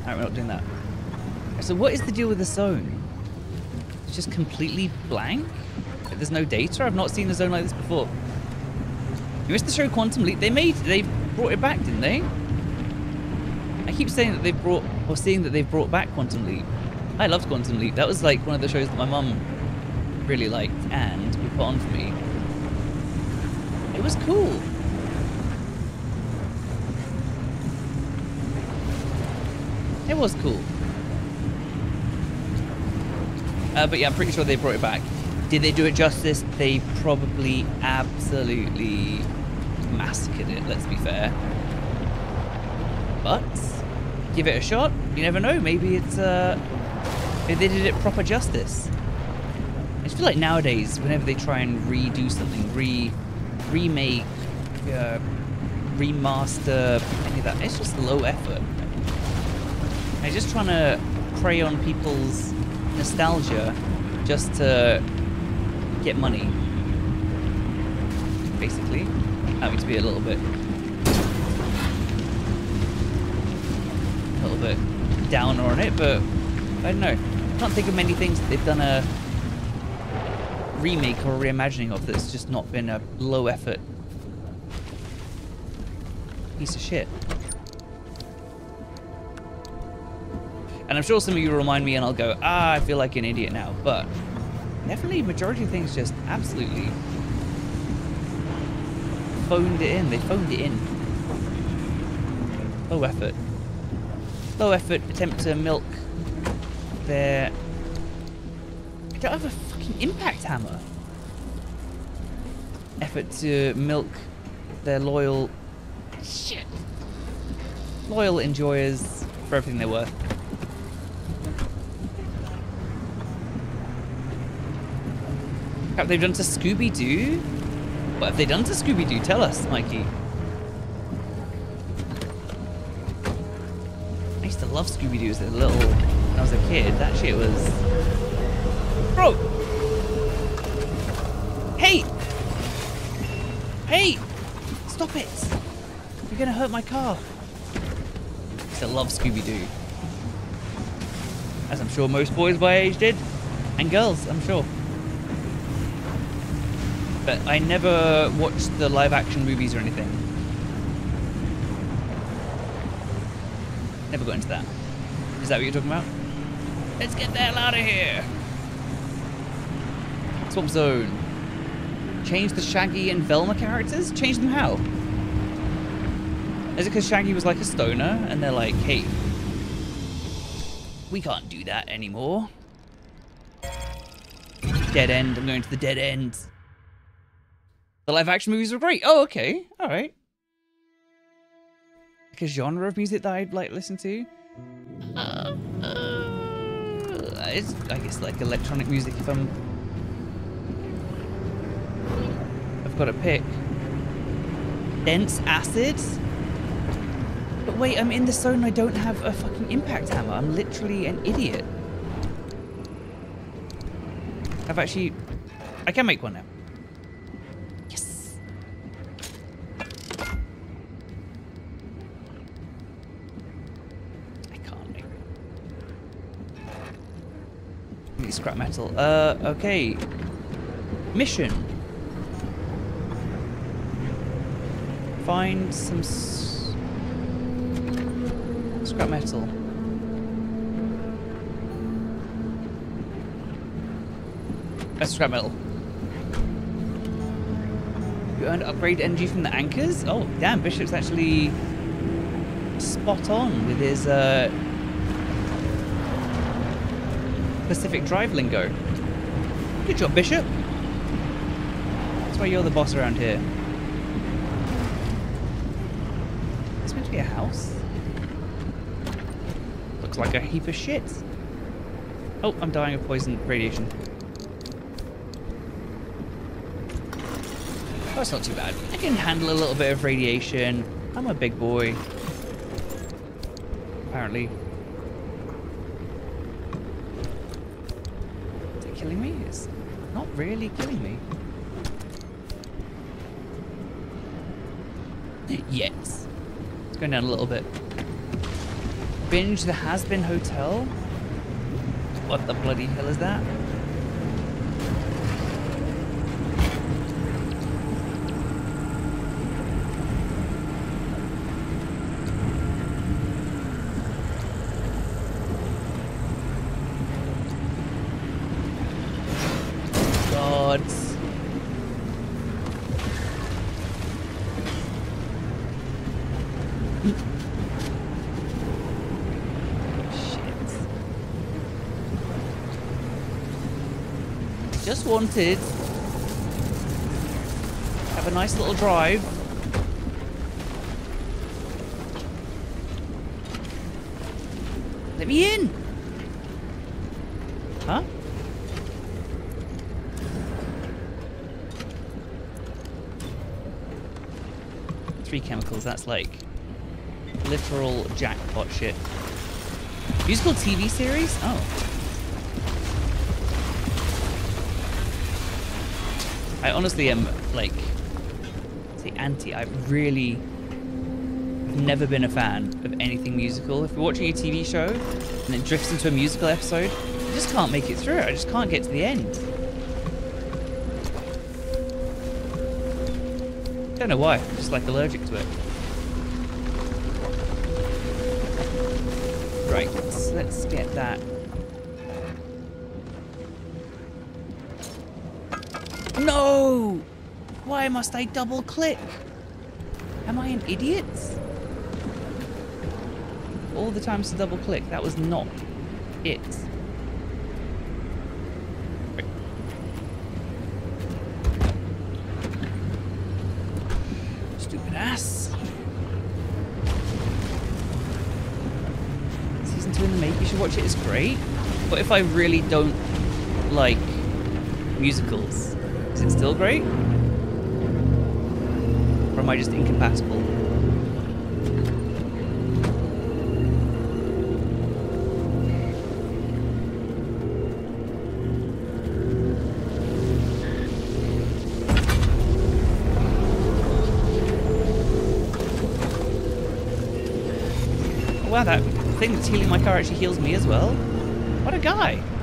Alright, we're not doing that. So what is the deal with the zone? It's just completely blank? There's no data? I've not seen a zone like this before. You missed the show Quantum Leap. They made, they brought it back, didn't they? I keep saying that they've brought, or seeing that they've brought back Quantum Leap. I loved Quantum Leap. That was like one of the shows that my mum really liked and would put on for me. It was cool. It was cool. Uh, but yeah, I'm pretty sure they brought it back. Did they do it justice? They probably absolutely massacred it, let's be fair. But give it a shot. You never know. Maybe it's uh, maybe they did it proper justice. I just feel like nowadays, whenever they try and redo something, re remake, uh, remaster, any of that, it's just low effort. They're just trying to prey on people's nostalgia just to get money. Basically. Having to be a little bit a little bit downer on it, but I don't know. I can't think of many things that they've done a remake or reimagining of that's just not been a low effort piece of shit. And I'm sure some of you will remind me and I'll go, ah, I feel like an idiot now. But definitely majority of things just absolutely phoned it in. They phoned it in. Low effort. Low effort attempt to milk their... I don't have a fucking impact hammer. Effort to milk their loyal... Shit. Loyal enjoyers for everything they're worth. What have they done to Scooby-Doo? What have they done to Scooby-Doo? Tell us, Mikey. I used to love Scooby-Doo as a little... When I was a kid. That shit was... Bro! Hey! Hey! Stop it! You're gonna hurt my car. I still love Scooby-Doo. As I'm sure most boys my age did. And girls, I'm sure. But I never watched the live action movies or anything. Never got into that. Is that what you're talking about? Let's get the hell out of here! Swamp Zone. Change the Shaggy and Velma characters? Change them how? Is it because Shaggy was like a stoner and they're like, hey, we can't do that anymore. Dead end. I'm going to the dead end. The live action movies were great. Oh, okay. All right. Like a genre of music that I'd like listen to. Uh, uh, it's, I guess, like electronic music if I'm. I've got to pick. Dense acid. But wait, I'm in the zone. I don't have a fucking impact hammer. I'm literally an idiot. I've actually... I can make one now. Need scrap metal. Uh, okay. Mission. Find some scrap metal. That's scrap metal. You earned upgrade energy from the anchors? Oh, damn, Bishop's actually spot on with his uh, Pacific Drive lingo. Good job, Bishop. That's why you're the boss around here. It's meant to be a house. Looks like a heap of shit. Oh, I'm dying of poison radiation. That's not too bad. I can handle a little bit of radiation. I'm a big boy. Apparently. Is it killing me? It's not really killing me. yes. It's going down a little bit. Binge the Has-Been Hotel? What the bloody hell is that? God. Shit. Just wanted have a nice little drive. Let me in. Huh? Three chemicals, that's like literal jackpot shit. Musical TV series? Oh. I honestly am like say anti. I've really never been a fan of anything musical. If you're watching a TV show and it drifts into a musical episode, I just can't make it through. I just can't get to the end. Don't know why. I'm just like allergic to it. Right, let's, let's get that. Why must I double click? Am I an idiot? All the times to double click, that was not it. Stupid ass. Season 2 in the make, you should watch it, it's great. But if I really don't like musicals, is it still great? am I just incompatible? wow, that thing that's healing my car actually heals me as well. What a guy!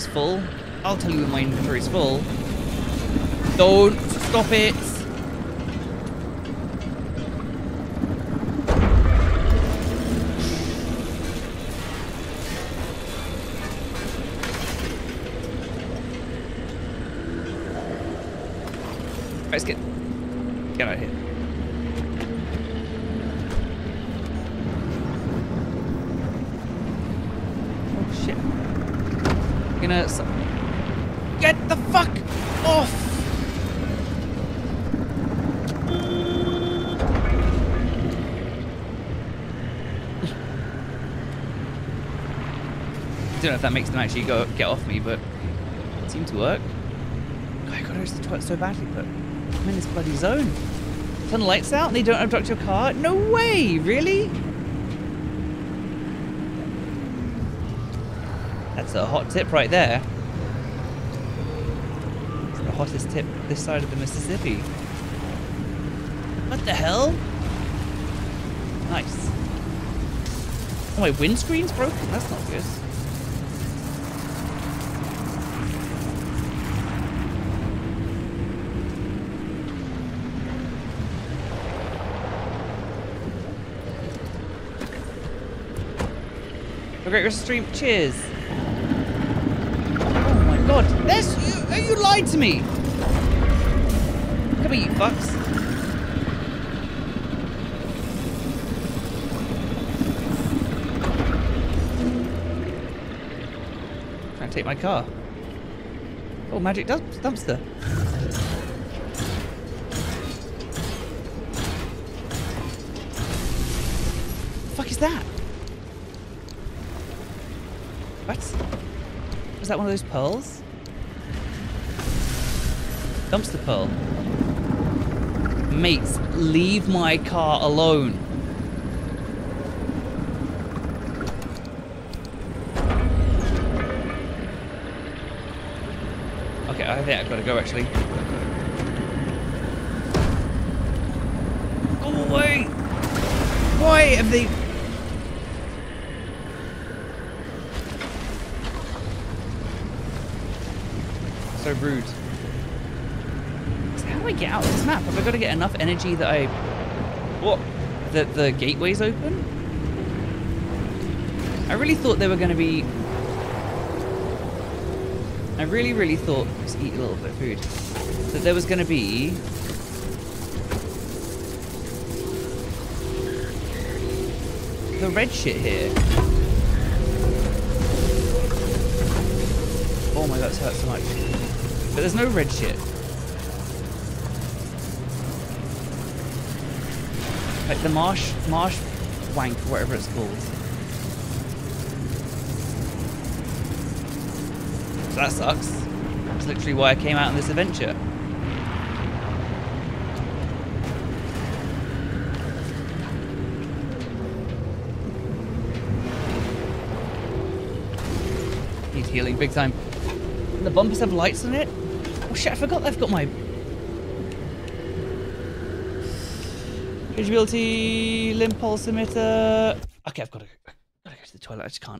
Inventory's full. I'll tell you when my inventory's full. Don't stop it. Right, let's get get out of here. Oh shit. Gonna s- get the fuck off. I don't know if that makes them actually go get off me, but it seemed to work. I gotta use the toilet so badly, but I'm in this bloody zone. Turn the lights out and they don't abduct your car? No way! Really? That's a hot tip right there. It's the hottest tip this side of the Mississippi. What the hell? Nice. Oh, my windscreen's broken? That's not good. A great rest of stream. Cheers. Oh my god. This you oh, you lied to me. Come here, you fucks. Trying to take my car. Oh, magic dump dumpster. That one of those pearls? Dumpster pearl. Mates, leave my car alone. Okay, I think I've got to go actually. Go away! Why have they... So rude. So how do I get out of this map? Have I got to get enough energy that I... What? That the gateway's open? I really thought they were going to be... I really, really thought... Let's eat a little bit of food. That there was going to be... The red shit here. Oh my god, this hurts so much. But there's no red shit. Like the marsh, marsh wank, whatever it's called. So that sucks. That's literally why I came out on this adventure. Needs healing big time. And the bumpers have lights on it? Oh shit, I forgot I've got my... Visibility, LIM pulse emitter... Okay, I've got to, I've got to go to the toilet, I just can't.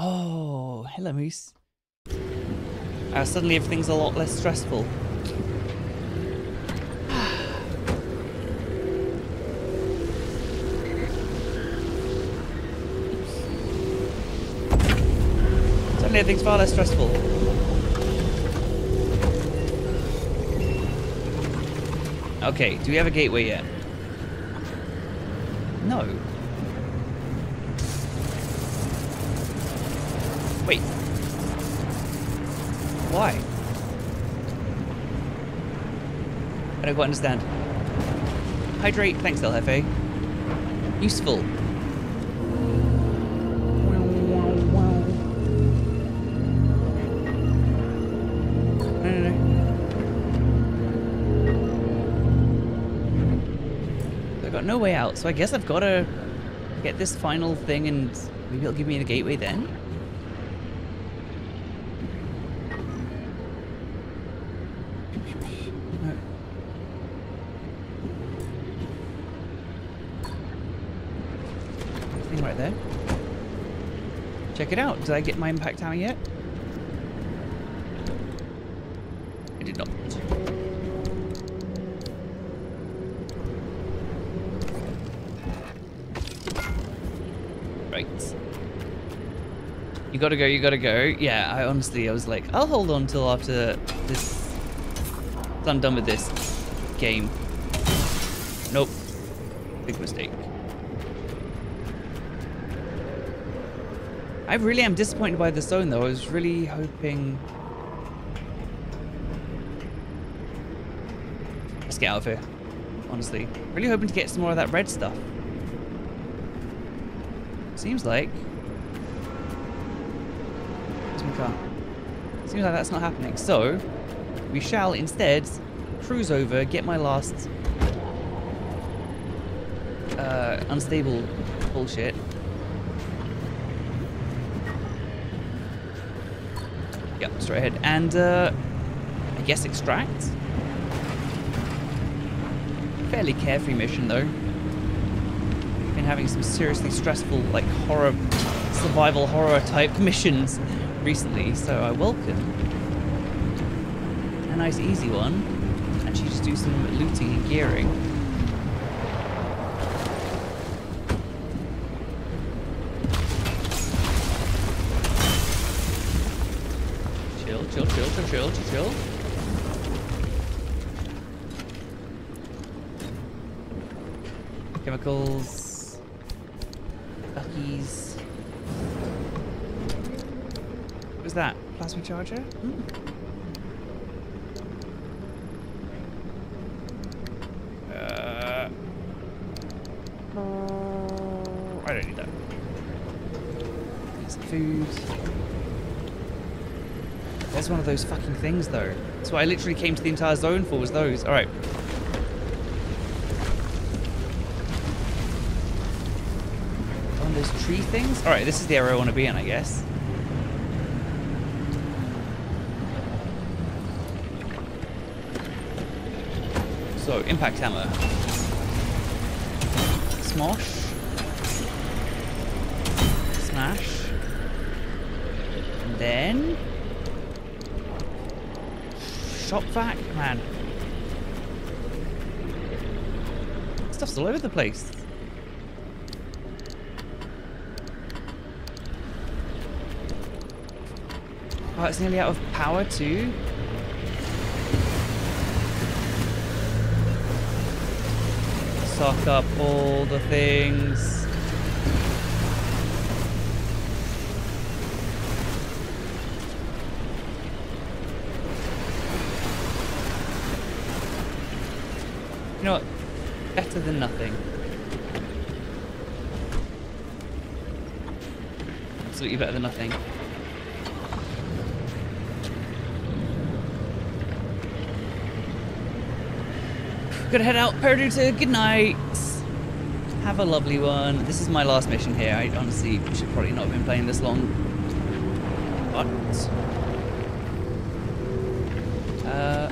Oh, hello, Moose. Uh, suddenly everything's a lot less stressful. Suddenly everything's far less stressful. Okay, do we have a gateway yet? No. Wait. Why? I don't quite understand. Hydrate, thanks, El Jefe. Useful. No, no, no. I've got no way out, so I guess I've got to get this final thing and maybe it'll give me the gateway then? No. Thing right there. Check it out. Did I get my impact hammer yet? I did not. Right. You gotta go, you gotta go. Yeah, I honestly, I was like, I'll hold on till after this. I'm done with this game. Nope. Big mistake. I really am disappointed by the zone though. I was really hoping... Let's get out of here. Honestly. Really hoping to get some more of that red stuff. Seems like... Seems like that's not happening. So, we shall instead cruise over, get my last uh, unstable bullshit. Yep, straight ahead. And, uh, I guess extract? Fairly carefree mission, though. Been having some seriously stressful, like, horror, survival horror type missions recently, so I welcome a nice easy one. Actually, just do some looting and gearing. That? Plasma charger? Hmm. Uh, I don't need that. Some food. There's one of those fucking things, though. That's what I literally came to the entire zone for, was those. Alright. One of those tree things? Alright, this is the area I want to be in, I guess. So, impact hammer. Smosh. Smash. And then... Shop vac? Man. Stuff's all over the place. Oh, it's nearly out of power too. Suck up all the things. You know what? Better than nothing. Absolutely better than nothing. Gotta head out, Perdita. Good night. Have a lovely one. This is my last mission here. I honestly should probably not have been playing this long. But... Uh...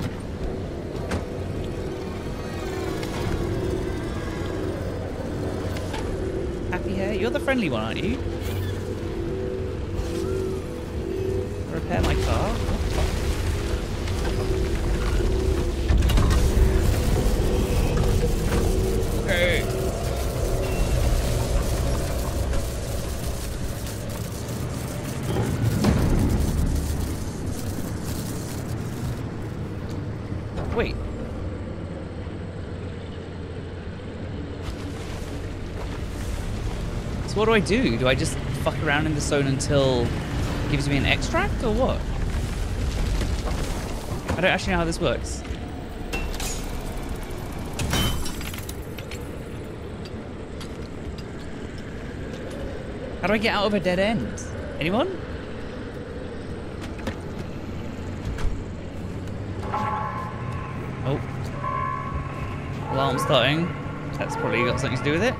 Happy hair? You're the friendly one, aren't you? What do I do? Do I just fuck around in the zone until it gives me an extract or what? I don't actually know how this works. How do I get out of a dead end? Anyone? Oh. Alarm starting. That's probably got something to do with it.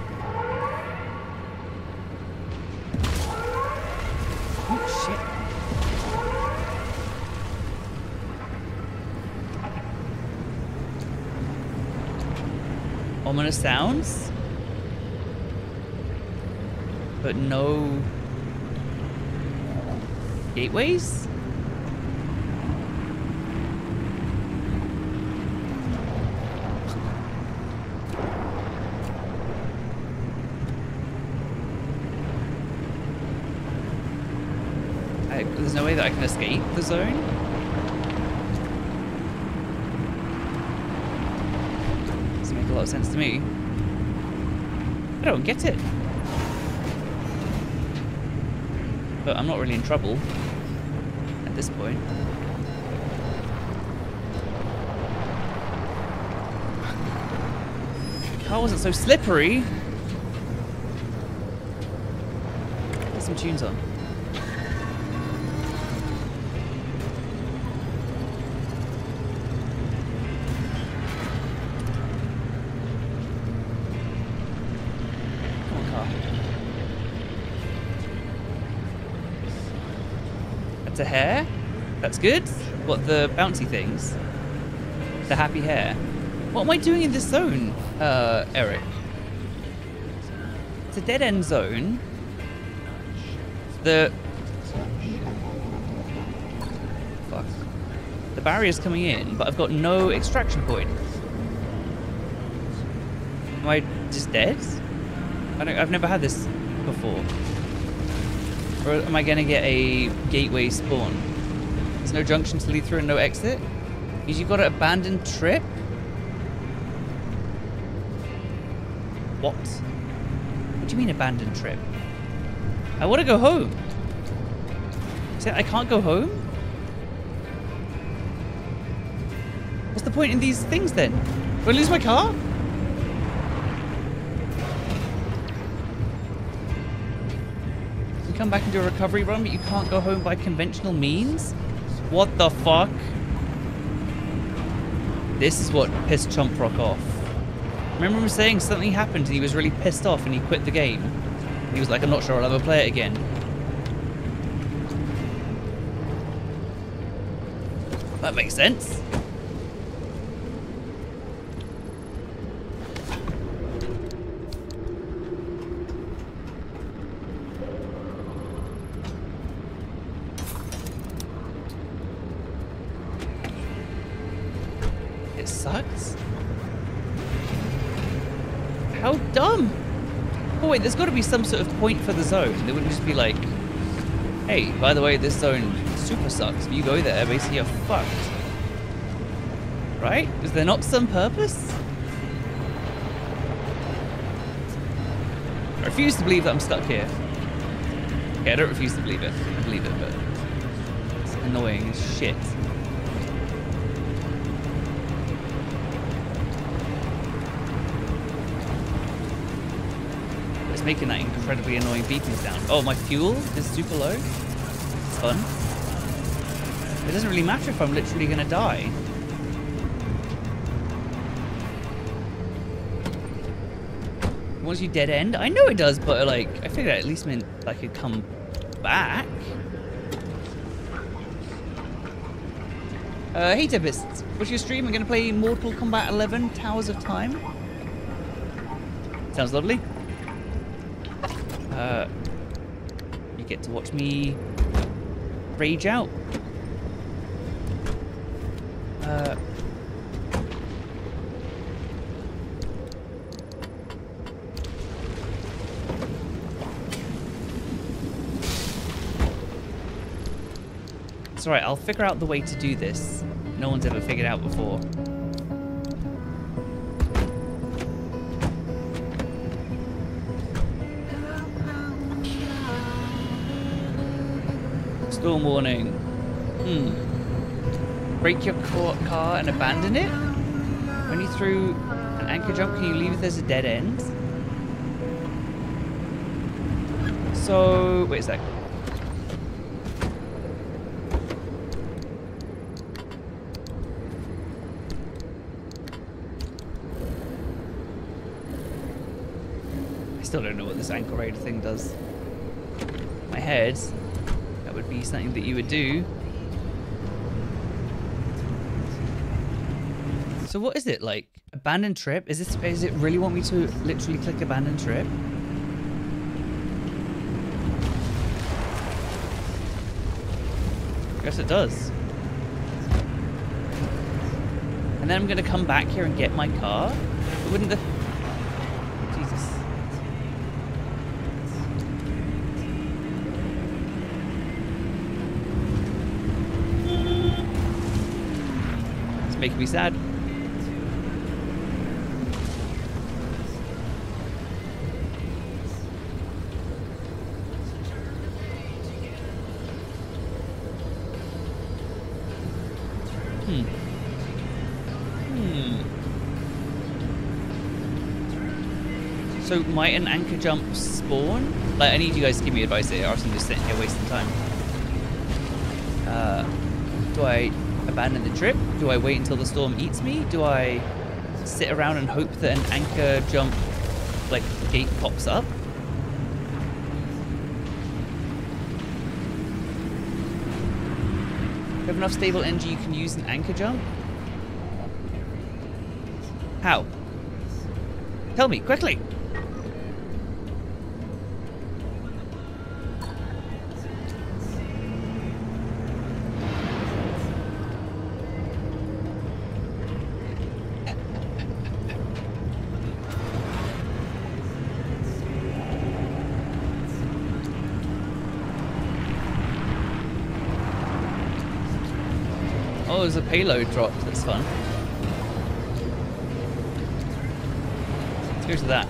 Ominous sounds? But no... Gateways? I, there's no way that I can escape the zone? Doesn't make a lot of sense to me. I don't get it. But I'm not really in trouble at this point. The car wasn't so slippery. Get some tunes on. That's good. What, the bouncy things? The happy hair. What am I doing in this zone, uh, Eric? It's a dead end zone. The... Fuck. The barrier's coming in, but I've got no extraction point. Am I just dead? I don't, I've never had this before. Or am I gonna get a gateway spawn? There's no junction to lead through and no exit? Because you've got an abandoned trip? What? What do you mean abandoned trip? I want to go home. Say I can't go home? What's the point in these things then? Do I lose my car? You come back and do a recovery run, but you can't go home by conventional means? What the fuck? This is what pissed Chomp Rock off. Remember him saying something happened and he was really pissed off and he quit the game? He was like, I'm not sure I'll ever play it again. That makes sense. Wait, there's got to be some sort of point for the zone. They wouldn't just be like, hey, by the way, this zone super sucks. If you go there, basically you're fucked. Right? Is there not some purpose? I refuse to believe that I'm stuck here. Okay, I don't refuse to believe it. I believe it, but it's annoying as shit. Making that incredibly annoying beeping sound. Oh, my fuel is super low. It's fun. It doesn't really matter if I'm literally gonna die. Once you dead end, I know it does, but like, I figured it at least meant I could come back. Uh, hey Tempests, what's your stream? I'm gonna play Mortal Kombat 11 Towers of Time. Sounds lovely. Uh, you get to watch me rage out. Uh, it's alright, I'll figure out the way to do this. No one's ever figured out before. Storm warning. Hmm. Break your ca- car and abandon it? When you through an anchor jump, can you leave if there's a dead end? So, wait a sec. I still don't know what this ankle raider thing does. My head, something that you would do. So what is it like? Abandoned trip? Is this is it really want me to literally click abandoned trip? Guess it does. And then I'm gonna come back here and get my car? But wouldn't the Jesus. It's making me sad. Hmm. Hmm. So might an anchor jump spawn? Like I need you guys to give me advice here, or I'm just sitting here wasting time. Uh, do I abandon the trip? Do I wait until the storm eats me? Do I sit around and hope that an anchor jump like gate pops up? you have enough stable energy you can use an anchor jump? How? Tell me, quickly! Payload drop. That's fun. To that-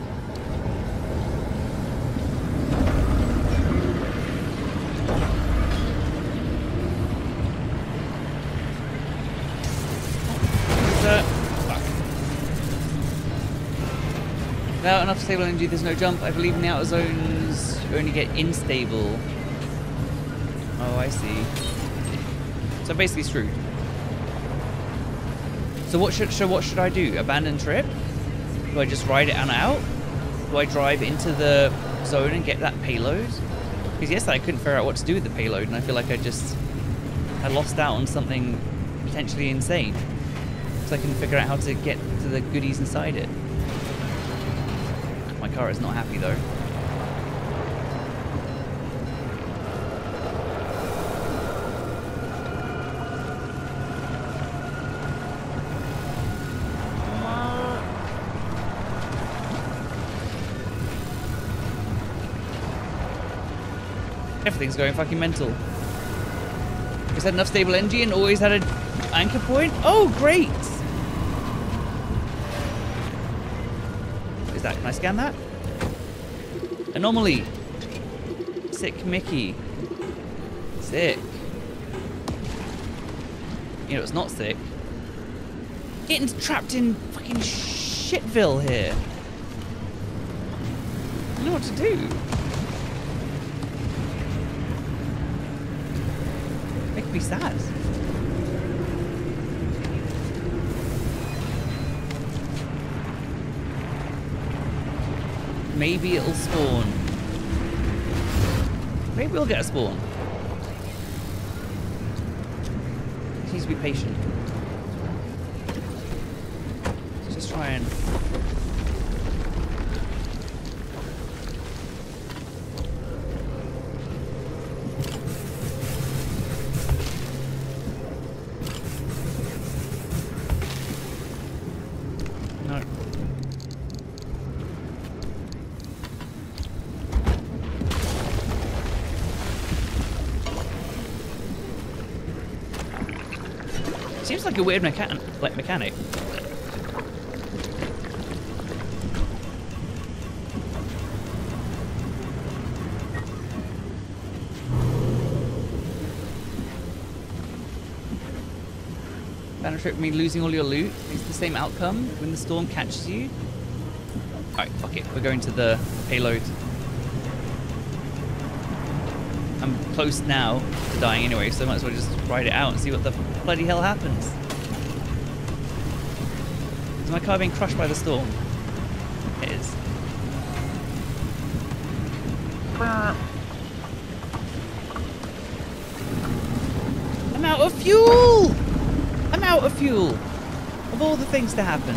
Without enough stable energy, there's no jump. I believe in the outer zones, you only get instable. Oh, I see. So I'm basically screwed. So what should so what should I do? Abandon trip? Do I just ride it on out? Do I drive into the zone and get that payload? Because yesterday I couldn't figure out what to do with the payload, and I feel like I just I lost out on something potentially insane. So I couldn't figure out how to get to the goodies inside it. My car is not happy though. Everything's going fucking mental. Is that enough stable energy and always had an anchor point? Oh, great! Is that, can I scan that? Anomaly. Sick Mickey. Sick. You know, it's not sick. Getting trapped in fucking shitville here. I don't know what to do. Me sad. Maybe it'll spawn. Maybe we'll get a spawn. Needs to be patient. Just try and like a weird mechan like mechanic. Banner trip mean losing all your loot is the same outcome when the storm catches you. Alright, fuck it. We're going to the payload. I'm close now to dying anyway, so I might as well just ride it out and see what the bloody hell happens. Is my car being crushed by the storm? It is. I'm out of fuel! I'm out of fuel! Of all the things to happen.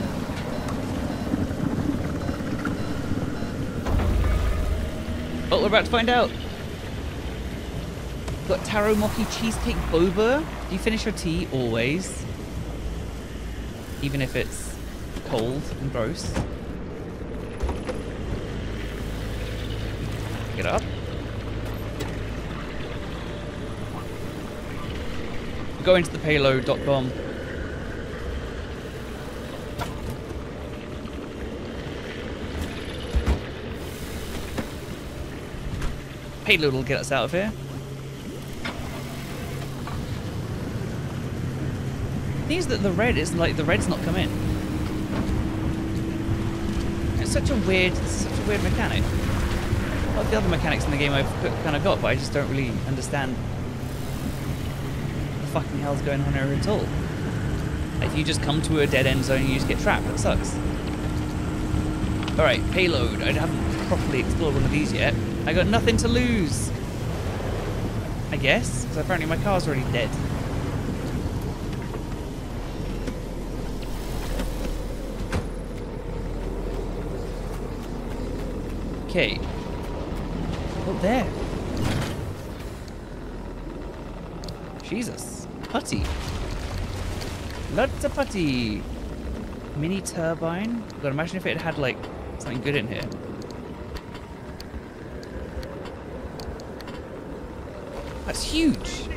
Well, we're about to find out. Got taro mochi cheesecake boba. Do you finish your tea always? Even if it's cold and gross. It up. Go into the payload.com. Payload will get us out of here. is that the red is like the red's not come in. It's such a weird, such a weird mechanic. A lot of the other mechanics in the game I've kind of got, but I just don't really understand what the fucking hell's going on here at all. Like, you just come to a dead end zone and you just get trapped. That sucks. Alright, payload. I haven't properly explored one of these yet. I got nothing to lose. I guess, because apparently my car's already dead. Okay. Oh, there. Jesus. Putty. Lots of putty. Mini turbine. God, imagine if it had, like, something good in here. That's huge.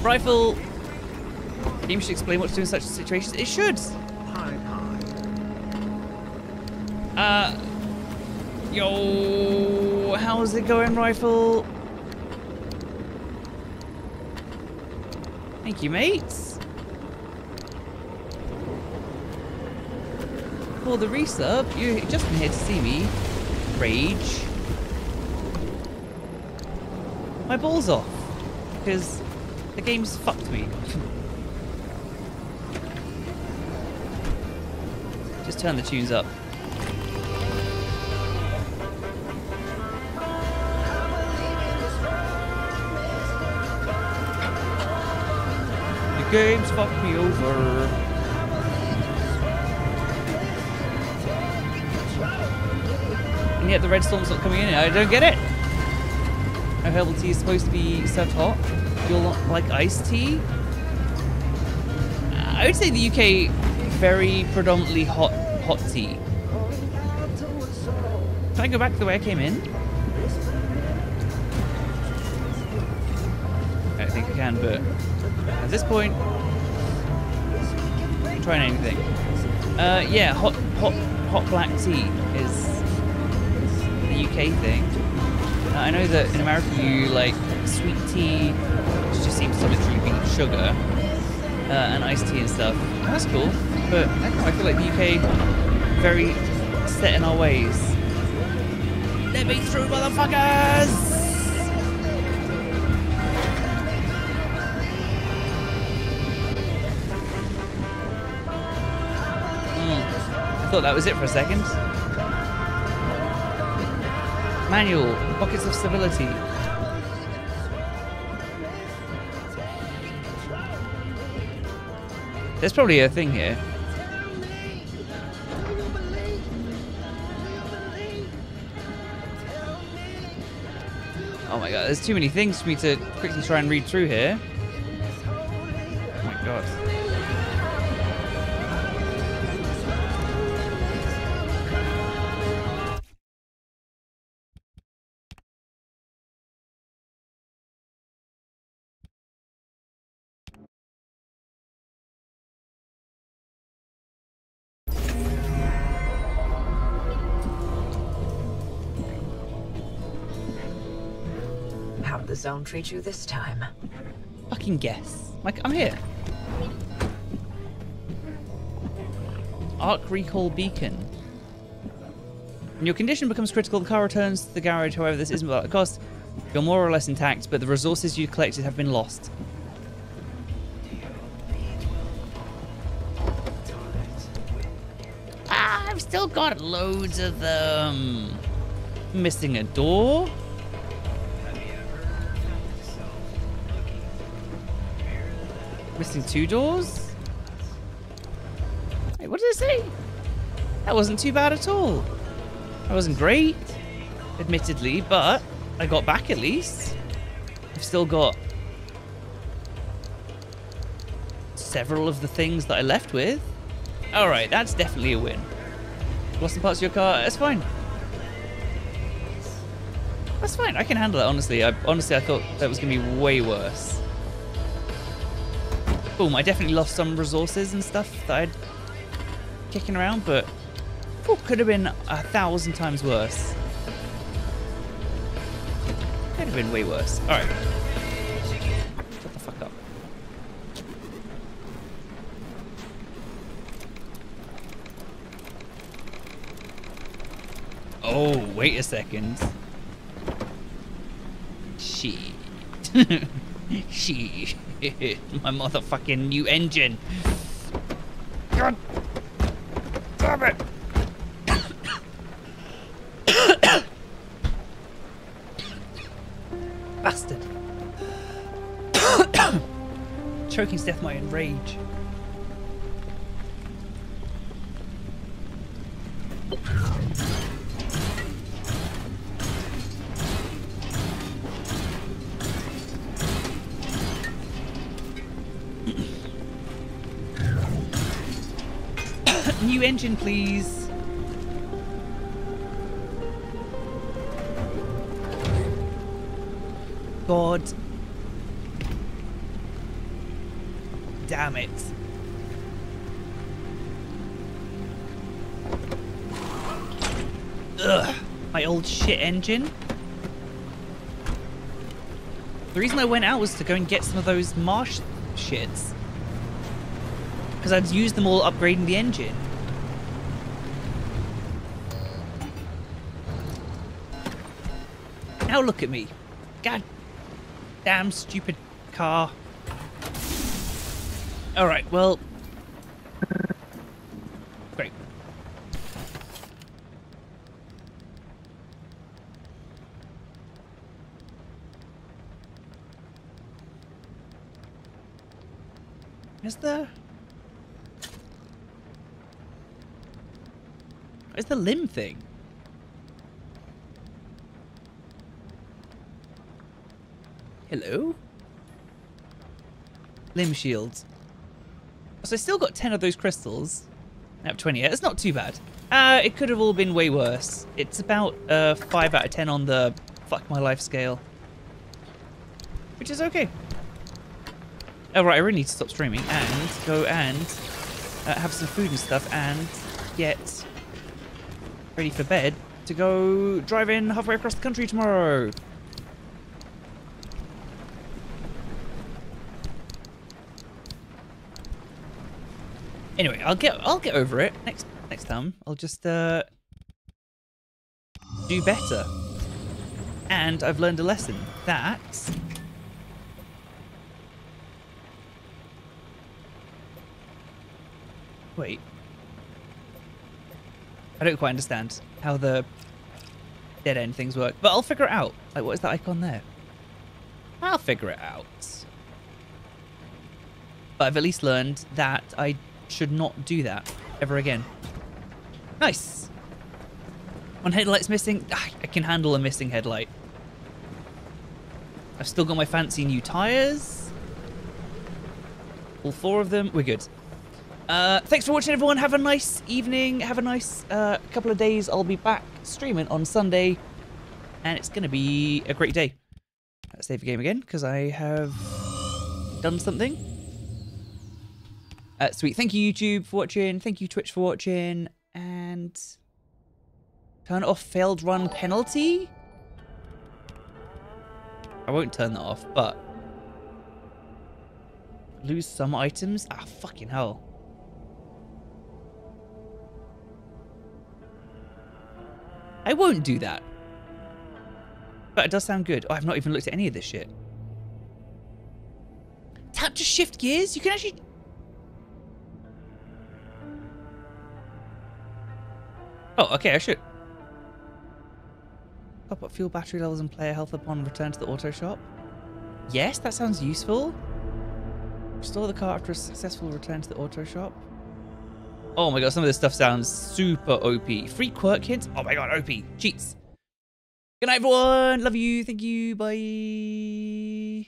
Rifle. Game should explain what to do in such situations. It should. Uh, yo, how's it going, rifle? Thank you, mates. For the resub, you're just been here to see me rage my balls off because the game's fucked me. just turn the tunes up. Game's fucked me over. And yet the red storm's not coming in. I don't get it. Herbal tea is supposed to be served hot. You'll like iced tea? I would say the UK very predominantly hot hot tea. Can I go back the way I came in? I think I can, but point, trying anything. Uh, yeah, hot hot hot black tea is the UK thing. Uh, I know that in America you like sweet tea, which just seems to be sugar, uh, and iced tea and stuff. That's cool, but I feel like the UK very set in our ways. Let me through, motherfuckers! Thought that was it for a second. Manual, pockets of stability. There's probably a thing here. Oh my god, there's too many things for me to quickly try and read through here. Zone treat you this time? Fucking guess. Like, I'm here. Arc recall beacon. When your condition becomes critical, the car returns to the garage. However, this isn't without a cost. You're more or less intact, but the resources you collected have been lost. Ah, I've still got loads of them. Missing a door. Two doors? Wait, what did it say? That wasn't too bad at all. That wasn't great, admittedly, but I got back at least. I've still got several of the things that I left with. Alright, that's definitely a win. Lost some parts of your car, that's fine. That's fine, I can handle it, honestly. I, honestly, I thought that was going to be way worse. Boom, I definitely lost some resources and stuff that I'd kicking around, but whew, could have been a thousand times worse. Could have been way worse. Alright. Shut the fuck up. Oh, wait a second. Shit. Shit. My motherfucking new engine. God damn it. Bastard. Choking's death my enrage. Engine, please. God. Damn it. Ugh. My old shit engine. The reason I went out was to go and get some of those marsh shits. Because I'd used them all upgrading the engine. Now look at me. God damn stupid car. Alright, well. Great. Is there? Is the limb thing? Hello? Limb shields. So I still got 10 of those crystals. I have 28. It's not too bad. Uh, it could have all been way worse. It's about uh, 5 out of 10 on the fuck my life scale. Which is okay. Oh, right, I really need to stop streaming and go and uh, have some food and stuff and get ready for bed to go driving halfway across the country tomorrow. Anyway, I'll get I'll get over it next next time. I'll just uh do better. And I've learned a lesson that Wait. I don't quite understand how the dead end things work, but I'll figure it out. Like, what is that icon there? I'll figure it out. But I've at least learned that I should not do that ever again. Nice. One headlight's missing. Ah, I can handle a missing headlight. I've still got my fancy new tires. All four of them. We're good. Uh, thanks for watching, everyone. Have a nice evening. Have a nice uh, couple of days. I'll be back streaming on Sunday, and it's going to be a great day. Let's save the game again because I have done something. Uh, sweet. Thank you, YouTube, for watching. Thank you, Twitch, for watching. And turn off failed run penalty. I won't turn that off, but lose some items. Ah, fucking hell. I won't do that. But it does sound good. Oh, I've not even looked at any of this shit. Tap to shift gears? You can actually... Oh, okay, I should. Top up fuel battery levels and player health upon return to the auto shop. Yes, that sounds useful. Restore the car after a successful return to the auto shop. Oh my god, some of this stuff sounds super OP. Free quirk hints? Oh my god, OP. Cheats. Good night, everyone. Love you. Thank you. Bye.